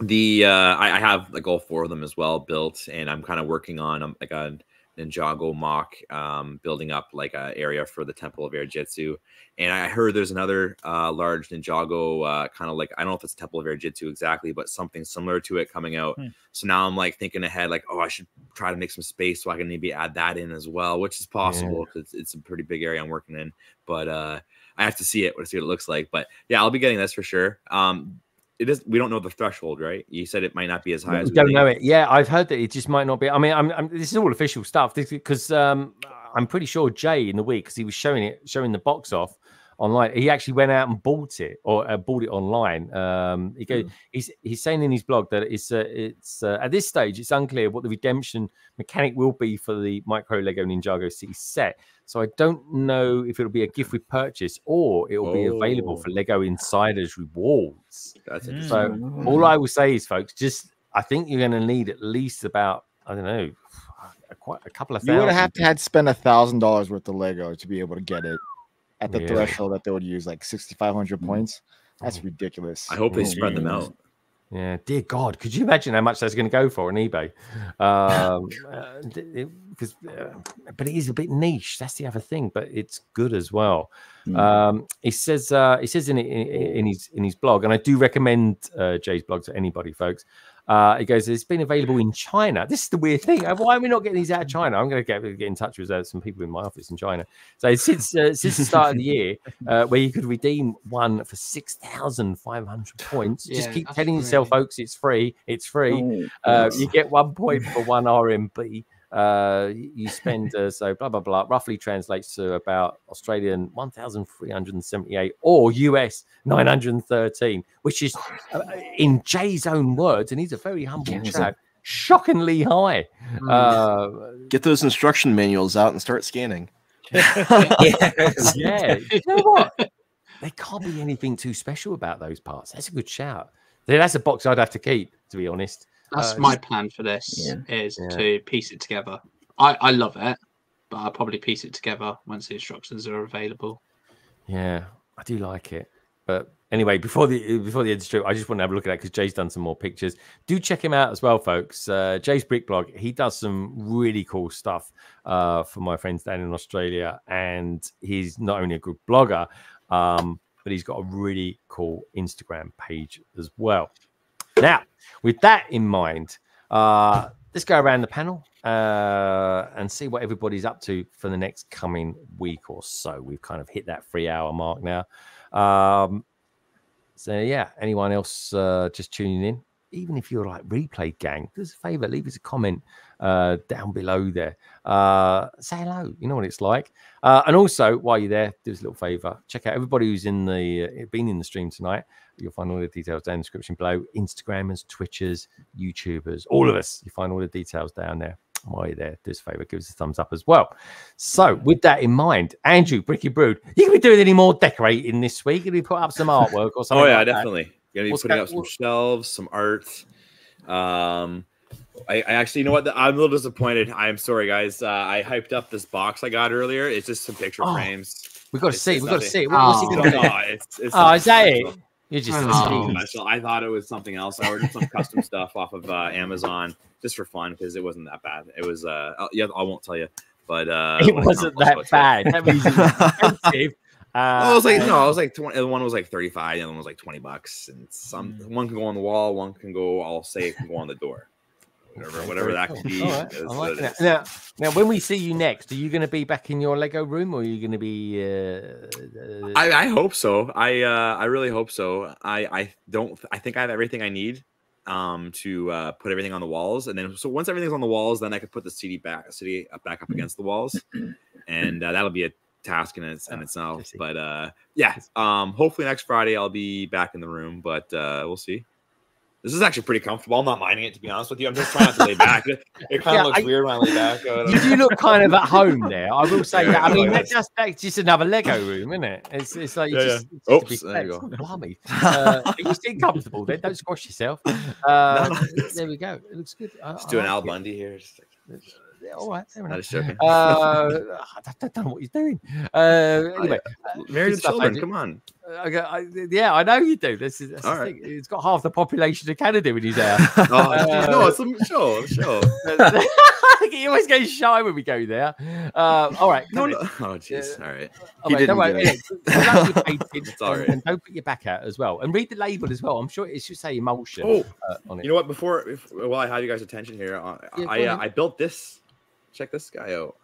The uh, I, I have like all four of them as well built, and I'm kind of working on um, like a Ninjago mock, um, building up like a area for the Temple of Airjitzu. And I heard there's another uh, large Ninjago, uh, kind of like I don't know if it's Temple of Airjitzu exactly, but something similar to it coming out.
Hmm.
So now I'm like thinking ahead, like oh, I should try to make some space so I can maybe add that in as well, which is possible because it's, it's a pretty big area I'm working in. But uh, I have to see it to see what it looks like. But yeah, I'll be getting this for sure. Um, it is. We don't know the threshold, right? You said it might not be as high as
We don't
think.
know it. Yeah, I've heard that it just might not be. I mean, I'm, I'm this is all official stuff because um, I'm pretty sure Jay in the week because he was showing it, showing the box off online. He actually went out and bought it or uh, bought it online. Um, he goes, he's he's saying in his blog that it's uh, it's uh, at this stage it's unclear what the redemption mechanic will be for the micro Lego Ninjago City set. So I don't know if it'll be a gift with purchase or it'll be available for Lego Insiders rewards.
That's
So all I will say is, folks, just I think you're going to need at least about I don't know, [sighs] a, quite a couple of
You would have to had spend a thousand dollars worth of Lego to be able to get it at the
Really?
threshold that they would use, like sixty five hundred points. That's ridiculous.
I hope they spread them out.
Yeah, dear God, could you imagine how much that's going to go for on eBay? Um, [laughs] uh, d- it- because, uh, but it is a bit niche. That's the other thing, but it's good as well. Um, he says uh, he says in, in in his in his blog, and I do recommend uh, Jay's blog to anybody, folks. Uh, he goes, it's been available in China. This is the weird thing. Uh, Why are we not getting these out of China? I'm going to get get in touch with uh, some people in my office in China. So since uh, since the start of the year, [laughs] uh, where you could redeem one for six thousand five hundred points, just keep telling yourself, folks, it's free. It's free.
Oh,
uh,
yes.
you get one point for one [laughs] RMB. Uh, you [laughs] spend uh, so blah blah blah. Roughly translates to about Australian one thousand three hundred and seventy-eight or US nine hundred and thirteen, which is uh, in Jay's own words, and he's a very humble
Yeah,
chap. Shockingly high. Uh,
Get those instruction manuals out and start scanning. [laughs] [laughs]
yeah. You know what? There can't be anything too special about those parts. That's a good shout. That's a box I'd have to keep, to be honest.
That's
Uh,
my plan for this is
Yeah.
to piece it together. I, I love it, but I'll probably piece it together once the instructions are available.
Yeah, I do like it. But anyway, before the before the end strip, I just want to have a look at that because Jay's done some more pictures. Do check him out as well, folks. Uh, Jay's Brick Blog. He does some really cool stuff uh, for my friends down in Australia, and he's not only a good blogger, um, but he's got a really cool Instagram page as well. Now, with that in mind, uh, let's go around the panel uh, and see what everybody's up to for the next coming week or so. We've kind of hit that three hour mark now. Um, so, yeah, anyone else uh, just tuning in? Even if you're like replay gang, do us a favor, leave us a comment uh, down below there. Uh, say hello. You know what it's like. Uh, and also, while you're there, do us a little favor. Check out everybody who's in the uh, been in the stream tonight. You'll find all the details down in the description below. Instagrammers, Twitchers, YouTubers, all of us. You find all the details down there. While you're there, do us a favor, give us a thumbs up as well. So, with that in mind, Andrew Bricky Brood, you gonna be doing any more decorating this week? Gonna be put up some artwork or something?
Oh yeah,
like that?
Definitely. Gonna be
What's
putting
that-
up some shelves, some art. Um, I, I actually, you know what? I'm a little disappointed. I'm sorry, guys. Uh, I hyped up this box I got earlier. It's just some picture
Oh,
frames.
We've got to
It's-
see.
it's
We've got to see. it. What, what's he
No,
gonna do?
no, it's, it's
oh, is that it? You're just
It's
a
special. I thought it was something else. I ordered some custom stuff off of uh, Amazon just for fun because it wasn't that bad. It was, uh, oh, yeah, I won't tell you, but uh,
It wasn't that
show it to you.
bad. That means expensive. [laughs] Uh,
I was like, no, I was [laughs] like, 20, the one was like 35, the other one was like 20 bucks. And some one can go on the wall, one can go, I'll say it can go on the door. [laughs] Whatever,
Okay,
whatever that
cool.
could be.
All right, like that. Now, now, when we see you next, are you going to be back in your Lego room, or are you going to be? Uh, uh,
I, I hope so. I uh, I really hope so. I I don't. I think I have everything I need um to uh, put everything on the walls, and then so once everything's on the walls, then I could put the CD back CD back up against the walls, [clears throat] and uh, that'll be a task in its in itself. But uh, yeah, um, hopefully next Friday I'll be back in the room, but uh, we'll see. This is actually pretty comfortable. I'm not minding it to be honest with you. I'm just trying not to lay back. It, it kind of looks
I-
weird when I lay back. uh,
you do look kind of at home there. I will say [laughs]
Yeah,
that. I mean,
yeah.
that's just, that's just another Lego room, isn't it? It's, it's like you
Yeah,
just,
yeah.
it's just to be
Oops, there you go.
Blimey. [laughs] Uh, you still comfortable then? Don't squash yourself. [laughs] Uh, there we go. It looks good. I,
Just
I
doing
like
Al
it.
Bundy here. Just like-
Yeah, all right, fair enough. Uh, I don't, know what he's doing. Uh, anyway, uh,
the children. Come on.
Uh, I, yeah, I know you do. This is that's
All right.
He's got half the population of Canada in his house.
Oh, [laughs]
Uh,
no, it's sure, show. [laughs] [laughs] It's
he always gets shy when we go there. Uh, all right,
No, no. Oh, jeez. All right.
All
He
right,
didn't
don't worry.
do
Yeah,
it.
good luck with painting,
It's all
and- and don't put your back out as well. And read the label as well. I'm sure it should say emulsion
Oh,
uh, on it.
You know what? Before, if, while I have you guys' attention here, uh,
Yeah,
I uh. I built this. Check this guy out.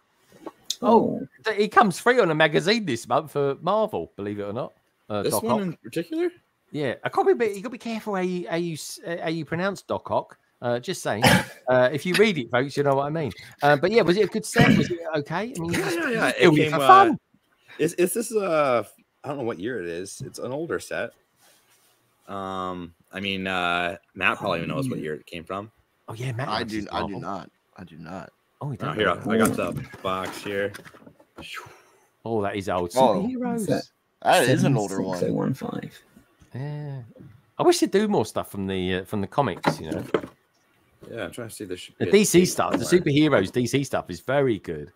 Oh, th- he comes free on a magazine this month for Marvel. Believe it or not. Uh,
This
Doc
one
Ock.
in particular.
Yeah, I can't be. You got to be careful how you how you s- how you pronounce Doc Ock. Uh, just saying. uh, if you read it, folks, you know what I mean. Uh, but yeah, was it a good set? Was it okay? I mean,
Yeah, yeah, yeah.
It
It
was
came.
for
Uh,
fun.
is is this uh? I don't know what year it is. It's an older set. Um, I mean, uh, Matt probably knows what year it came from.
Oh yeah, Matt.
I do. I do not. I do not.
Oh, he
Oh, here, I got the box here.
Oh, that is old
Oh,
superheroes.
that- that is an older one.
7015.
Yeah, I wish they'd do more stuff from the uh, from the comics. You know,
Yeah, I'm trying to see this.
the DC stuff, the superheroes DC stuff is very good.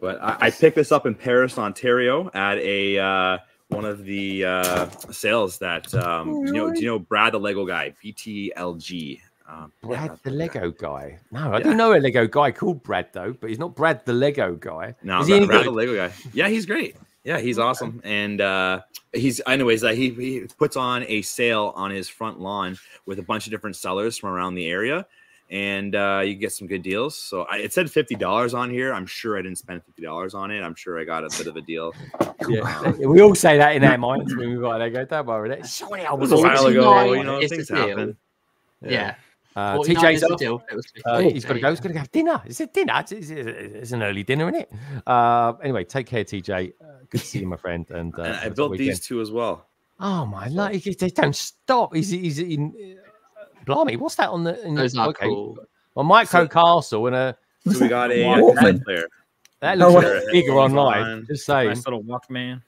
But I, I picked this up in Paris, Ontario, at a uh, one of the uh, sales that um, you know. Do you know Brad the Lego guy? BTLG. Um, yeah,
Brad the Lego guy. No, I do know a Lego guy called Brad though, but he's not Brad the Lego guy.
No,
is he
Brad,
any
Brad the? Lego guy. Yeah, he's great. Yeah, he's awesome. And uh, he's, anyways, uh, he, he puts on a sale on his front lawn with a bunch of different sellers from around the area. And uh, you get some good deals. So I, it said fifty dollars on here. I'm sure I didn't spend fifty dollars on it. I'm sure I got a bit of a deal.
Yeah, [laughs] we all say that in our minds when we got Lego. Don't worry, that surely I
It
was
was a while ago. You know, things
the deal.
happen.
Yeah.
Uh,
49
TJ's off.
deal.
Uh, he's got to go. He's got to have dinner. Is it dinner? It's, it's, it's an early dinner, isn't it? Uh, anyway, take care, TJ. Uh, good to see you, my friend. And, uh,
I [laughs]
have a good
built
weekend.
these two as well.
Oh my lord! He- They don't stop. He's he's in. Uh, blimey, what's that on the? In
Those
the,
are
okay.
cool.
Well, Micro Castle and a.
So we got a
Walkman.
cassette player.
That looks
what-
bigger
Headphones
online.
on.
Just saying.
Nice little Walkman.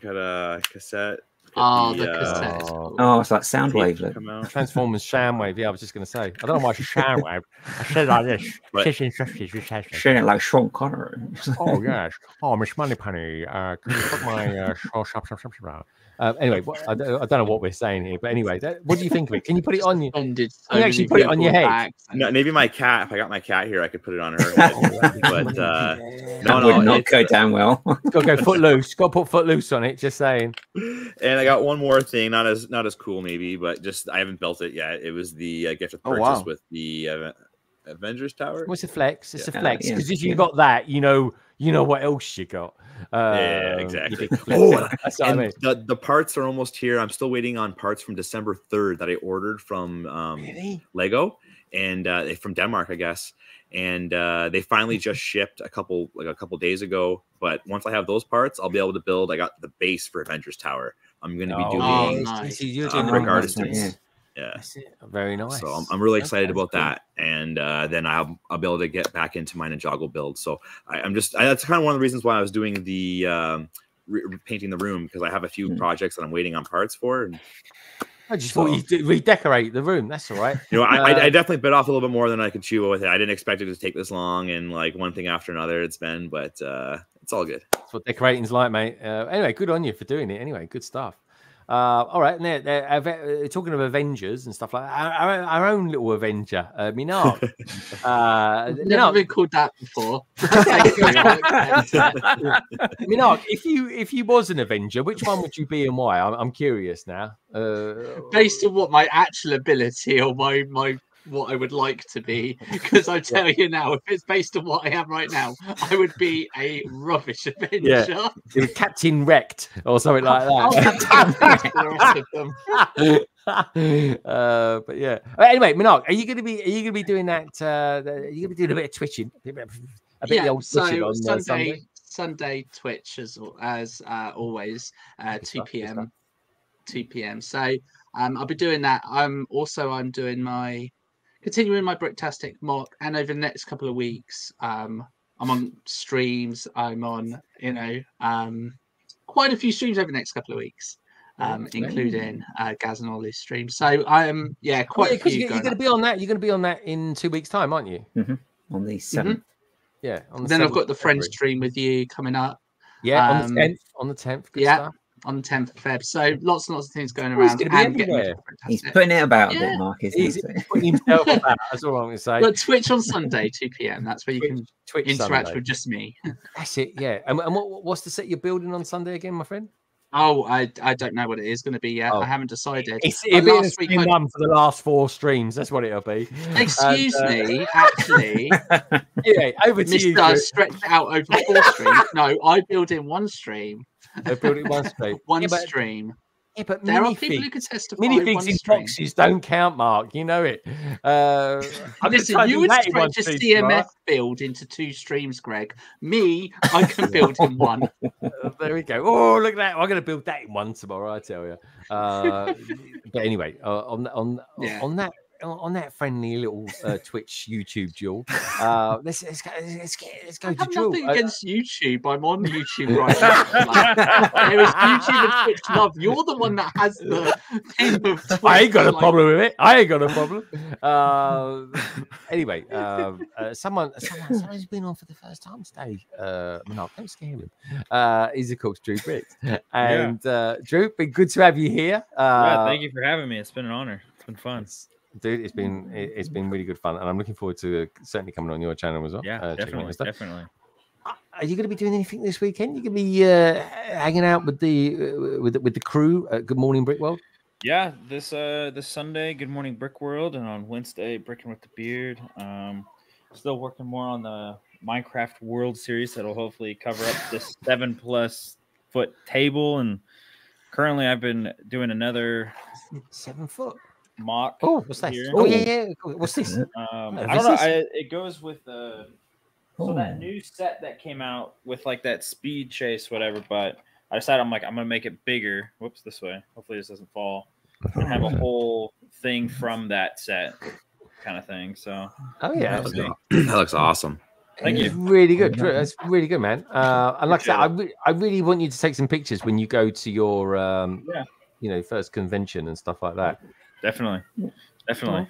Got a cassette
Oh,
the,
the
uh,
cassette.
Oh, it's like Soundwave. Look.
come out.
Transformers Soundwave. Yeah, I was just going to say. I don't know why it's [laughs] Soundwave. I said like this.
But-
Kiss instructions, just has
Saying it like Sean Connery.
Oh yes. Oh, Miss Moneypenny, uh, can you put my uh, shop, shop, shop, shop, shop. Uh, anyway, what, I, don't, I don't know what we're saying here, but anyway, that, what do you think of it? Can you put it on your?
Offended so
Can you actually put it on your head?
No, maybe my cat. If I got my cat here, I could put it on her [laughs] head. but uh, no,
that
no,
would not go
uh,
down well.
Got to go [laughs] footloose. Got to put footloose on it. Just saying.
And I got one more thing, not as not as cool maybe, but just I haven't built it yet. It was the uh, gift of
Oh,
purchase
wow.
with the uh, Avengers Tower.
What's a flex? It's
Yeah.
a flex
yeah,
because if
yeah.
you got that, you know, you know what else you got.
Yeah, yeah,
Um,
exactly.
you big flex.
Oh,
That's what I
and
mean.
the, the parts are almost here. I'm still waiting on parts from December 3rd that I ordered from um,
Really?
Lego and uh, from Denmark, I guess. And uh, they finally just shipped a couple like a couple days ago. But once I have those parts, I'll be able to build. I got the base for Avengers Tower. I'm going to be
Oh,
doing
nice.
uh,
doing
brick
right
artistry.
ones.
Yeah.
Yeah.
That's it. Very nice.
So I'm, I'm really excited about that, and uh, then I'll I'll be able to get back into my Ninjago build. So I, I'm just I, that's kind of one of the reasons why I was doing the um, re- painting the room because I have a few
Mm.
projects that I'm waiting on parts for. And
I just thought you redecorate the room. That's all right.
you know, I,
Uh,
I, I definitely bit off a little bit more than I could chew with it. I didn't expect it to take this long and like one thing after another. It's been, but uh, it's all good.
That's what decorating's like, mate. Uh, anyway, good on you for doing it. Anyway, good stuff. Uh, all right, and they're, they're, uh, talking of Avengers and stuff like that. Our, our, our own little Avenger, uh, Minark. [laughs] uh,
I've never
Minark,
been called that before. [laughs] [laughs]
Minark, if you if you was an Avenger, which one would you be and why? I'm, I'm curious now. Uh,
Based on what my actual ability or my my what I would like to be, [laughs] because I tell you now, if it's based on what I am right now, I would be a rubbish [laughs] Avenger.
yeah, it was Captain Wrecked or something like [laughs] that.
have the rest of them.
uh, but yeah. Uh, Anyway, Minark, are you going to be are you going to be doing that? Uh, are you going to be doing a bit of twitching, a bit, a bit of old
so
twitching on
Sunday,
uh, Sunday?
Sunday Twitch as as uh, always, uh, two p.m. two p.m. So um, I'll be doing that. I'm also I'm doing my continuing my Bricktastic mock, and over the next couple of weeks, um, I'm on streams. I'm on you know um, quite a few streams over the next couple of weeks. Um, including uh, Gaz and Ollie's stream. So I'm yeah, quite a
because
few.
you, are
going
going to be on that. You're going to be on that in two weeks' time, aren't you?
on the 7th.
Yeah. On the
Then I've got the
of
Friends
February.
stream with you coming up.
Yeah, on
Um,
the tenth. On the tenth.
Yeah,
stuff.
On the 10th of Feb. So lots and lots of things going
Oh,
around.
gonna
and.
He's putting it about a bit, Mark, isn't
He's
he?
putting himself about. That's all I'm going to say.
But Twitch on Sunday, 2 p.m. That's where you can
Twitch
interact
Sunday.
with just me. [laughs]
That's it. Yeah. And, and what, what's the set you're building on Sunday again, my friend?
Oh, I I don't know what it is going to be yet.
Oh.
I haven't decided.
It's,
But
it'll be the
last week
same one for the last four streams. That's what it'll be.
Excuse
And, uh,
me, actually, [laughs]
Yeah, over to you.
Mister
Drew.
stretched out over four streams. No, I build in one stream.
They're building one [laughs] stream.
One
Yeah, but-
stream.
Yeah, but
There are people who can testify.
Minifigs in
stream.
boxes don't count, Mark. You know it. Uh,
Listen, you would
that in one
stretch a CMF
Mark.
build into two streams, Greg. Me, I can [laughs] build in one. [laughs]
Uh, there we go. Oh, look at that! I'm going to build that in one tomorrow. I tell you. Uh, but anyway, uh, on on
Yeah.
on that on that friendly little [laughs] uh, Twitch YouTube duel, uh, let's let's go, let's get, let's go
I
to
have
duel.
nothing
Uh,
against YouTube. I'm on YouTube [laughs] right now. Like, there is YouTube and Twitch love. You're the one that has the [laughs] thing of Twitch.
I ain't got a
like-
problem with it. I ain't got a problem. Uh, anyway, um, uh, someone, someone, someone's been on for the first time today. Uh, no, don't scare him. Uh, he's of course Drew Briggs, and uh, Drew, been good to have you here. Uh,
yeah, thank you for having me. It's been an honor. It's been fun.
Dude. It's been it, it's been really good fun, and I'm looking forward to uh, certainly coming on your channel as well.
Yeah,
uh,
definitely, definitely.
Are you going to be doing anything this weekend? You going to be uh, hanging out with the uh, with the, with the crew at Good Morning Brick World?
Yeah, this uh this Sunday, Good Morning Brick World, and on Wednesday, Bricking with the Beard. Um, still working more on the Minecraft World Series that'll hopefully cover up this seven plus foot table. And currently, I've been doing another
seven foot
mock.
Oh, what's that?
here.
Oh yeah, yeah. What's this?
Um,
Oh,
I don't know. I, it goes with uh, so
Oh.
that new set that came out with like that speed chase, whatever. But I decided I'm like I'm gonna make it bigger. Whoops, this way. Hopefully this doesn't fall. And have a whole thing from that set, kind of thing. So.
Oh yeah,
that looks, [clears throat] that looks awesome.
Thank
It's
you.
really good. Drew, That's really good, man. Uh, and like I said, I, re- I really want you to take some pictures when you go to your um,
Yeah.
you know first convention and stuff like that.
Definitely, definitely.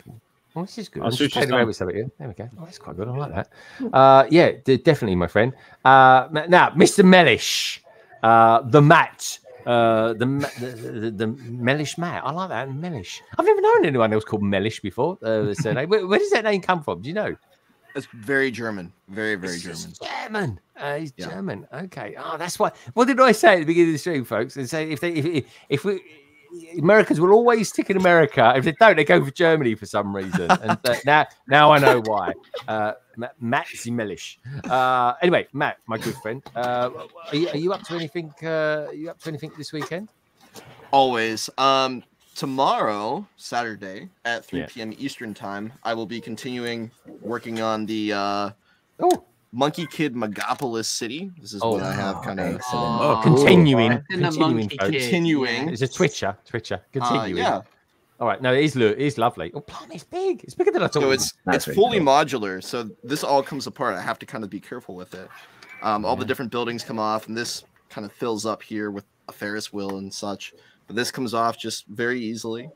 Well, this is good.
I'll
I'm
shoot
just
you
playing away
some.
with some of it. There we go. Oh, that's quite good. I like that. Uh, yeah, d- definitely, my friend. Uh, now, Mr. Mellish, uh, the Matt, uh, the, the, the the Mellish Matt. I like that Mellish. I've never known anyone else called Mellish before. Uh, the surname. Where, where does that name come from? Do you know?
It's very German. Very, very
It's
German.
German. Uh, he's
Yeah.
German. Okay. Oh, that's why. What did I say at the beginning of the stream, folks? And say if they if, if, if we Americans will always stick in America. If they don't, they go for Germany for some reason. And uh, [laughs] now, now I know why. Uh, Ma- Matt Zimelish. Uh, anyway, Matt, my good friend, uh, are, you, are you up to anything? Uh, are you up to anything this weekend?
Always. Um, tomorrow, Saturday at 3
Yeah.
p.m. Eastern time, I will be continuing working on the uh,
oh.
Monkie Kid Megapolis City. This is what I have kind of
Oh, continuing,
in
continuing,
Monkey
Continuing.
It's a Twitcher, Twitcher, continuing.
yeah.
All right, no, it is it is lovely. Oh, blimey, it's big. It's bigger than I thought.
So
it
it's
was.
it's fully modular. So this all comes apart. I have to kind of be careful with it. Um, all the different buildings come off, and this kind of fills up here with a Ferris wheel and such. But this comes off just very easily.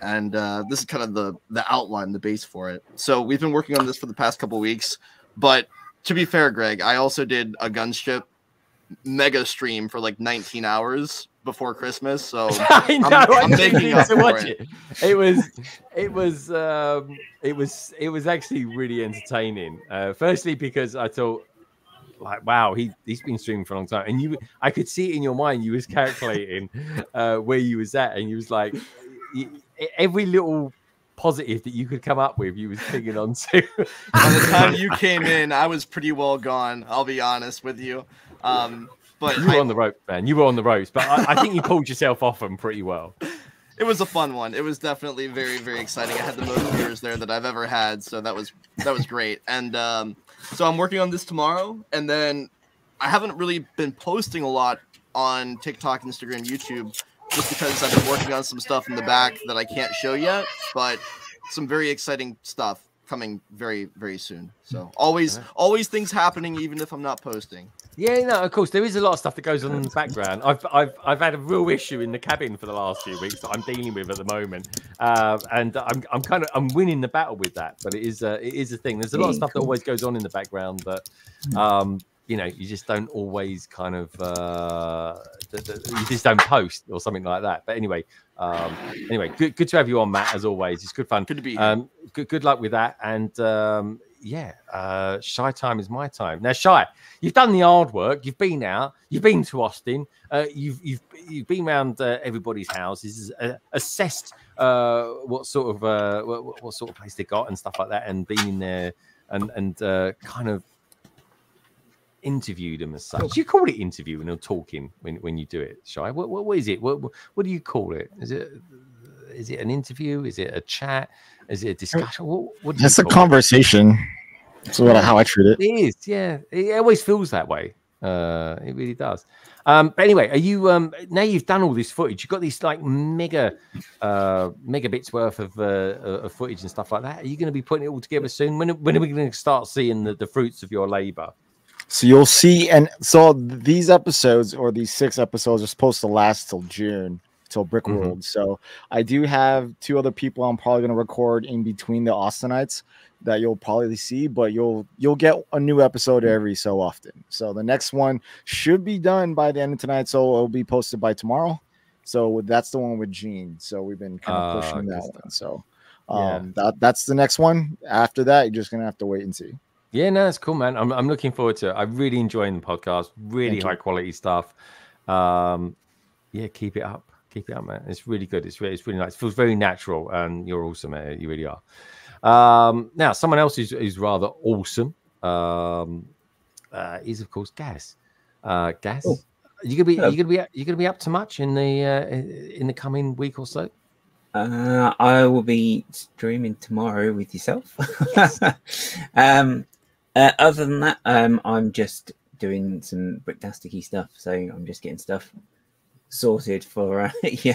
And uh, this is kind of the the outline, the base for it. So we've been working on this for the past couple weeks. But to be fair, Greg, I also did a gunship mega stream for like 19 hours before Christmas. So [laughs]
I know.
I'm, I'm making up
to watch
it.
it. It was, it was, um, it was, it was actually really entertaining. Uh, firstly, because I thought, like, wow, he he's been streaming for a long time, and you, I could see it in your mind. You was calculating uh, where you was at, and you was like, every little positive that you could come up with, you was clinging on to. [laughs]
By the [laughs] time you came in, I was pretty well gone. I'll be honest with you. Um, but
you were
I-
on the ropes, man. You were on the ropes, but I, I think you pulled yourself off them pretty well.
it was a fun one. It was definitely very, very exciting. I had the most viewers there that I've ever had, so that was that was great. And um, so I'm working on this tomorrow, and then I haven't really been posting a lot on TikTok, Instagram, YouTube, just because I've been working on some stuff in the back that I can't show yet. But some very exciting stuff coming very, very soon. So always, always things happening, even if I'm not posting.
Yeah, no, of course there is a lot of stuff that goes on in the background. I've I've I've had a real issue in the cabin for the last few weeks that I'm dealing with at the moment, uh, and I'm I'm kind of I'm winning the battle with that. But it is uh, it is a thing. There's a lot of stuff that always goes on in the background that, um, you know, you just don't always kind of uh, you just don't post or something like that. But anyway, um, anyway, good good to have you on, Matt. As always, it's good fun.
Good to be here.
Um, good good luck with that, and um, yeah, uh, shy time is my time now. Shy, you've done the hard work. You've been out. You've been to Austin. Uh, you've you've you've been around uh, everybody's houses, uh, assessed uh, what sort of uh, what, what sort of place they got and stuff like that, and been in there and and uh, kind of interviewed them as such. You call it interviewing or talking when, when you do it, Shy. What, what, what is it? What, what do you call it? Is it is it an interview? Is it a chat? Is it a discussion? What, what do you
It's a
call it?
conversation. That's what how I treat it.
It is, yeah. It always feels that way. Uh, it really does. Um, but anyway, are you um now you've done all this footage? You've got these like mega, uh, megabits worth of uh, of footage and stuff like that. Are you going to be putting it all together soon? When when are we going to start seeing the, the fruits of your labor?
So you'll see, and so these episodes or these six episodes are supposed to last till June, till Brick
Mhm.
World. So I do have two other people I'm probably going to record in between the Austinites that you'll probably see, but you'll you'll get a new episode every so often. So the next one should be done by the end of tonight, so it'll be posted by tomorrow. So that's the one with Gene. So we've been kind of
Ah,
pushing
good
that one. So
Yeah.
um, that that's the next one. After that, you're just gonna have to wait and see.
Yeah, no, it's cool, man. I'm, I'm looking forward to it. I'm really enjoying the podcast. Really
Thank you.
high quality stuff. Um, yeah, keep it up. Keep it up, man. It's really good. It's really, it's really nice. It feels very natural, and you're awesome it. You really are. Um, now, someone else who's, who's rather awesome um, uh, is, of course, Gaz. Uh, Gaz,
Oh.
you gonna be
Hello.
you gonna be you gonna be up to much in the uh, in the coming week or so?
Uh, I will be streaming tomorrow with yourself. [laughs] um, uh, other than that, um, I'm just doing some bricktasticky stuff. So I'm just getting stuff sorted for uh, [laughs] yeah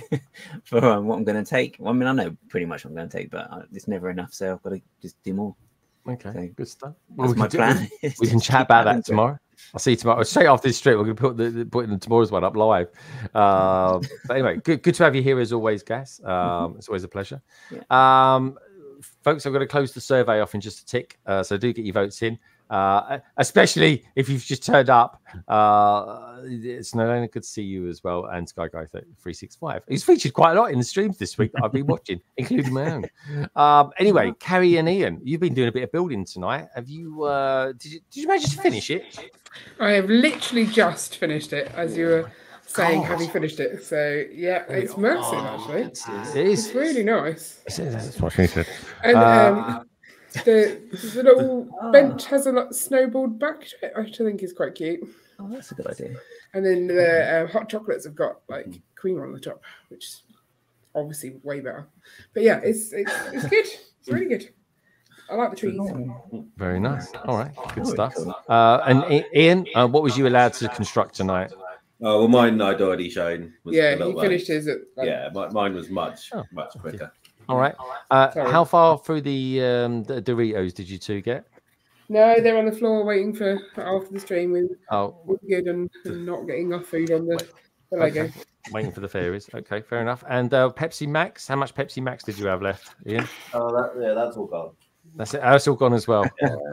for um, what I'm going to take. Well, I mean, I know pretty much what I'm going to take, but uh, it's never enough. So I've got to just do more.
Okay, good stuff.
that's
we
my
can, do-
plan,
we- [laughs] can chat about that tomorrow. I'll see you tomorrow. Straight off this stream, we're going to put the, the putting tomorrow's one up live. Um, [laughs] but anyway, good good to have you here as always, Gaz. Um, it's always a pleasure. Um, folks, I'm going to close the survey off in just a tick. Uh, so do get your votes in. Uh, especially if you've just turned up. Uh, it's not only good to see you as well, and Sky Guy three six five. He's featured quite a lot in the streams this week that I've been watching, [laughs] including my own. Um, anyway, Carrie and Ian, you've been doing a bit of building tonight. Have you? Uh, did you? Did you manage to finish it?
I have literally just finished it as you were saying,
God.
have you finished it? So yeah, it's massive actually.
It is.
It's really nice.
That's what she said.
And
Uh,
um, the, the little [laughs] bench has a lot snowballed back to it, which I think is quite cute.
Oh, that's a good idea.
And then the uh, hot chocolates have got like cream on the top, which is obviously way better. But yeah, it's it's, it's good. It's really good. I like the trees.
Very nice. All right, good stuff. Uh, and Ian, uh, what was you allowed to construct tonight?
Oh well, mine I'd already shown. Was
Yeah,
a little
he
way.
finished his at like,
Yeah, mi- mine was much
Oh,
much quicker.
All right. Uh, how far through the, um, the Doritos did you two get?
No, they're on the floor waiting for after the stream. We
Oh,
we're good and, and not getting our food on the, the Lego.
okay. Waiting for the fairies. Okay, fair enough. And uh, Pepsi Max, how much Pepsi Max did you have left, Ian?
Oh, that, yeah, that's all gone.
That's it. That's all gone as well.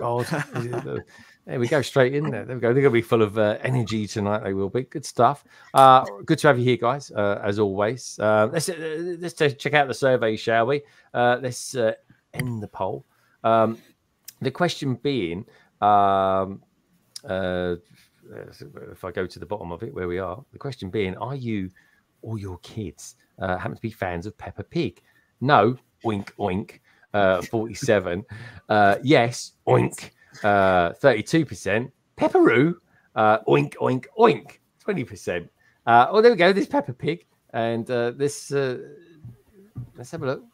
Oh, God. [laughs] There we go, straight in there. There we go. They're going to be full of uh, energy tonight. They will be. Good stuff. Uh, good to have you here, guys, uh, as always. Uh, let's, uh, let's check out the survey, shall we? Uh, let's uh, end the poll. Um, the question being um, uh, if I go to the bottom of it, where we are, the question being, are you or your kids uh, happen to be fans of Peppa Pig? No, oink, oink, uh, 47. Uh, yes, oink, uh, 32%. Pepperoo, uh, oink, oink, oink, 20%. Uh, oh, there we go. This Pepper Pig. And uh, this, uh, let's have a look.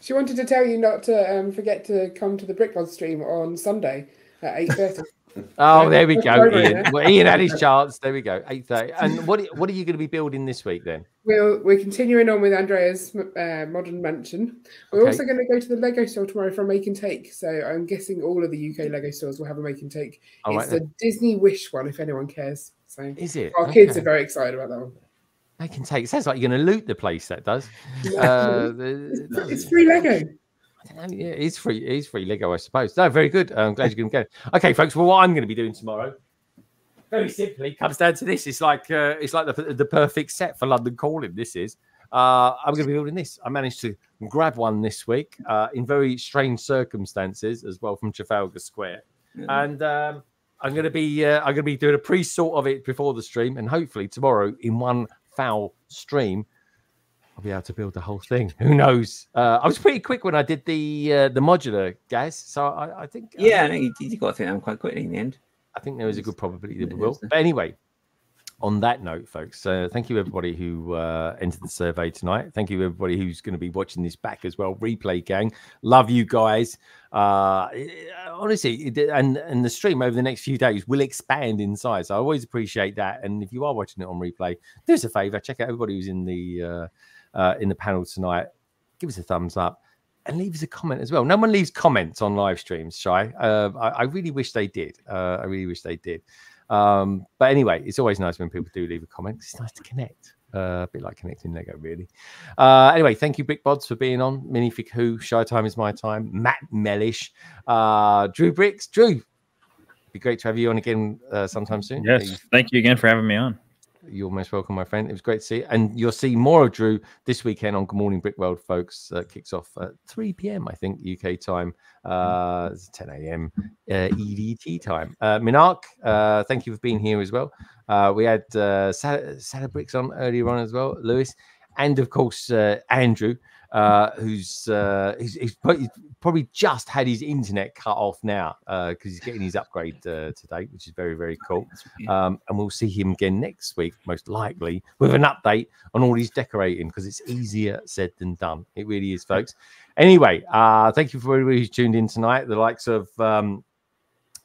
She wanted to tell you not to um, forget to come to the Brickbod stream on Sunday at eight thirty. [laughs]
Oh, there we go, Ian. Well, Ian had his chance. There we go. 8.30. And what, what are you going to be building this week then?
We'll, we're continuing on with Andrea's uh, modern mansion. We're
Okay.
also going to go to the Lego store tomorrow for a make and take. So I'm guessing all of the UK Lego stores will have a make and take.
All
it's
right
the Disney Wish one, if anyone cares. So
Is it?
Our kids are very excited about that one.
They can take. It Sounds like you're going to loot the place. That does.
Yeah.
Uh, [laughs]
It's, it's free Lego.
Yeah, it's free. It is free Lego, I suppose. No, very good. I'm glad you're going to go. Okay, folks. Well, what I'm going to be doing tomorrow, very simply, comes down to this. It's like uh, it's like the, the perfect set for London Calling. This is. Uh, I'm going to be building this. I managed to grab one this week uh, in very strange circumstances as well from Trafalgar Square, and um, I'm going to be uh, I'm going to be doing a pre-sort of it before the stream, and hopefully tomorrow in one foul stream. I'll be able to build the whole thing. Who knows? Uh, I was pretty quick when I did the uh, the modular, guys. So I, I think
Yeah, no, you, you got through them quite quickly in the end.
I think there is a good probability that we will. But anyway, on that note, folks, uh, thank you everybody who uh, entered the survey tonight. Thank you everybody who's going to be watching this back as well. Replay gang, love you guys. Uh, honestly, and and the stream over the next few days will expand in size. So I always appreciate that. And if you are watching it on replay, do us a favor, check out everybody who's in the uh, in the panel tonight. Give us a thumbs up and leave us a comment as well. No one leaves comments on live streams, Shy. Uh, I, I really wish they did. Uh, I really wish they did. Um, but anyway, it's always nice when people do leave a comment. It's nice to connect. Uh, a bit like connecting Lego, really. Uh, anyway, thank you, Brick Bods, for being on. Minifig Who, Shy Time is my time. Matt Mellish, uh, Drew Bricks. Drew, be great to have you on again uh, sometime soon.
Yes. Thank you again for having me on.
You're most welcome, my friend. It was great to see you. And you'll see more of Drew this weekend on Good Morning Brick World, folks. Uh, kicks off at 3 p.m., I think, UK time. Uh, it's 10 a.m. Uh, EDT time. Uh, Minark, uh, thank you for being here as well. Uh, we had uh, Bricks on earlier on as well, Luis, and of course, uh, Andrew. Uh, who's, uh, he's, he's pro- he's probably just had his internet cut off now uh, because he's getting his upgrade uh, today, which is very, very cool. Um, and we'll see him again next week, most likely, with an update on all his decorating because it's easier said than done. It really is, folks. Anyway, uh, thank you for everybody who's tuned in tonight. The likes of um,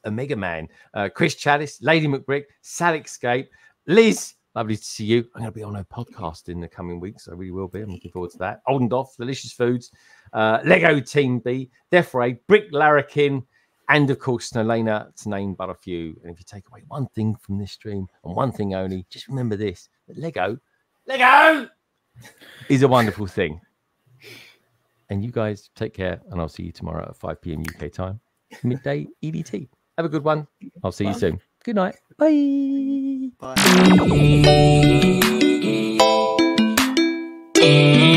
Omega Man, uh, Chris Chalice, Lady McBrick, Sal Escape, Liz, Lovely to see you. I'm going to be on a podcast in the coming weeks. I really will be. I'm looking forward to that. Oldendorf, Delicious Foods, uh, Lego Team B, Death Ray, Brick Larrikin, and of course, Nolena, to name but a few. And if you take away one thing from this stream and one thing only, just remember this that Lego, Lego [laughs] is a wonderful thing. And you guys take care, and I'll see you tomorrow at 5 p.m. UK time, midday EDT. Have a good one. I'll see you soon. Good night. Bye.
Bye.